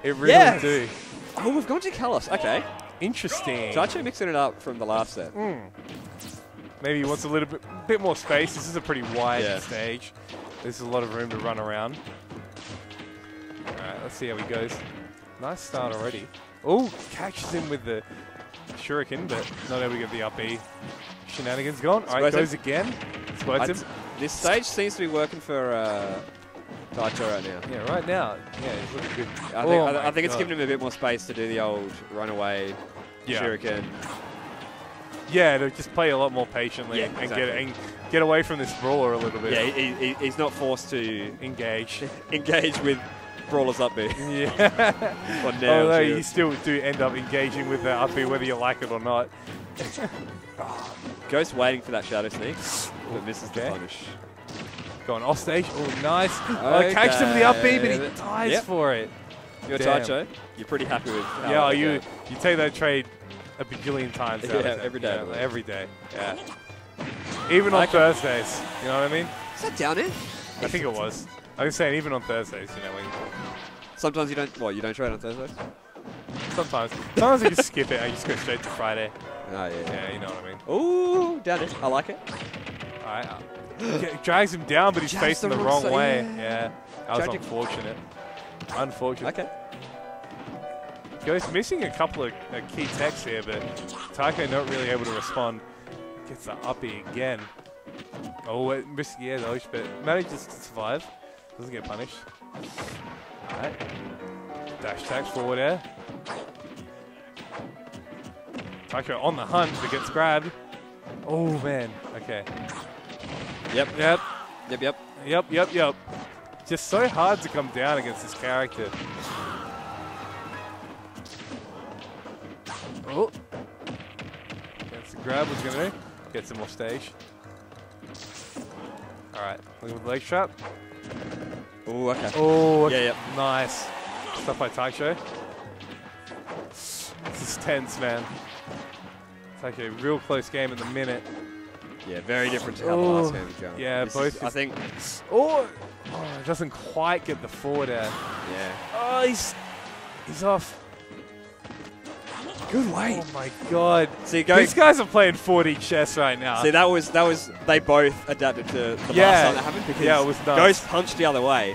It really Yes. do. Oh, we've gone to Kalos. Okay. Interesting. So actually mixing it up from the last set. Mm. Maybe he wants a little bit, bit more space. This is a pretty wide Yeah. stage. There's a lot of room to run around. All right, let's see how he goes. Nice start already. Oh, catches him with the shuriken, but not able to get the up B. Shenanigans gone. All right, Squirts him. goes again. Squirts him. This stage seems to be working for uh, Taicho right now. Yeah, right now. Yeah, he's looking good. I think, Oh I, I think it's giving him a bit more space to do the old runaway Yeah. shuriken. Yeah, to just play a lot more patiently Yeah, and exactly. get and get away from this brawler a little bit. Yeah, he, he, he's not forced to engage engage with brawlers up B. Yeah. Or now, Although you still do end up engaging with the up B whether you like it or not. Ghost waiting for that shadow sneak, but misses the Okay. punish. Going off stage. Oh, nice. Oh, catch him with the up B, but he Okay. dies Yep. for it. You're Damn. Taicho. You're pretty happy with how Yeah, you went. you take that trade a bajillion times. Yeah, it, every day, you know, I believe. every day. Yeah. Even on Okay. Thursdays. You know what I mean? Is that down in? I think it was. I was saying even on Thursdays, you know, when Sometimes you don't. What you don't trade on Thursdays? sometimes sometimes you just skip it and you just go straight to Friday. Oh yeah. Yeah, you know what I mean. Ooh, down it. I like it. All right. Uh, Yeah, drags him down, but he's facing the the wrong side, way. yeah. Yeah. That was Tragic. unfortunate. Unfortunate. Okay. Ghost missing a couple of uh, key techs here, but Taicho not really able to respond. Gets the up B again. Oh, it missed air dodge, but manages to survive. Doesn't get punished. Alright. Dash tax forward air. Taicho on the hunt, but gets grabbed. Oh, man. Okay. Yep. Yep. Yep. Yep. Yep, yep, yep. Just so hard to come down against this character. Oh. Gets the grab, what's gonna do? Get some more stage. Alright, looking with the leg trap. Oh, okay. Oh, Yeah, yep. nice. Stuff by Taicho. This is tense, man. Taicho, real close game at the minute. Yeah, very different to how the last game was going. Yeah, This both. is- I think. Oh, oh, doesn't quite get the forward air. Yeah. Oh, he's he's off. Good weight. Oh my god. See, go. These guys are playing 4D chess right now. See, that was that was they both adapted to the last time that happened because Yeah, it was nuts. Ghost punched the other way,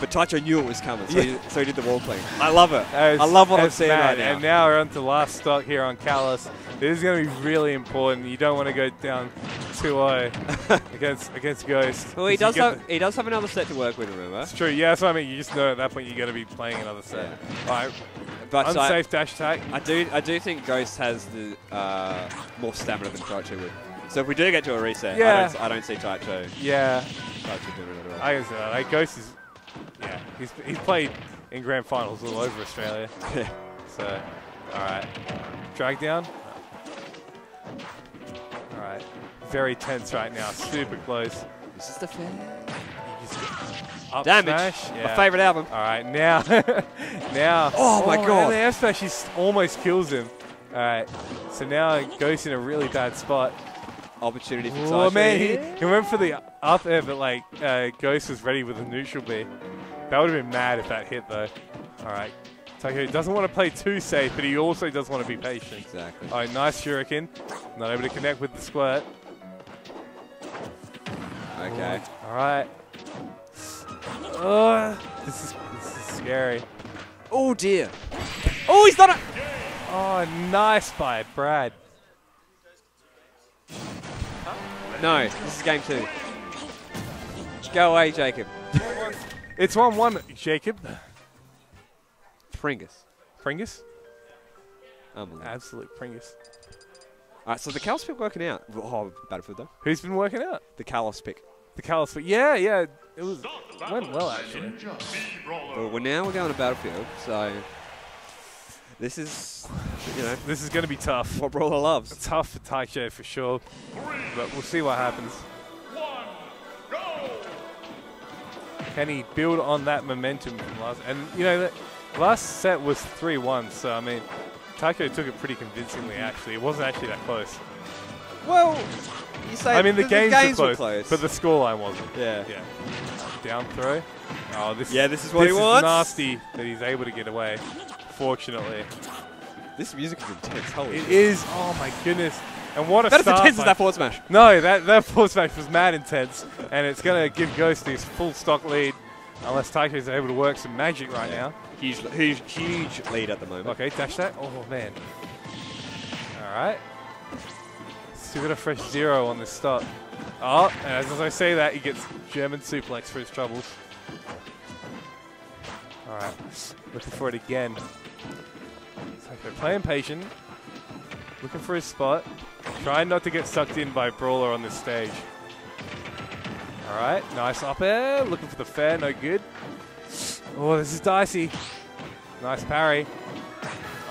but Taicho knew it was coming, so, Yeah. he, so he did the wall clean. I love it. As- I love what I'm as seeing mad. right now. And now we're on to the last stock here on Kalos. This is going to be really important. You don't want to go down 2-0 against against Ghost. well, he 'cause does you get have he does have another set to work with. Remember? the- It's true. Yeah, that's what I mean. You just know at that point you're going to be playing another set. All right. But so I- Unsafe dash attack. I do I do think Ghost has the uh, more stamina than Taicho would. So if we do get to a reset, Yeah. I, don't, I don't see Taicho, Yeah. Taicho doing it at all. I can see that. Like, Ghost is, yeah, he's, he's played in grand finals all over Australia. So, all right, drag down. All right, very tense right now. Super close. This is the fair. Up Damage. smash. My favorite album. All right, now, now. Oh my God. And the F smash, he almost kills him. All right, so now Ghost in a really bad spot. Opportunity for Oh man, he, he went for the up air, but like uh, Ghost was ready with a neutral B. That would have been mad if that hit though. All right, Taicho doesn't want to play too safe, but he also does want to be patient. Exactly. All right, nice shuriken. Not able to connect with the squirt. Okay. All right. Oh, this is this is scary. Oh dear. Oh, he's done it. Oh, nice by Brad. No, this is game two. Go away, Jacob. It's one-one, Jacob. Pringus. Pringus. Absolute Pringus. All right, so the Kalos pick working out. Oh, Battlefield though. Who's been working out? The Kalos pick. the Kalos. But yeah, yeah, it was went well actually. Well, we're now we're going to Battlefield, so this is, you know, This is going to be tough. what Brawler loves. Tough for Taicho for sure, but we'll see what happens. Can he build on that momentum from last? And you know, that last set was 3-1, so I mean, Taicho took it pretty convincingly. Actually, it wasn't actually that close. Well, you say I mean, the, the, games, games were were close, close. but the scoreline wasn't. yeah. Yeah. Down throw. Oh, this. Yeah, this is what this he wants. nasty that he's able to get away. Fortunately, This music is intense. Holy it shit. is. Oh my goodness! And what a That is start intense as that forward smash. No, that that force match was mad intense, and it's gonna give Ghost his full stock lead, unless Taicho is able to work some magic right now. Huge, huge, huge lead at the moment. Okay, dash that. Oh man. All right. Still got a fresh zero on this stop. Oh, and as, as I say that, he gets German suplex for his troubles. All right, looking for it again. Taicho playing patient, looking for his spot, trying not to get sucked in by Brawler on this stage. All right, nice up air, looking for the fair, no good. Oh, this is dicey. Nice parry.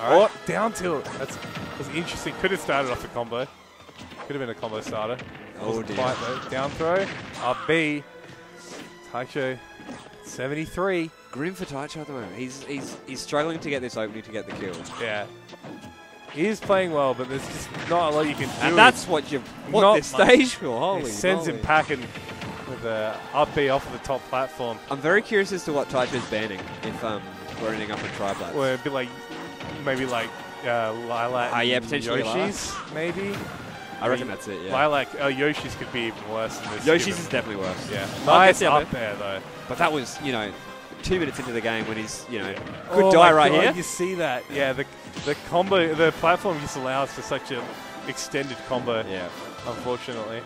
All right, down tilt. That's was interesting. Could have started off a combo. Could have been a combo starter. Oh, dear. quite though. Down throw. Up B. Taicho, 73. Grim for Taicho at the moment. He's he's he's struggling to get this opening to get the kill. Yeah. He is playing well, but there's just not a lot you can do. And that's what you want Not this stage for. Holy it sends him packing with a up B off of the top platform. I'm very curious as to what Taicho's banning if um we're ending up in triplats. Or it'd be like, maybe like uh, Lylat. Ah, yeah, and potentially Yoshi's, maybe. I reckon that's it, yeah. Lylat, uh, Yoshi's could be even worse than this. Yoshi's given- is definitely worse. Yeah. Nice up there, though. But that was, you know, two minutes into the game when he's, you know, could Oh die right God, here. You see that? Yeah, the the combo, the platform just allows for such a extended combo. Yeah. Unfortunately,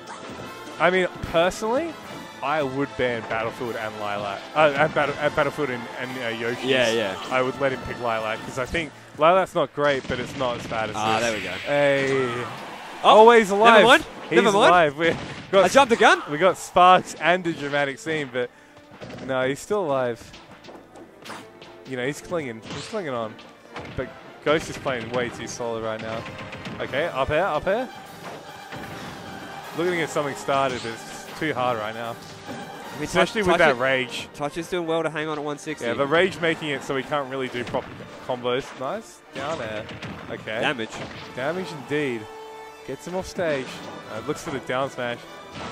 I mean, personally, I would ban Battlefield and Lylat. Uh, Battle, at Battlefield and, and uh, Yoshi. Yeah, yeah. I would let him pick Lylat because I think Lylat's not great, but it's not as bad as Ah, this. there we go. Hey. Oh, Always alive. never mind. He's Never mind. alive. We got I jumped the gun. We got sparks and a dramatic scene, but no, he's still alive. You know, he's clinging. He's clinging on. But Ghost is playing way too solid right now. Okay, up air, up air. Looking to get something started, but it's too hard right now. I mean, Especially with that rage. Taicho's doing well to hang on at 160. Yeah, the rage making it so we can't really do proper combos. Nice. Down air. Okay. Damage. Damage indeed. Gets him off stage. Uh, looks for the down smash.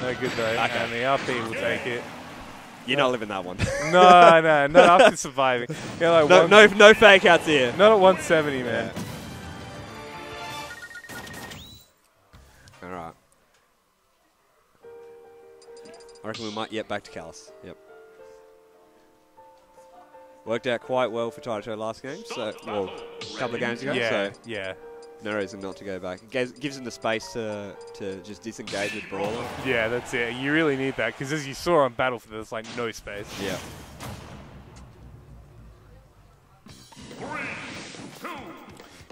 No good though. Okay. And the B will take it. You're not living that one. no, no, not after surviving. Yeah, like no, no, no fake outs here. Not at 170, man. All right. I reckon we might get back to Kalos. Yep. Worked out quite well for Taicho last game, so well, a couple of games ago. Yeah, so yeah. No reason not to go back. It gives, gives him the space to to just disengage with Brawler. Yeah, that's it. You really need that because as you saw on Battlefield, there's like no space. Yeah.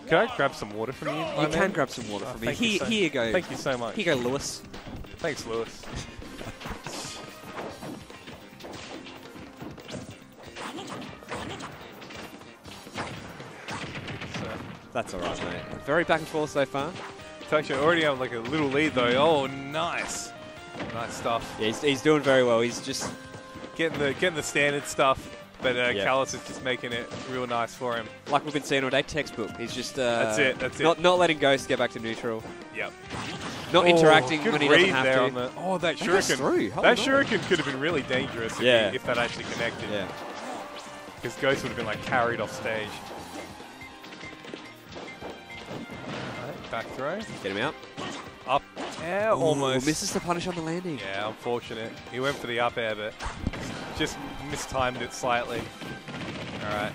Can I grab some water from you? You can man? grab some water Oh, from me. thank you Here, so- here you go. Thank you so much. Here you go, Lewis. Thanks, Lewis. That's all right, mate. Very back and forth so far. Actually, already have like a little lead though. Oh, nice, nice stuff. Yeah, he's, he's doing very well. He's just Getting the getting the standard stuff, but uh, Yeah. Kalos is just making it real nice for him. like we've been seeing all day, textbook. He's just uh, That's it, that's it. Not not letting Ghost get back to neutral. Yep. Not Oh, interacting when he doesn't have there to. on the- oh, that That shuriken. That on. shuriken could have been really dangerous if, he- Yeah. if that actually connected. Yeah. Because Ghost would have been like carried off stage. Back throw. Get him out. Up air, Ooh, almost. misses the punish on the landing. Yeah, unfortunate. He went for the up air, but just mistimed it slightly. All right.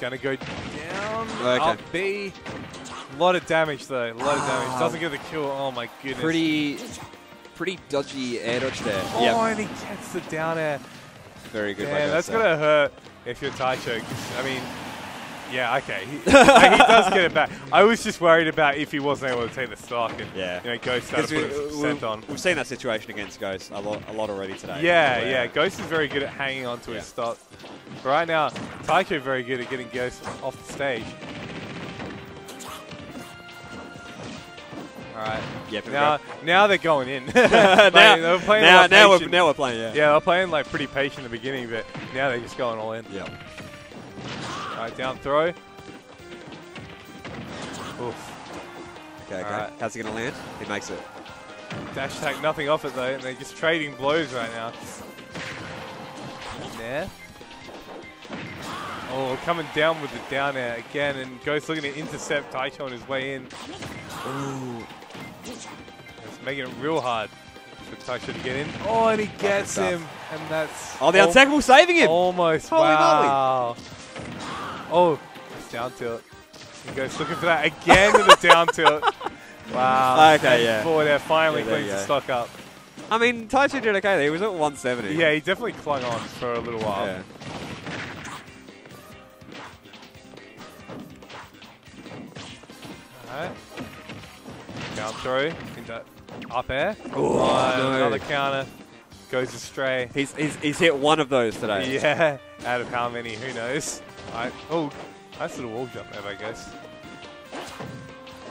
Gonna go down. Okay. Up B. A lot of damage though. A lot of damage. Doesn't get the kill. Oh my goodness. Pretty, pretty dodgy air dodge there. Oh, Yep. and he gets the down air. Very good. Ghost that's gonna hurt if you're Taicho. I mean, Yeah, okay. He, like, he does get it back. I was just worried about if he wasn't able to take the stock and Yeah. you know, Ghost started Because putting we, some percent on. have seen that situation against Ghost a lot, a lot already today. Yeah, where- yeah. Ghost is very good at hanging on to Yeah. his stock. But right now, Taicho very good at getting Ghost off the stage. All right. Yeah, Now, now they're going in. now, they were playing a now, lot now, we're, now we're playing, yeah. Yeah, they're playing like pretty patient in the beginning, but now they're just going all in. Yeah. All right, down throw. Oof. Okay, okay. Alright. How's he going to land? He makes it. Dash attack, nothing off it though, and they're just trading blows right now. There. Oh, coming down with the down air again, and Ghost looking to intercept Taicho on his way in. Ooh. It's making it real hard for Taicho to get in. Oh, and he gets him, and that's. Oh, the untechable saving him! Almost. Holy moly. Wow. Oh, it's down tilt. He goes looking for that again with the down tilt. Wow. Okay, And yeah. Forward air finally Yeah, there cleans the stock up. I mean, Taicho did okay there. He was at 170. Yeah, he definitely clung on for a little while. Yeah. Alright. Down throw into up air. Oh, Oh, no. Another counter. Goes astray. He's, he's, he's hit one of those today. Yeah. Out of how many? Who knows? Alright. Oh, nice little wall jump there, I guess.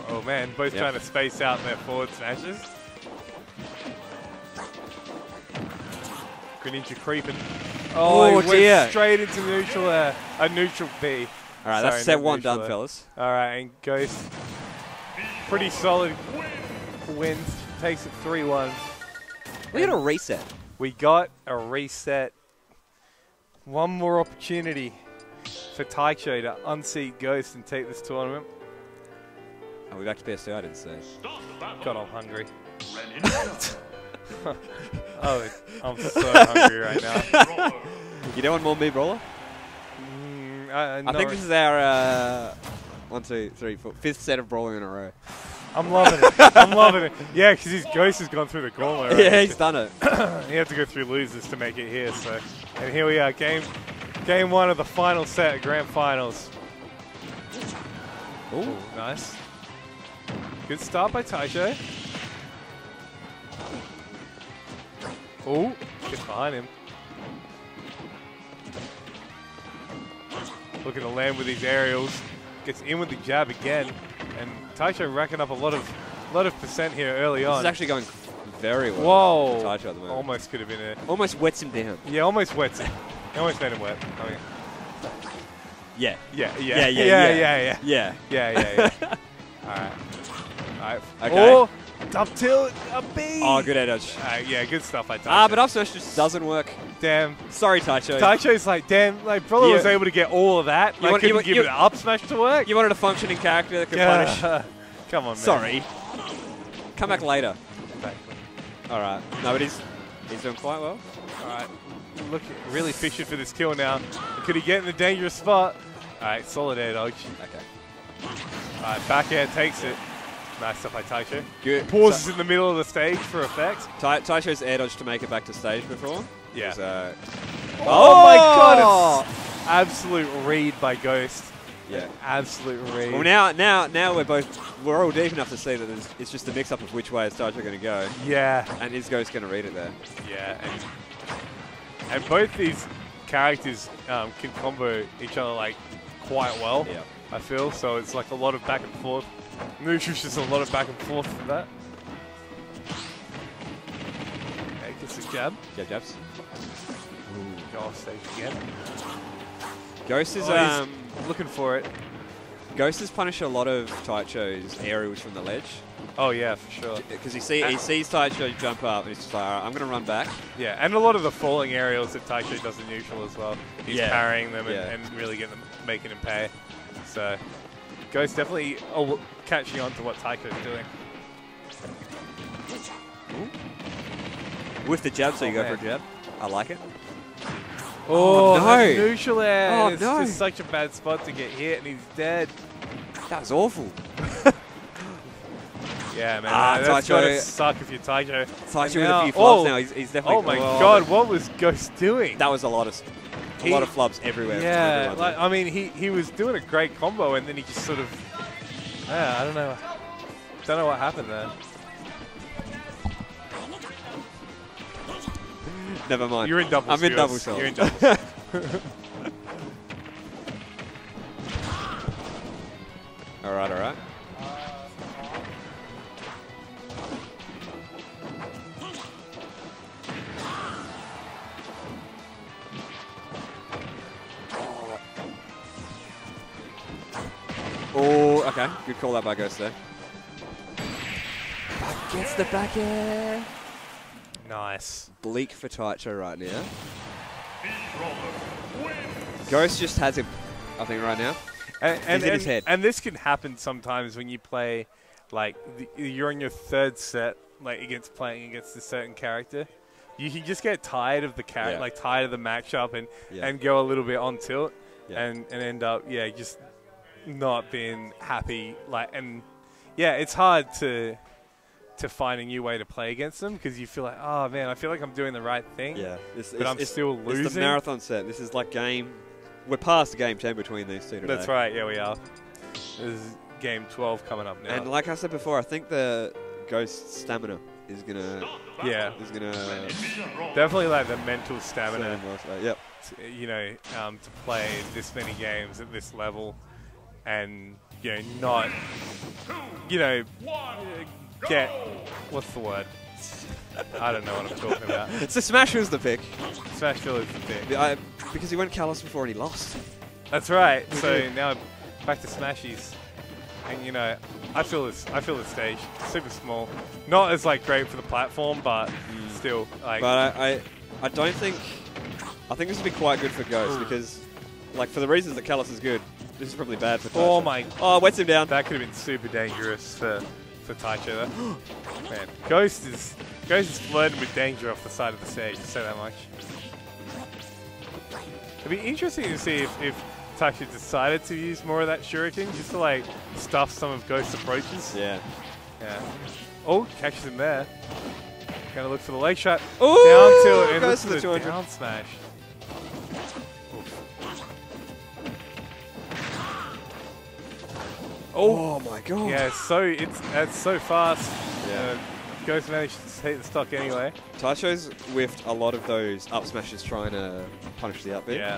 Oh man, both Yep. trying to space out their forward smashes. Greninja creeping. Oh, Oh, dear. straight into neutral air. A neutral B. All right, Sorry, that's set one done, air. fellas. All right, and Ghost, pretty solid wins, takes it 3-1. We got a reset. We got a reset. One more opportunity for Taicho to unseat Ghost and take this tournament. Are we back to PS2? I didn't see. God, I'm hungry. oh, I'm so hungry right now. You don't want more Mii brawler? Mm, I, I think this is our uh, one, two, three, four, fifth set of brawling in a row. I'm loving it. I'm loving it. Yeah, because his ghost has gone through the gauntlet. Yeah, he's done it. he had to go through losers to make it here. So, and here we are, game, game one of the final set, grand finals. Ooh. nice. Good start by Taicho. Oh, gets behind him. Looking to land with these aerials. Gets in with the jab again. And Taicho racking up a lot of lot of percent here early This on. is actually going very well. Whoa. for at the moment. Almost could have been a. Almost wets him down. Yeah, almost wets him. He almost made him wet. I mean, Yeah. yeah, yeah, Yeah, yeah, yeah, yeah. yeah, yeah, Yeah. yeah, yeah, yeah. All right, all right. Okay. Oh, up tilt, a B. Oh, good air dodge. Uh, yeah, good stuff by Taicho. Ah, but up smash just doesn't work. damn, Sorry, Taicho. Taicho's like, damn, like Brother You- was able to get all of that. You Like, want- couldn't want- give you- it an up smash to work. You wanted a functioning character that could Yeah. punish. Come on, man. Sorry. Come back later. Exactly. All right. No, but he's he's doing quite well. All right, look, really fishing for this kill now. Could he get in the dangerous spot? All right, solid air dodge. Okay. All right, back air takes it. Nice stuff by Taicho. Good. Pauses in the middle of the stage for effect. Tai Taicho's air dodge to make it back to stage before. Yeah. Was, uh, Oh, my god, it's absolute read by Ghost. yeah. Absolute read. Well, now, now, now we're both we're all deep enough to see that it's just a mix-up of which way is Taicho going to go, Yeah, and is Ghost going to read it there? yeah. And, and both these characters um, can combo each other like quite well, Yeah. I feel. So it's like a lot of back and forth. Neutral's just a lot of back and forth for that. Okay, gets the jab. Jab jabs. Go off stage again. Ghost is Oh, um, looking for it. Ghost has punished a lot of Taicho's aerials from the ledge Oh yeah, for sure. because he see he sees Taicho jump up and he's just like, All right, I'm going to run back. Yeah, and a lot of the falling aerials that Taicho does in neutral as well. He's Yeah. parrying them and, Yeah. and really getting them, making them pay. So, Ghost definitely oh, catching on to what Taicho's doing. With the jab, so you Oh, go for a jab. I like it. Oh, oh no. that neutral air. Oh, it's no. just such a bad spot to get hit, and he's dead. That was awful. Yeah, man. Ah, uh, that's Taicho- suck if you're Taicho. Taicho And with a few flops oh, now. He's, he's definitely. Oh my god, what was Ghost doing? That was a lot of. a lot of flubs everywhere. Yeah, like. I mean, he he was doing a great combo, and then he just sort of, yeah, I don't know, don't know what happened there. Never mind. You're in double. I'm in double. You're in double. all right, all right. Oh, okay. Good call that by Ghost there. Gets the back air. nice. Bleak for Taicho right now. Ghost just has him, I think, right now. And, and, He's in his and- head. and this can happen sometimes when you play, like the, you're on your third set, like against playing against a certain character. You can just get tired of the character, Yeah. like tired of the matchup, and Yeah. and go a little bit on tilt, Yeah. and and end up yeah just not being happy. Like and yeah, it's hard to to find a new way to play against them because you feel like oh man, I feel like I'm doing the right thing. Yeah, this, But it's- I'm it's- still It's the marathon set. This is like game. We're past the game ten between these two today. That's right. Yeah, we are. This is game 12 coming up now. And like I said before, I think the Ghost stamina is gonna. Yeah. Is gonna. Definitely like the mental stamina. Yep. To, you know, um, to play this many games at this level, and you know, not, you know, get what's the word? I don't know what I'm talking about. So Smash was the pick. Smashville is the pick. I- because he went Kalos before and he lost. That's right. So now back to Smashies, and you know, I feel this. I feel the stage super small. Not as like great for the platform, but mm. still like. But I, I, I don't think. I think this would be quite good for Ghost mm. because, like, for the reasons that Kalos is good, this is probably bad for. Oh Taicho. my! Oh, wets him down. That could have been super dangerous for for Taicho. Man, Ghost is Ghost is flirting with danger off the side of the stage. To say that much. It'd be interesting to see if, if Taicho decided to use more of that shuriken just to like stuff some of Ghost's approaches. Yeah. Yeah. Oh, catches him there. Gonna look for the leg shot. Ooh, down tilt and goes for the the down smash. Oh, my god. Yeah, it's so it's it's so fast. Yeah. Uh, Ghost managed to take the stock anyway. Taicho's whiffed a lot of those up smashes trying to punish the up B. Yeah.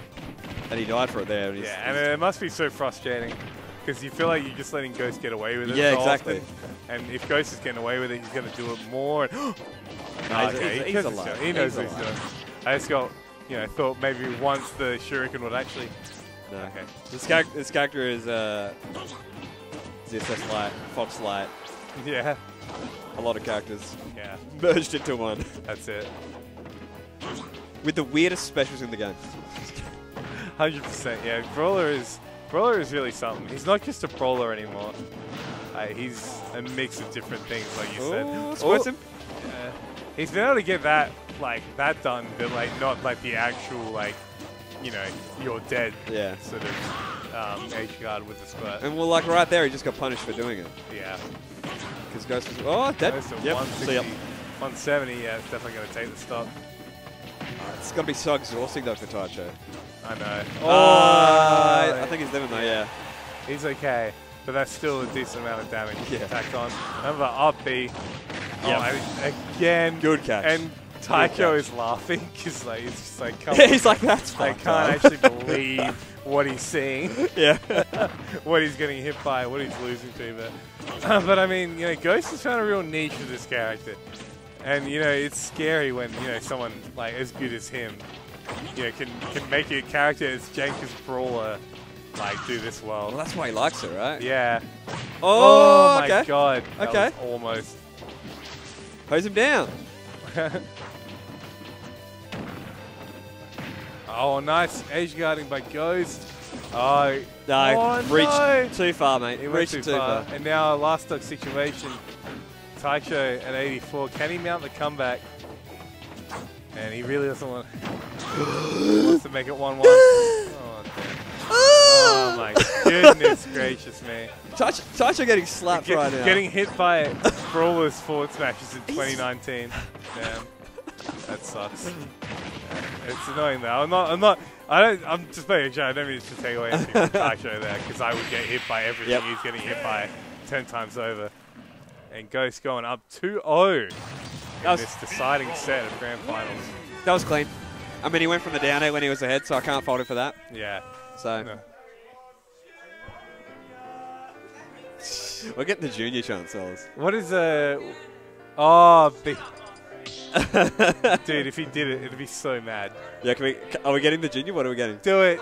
And he died for it there. And he's, Yeah, and it must be so frustrating because you feel like you're just letting Ghost get away with it. Yeah, so exactly. often. And if Ghost is getting away with it, he's going to do it more. And Nah, he's- okay, he's- he he's knows alive. what He knows He's what he's doing. I just got, you know, thought maybe once the Shuriken would actually. No. Okay. This, char- this character is uh, ZSS Light, Fox Light, Yeah. a lot of characters Yeah. merged into one. That's it. With the weirdest specials in the game. Hundred percent. Yeah, Brawler is Brawler is really something. He's not just a brawler anymore. Uh, he's a mix of different things, like you said. Ooh, squirts him. Yeah. He's been able to get that like that done, but like not like the actual like you know you're dead Yeah. sort of um, edge guard with the squirt. And well, like right there, he just got punished for doing it. Yeah. Because Ghost was, oh, dead. Goes to Yep. 160, See ya. 170. Yeah, it's definitely going to take the stock. It's going to be so exhausting though for Taicho. I know. Oh, I, I think he's living though, yeah. He's okay, but that's still a decent amount of damage Yeah. tacked on. Remember, up B. Oh, Yep. I- again. Good catch. And Taicho is laughing because like, it's just like, come Yeah, he's like, "That's I can't actually believe what he's seeing. Yeah. what he's getting hit by, what he's losing to. But, but I mean, you know, Ghost has found a real niche for this character. And, you know, it's scary when, you know, someone like as good as him, you know, can, can make a character as jank as Brawler, like, do this well. Well, that's why he likes it, right? Yeah. Oh, oh my okay. god. That Okay. almost. Hose him down. Oh, nice edge guarding by Ghost. Oh, No, oh, reached no. too far, mate. He reached too, too far. far. And now last stock situation. Taicho at 84. Can he mount the comeback? And he really doesn't want. he wants to make it 1-1. Oh, oh my goodness gracious me. Taicho, Taicho getting slapped Get- right now. Getting hit by Brawler's forward smashes in 2019. Damn. That's sucks. it's annoying though. I'm not. I'm not. I don't. I'm just making sure. I don't mean to take away anything from Taicho there because I would get hit by everything Yep. he's getting hit by ten times over. And Ghost going up 2-0 in this deciding set of grand finals. That was clean. I mean, he went from the down air when he was ahead, so I can't fault him for that. Yeah. So No. we're getting the junior chancellors. What is a? Oh, big. Dude, if he did it, it'd be so mad. Yeah, can we? Are we getting the junior? What are we getting? Do it,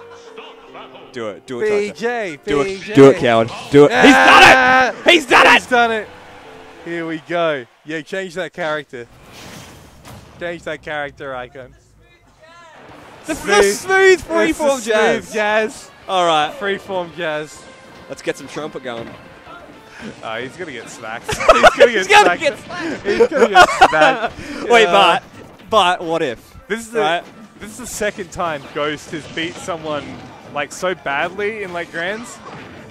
Do it. Do it. Taicho. BJ. Do it. Do it, coward. Do it. He's done it. He's done it. He's done it. Here we go. Yeah, change that character. Change that character icon. The, the smooth It's the freeform smooth jazz. jazz. All right, Freeform jazz. let's get some trumpet going. Oh, he's gonna get smacked. he's gonna get He's gonna smacked. get smacked. He's gonna get smacked. Wait, Yeah. but but what if? This is the this is the second time Ghost has beat someone like so badly in like grands.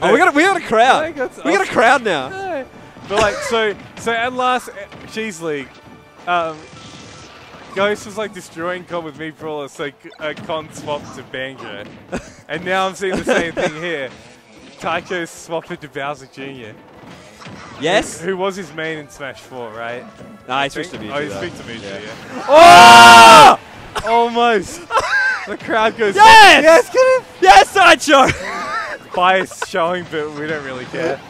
Oh, we got a, we got a crowd. We got a crowd now. No. But like so so at last uh, Cheese League, um, Ghost was like destroying Con with Mii brawler, so uh, Con swapped to Banjo, and now I'm seeing the same thing here. Taicho swapped it to Bowser Jr. Yes. Who was his main in Smash 4, right? Nah, he switched to Mewtwo. Oh, he switched to Mewtwo, Yeah. yeah. Oh! Almost. the crowd goes, Yes! Yes, get him! Yes, Sideshow! Bias showing, but we don't really care.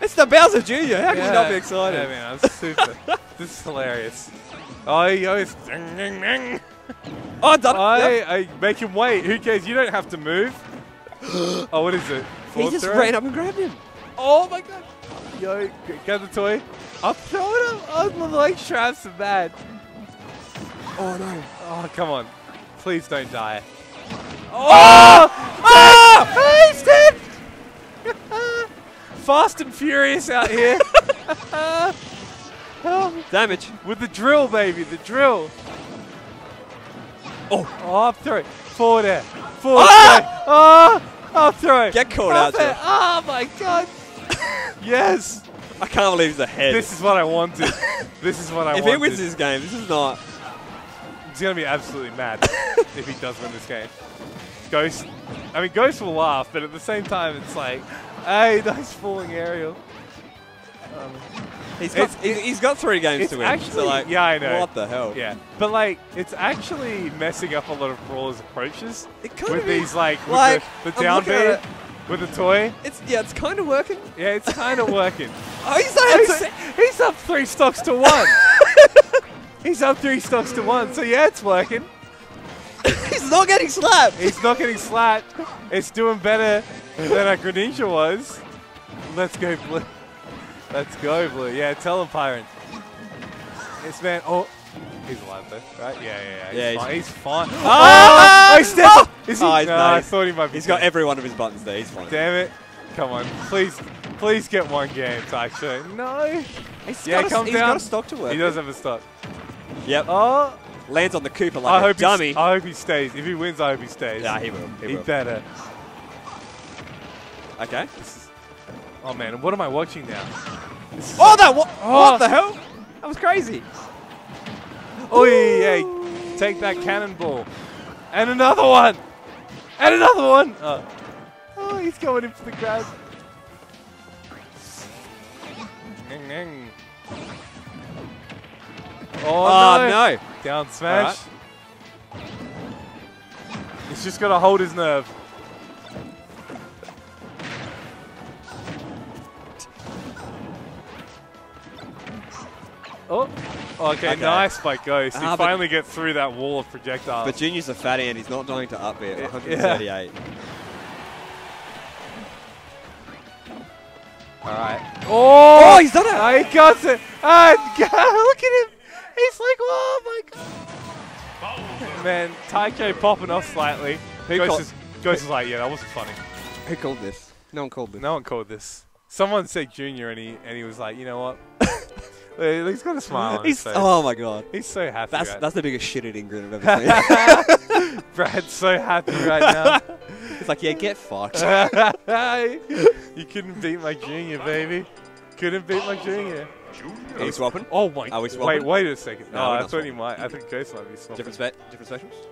it's the Bowser Jr. How can you not be excited? Yeah, man, I'm super. this is hilarious. Oh, he goes, ding, ding, ding. Oh, done. I. I make him wait. Who cares? You don't have to move. oh, what is it? He Fourth just throw? ran up and grabbed him. Oh my god. Yo, get the toy. I'm throwing him. Oh, the leg traps are bad. Oh no. Oh, come on. Please don't die. Oh! Oh! He's dead! Fast and furious out here. Oh, Damage. With the drill, baby, the drill. Oh, oh up throw it. Forward air. Forward Ah! ah! Oh, up throw it. Get caught Up out, there. Oh my god. yes. I can't believe he's ahead. This is what I wanted. this is what I if wanted. If he wins this game, this is not. He's gonna be absolutely mad if he does win this game. Ghost, I mean, Ghost will laugh, but at the same time, it's like, hey, nice falling aerial. Um, He's got, It's- he's, got three games to win. actually, so like, yeah, I know. What the hell? Yeah, but like, it's actually messing up a lot of brawlers' approaches It kind with is. these like, with Like, the, the down looking at B with a toy. It's yeah, it's kind of working. Yeah, it's kind of working. Oh, he's, he's, like, he's up three stocks to one. he's up three stocks to one. So yeah, it's working. he's not getting slapped. He's not getting slapped. It's doing better than a Greninja was. Let's go, Blue. Let's go, Blue. Yeah, tell him, Pyron. This man, oh, he's alive though, right? Yeah, yeah, yeah. Yeah, He's, he's- fine. He's fine. Ah! Oh, he's dead. Oh! Is he? Oh, he's no, not. I thought he might be He's got every one of his buttons there. He's fine. Damn it. Come on. Please, please get one game, Taicho. No. He's yeah, got a, come he's down. got a stock to work. He does have a stock. Yep. Oh. Lands on the Cooper I like a hope dummy. I hope he stays. If he wins, I hope he stays. Yeah, he will. He He will. better. Okay. Oh man, what am I watching now? This Oh, that what? Oh. What the hell? That was crazy. Oh yeah, yeah. Take that cannonball. And another one. And another one. Oh, oh he's going in for the grab. Ning. Oh, Oh, no. no. Down smash. He's just got to hold his nerve. Oh, okay, Okay. nice by Ghost. He Ah, finally gets through that wall of projectiles. But Junior's a fatty and he's not dying to up. Yeah. 138. All right. Oh, Oh, he's done it. Oh, he got it. Ah, God, look at him. He's like, oh my god. Man, Taicho popping off slightly. Who Ghost is, Ghost is like, yeah, that wasn't funny. Who called this? No one called this. No one called this. Someone said Junior, and he and he was like, you know what? He's got a smile on his face. oh my god. He's so happy. That's right that's the biggest shit eating grin I've ever seen. Brad's so happy right now. it's like, yeah, get fucked. you couldn't beat my junior, baby. Couldn't beat my junior. Are we swapping? Oh my! Are we Wait, swapping? wait a second. No, No, we're oh, I not thought he swapping. might. I think Ghost might be swapping. Different, spe- different specials?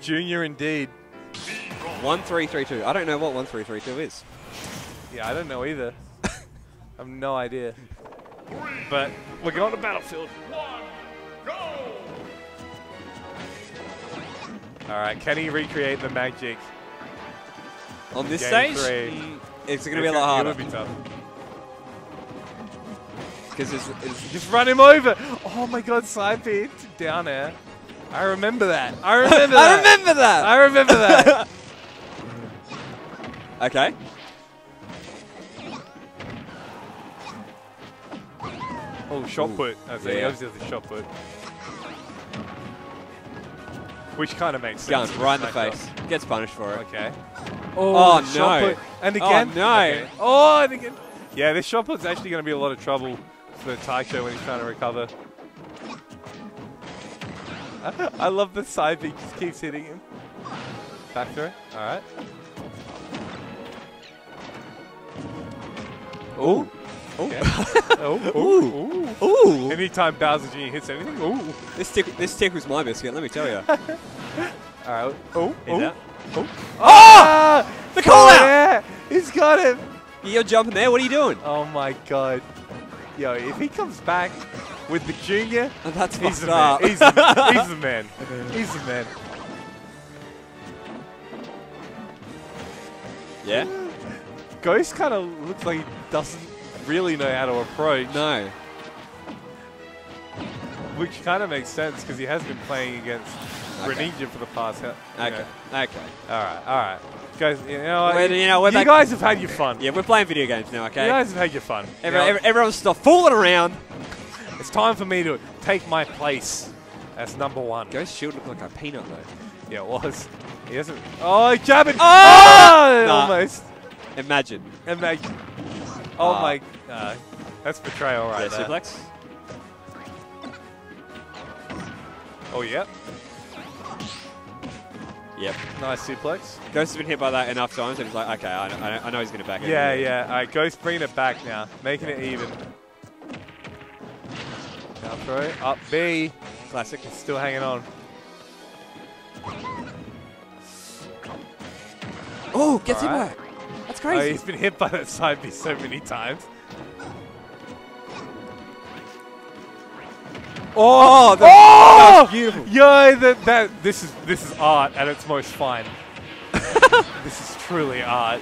Junior indeed. One three three two. I don't know what one three three two is. Yeah, I don't know either. I have no idea. But we're going to battlefield. All right, can he recreate the magic? On this stage, three? it's going to be a lot harder. Be tough. Because it's, it's Just run him over. Oh my God, side B down air. I remember that. I remember that. I remember that. I remember that. okay. Oh, shot put. I think Yeah. obviously a shot put. Which kind of makes sense. right in the face. Gets punished for it. Okay. Oh, oh, shot no. put. And Oh, again. no. Okay. Oh, and again. Yeah, this shot put's actually going to be a lot of trouble for Taicho when he's trying to recover. I love the side B just keeps hitting him. Back throw. All right. Ooh. Okay. oh, ooh, ooh. Ooh. Anytime Bowser Jr. hits anything, ooh. This, tick- this tickles my biscuit, let me tell you. All right. Oh, He's oh, out. oh. Ah! The call oh, out! Yeah, he's got him. You're jumping there. What are you doing? Oh my god. Yo, if he comes back with the junior, Oh, that's he's the man. He's the, he's the man. He's the man. Yeah? Ghost kind of looks like he doesn't really know how to approach, No. which kind of makes sense because he has been playing against Okay. For the past. you Okay. know. Okay. All right. All right. Guys, you know, what? We're- you know, you guys have had your fun. Yeah, we're playing video games now, okay? You guys have had your fun. You know, every, everyone's stop fooling around. it's time for me to take my place as number one. Ghost Shield looked like a peanut, though. Yeah, it was. He hasn't. Oh, jabbing. Oh! Oh, Nah. almost. Imagine. Imagine. Oh Ah. my. Uh, that's betrayal right there. suplex. Oh yeah. Yep. Nice suplex. Ghost has been hit by that enough times, and he's like, okay, I, I, I know he's going to back it. Yeah, yeah. All right, Ghost bringing it back now, making it even. Down throw up B. Classic. It's still hanging on. Oh, gets hit Alright. back. That's Oh, crazy. he's been hit by that side B so many times. Oh, that, Oh! that was beautiful. Yo, that that this is this is art at its most fine. this is truly art.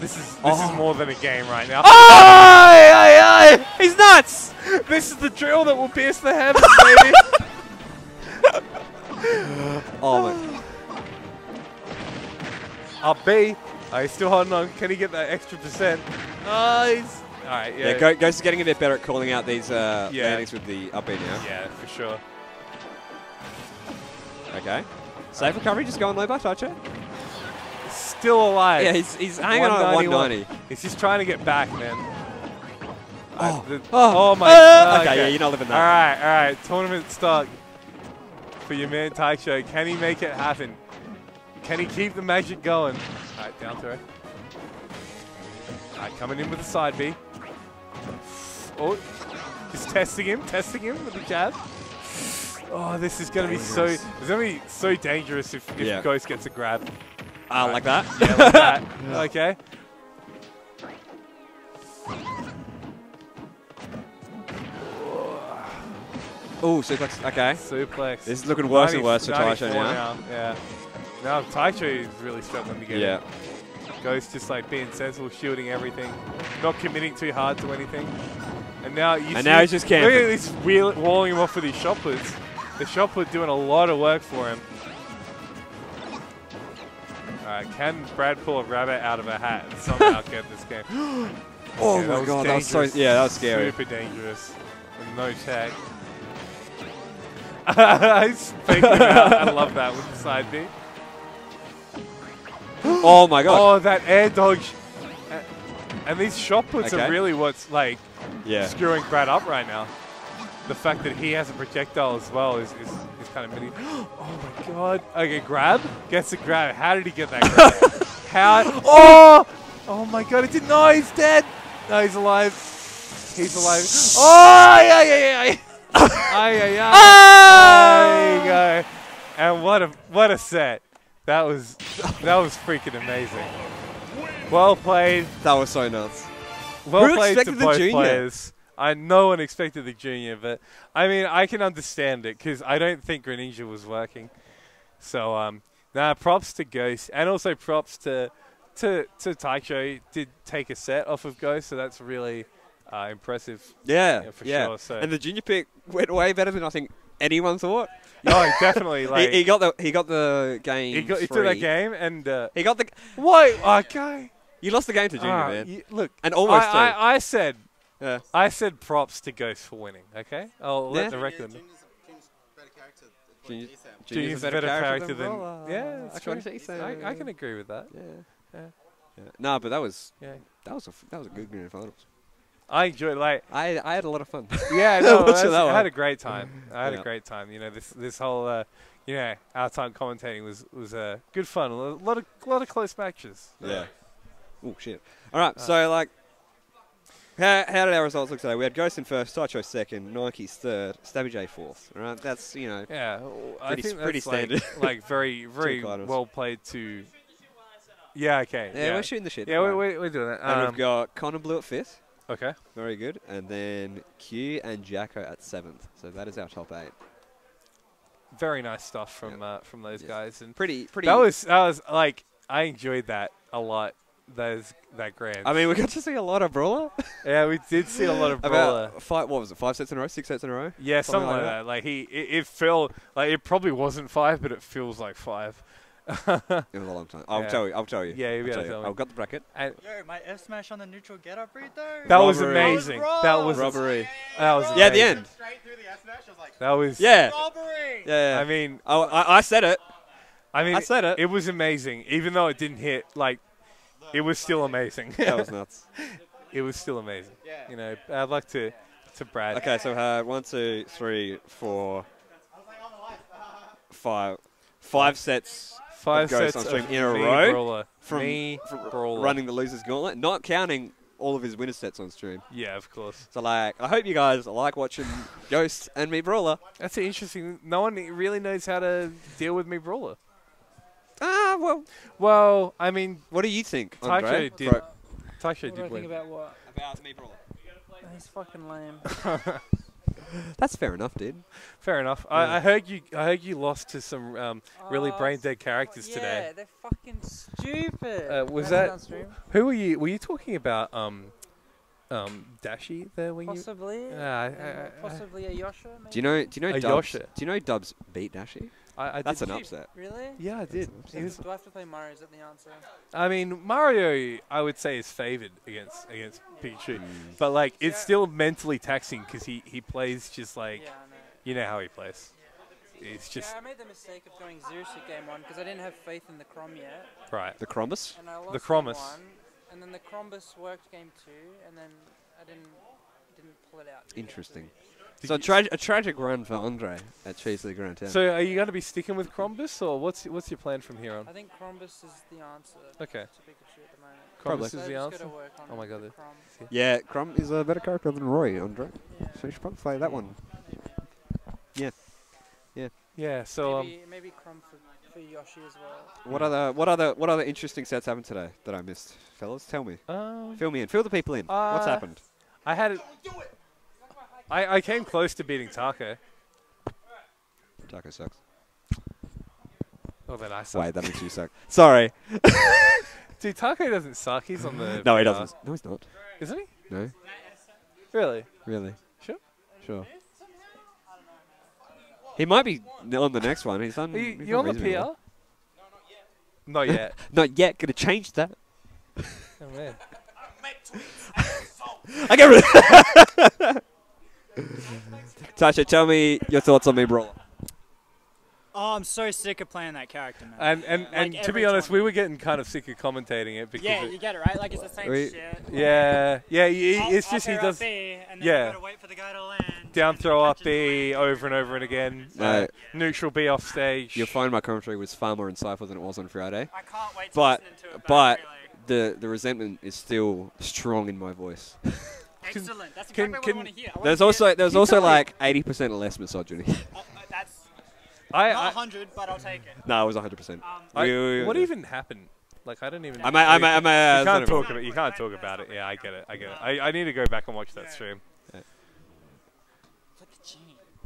This is this Oh. is more than a game right now. Aye, aye, aye. He's nuts. This is the drill that will pierce the heavens, baby. Oh, my. Up B. Oh, he's still holding on. Can he get that extra percent? Oh, he's all right. Yeah, Yeah, Ghost is getting a bit better at calling out these uh, Yeah. landings with the up now. yeah, for sure. Okay. Safe recovery, just going low by Taicho. Still alive. Yeah, he's, he's hanging on at 190. He's just trying to get back, man. Oh. Uh, the- Oh. oh my. Uh, okay, yeah, you're not living that. All right, all right. Tournament stock for your man Taicho. Can he make it happen? Can he keep the magic going? All right, down throw. All right, coming in with the side B. Oh, just testing him, testing him with the jab. Oh, this is going to be so. It's going to be so dangerous if, if Yeah. Ghost gets a grab. Uh, like that? Yeah, like that. Okay. Oh, suplex. Okay. Suplex. This is looking worse and worse for 94 Taicho now. Yeah. Now Taicho is really struggling to get Yeah. it. Ghost just like being sensible, shielding everything, not committing too hard to anything. And now you And now he's just camping. Look at this wheel, walling him off with his shot puts. The shot put doing a lot of work for him. Alright, can Brad pull a rabbit out of a hat and somehow get this game? Oh my was god, that was so. Yeah, that was scary. Super dangerous. With no tag. He's faking him out. I love that with the side B. Oh my god. Oh, that air dodge. And these shot puts Okay. are really what's like Yeah. screwing Brad up right now. The fact that he has a projectile as well is, is, is kind of mini. Oh my god. Okay, grab. Gets a grab. How did he get that grab? How? Oh! Oh my god, it didn't. No, he's dead. No, he's alive. He's alive. Oh, yeah, yeah, yeah. yeah. Ay, ay, ay. Ah! There you go. And what a what a set. That was that was freaking amazing. Well played. That was so nuts. Well Who played to both junior? players. I no one expected the junior, but I mean I can understand it because I don't think Greninja was working. So um, nah, props to Ghost, and also props to to to Taicho. Did take a set off of Ghost, so that's really uh, impressive. Yeah, Yeah, for yeah. sure. So And the junior pick went way better than I think anyone thought. Oh, definitely like he, he got the he got the game. he got he took that game and uh, He got the. what? Okay. You lost the game to junior, Ah, man, you- look, and almost I. I, I said yeah. I said props to Ghost for winning. Okay, I'll Yeah. let the record. Junior- Junior's a better character than Brawler. yeah. That's what true. he. I, I can agree with that. Yeah. Yeah. yeah. Nah, but that was Yeah, that was a f- that was a good grand finals. I enjoyed like I I had a lot of fun. yeah. No, that I had a great time. I had Yeah. a great time. You know this this whole uh, you know our time commentating was was uh, good fun. A lot of lot of close matches. Yeah. Oh shit. All right. Uh, so like, how, how did our results look today? We had Ghost in first, Taicho second, Nike's third, Stabby J fourth. All right. That's you know. Yeah, Pretty think pretty that's like, standard. like very very well played to. Yeah. Okay. Yeah, we're shooting the shit. Yeah, we're, we're, we're doing that. and Um, we've got Connor Blue at fifth. Okay. Very good. And then Q and Jacko at seventh. So that is our top eight. Very nice stuff from uh, from those Yes. guys, and Pretty pretty. that was that was like I enjoyed that a lot. Those that grand. I mean, we got to see a lot of brawler. yeah, we did see a lot of brawler. About five. What was it? Five sets in a row. Six sets in a row. Yeah, something something, like like that. Like he, it, it felt like it probably wasn't five, but it feels like five. It was a long time. I'll Yeah. tell you. I'll tell you. Yeah, you'll I'll be able tell to you. tell me. I've got the bracket. And Yo, my F smash on the neutral get up read though. that was amazing. That was Robbery. That was Yeah, at the amazing. end. That was Yeah. Robbery. Yeah. yeah. I mean, Oh, I, I said it. I mean, I said it. It was amazing, even though it didn't hit. Like, it was still amazing. that was nuts. it was still amazing. You know, I'd like to to Brad. Okay, so we had one, two, three, four, five, five sets Five Ghost sets on stream of in a row brawler. from, me from brawler. running the losers gauntlet, not counting all of his winner sets on stream. Yeah, of course. So like, I hope you guys like watching Ghost and Mii brawler. That's interesting. No one really knows how to deal with Mii brawler. Ah, well, Well, I mean, what do you think, Taicho did. Bro- Taicho What do I did think win. about what? About Mii brawler. He's fucking lame. That's fair enough, dude. Fair enough. Yeah. I, I heard you. I heard you lost to some um, really Oh, brain dead characters yeah, today. Yeah, they're fucking stupid. Uh, was That's that- on? Who were you? Were you talking about um, um, Dashi there when you? Possibly. I- um, I- I- possibly a Yosha. Maybe? Do you know? Do you know A Dubs? Yosha. Do you know Dubs beat Dashi? I, I That's did an upset. Really? Yeah, I did. He was, Do I have to play Mario? Is that the answer? I mean, Mario, I would say is favored against against Pikachu, Mm. but like it's Yeah. still mentally taxing because he he plays just like yeah, know. you know how he plays. It's just yeah, I made the mistake of going Zeus at game one because I didn't have faith in the Chrom yet, right. The Chromus? and I lost The game Chromus. one, and then the Chrombus worked game two, and then I didn't didn't pull it out. in game Interesting. Three. Did So a, tra- a tragic run for Andre at Cheese League Grand Town. So are you going to be sticking with Chrombus or what's what's your plan from here on? I think Chrombus is the answer Okay. to Pikachu at the moment. Probably. Chrombus is I the answer. gotta work on Oh my god. the the- yeah, Chrom is a better character than Roy, Andre. Yeah. So you should probably play that one. Yeah. Yeah. Yeah. So um, maybe maybe Chrom for, for Yoshi as well. What other what other what other interesting sets happened today that I missed, fellas? Tell me. um, Fill me in. Fill the people in. What's Uh, happened? I had it. I, I came close to beating Taco. Taco sucks. Oh, then I suck. Wait, that makes you suck. Sorry. Dude, Taco doesn't suck. He's on the. No, he radar. doesn't. No, he's not. Isn't he? No, Really? really. Sure. Sure. He might be on the next one. He's done. Are you, he's you on the reasonably PR? well. Not yet. Not yet. Gonna change that. oh man. I get rid of Taicho, tell me your thoughts on Mii, brawler. Oh, I'm so sick of playing that character, man. And and, Like and to be honest, we were getting kind of sick of commentating it because yeah, it- you get it right. Like it's the same We- shit. yeah, yeah, he- Up- it's just he air, does up B, and then yeah. you gotta wait for the guy to land. down throw up B over and over and again. No. Uh, neutral B off stage. You'll find my commentary was far more insightful than it was on Friday. I can't wait to But listen to it. but really. the the resentment is still strong in my voice. Excellent. That's can- exactly what I want to hear. I wanna There's hear- also there's also like 80% less misogyny. Uh, that's I, not 100, but I'll take it. no, it was 100%. I- We- we- what we- even happened? Like I don't even. I might- I might- I might, uh, you can't talk about. You can't talk about it. Yeah, I get it. I get it. I, I need to go back and watch that stream.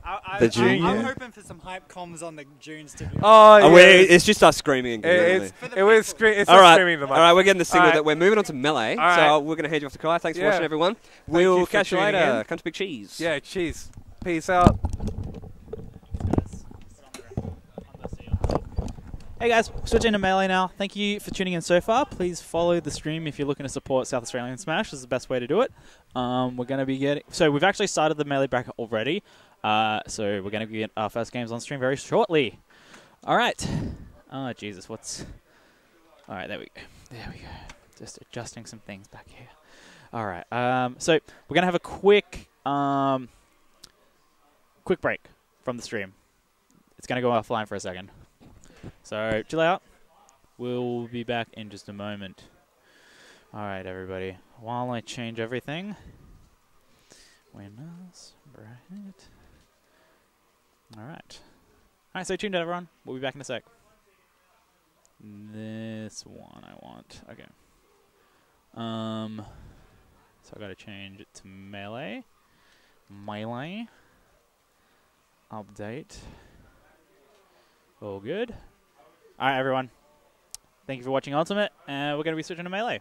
I, I, The I'm, June, I'm yeah. hoping for some hype comms on the Junes to be Oh, Oh, yeah. wait, it's just us screaming. It- it's, it was scre- it's all not right, screaming the all right, we're getting the signal All right. that we're moving on to melee. All So we're going to head you off to Kai. Thanks for watching, everyone. Thank we'll you catch you later. in. Come to Big Cheese. Yeah, cheese. Peace out. Hey guys, switching to Melee now. Thank you for tuning in so far. Please follow the stream if you're looking to support South Australian Smash. This is the best way to do it. Um, we're going to be getting... So we've actually started the Melee bracket already. Uh, so we're going to get our first games on stream very shortly. All right. Oh, Jesus, what's... All right, there we go. There we go. Just adjusting some things back here. All right. Um, so we're going to have a quick... Um, quick break from the stream. It's going to go offline for a second. So chill out. We'll be back in just a moment. All right, everybody. While I change everything, Windows, bright. All right. All right. Stay tuned, everyone. We'll be back in a sec. This one I want. Okay. Um. So I got to change it to melee. Melee. Update. All good. All right, everyone. Thank you for watching Ultimate, and we're going to be switching to Melee.